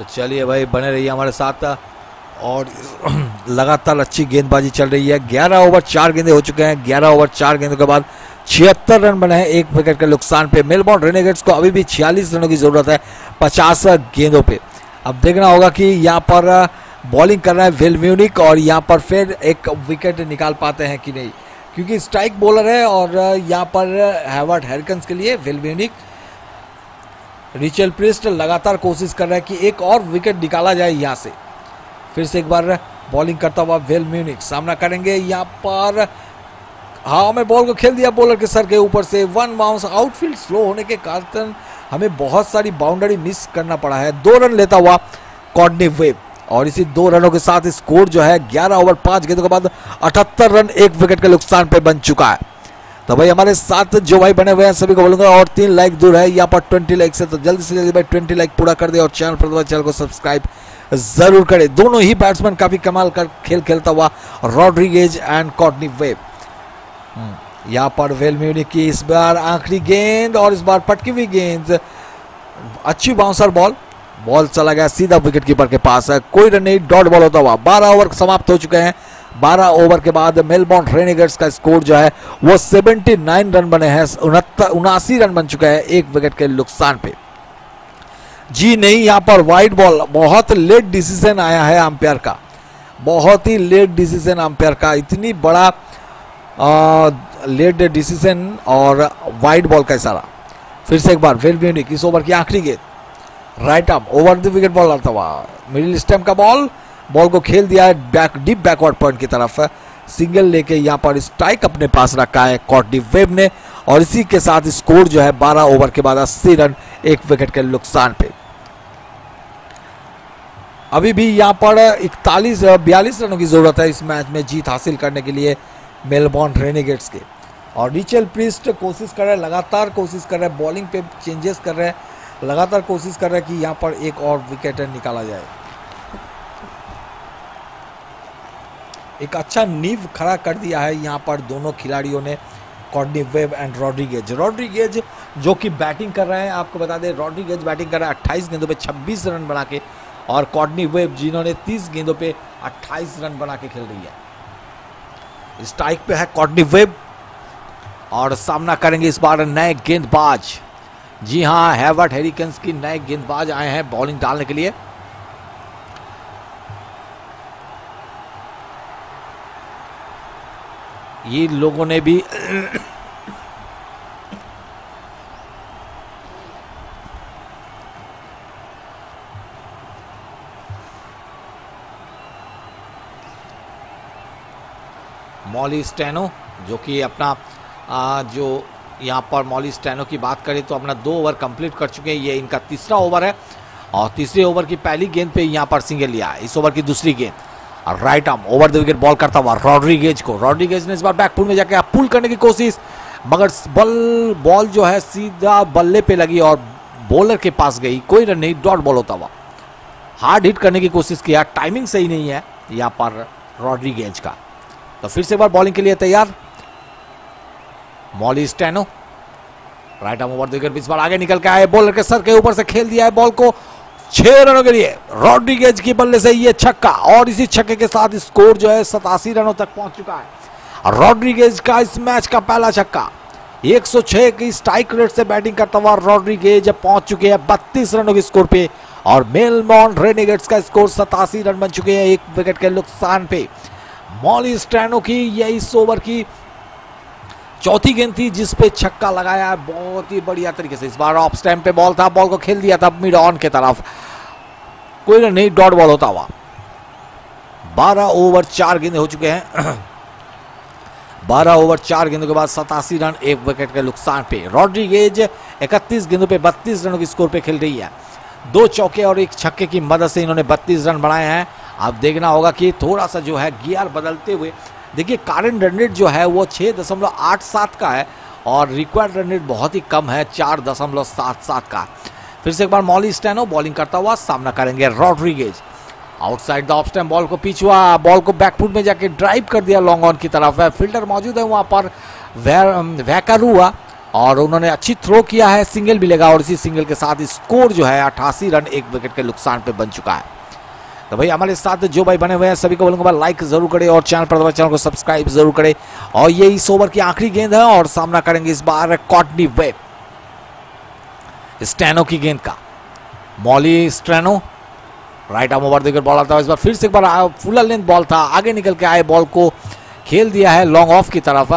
तो चलिए भाई, बने रहिए हमारे साथ और (clears throat) लगातार अच्छी गेंदबाजी चल रही है। 11 ओवर, चार गेंदे हो चुके हैं। 11 ओवर, चार गेंदों के बाद छिहत्तर रन बने हैं। एक विकेट के नुकसान पे मेलबॉर्न रेनेगेट्स को अभी भी 46 रनों की ज़रूरत है 50 गेंदों पे। अब देखना होगा कि यहाँ पर बॉलिंग कर रहा है वेल म्यूनिक और यहाँ पर फिर एक विकेट निकाल पाते हैं कि नहीं। क्योंकि स्ट्राइक बॉलर है और यहाँ पर हैवर्ड हैरिकन्स के लिए वेल म्यूनिक रिचल प्रिस्ट लगातार कोशिश कर रहा है कि एक और विकेट निकाला जाए यहाँ से। फिर से एक बार बॉलिंग करता हुआ वेल म्यूनिक सामना करेंगे। यहाँ पर हाँ मैं बॉल को खेल दिया बॉलर के सर के ऊपर से। वन बाउंस आउटफील्ड स्लो होने के कारण हमें बहुत सारी बाउंड्री मिस करना पड़ा है। दो रन लेता हुआ कॉर्डनी वेब और इसी दो रनों के साथ स्कोर जो है 11 ओवर पाँच, गेंदों के बाद 78 रन एक विकेट के नुकसान पे बन चुका है। तो भाई हमारे साथ जो भाई बने हुए हैं, सभी को बोलूँगा, और तीन लाइक दूर है, यहाँ पर ट्वेंटी लाइक से तो जल्दी से जल्दी भाई ट्वेंटी लाइक पूरा कर दे, और चैनल पर चैनल को सब्सक्राइब ज़रूर करे। दोनों ही बैट्समैन काफ़ी कमाल कर खेल खेलता हुआ रॉड्रिगेज एंड कॉटनी वेब यहाँ पर वेल म्यूनिक की इस बार आखिरी गेंद, और इस बार पटकी हुई गेंद। अच्छी बाउंसर बॉल बॉल चला गया, सीधा विकेट कीपर के पास है, कोई रन नहीं डॉट बॉल होता हुआ। बारह ओवर समाप्त हो चुके हैं। बारह ओवर के बाद मेलबॉर्न रेनिगर्स का स्कोर जो है वो 79 रन बने हैं उनहत्तर उनासी रन बन चुका है एक विकेट के नुकसान पे। जी नहीं यहाँ पर वाइट बॉल बहुत लेट डिसीज़न आया है अंपायर का। बहुत ही लेट डिसीज़न अंपायर का इतनी बड़ा आ, लेट डिसीज़न और वाइट बॉल का इशारा। फिर से एक बार फिर म्यूनिक इस ओवर की आखिरी गेंद। Right up over the wicket ball आता हुआ मिडिल स्टेम का बॉल बॉल को खेल दिया है बैक डीप बैकवर्ड पॉइंट की तरफ़। सिंगल लेके यहाँ पर स्ट्राइक अपने पास रखा है कॉटनी वेब ने। और इसी के साथ स्कोर जो है 12 ओवर के बाद 80 रन, एक विकेट के नुकसान पे। अभी भी यहाँ पर इकतालीस, बयालीस रनों की ज़रूरत है इस मैच में जीत हासिल करने के लिए मेलबॉर्न रेनेगेट्स के। और रिचल प्रिस्ट कोशिश कर रहे हैं, लगातार कोशिश कर रहे हैं बॉलिंग पे चेंजेस कर रहे हैं, लगातार कोशिश कर रहे हैं कि यहाँ पर एक और विकेट निकाला जाए। एक अच्छा नींव खड़ा कर दिया है यहाँ पर दोनों खिलाड़ियों ने Courtney Webb and Rodrigues. Rodrigues जो कि बैटिंग कर रहे हैं, आपको बता दें, रॉड्रीगेज बैटिंग कर रहा है अट्ठाईस गेंदों पे 26 रन बना के और कॉर्डनी वेब जिन्होंने 30 गेंदों पे 28 रन बना के खेल रही है। स्ट्राइक पे है कॉर्डनी वेब और सामना करेंगे इस बार नए गेंदबाज। जी हाँ हैवर्ट हेरिकन्स की नए गेंदबाज आए हैं बॉलिंग डालने के लिए। ये लोगों ने भी मॉली स्टेनो जो कि अपना आ, जो यहाँ पर मॉली स्टेनो की बात करें तो अपना दो ओवर कंप्लीट कर चुके हैं। ये इनका तीसरा ओवर है और तीसरे ओवर की पहली गेंद पे यहाँ पर सिंगल लिया इस ओवर की दूसरी गेंद। Right arm over the wicket ball करता हुआ रॉड्रीगेज को। रॉड्रीगेज ने इस बार बैकफुट में जाके पुल करने की कोशिश, मगर बल बॉल जो है सीधा बल्ले पे लगी और बॉलर के पास गई। कोई रन नहीं डॉट बॉल होता हुआ। हार्ड हिट करने की कोशिश किया। टाइमिंग सही नहीं है यहाँ पर रॉड्रीगेज का। तो फिर से एक बार बॉलिंग के लिए तैयार। Molly Strano right arm over the wicket इस बार आगे निकल के आए बॉलर के सर के ऊपर से खेल दिया है बॉल को। छह रनों के लिए रॉड्रिगेज की बल्ले से ये छक्का, और इसी छक्के के साथ स्कोर जो है सतासी रनों तक पहुँच चुका है। रॉड्रिगेज का इस मैच का पहला छक्का 106 की स्ट्राइक रेट से बैटिंग करता हुआ रॉड्रिगेज पहुँच चुके हैं 32 रनों के स्कोर पे, और मेलमॉन रेनेगेट्स का स्कोर सतासी रन बन चुके हैं एक विकेट के नुकसान पे। मॉली स्टैनो की यह ओवर की चौथी गेंद थी जिस पे छक्का लगाया बहुत ही बढ़िया तरीके से। इस बार ऑफ़ स्टैम्प पे बॉल था बॉल को खेल दिया था मिड ऑन के तरफ़। कोई नहीं डॉट बॉल होता हुआ। बारह ओवर चार गेंदे हो चुके हैं। (clears throat) बारह ओवर चार गेंदों के बाद सतासी रन, एक विकेट के नुकसान पे। रॉड्रीगेज इकतीस गेंदों पे बत्तीस रनों की स्कोर पे खेल रही है। दो चौके और एक छक्के की मदद से इन्होंने बत्तीस रन बनाए हैं। अब देखना होगा कि थोड़ा सा जो है गियर बदलते हुए देखिए कारण रन रेट जो है वो छः दशमलव आठ सात का है और रिक्वायर्ड रन रेट बहुत ही कम है, चार दशमलव सात सात का। फिर से एक बार मॉली स्टैनो बॉलिंग करता हुआ सामना करेंगे Rodrigues. Outside the off stump ball को पिछुआ बॉल को बैकफुट में जाके ड्राइव कर दिया लॉन्ग ऑन की तरफ़ है। फील्डर मौजूद है वहाँ पर वैकर हुआ और उन्होंने अच्छी थ्रो किया है। सिंगल मिलेगा और इसी सिंगल के साथ स्कोर जो है अट्ठासी रन एक विकेट के नुकसान पे बन चुका है। तो भाई, हमारे साथ जो भाई बने हुए हैं, सभी को बोलूँगा लाइक ज़रूर करें और चैनल पर चैनल को सब्सक्राइब ज़रूर करें। और ये इस ओवर की आखिरी गेंद है और सामना करेंगे इस बार कॉटनी वेब स्टैनो की गेंद का। Molly Strano right arm over देकर बॉल आता है। इस बार फिर से एक बार फुल लेंथ बॉल था। आगे निकल के आए बॉल को खेल दिया है लॉन्ग ऑफ़ की तरफ़।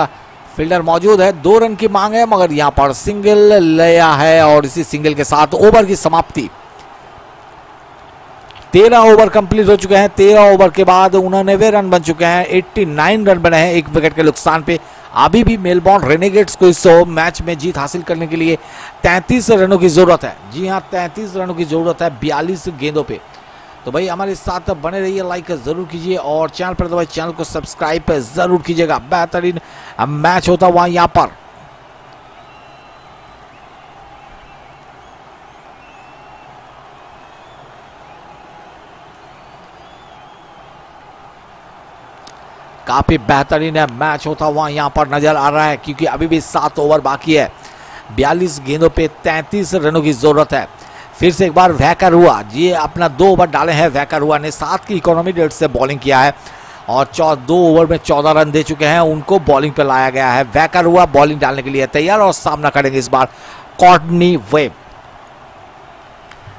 फील्डर मौजूद है। दो रन की मांग है, मगर यहाँ पर सिंगल लिया है और इसी सिंगल के साथ ओवर की समाप्ति। तेरह ओवर कंप्लीट हो चुके हैं। तेरह ओवर के बाद उन्होंने रन बन चुके हैं। 89 रन बने हैं एक विकेट के नुकसान पे। अभी भी मेलबॉर्न रेनेगेट्स को इस मैच में जीत हासिल करने के लिए 33 रनों की ज़रूरत है। जी हाँ 33 रनों की ज़रूरत है 42 गेंदों पे। तो भाई हमारे साथ बने रहिए लाइक ज़रूर कीजिए और चैनल पर तो भाई चैनल को सब्सक्राइब ज़रूर कीजिएगा। बेहतरीन मैच होता हुआ यहाँ पर। काफ़ी बेहतरीन है मैच होता हुआ यहाँ पर नज़र आ रहा है, क्योंकि अभी भी सात ओवर बाकी है। बयालीस गेंदों पे तैंतीस रनों की ज़रूरत है। फिर से एक बार वैकर हुआ, ये अपना दो ओवर डाले हैं वैकर हुआ, ने सात की इकोनॉमी रेट से बॉलिंग किया है और दो ओवर में चौदह रन दे चुके हैं, उनको बॉलिंग पे लाया गया है। वैकर हुआ, बॉलिंग डालने के लिए तैयार और सामना करेंगे इस बार कॉर्डनी वेब।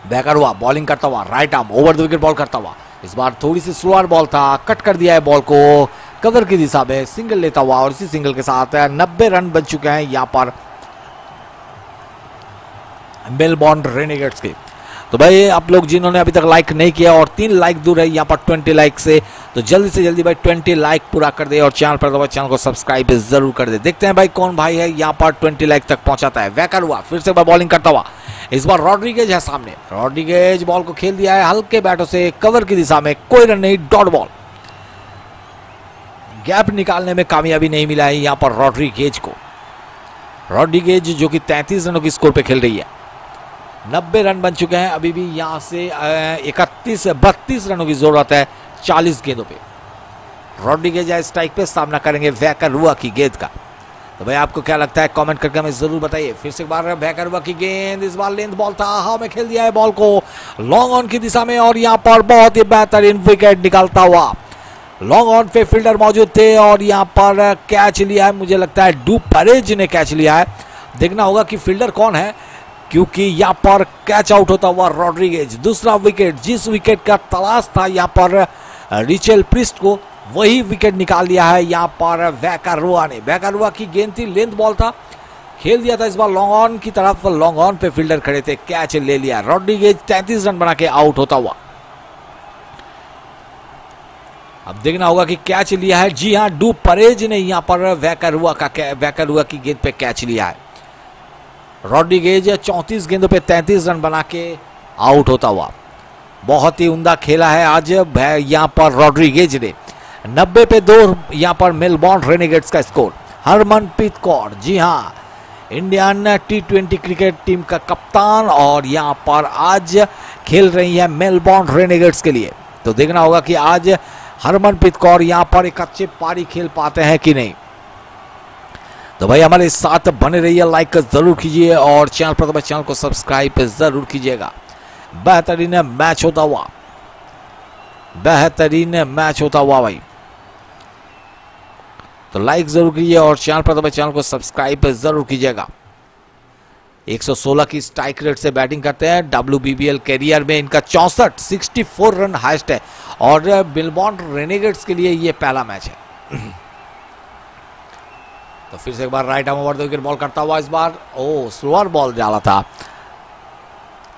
वैकर हुआ, बॉलिंग करता हुआ, right arm, over the wicket ball करता हुआ। इस बार थोड़ी सी स्लोअर बॉल था, कट कर दिया है बॉल को। कवर की दिशा में सिंगल लेता हुआ और इसी सिंगल के साथ नब्बे रन बन चुके हैं यहाँ पर मेलबॉर्न रेनेगेट्स के। तो भाई, आप लोग जिन्होंने अभी तक लाइक नहीं किया और तीन लाइक दूर है, यहाँ पर ट्वेंटी लाइक से तो जल्दी से जल्दी भाई ट्वेंटी लाइक पूरा कर दे और चैनल पर दबा चैनल को सब्सक्राइब ज़रूर कर दे। देखते हैं भाई कौन भाई है यहाँ पर ट्वेंटी लाइक तक पहुंचाता है। वैकर हुआ, फिर से बार बॉलिंग करता हुआ। इस बार रॉड्रिगेज है सामने। रॉड्रिगेज बॉल को खेल दिया है, हल्के बैटों से कवर की दिशा में, कोई रन नहीं डॉट बॉल गैप निकालने में कामयाबी नहीं मिला है यहाँ पर रॉड्रिगेज को। रॉड्रिगेज जो कि 33 रनों की स्कोर पे खेल रही है। नब्बे रन बन चुके हैं, अभी भी यहाँ से इकतीस, बत्तीस रनों की ज़रूरत है चालीस गेंदों पे। रॉड्रिगेज स्ट्राइक पे सामना करेंगे वैकर की गेंद का। तो भाई आपको क्या लगता है, कमेंट करके हमें ज़रूर बताइए। फिर से एक बार वैकर रुआ की गेंद, इस बार लेंथ बॉल था, हा, में खेल दिया है बॉल को। लॉन्ग ऑन की दिशा में और यहाँ पर बहुत ही बेहतरीन विकेट निकालता हुआ। लॉन्ग ऑन पे फील्डर मौजूद थे और यहाँ पर कैच लिया है। मुझे लगता है डू परेज ने कैच लिया है। देखना होगा कि फील्डर कौन है, क्योंकि यहाँ पर कैच आउट होता हुआ रॉड्रिगेज दूसरा विकेट जिस विकेट का तलाश था यहाँ पर रिचेल प्रिस्ट को, वही विकेट निकाल लिया है यहाँ पर वैकारुआ ने। वैकारुआ की गेंद थी लेंथ बॉल था। खेल दिया था इस बार लॉन्ग ऑन की तरफ़। लॉन्ग ऑन पे फील्डर खड़े थे कैच ले लिया। रॉड्रिगेज तैंतीस रन बना के आउट होता हुआ। अब देखना होगा कि कैच लिया है। जी हाँ डू परेज ने यहाँ पर वैकरुआ का वैकरुआ की गेंद पे कैच लिया है। रॉड्रिगेज चौंतीस गेंदों पे तैंतीस रन बना के आउट होता हुआ। बहुत ही उमदा खेला है आज यहाँ पर रॉड्रिगेज ने। नब्बे पे दो यहाँ पर मेलबॉर्न रेनेगेट्स का स्कोर। हरमनप्रीत कौर, जी हाँ Indian T twenty cricket team का कप्तान और यहाँ पर आज खेल रही है मेलबॉर्न रेनेगेट्स के लिए। तो देखना होगा कि आज हरमनप्रीत कौर यहाँ पर एक अच्छे पारी खेल पाते हैं कि नहीं? तो भाई हमारे साथ बने रहिए लाइक ज़रूर कीजिए और चैनल पर तो चैनल को सब्सक्राइब ज़रूर कीजिएगा। बेहतरीन मैच होता हुआ। बेहतरीन मैच होता हुआ भाई। तो लाइक ज़रूर कीजिए और चैनल पर तो चैनल को सब्सक्राइब ज़रूर कीजिएगा। 116 की स्ट्राइक रेट से बैटिंग करते हैं। डब्ल्यू कैरियर में इनका चौसठ 64 रन हाइस्ट है और बिलबॉन्ड रेनेगेट्स के लिए ये पहला मैच है। (clears throat) तो फिर से एक बार right arm over wicket ball करता हुआ इस बार, ओ स्लोअर बॉल डाला था।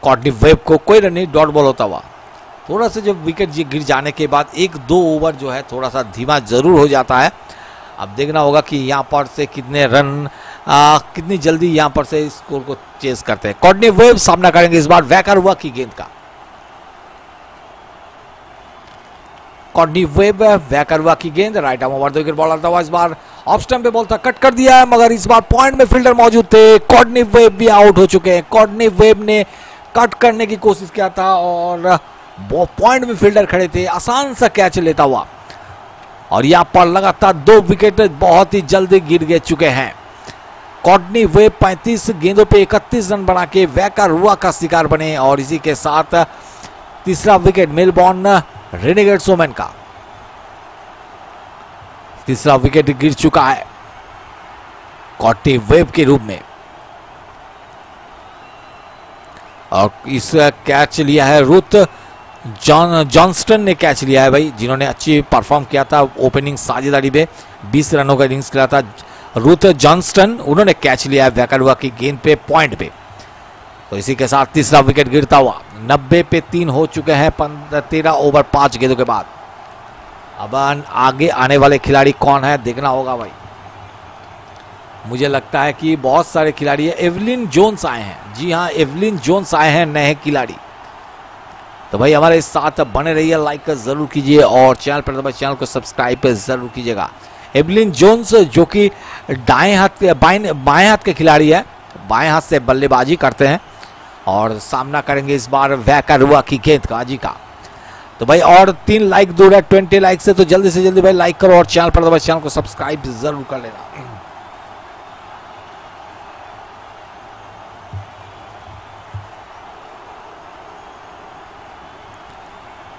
कॉटनी वेब को कोई रन नहीं डॉट बॉल होता हुआ। थोड़ा सा जब विकेट गिर जाने के बाद एक दो ओवर जो है, थोड़ा सा धीमा ज़रूर हो जाता है। अब देखना होगा कि यहाँ पर से कितने रन आ, कितनी जल्दी यहाँ पर से स्कोर को चेस करते हैं। कॉडनी वेब सामना करेंगे इस बार वैकर हुआ की गेंद का। कॉडनी वेब हुआ की गेंद right arm over the wicket ball आता हुआ इस बार। ऑफ़ स्टंप पे बॉल था कट कर दिया है मगर इस बार पॉइंट में फील्डर मौजूद थे। कॉडनी वेब भी आउट हो चुके हैं। कॉडनी वेब ने कट करने की कोशिश किया था और पॉइंट में फील्डर खड़े थे। आसान सा कैच लेता हुआ। और यहाँ पर लगातार दो विकेट बहुत ही जल्दी गिर गए चुके हैं। कॉडनी वे 35 गेंदों पे 31 रन बना के वैका रुआ का शिकार बने और इसी के साथ तीसरा विकेट मेलबॉर्न रेनेगेट सोमैन का। तीसरा विकेट गिर चुका है कॉटी वेब के रूप में। और इस कैच लिया है रुथ जॉन, जॉनस्टन ने कैच लिया है भाई, जिन्होंने अच्छी परफॉर्म किया था, ओपनिंग साझेदारी में 20 रनों का इनिंग्स खेला था रुथ जॉनस्टन उन्होंने कैच लिया वैकलवा की गेंद पे पॉइंट पे। तो इसी के साथ तीसरा विकेट गिरता हुआ। नब्बे पे तीन हो चुके हैं तेरह ओवर पाँच गेंदों के बाद। अब आगे आने वाले खिलाड़ी कौन है, देखना होगा भाई। मुझे लगता है कि बहुत सारे खिलाड़ी एवलिन जोन्स आए हैं। जी हाँ एवलिन जोन्स आए हैं नए खिलाड़ी। तो भाई हमारे साथ बने रहिए लाइक ज़रूर कीजिए और चैनल पर तो चैनल को सब्सक्राइब ज़रूर कीजिएगा। एवलिन जोन्स जो कि दाएँ हाथ के, बाएँ बाएँ हाथ के खिलाड़ी है। बाएँ हाथ से बल्लेबाजी करते हैं और सामना करेंगे इस बार वैकरुआ की गेंद का। जी का तो भाई, और तीन लाइक दूर है ट्वेंटी लाइक से तो जल्दी से जल्दी भाई लाइक करो और चैनल पर चैनल को सब्सक्राइब ज़रूर कर लेना।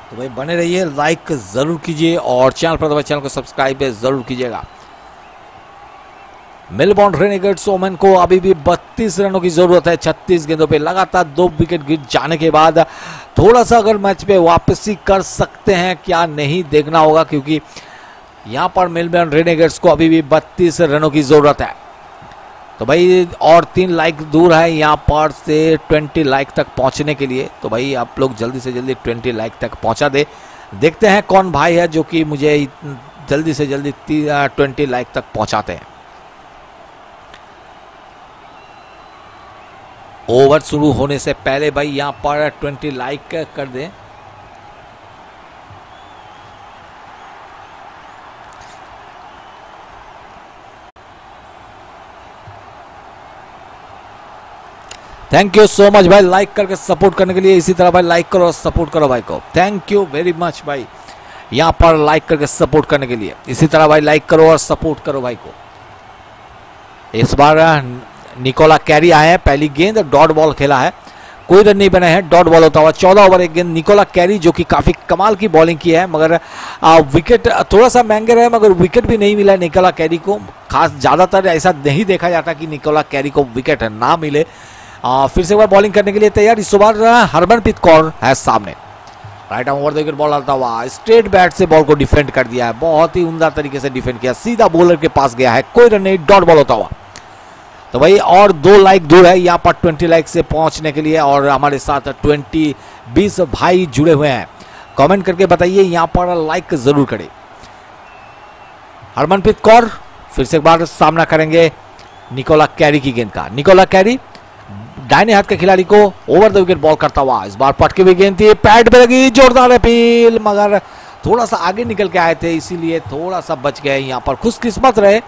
तो भाई बने रहिए लाइक ज़रूर कीजिए और चैनल पर चैनल को सब्सक्राइब ज़रूर कीजिएगा। मेलबॉर्न रेनेगेट्स ओमन को अभी भी 32 रनों की ज़रूरत है 36 गेंदों पे लगातार दो विकेट गिर जाने के बाद थोड़ा सा अगर मैच पे वापसी कर सकते हैं, क्या नहीं देखना होगा क्योंकि यहाँ पर मेलबॉर्न रेनेगेट्स को अभी भी 32 रनों की ज़रूरत है। तो भाई, और तीन लाइक दूर है यहाँ पर से 20 लाइक तक पहुँचने के लिए। तो भाई, आप लोग जल्दी से जल्दी 20 लाइक तक पहुँचा दे। देखते हैं कौन भाई है जो कि मुझे जल्दी से जल्दी ट्वेंटी लाइक तक पहुंचाते हैं। ओवर शुरू होने से पहले भाई, यहाँ पर 20 लाइक कर दें। थैंक यू सो मच भाई। लाइक करके सपोर्ट करने के लिए इसी तरह भाई लाइक करो और सपोर्ट करो भाई को। थैंक यू वेरी मच भाई। यहाँ पर लाइक करके सपोर्ट करने के लिए। इसी तरह भाई लाइक करो और सपोर्ट करो भाई को। इस बार निकोला कैरी आए हैं पहली गेंद डॉट बॉल खेला है। कोई रन नहीं बने हैं डॉट बॉल होता हुआ चौदह ओवर एक गेंद। निकोला कैरी जो कि काफ़ी कमाल की बॉलिंग की है मगर आ, विकेट थोड़ा सा महँगे रहे मगर विकेट भी नहीं मिला निकोला कैरी को। खास ज़्यादातर ऐसा नहीं देखा जाता कि निकोला कैरी को विकेट ना मिले। आ, फिर से एक बार बॉलिंग करने के लिए तैयार। इस बार हरमनप्रीत कौर है सामने। Right arm over the ball आता हुआ। स्ट्रेट बैट से बॉल को डिफेंड कर दिया है। बहुत ही उमदा तरीके से डिफेंड किया। सीधा बॉलर के पास गया है। कोई रन नहीं डॉट बॉल होता हुआ। तो भाई और दो लाइक दूर है। यहाँ पर ट्वेंटी लाइक से पहुँचने के लिए और हमारे साथ ट्वेंटी बीस भाई जुड़े हुए हैं। कमेंट करके बताइए यहाँ पर लाइक ज़रूर करें। हरमनप्रीत कौर फिर से एक बार सामना करेंगे। निकोला कैरी की गेंद का। निकोला कैरी दाहिने हाथ के खिलाड़ी को ओवर द विकेट बॉल करता हुआ इस बार पटके हुई गेंद थी पैड पे लगी जोरदार अपील मगर थोड़ा सा आगे निकल के आए थे, इसीलिए थोड़ा सा बच गए यहाँ पर खुशकिस्मत रहे।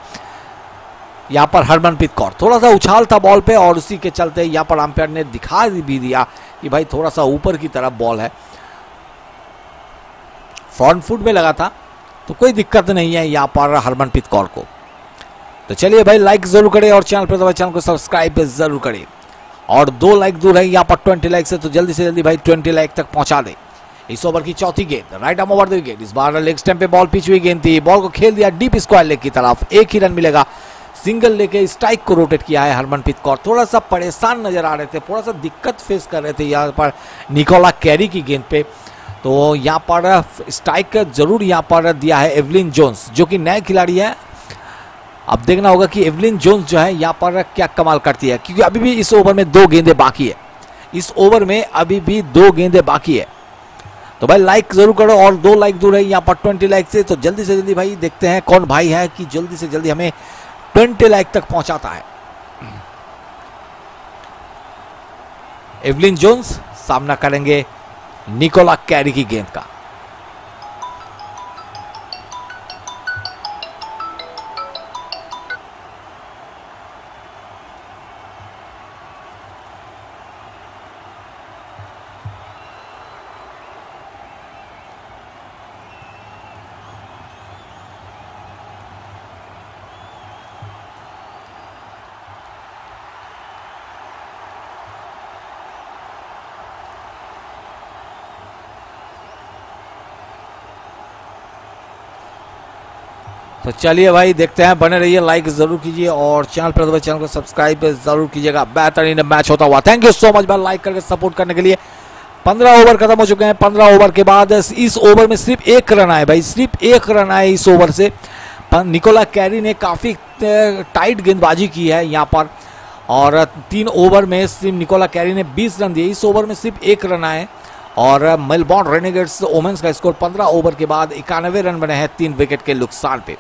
यहाँ पर हरमनप्रीत कौर। थोड़ा सा उछाल था बॉल पे और उसी के चलते यहाँ पर अंपायर ने दिखा भी दिया कि भाई थोड़ा सा ऊपर की तरफ़ बॉल है। फ्रंट फुट में लगा था तो कोई दिक्कत नहीं है यहाँ पर हरमनप्रीत कौर को। तो चलिए भाई लाइक ज़रूर करें और चैनल पर चैनल को सब्सक्राइब ज़रूर करें। और दो लाइक दूर है, यहाँ पर ट्वेंटी लाइक से तो जल्दी से जल्दी भाई ट्वेंटी लाइक तक पहुँचा दे। इस ओवर की चौथी गेंद right arm over the wicket इस बार लेग स्टैम्प पे बॉल पिच हुई गेंद थी। बॉल को खेल दिया डीप स्क्वायर लेग की तरफ़। एक ही रन मिलेगा। सिंगल लेके स्ट्राइक को रोटेट किया है हरमनप्रीत कौर। थोड़ा सा परेशान नज़र आ रहे थे थोड़ा सा दिक्कत फेस कर रहे थे यहाँ पर निकोला कैरी की गेंद पे। तो यहाँ पर स्ट्राइक ज़रूर यहाँ पर दिया है एवलिन जोन्स जो कि नए खिलाड़ी है। अब देखना होगा कि एवलिन जोन्स जो है यहाँ पर क्या कमाल करती है, क्योंकि अभी भी इस ओवर में दो गेंदे बाकी है। इस ओवर में अभी भी दो गेंदे बाकी है। तो भाई लाइक ज़रूर करो और दो लाइक दूर है यहाँ पर ट्वेंटी लाइक से। तो जल्दी से जल्दी भाई देखते हैं कौन भाई है कि जल्दी से जल्दी हमें ट्वेंटी लाइक तक पहुंचाता है। एवलिन जोन्स सामना करेंगे निकोला कैरी की गेंद का। तो चलिए भाई, देखते हैं, बने रहिए लाइक ज़रूर कीजिए और चैनल पर चैनल को सब्सक्राइब ज़रूर कीजिएगा। बेहतरीन मैच होता हुआ। थैंक यू सो मच भाई लाइक करके सपोर्ट करने के लिए। पंद्रह ओवर खत्म हो चुके हैं। पंद्रह ओवर के बाद इस ओवर में सिर्फ़ एक रन आए भाई, सिर्फ़ एक रन आए इस ओवर से। निकोला कैरी ने काफ़ी टाइट गेंदबाजी की है यहाँ पर। और तीन ओवर में सिर्फ़ निकोला कैरी ने 20 रन दिए। इस ओवर में सिर्फ़ एक रन आए। और मेलबॉर्न रेनेगेट्स ओमेंस का स्कोर 15 ओवर के बाद इक्यानवे रन बने हैं तीन विकेट के नुकसान पे।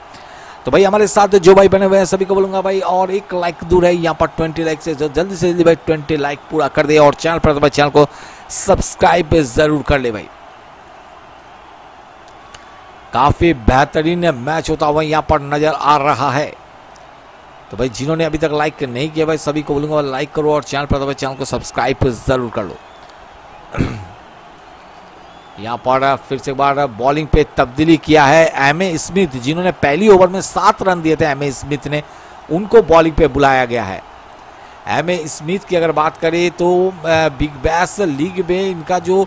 तो भाई हमारे साथ जो भाई बने हुए हैं सभी को बोलूँगा भाई, और एक लाइक दूर है, यहाँ पर ट्वेंटी लाइक से जल्दी से जल्दी भाई ट्वेंटी लाइक पूरा कर दे, और चैनल पर तो भाई चैनल को सब्सक्राइब ज़रूर कर ले भाई। काफ़ी बेहतरीन मैच होता हुआ यहाँ पर नज़र आ रहा है। तो भाई जिन्होंने अभी तक लाइक नहीं किया भाई, सभी को बोलूँगा लाइक करो और चैनल पर तो चैनल को सब्सक्राइब ज़रूर कर लो। यहाँ पर फिर से एक बार बॉलिंग पे तब्दीली किया है एम ए स्मिथ, जिन्होंने पहली ओवर में सात रन दिए थे एम ए स्मिथ ने, उनको बॉलिंग पे बुलाया गया है। एम ए स्मिथ की अगर बात करें तो बिग बैस लीग में इनका जो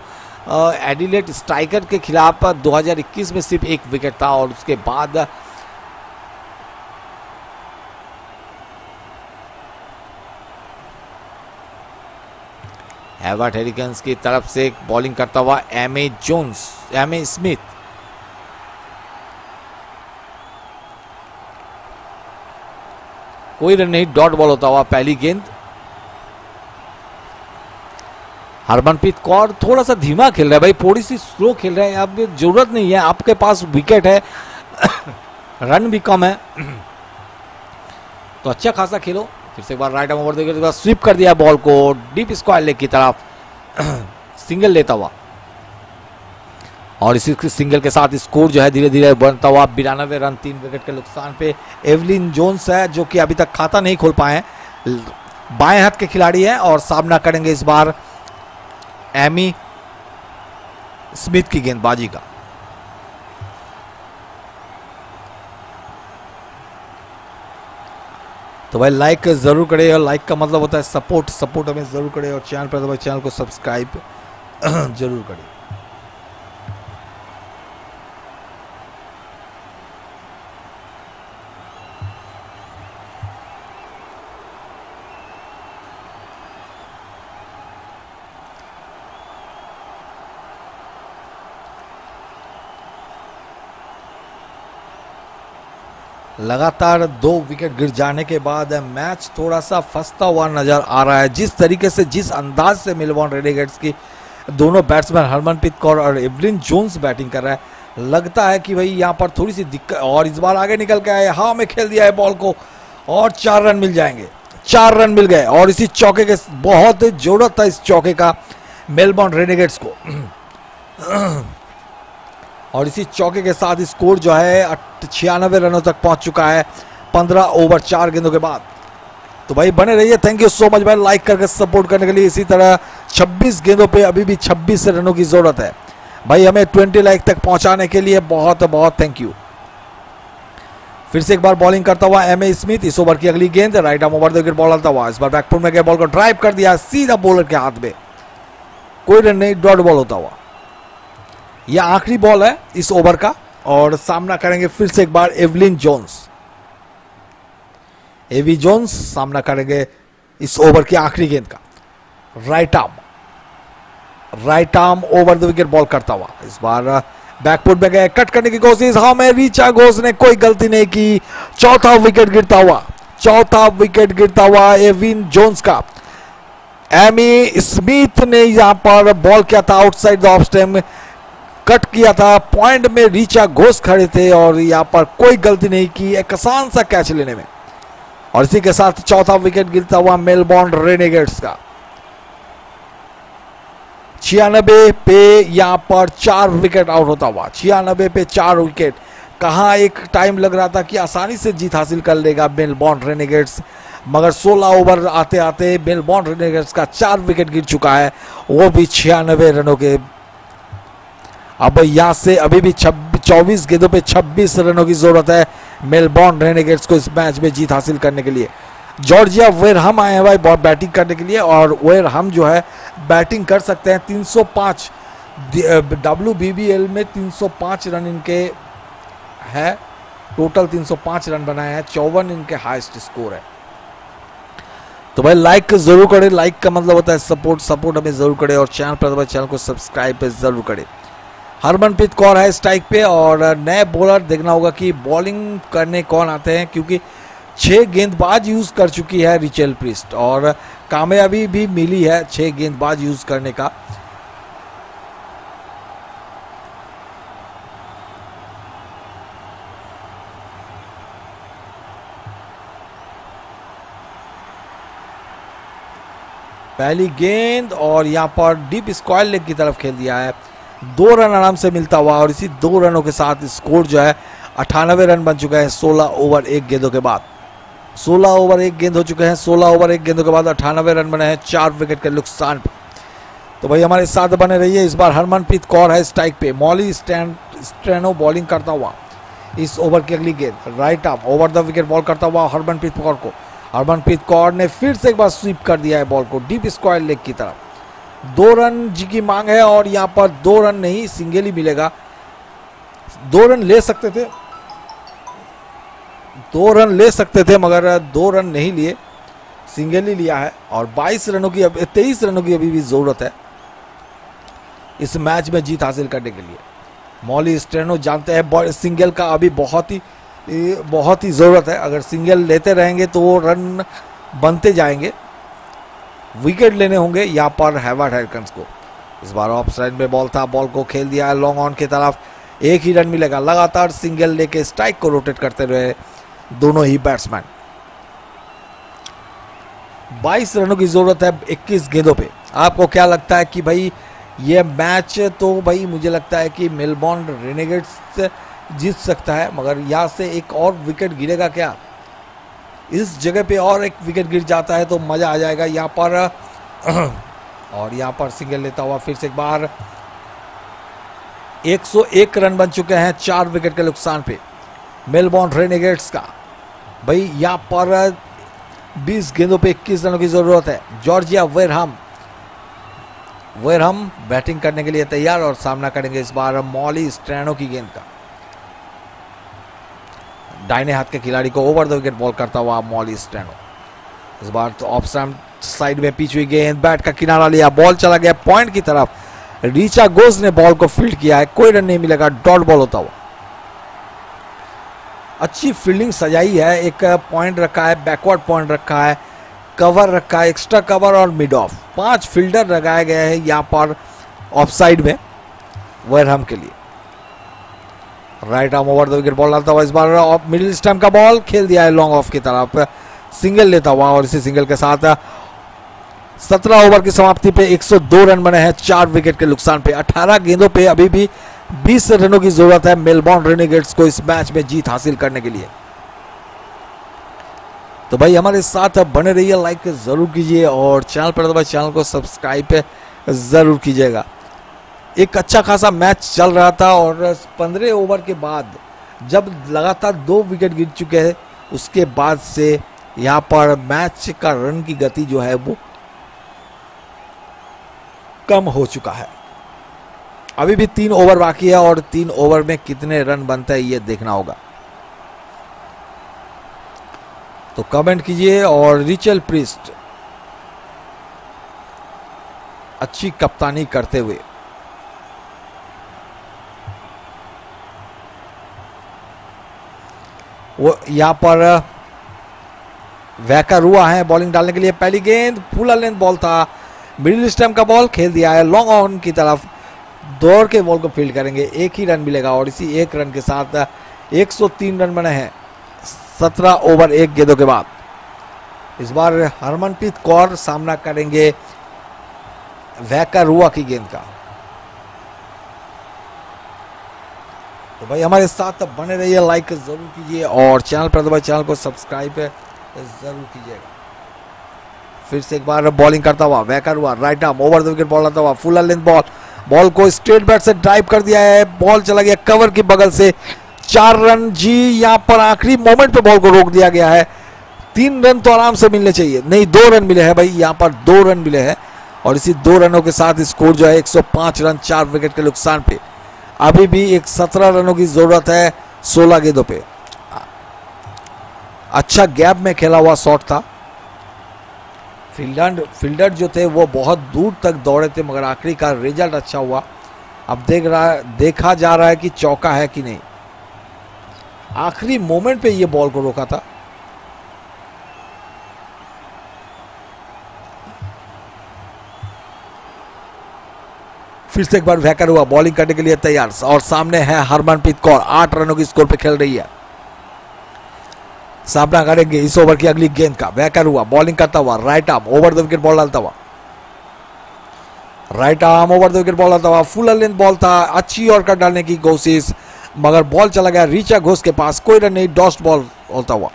एडिलेट स्ट्राइकर के खिलाफ 2021 में सिर्फ़ एक विकेट था और उसके बाद एवर्ट हेरिकन्स की तरफ़ से बॉलिंग करता हुआ M A Jones M A Smith कोई रन नहीं डॉट बॉल होता हुआ पहली गेंद। हरमनप्रीत कौर थोड़ा सा धीमा खेल रहा है भाई, थोड़ी सी स्लो खेल रहा है, अब ज़रूरत नहीं है, आपके पास विकेट है। (coughs) रन भी कम है। (coughs) तो अच्छा खासा खेलो। फिर से एक बार राइट ओवर देकर स्वीप कर दिया बॉल को डीप स्क्वायर लेग की तरफ़ (clears throat) सिंगल लेता हुआ। और इसी सिंगल के साथ स्कोर जो है धीरे धीरे बनता हुआ, बिरानवे रन, तीन विकेट के नुकसान पे एवलिन जोन्स है, जो कि अभी तक खाता नहीं खोल पाए बाएँ हाथ के खिलाड़ी हैं और सामना करेंगे इस बार एमी स्मिथ की गेंदबाजी का। तो भाई लाइक ज़रूर करें और लाइक का मतलब होता है सपोर्ट सपोर्ट हमें ज़रूर करें और चैनल पर तो भाई चैनल को सब्सक्राइब (clears throat) ज़रूर करें। लगातार दो विकेट गिर जाने के बाद मैच थोड़ा सा फंसता हुआ नज़र आ रहा है। जिस तरीके से, जिस अंदाज से मिलबॉर्न रेडिगेट्स की दोनों बैट्समैन हरमनप्रीत कौर और एवलिन जोन्स बैटिंग कर रहा है। लगता है कि भाई यहाँ पर थोड़ी सी दिक्कत और इस बार आगे निकल के आए। हाँ में खेल दिया है बॉल को और चार रन मिल जाएँगे। चार रन मिल गए और इसी चौके के बहुत ज़रूरत था इस चौके का मेलबॉर्न रेडिगेट्स को। (clears throat) और इसी चौके के साथ स्कोर जो है छियानवे रनों तक पहुँच चुका है, पंद्रह ओवर चार गेंदों के बाद। तो भाई बने रहिए थैंक यू सो मच भाई लाइक करके सपोर्ट करने के लिए इसी तरह 26 गेंदों पे अभी भी 26 रनों की ज़रूरत है। भाई हमें 20 लाइक तक पहुँचाने के लिए बहुत बहुत थैंक यू फिर से एक बार बॉलिंग करता हुआ एम ए स्मिथ इस ओवर की अगली गेंद right arm over wicket ball आता हुआ। इस बार बैकफुट में गए बॉल को ड्राइव कर दिया, सीधा बॉलर के हाथ में। कोई रन नहीं डॉट बॉल होता हुआ। यह आखिरी बॉल है इस ओवर का और सामना करेंगे फिर से एक बार एवलिन जोन्स। एवी जोन्स सामना करेंगे इस ओवर की आखिरी गेंद का। Right arm. Right arm over the wicket ball करता हुआ। इस बार बैकफुट में गए, कट करने की कोशिश। हाँ में रीचा घोष ने कोई गलती नहीं की। चौथा विकेट गिरता हुआ। चौथा विकेट गिरता हुआ एविन जोन्स का। एमी स्मिथ ने यहाँ पर बॉल किया था outside the off stump. Cut किया था। पॉइंट में रीचा घोष खड़े थे और यहाँ पर कोई गलती नहीं की, एक आसान सा कैच लेने में। और इसी के साथ चौथा विकेट गिरता हुआ मेलबॉर्न रेनेगेट्स का। छियानबे पे यहाँ पर चार विकेट आउट होता हुआ। छियानबे पे चार विकेट कहा एक टाइम लग रहा था कि आसानी से जीत हासिल कर लेगा मेलबॉर्न रेनेगेट्स मगर 16 ओवर आते आते मेलबॉर्न रेनेगेट्स का चार विकेट गिर चुका है। वो भी छियानबे रनों के अब यहाँ से अभी भी चौबीस गेंदों पे 26 रनों की ज़रूरत है मेलबॉर्न रेनेगेट्स को इस मैच में जीत हासिल करने के लिए। जॉर्जिया, वेर हम आए हैं भाई बहुत बैटिंग करने के लिए और वेर हम जो है बैटिंग कर सकते हैं। 305 डब्ल्यू बी बी एल में 305 रन इनके है। टोटल 305 रन बनाए हैं। चौवन इनके हाईएस्ट स्कोर है। तो भाई लाइक ज़रूर करें। लाइक का मतलब होता है सपोर्ट सपोर्ट हमें ज़रूर करें और चैनल पर तो चैनल को सब्सक्राइब ज़रूर करें। हरमनप्रीत कौर है स्ट्राइक पे और नए बॉलर देखना होगा कि बॉलिंग करने कौन आते हैं, क्योंकि छः गेंदबाज यूज़ कर चुकी है रिचेल प्रिस्ट और कामयाबी भी मिली है छः गेंदबाज यूज़ करने का। पहली गेंद और यहाँ पर डीप स्क्वायर लेग की तरफ़ खेल दिया है। दो रन आराम से मिलता हुआ और इसी दो रनों के साथ स्कोर जो है, अठानवे रन बन चुका है 16 ओवर एक गेंदों के बाद। 16 ओवर एक गेंद हो चुके हैं 16 ओवर एक गेंदों के बाद अठानवे रन बने हैं, चार विकेट के नुकसान पे। तो भाई हमारे साथ बने रहिए, इस बार हरमनप्रीत कौर है स्ट्राइक पे। मॉली स्टैंड स्ट्रेनो बॉलिंग करता हुआ इस ओवर की अगली गेंद, right arm, over the wicket ball करता हुआ हरमनप्रीत कौर को। हरमनप्रीत कौर ने फिर से एक बार स्वीप कर दिया है बॉल को, डीप स्क्वायर लेग की तरफ़। दो रन जी की मांग है और यहाँ पर दो रन नहीं, सिंगल ही मिलेगा। दो रन ले सकते थे। दो रन ले सकते थे, मगर दो रन नहीं लिए। सिंगल ही लिया है और 22 रनों की अभी, तेईस रनों की अभी भी ज़रूरत है इस मैच में जीत हासिल करने के लिए। मौली स्टेनो जानते हैं सिंगल का अभी बहुत ही बहुत ही ज़रूरत है। अगर सिंगल लेते रहेंगे तो वो रन बनते जाएँगे। विकेट लेने होंगे यहाँ पर हैवर्ड हैरकन्स को। इस बार ऑफ़ साइड में बॉल था, बॉल को खेल दिया लॉन्ग ऑन की तरफ़। एक ही रन मिलेगा, लगातार सिंगल लेके स्ट्राइक को रोटेट करते रहे दोनों ही बैट्समैन। 22 रनों की ज़रूरत है 21 गेंदों पे। आपको क्या लगता है कि भाई ये मैच तो भाई मुझे लगता है कि मेलबॉर्न रेनेगेट्स जीत सकता है, मगर यहाँ से एक और विकेट गिरेगा क्या? इस जगह पे और एक विकेट गिर जाता है तो मज़ा आ जाएगा। यहाँ पर, (clears throat) और यहाँ पर सिंगल लेता हुआ फिर से एक बार। 101 रन बन चुके हैं चार विकेट के नुकसान पे। मेलबॉर्न रेनेगेट्स का। भाई, यहाँ पर 20 गेंदों पे 21 रनों की ज़रूरत है। जॉर्जिया वेरहम वेरहम बैटिंग करने के लिए तैयार और सामना करेंगे इस बार मॉली स्ट्रैनो की गेंद का। दाहिने हाथ के खिलाड़ी को ओवर द विकेट बॉल करता हुआ मॉली स्टैनो इस बार तो ऑफ़ साइड में पीछ हुई गेंद, बैट का किनारा लिया, बॉल चला गया पॉइंट की तरफ़। रीचा गोज ने बॉल को फ़ील्ड किया है, कोई रन नहीं मिलेगा, डॉट बॉल होता हुआ। अच्छी फील्डिंग सजाई है, एक पॉइंट रखा है, बैकवर्ड पॉइंट रखा है, कवर रखा है, एक्स्ट्रा कवर और मिड ऑफ़। पाँच फील्डर लगाए गए हैं यहाँ पर ऑफ़ साइड में, वेरहम के लिए। Right arm over the wicket ball डालता हुआ इस बार मिडिल स्टैम का बॉल खेल दिया है लॉन्ग ऑफ़ की तरफ़। सिंगल लेता हुआ और इसी सिंगल के साथ सत्रह ओवर की समाप्ति पे 102 रन बने हैं, चार विकेट के नुकसान पे। 18 गेंदों पे अभी भी 20 रनों की ज़रूरत है मेलबॉर्न रेनिगेट्स को इस मैच में जीत हासिल करने के लिए। तो भाई हमारे साथ बने रहिए लाइक ज़रूर कीजिए और चैनल पर तो चैनल को सब्सक्राइब ज़रूर कीजिएगा। एक अच्छा खासा मैच चल रहा था और पंद्रह ओवर के बाद जब लगातार दो विकेट गिर चुके हैं, उसके बाद से यहाँ पर मैच का रन की गति जो है वो कम हो चुका है। अभी भी तीन ओवर बाकी है और तीन ओवर में कितने रन बनते हैं ये देखना होगा। तो कमेंट कीजिए और रिचल प्रिस्ट अच्छी कप्तानी करते हुए। वो यहाँ पर वैकर हुआ है बॉलिंग डालने के लिए। पहली गेंद, फुला लेंथ बॉल था। मिडिल स्टम्प का बॉल खेल दिया है। लॉन्ग ऑन की तरफ़ दौड़ के बॉल को फ़ील्ड करेंगे। एक ही रन मिलेगा और इसी एक रन के साथ 103 रन बने हैं। 17 ओवर एक गेंदों के बाद। इस बार हरमनप्रीत कौर सामना करेंगे वैकर हुआ की गेंद का। तो भाई हमारे साथ बने रहिए लाइक ज़रूर कीजिए और चैनल पर भाई चैनल को सब्सक्राइब ज़रूर कीजिएगा। फिर से एक बार बॉलिंग करता हुआ वैकर हुआ right arm over the wicket ball आता हुआ फुल लेंथ बॉल बॉल को स्ट्रेट बैट से ड्राइव कर दिया है बॉल चला गया कवर की बगल से। चार रन जी, यहाँ पर आखिरी मोमेंट पे बॉल को रोक दिया गया है। तीन रन तो आराम से मिलने चाहिए, नहीं, दो रन मिले हैं भाई, यहाँ पर दो रन मिले हैं। और इसी दो रनों के साथ स्कोर जो है 105 रन, चार विकेट के नुकसान पे। अभी भी एक सत्रह रनों की ज़रूरत है सोलह गेंदों पे। अच्छा गैप में खेला हुआ शॉट था। फील्डर फील्डर जो थे वो बहुत दूर तक दौड़े थे, मगर आखिरी का रिज़ल्ट अच्छा हुआ। अब देख रहा, देखा जा रहा है कि चौका है कि नहीं। आखिरी मोमेंट पे ये बॉल को रोका था। फिर से एक बार वैकर हुआ बॉलिंग करने के लिए तैयार। और सामने है हरमनप्रीत कौर, आठ रनों की स्कोर पे खेल रही है। सामना करेंगे इस ओवर की अगली गेंद का। वैकर हुआ बॉलिंग करता हुआ right arm over the wicket ball डालता हुआ। Right arm over the wicket ball डालता हुआ फुल लेंथ बॉल था, अच्छी और कट डालने की कोशिश, मगर बॉल चला गया रिचा घोष के पास, कोई रन नहीं डॉस्ट बॉल होता हुआ।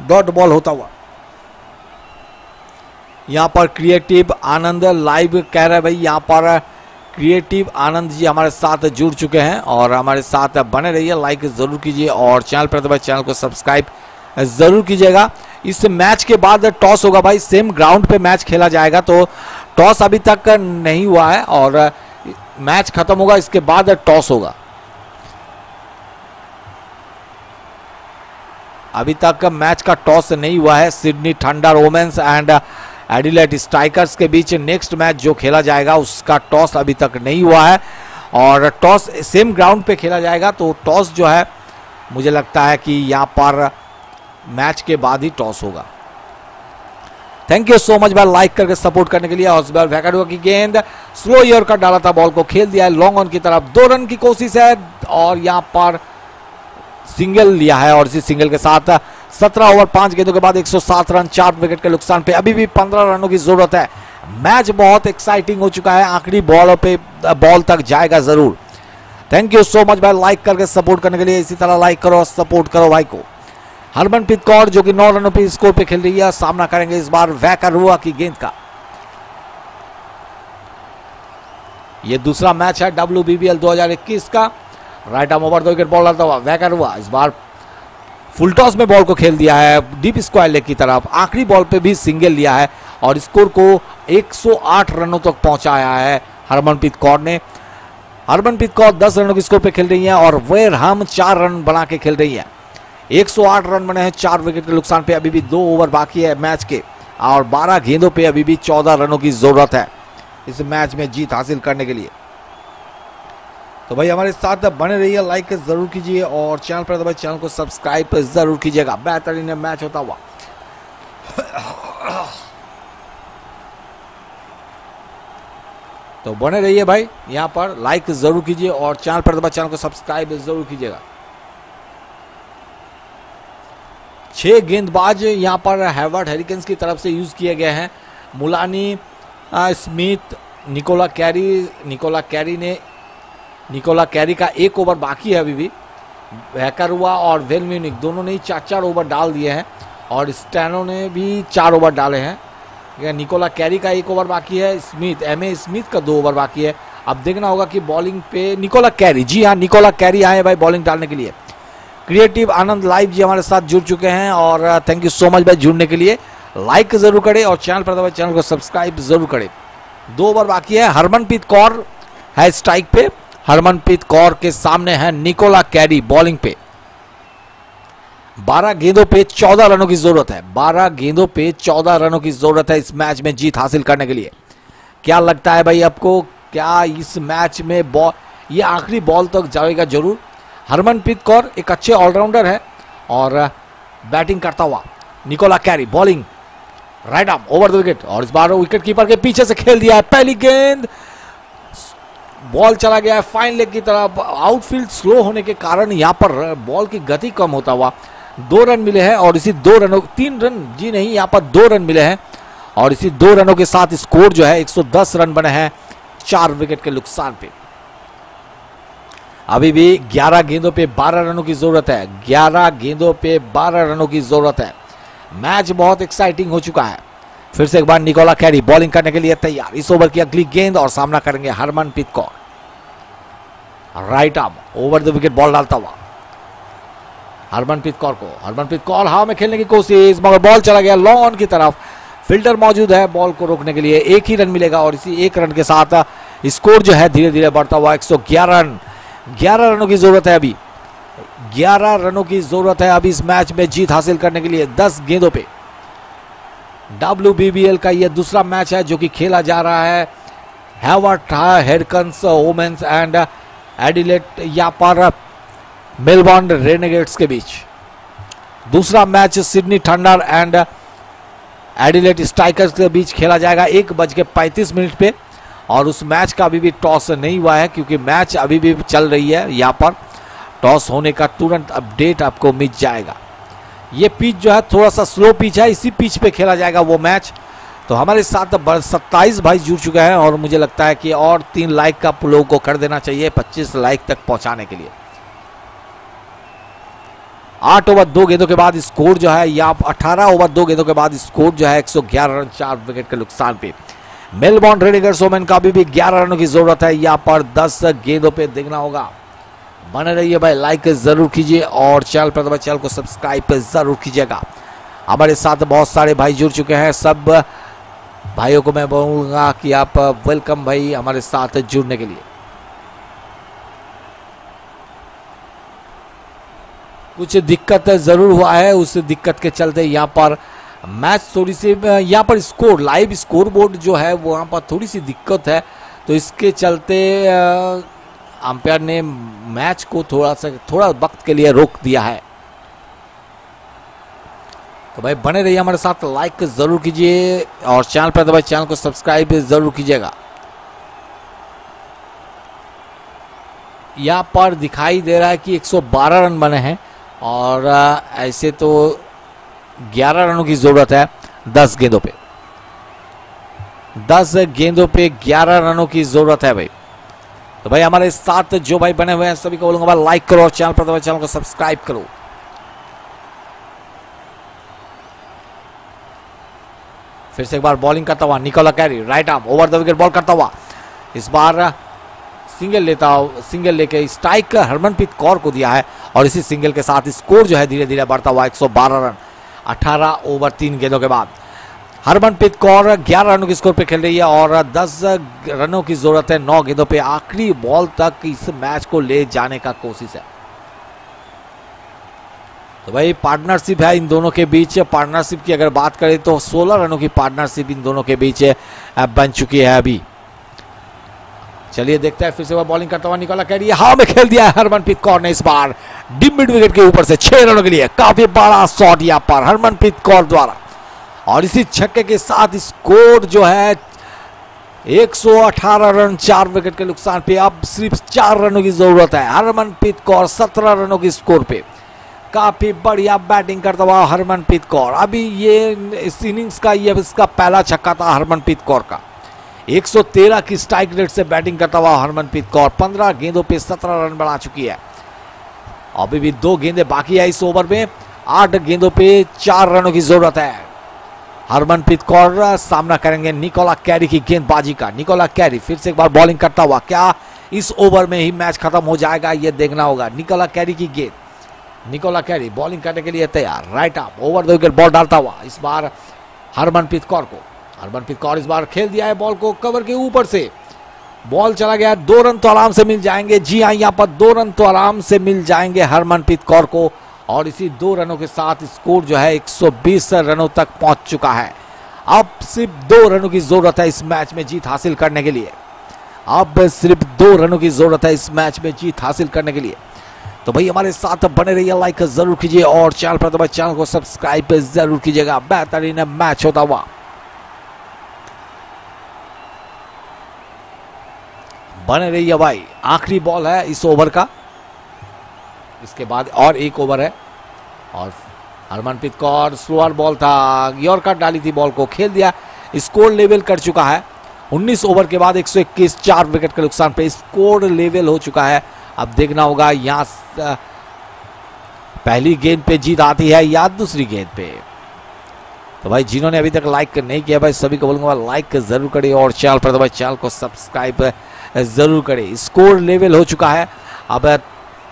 डॉट बॉल होता हुआ। यहाँ पर क्रिएटिव आनंद लाइव कह रहे भाई, यहाँ पर क्रिएटिव आनंद जी हमारे साथ जुड़ चुके हैं और हमारे साथ बने रहिए। लाइक ज़रूर कीजिए और चैनल पर तो चैनल को सब्सक्राइब ज़रूर कीजिएगा। इस मैच के बाद टॉस होगा भाई। सेम ग्राउंड पे मैच खेला जाएगा। तो टॉस अभी तक नहीं हुआ है और मैच खत्म होगा। इसके बाद टॉस होगा। अभी तक मैच का टॉस नहीं हुआ है। Sydney Thunder women's and Adelaide Strikers के बीच नेक्स्ट मैच जो खेला जाएगा, उसका टॉस अभी तक नहीं हुआ है। और टॉस सेम ग्राउंड पे खेला जाएगा तो टॉस जो है, मुझे लगता है कि यहाँ पर मैच के बाद ही टॉस होगा। थैंक यू सो मच बार लाइक करके सपोर्ट करने के लिए और बार वैकेट की गेंद स्लो ईयर का डाला था बॉल को खेल दिया है लॉन्ग ऑन की तरफ़ दो रन की कोशिश है और यहाँ पर सिंगल लिया है और इसी सिंगल के साथ 17 ओवर, पाँच गेंदों के बाद 107 रन, चार विकेट के नुकसान पे। अभी भी 15 रनों की ज़रूरत है। मैच बहुत एक्साइटिंग हो चुका है। आखिरी बॉल पे, बॉल तक जाएगा ज़रूर। थैंक यू सो मच भाई। लाइक करके सपोर्ट करने के लिए इसी तरह लाइक करो और सपोर्ट करो भाई को। हरमनप्रीत कौर, जो कि नौ रनों पे स्कोर पे खेल रही है, सामना करेंगे इस बार वैकर हुआ की गेंद का। ये दूसरा मैच है डब्ल्यू बीबीएल 2021 का। राइट आर्म ओवर दो विकेट बॉलर हुआ। वैकर हुआ इस बार फुल टॉस में बॉल को खेल दिया है, डीप स्क्वायर लेग की तरफ़। आखिरी बॉल पे भी सिंगल लिया है और स्कोर को 108 रनों तक पहुँचाया है हरमनप्रीत कौर ने। हरमनप्रीत कौर 10 रनों के स्कोर पे खेल रही है और वेर हम चार रन बना के खेल रही है। 108 रन बने हैं, चार विकेट के नुकसान पे अभी भी दो ओवर बाकी है मैच के और 12 गेंदों पे अभी भी 14 रनों की ज़रूरत है इस मैच में जीत हासिल करने के लिए। तो भाई हमारे साथ बने रहिए लाइक ज़रूर कीजिए और चैनल पर तो भाई चैनल को सब्सक्राइब ज़रूर कीजिएगा। बेहतरीन मैच होता हुआ। तो बने रहिए भाई, यहाँ पर लाइक ज़रूर कीजिए और चैनल पर तो चैनल को सब्सक्राइब ज़रूर कीजिएगा। छह गेंदबाज यहाँ पर हैवर्ड हेरिकेंस की तरफ़ से यूज़ किए गए हैं। Mulani Smith, Nicola Carey Nicola Carey ने निकोला कैरी का एक ओवर बाकी है अभी भी। हुआ और वेल म्यूनिक दोनों ने ही चार चार ओवर डाल दिए हैं और स्टैनो ने भी चार ओवर डाले हैं। निकोला कैरी का एक ओवर बाकी है, स्मिथ, एम ए स्मिथ का दो ओवर बाकी है। अब देखना होगा कि बॉलिंग पे निकोला कैरी, जी हाँ निकोला कैरी आए भाई बॉलिंग डालने के लिए। क्रिएटिव आनंद लाइव जी हमारे साथ जुड़ चुके हैं और थैंक यू सो मच भाई जुड़ने के लिए। लाइक ज़रूर करें और चैनल पर चैनल को सब्सक्राइब ज़रूर करें। दो ओवर बाकी है, हरमनप्रीत कौर है स्ट्राइक पे। हरमनप्रीत कौर के सामने है निकोला कैरी बॉलिंग पे। 12 गेंदों पे 14 रनों की ज़रूरत है। 12 गेंदों पे 14 रनों की ज़रूरत है इस मैच में जीत हासिल करने के लिए। क्या लगता है भाई आपको, क्या इस मैच में बॉल ये आखिरी बॉल तक तो जाएगा ज़रूर? हरमनप्रीत कौर एक अच्छे ऑलराउंडर है और बैटिंग करता हुआ। Nicola Carey bowling. Right arm, over the wicket और इस बार विकेट कीपर के पीछे से खेल दिया है। पहली गेंद बॉल चला गया है फाइन लेग की तरफ़। आउटफील्ड स्लो होने के कारण यहाँ पर बॉल की गति कम होता हुआ दो रन मिले हैं और इसी दो रनों, तीन रन, जी नहीं, यहाँ पर दो रन मिले हैं और इसी दो रनों के साथ स्कोर जो है 110 रन बने हैं चार विकेट के नुकसान पे। अभी भी 11 गेंदों पे 12 रनों की ज़रूरत है 11 गेंदों पे 12 रनों की ज़रूरत है। मैच बहुत एक्साइटिंग हो चुका है। फिर से एक बार निकोला कैरी बॉलिंग करने के लिए तैयार। इस ओवर की अगली गेंद और सामना करेंगे Harmanpreet Kaur. Right arm over the wicket ball डालता हुआ। हरमनप्रीत कौर को, हरमनप्रीत कौर हवा में खेलने की कोशिश, मगर बॉल चला गया लॉन्ग ऑन की तरफ़। फ़िल्टर मौजूद है बॉल को रोकने के लिए, एक ही रन मिलेगा और इसी एक रन के साथ स्कोर जो है धीरे धीरे बढ़ता हुआ 111 रन। 11 रनों की ज़रूरत है अभी। 11 रनों की ज़रूरत है अभी इस मैच में जीत हासिल करने के लिए 10 गेंदों पे। डब्ल्यूबीबीएल का यह दूसरा मैच है जो कि खेला जा रहा है। Hobart Hurricanes women's and Adelaide या पर मेलबॉर्न रेनेगेट्स के बीच। दूसरा match Sydney Thunder and Adelaide Strikers के बीच खेला जाएगा एक बज के पैंतीस मिनट पे। और उस मैच का अभी भी टॉस नहीं हुआ है क्योंकि मैच अभी भी चल रही है यहाँ पर। टॉस होने का तुरंत अपडेट आपको मिल जाएगा। ये पिच जो है थोड़ा सा स्लो पिच है, इसी पिच पे खेला जाएगा वो मैच तो हमारे साथ सत्ताईस भाई जुड़ चुके हैं और मुझे लगता है कि और तीन लाइक का लोगों को कर देना चाहिए पच्चीस लाइक तक पहुँचाने के लिए। आठ ओवर दो गेंदों के बाद स्कोर जो है, या अठारह ओवर दो गेंदों के बाद स्कोर जो है 111 रन, चार विकेट के नुकसान पे। मेलबॉर्न रेडिगर ओमेन का अभी भी 11 रनों की ज़रूरत है यहाँ पर 10 गेंदों पे देखना होगा। बने रहिए भाई लाइक ज़रूर कीजिए और चैनल पर चैनल को सब्सक्राइब ज़रूर कीजिएगा। हमारे साथ बहुत सारे भाई जुड़ चुके हैं, सब भाइयों को मैं बोलूँगा कि आप वेलकम भाई हमारे साथ जुड़ने के लिए। कुछ दिक्कत ज़रूर हुआ है, उस दिक्कत के चलते यहाँ पर मैच थोड़ी सी, यहाँ पर स्कोर लाइव स्कोर बोर्ड जो है, वहाँ पर थोड़ी सी दिक्कत है। तो इसके चलते अंपायर ने मैच को थोड़ा सा, थोड़ा वक्त के लिए रोक दिया है। तो भाई बने रहिए हमारे साथ लाइक ज़रूर कीजिए और चैनल पर तो भाई चैनल को सब्सक्राइब ज़रूर कीजिएगा। यहाँ पर दिखाई दे रहा है कि 112 रन बने हैं और ऐसे तो 11 रनों की ज़रूरत है 10 गेंदों पे। 10 गेंदों पे 11 रनों की ज़रूरत है भाई। तो भाई हमारे साथ जो भाई बने हुए हैं, सभी को बोलूँगा लाइक करो और चैनल पर चैनल को सब्सक्राइब करो। फिर से एक बार बॉलिंग करता हुआ Nicola Carey right arm over the wicket ball करता हुआ। इस बार सिंगल लेता सिंगल लेके स्ट्राइक हरमनप्रीत कौर को दिया है और इसी सिंगल के साथ स्कोर जो है धीरे धीरे बढ़ता हुआ 112 रन। 18 ओवर तीन गेंदों के बाद। हरमनप्रीत कौर 11 रनों की स्कोर पे खेल रही है और 10 रनों की ज़रूरत है नौ गेंदों पे। आखिरी बॉल तक इस मैच को ले जाने का कोशिश है। तो भाई पार्टनरशिप है इन दोनों के बीच। पार्टनरशिप की अगर बात करें तो 16 रनों की पार्टनरशिप इन दोनों के बीच बन चुकी है अभी। चलिए देखते हैं, फिर से वह बॉलिंग करता हुआ निकला, कह रही है हाँ में खेल दिया है हरमनप्रीत कौर ने इस बार। डिम मिड विकेट के ऊपर से छह रनों के लिए काफ़ी बड़ा शॉट यहाँ पर, हरमनप्रीत कौर द्वारा। और इसी छक्के के साथ स्कोर जो है 118 रन, चार विकेट के नुकसान पे। अब सिर्फ़ चार रनों की ज़रूरत है, हरमनप्रीत कौर 17 रनों की स्कोर पे। काफ़ी बढ़िया बैटिंग करता हुआ हरमनप्रीत कौर। अभी ये इस इनिंग्स का, ये इसका पहला छक्का था हरमनप्रीत कौर का। 113 की स्ट्राइक रेट से बैटिंग करता हुआ हरमनप्रीत कौर 15 गेंदों पे 17 रन बना चुकी है। अभी भी दो गेंदे बाकी है इस ओवर में, आठ गेंदों पे चार रनों की ज़रूरत है। हरमनप्रीत कौर, सामना करेंगे निकोला कैरी की गेंदबाजी का। निकोला कैरी फिर से एक बार बॉलिंग करता हुआ, क्या इस ओवर में ही मैच खत्म हो जाएगा, ये देखना होगा। निकोला कैरी की गेंद। निकोला कैरी बॉलिंग करने के लिए तैयार। Right up over the wicket ball डालता हुआ। इस बार हरमनप्रीत कौर को। हरमनप्रीत कौर इस बार खेल दिया है बॉल को कवर के ऊपर से। बॉल चला गया, दो रन तो आराम से मिल जाएँगे। जी हाँ यहाँ पर दो रन तो आराम से मिल जाएँगे हरमनप्रीत कौर को। और इसी दो रनों के साथ स्कोर जो है 120 रनों तक पहुँच चुका है। अब सिर्फ़ दो रनों की ज़रूरत है इस मैच में जीत हासिल करने के लिए। अब सिर्फ़ दो रनों की ज़रूरत है इस मैच में जीत हासिल करने के लिए। तो भाई, हमारे साथ बने रहिए लाइक ज़रूर कीजिए और चैनल पर तो चैनल को सब्सक्राइब ज़रूर कीजिएगा। बेहतरीन मैच होता हुआ। बने रहिए भाई, आखिरी बॉल है इस ओवर का। इसके बाद और एक ओवर है। और हरमनप्रीत कौर स्लोअर बॉल था यॉर्कर डाली थी बॉल को, खेल दिया। स्कोर लेवल कर चुका है। 19 ओवर के बाद 121 चार विकेट के नुकसान पे स्कोर लेवल हो चुका है। अब देखना होगा यहाँ पहली गेंद पे जीत आती है या दूसरी गेंद पे। तो भाई, जिन्होंने अभी तक लाइक नहीं किया, भाई, सभी को बोलूँगा लाइक ज़रूर करें और चैनल पर तो भाई, चैनल को सब्सक्राइब ज़रूर करें। स्कोर लेवल हो चुका है। अब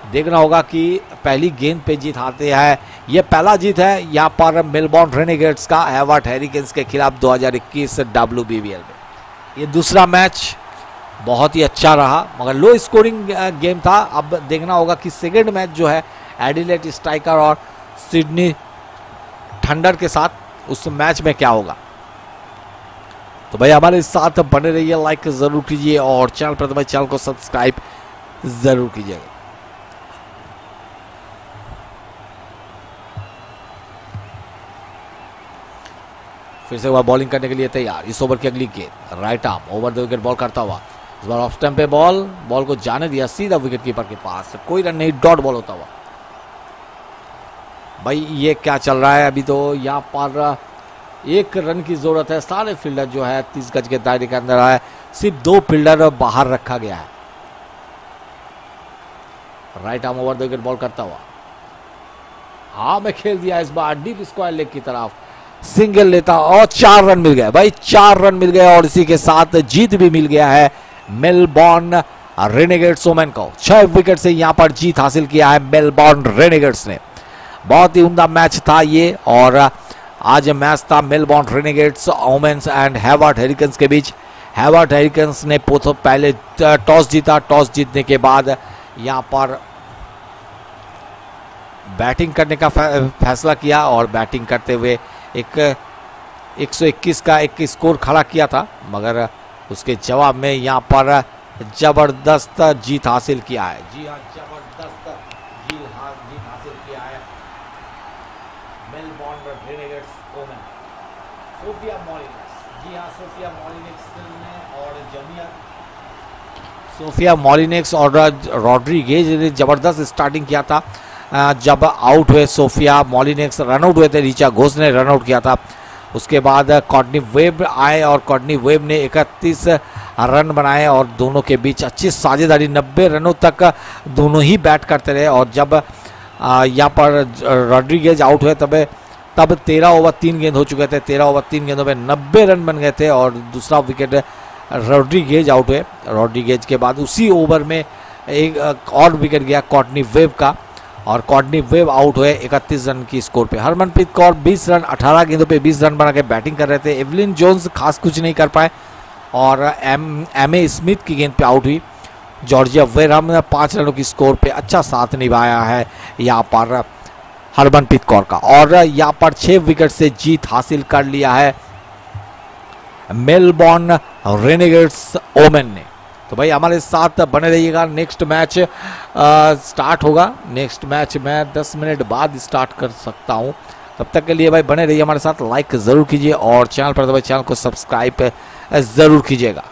देखना होगा कि पहली गेंद पे जीत आते हैं। ये पहला जीत है यहाँ पर मेलबॉर्न रेनेगेट्स का, एवर्ट हैरिकेन्स के खिलाफ 2021 डब्ल्यू में। ये दूसरा मैच बहुत ही अच्छा रहा, मगर लो स्कोरिंग गेम था। अब देखना होगा कि सेकेंड मैच जो है एडिलेट स्ट्राइकर और सिडनी थंडर के साथ उस मैच में क्या होगा। तो भाई हमारे साथ बने रहिए लाइक ज़रूर कीजिए और चैनल पर तो भाई चैनल को सब्सक्राइब ज़रूर कीजिएगा। फिर से वह बॉलिंग करने के लिए तैयार। इस ओवर की अगली गेंद right arm over the wicket ball करता हुआ। इस बार ऑफ़ स्टैम्प पे बॉल बॉल को जाने दिया सीधा विकेट कीपर के पास। कोई रन नहीं डॉट बॉल होता हुआ। भाई, ये क्या चल रहा है अभी तो? यहाँ पर एक रन की ज़रूरत है। सारे फील्डर जो है, तीस गज के दायरे के अंदर आए। सिर्फ़ दो फील्डर बाहर रखा गया है। Right arm over the wicket ball करता हुआ। हाँ मैं खेल दिया इस बार। डीप स्क्वायर लेग की तरफ़। सिंगल लेता और चार रन मिल गए। भाई, चार रन मिल गए और इसी के साथ जीत भी मिल गया है मेलबॉर्न रेनेगेट सोमैन को। छह विकेट से यहाँ पर जीत हासिल किया है मेलबॉर्न रेनेगेट्स ने। बहुत ही उमदा मैच था ये और आज मैच था Melbourne Renegades women's and Hobart Hurricanes के बीच। हैवर्ट हेरिकन्स ने पहले टॉस जीता। टॉस जीतने के बाद यहाँ पर बैटिंग करने का फैसला किया और बैटिंग करते हुए एक 121 का एक स्कोर खड़ा किया था, मगर उसके जवाब में यहाँ पर ज़बरदस्त जीत हासिल किया है। जी हाँ ज़बरदस्त जीत हासिल किया है। Melbourne Renegades women Sophia Molineux जी हाँ सोफिया मॉलिनेक्स ने और जमिया सोफिया मॉलिनेक्स और रॉड्रीगेज ने ज़बरदस्त स्टार्टिंग किया था। जब आउट हुए सोफिया मॉलिनेक्स रन आउट हुए थे रिचा घोष ने रनआउट किया था। उसके बाद कॉडनी वेब आए और कॉडनी वेब ने 31 रन बनाए और दोनों के बीच अच्छी साझेदारी 90 रनों तक दोनों ही बैट करते रहे। और जब यहाँ पर रॉड्रीगेज आउट हुए, तब तब तेरह ओवर तीन गेंद हो चुके थे। तेरह ओवर तीन गेंदों में नब्बे रन बन गए थे और दूसरा विकेट रॉड्रीगेज आउट हुए। रॉड्रीगेज के बाद उसी ओवर में एक और विकेट गया कॉटनी वेब का। और कॉडनी वेव आउट हुए 31 रन की स्कोर पे। हरमनप्रीत कौर 20 रन 18 गेंदों पे 20 रन बना के बैटिंग कर रहे थे। एवलिन जोन्स खास कुछ नहीं कर पाए और एम एम ए स्मिथ की गेंद पे आउट हुई। जॉर्जिया वेरहम ने पाँच रनों की स्कोर पे अच्छा साथ निभाया है यहाँ पर हरमनप्रीत कौर का। और यहाँ पर छः विकेट से जीत हासिल कर लिया है मेलबॉर्न रेनेगेट्स ओमेन ने। तो भाई हमारे साथ बने रहिएगा। नेक्स्ट मैच आ, स्टार्ट होगा। नेक्स्ट मैच मैं 10 मिनट बाद स्टार्ट कर सकता हूँ। तब तक के लिए भाई बने रहिए हमारे साथ। लाइक ज़रूर कीजिए और चैनल पर तो भाई चैनल को सब्सक्राइब ज़रूर कीजिएगा।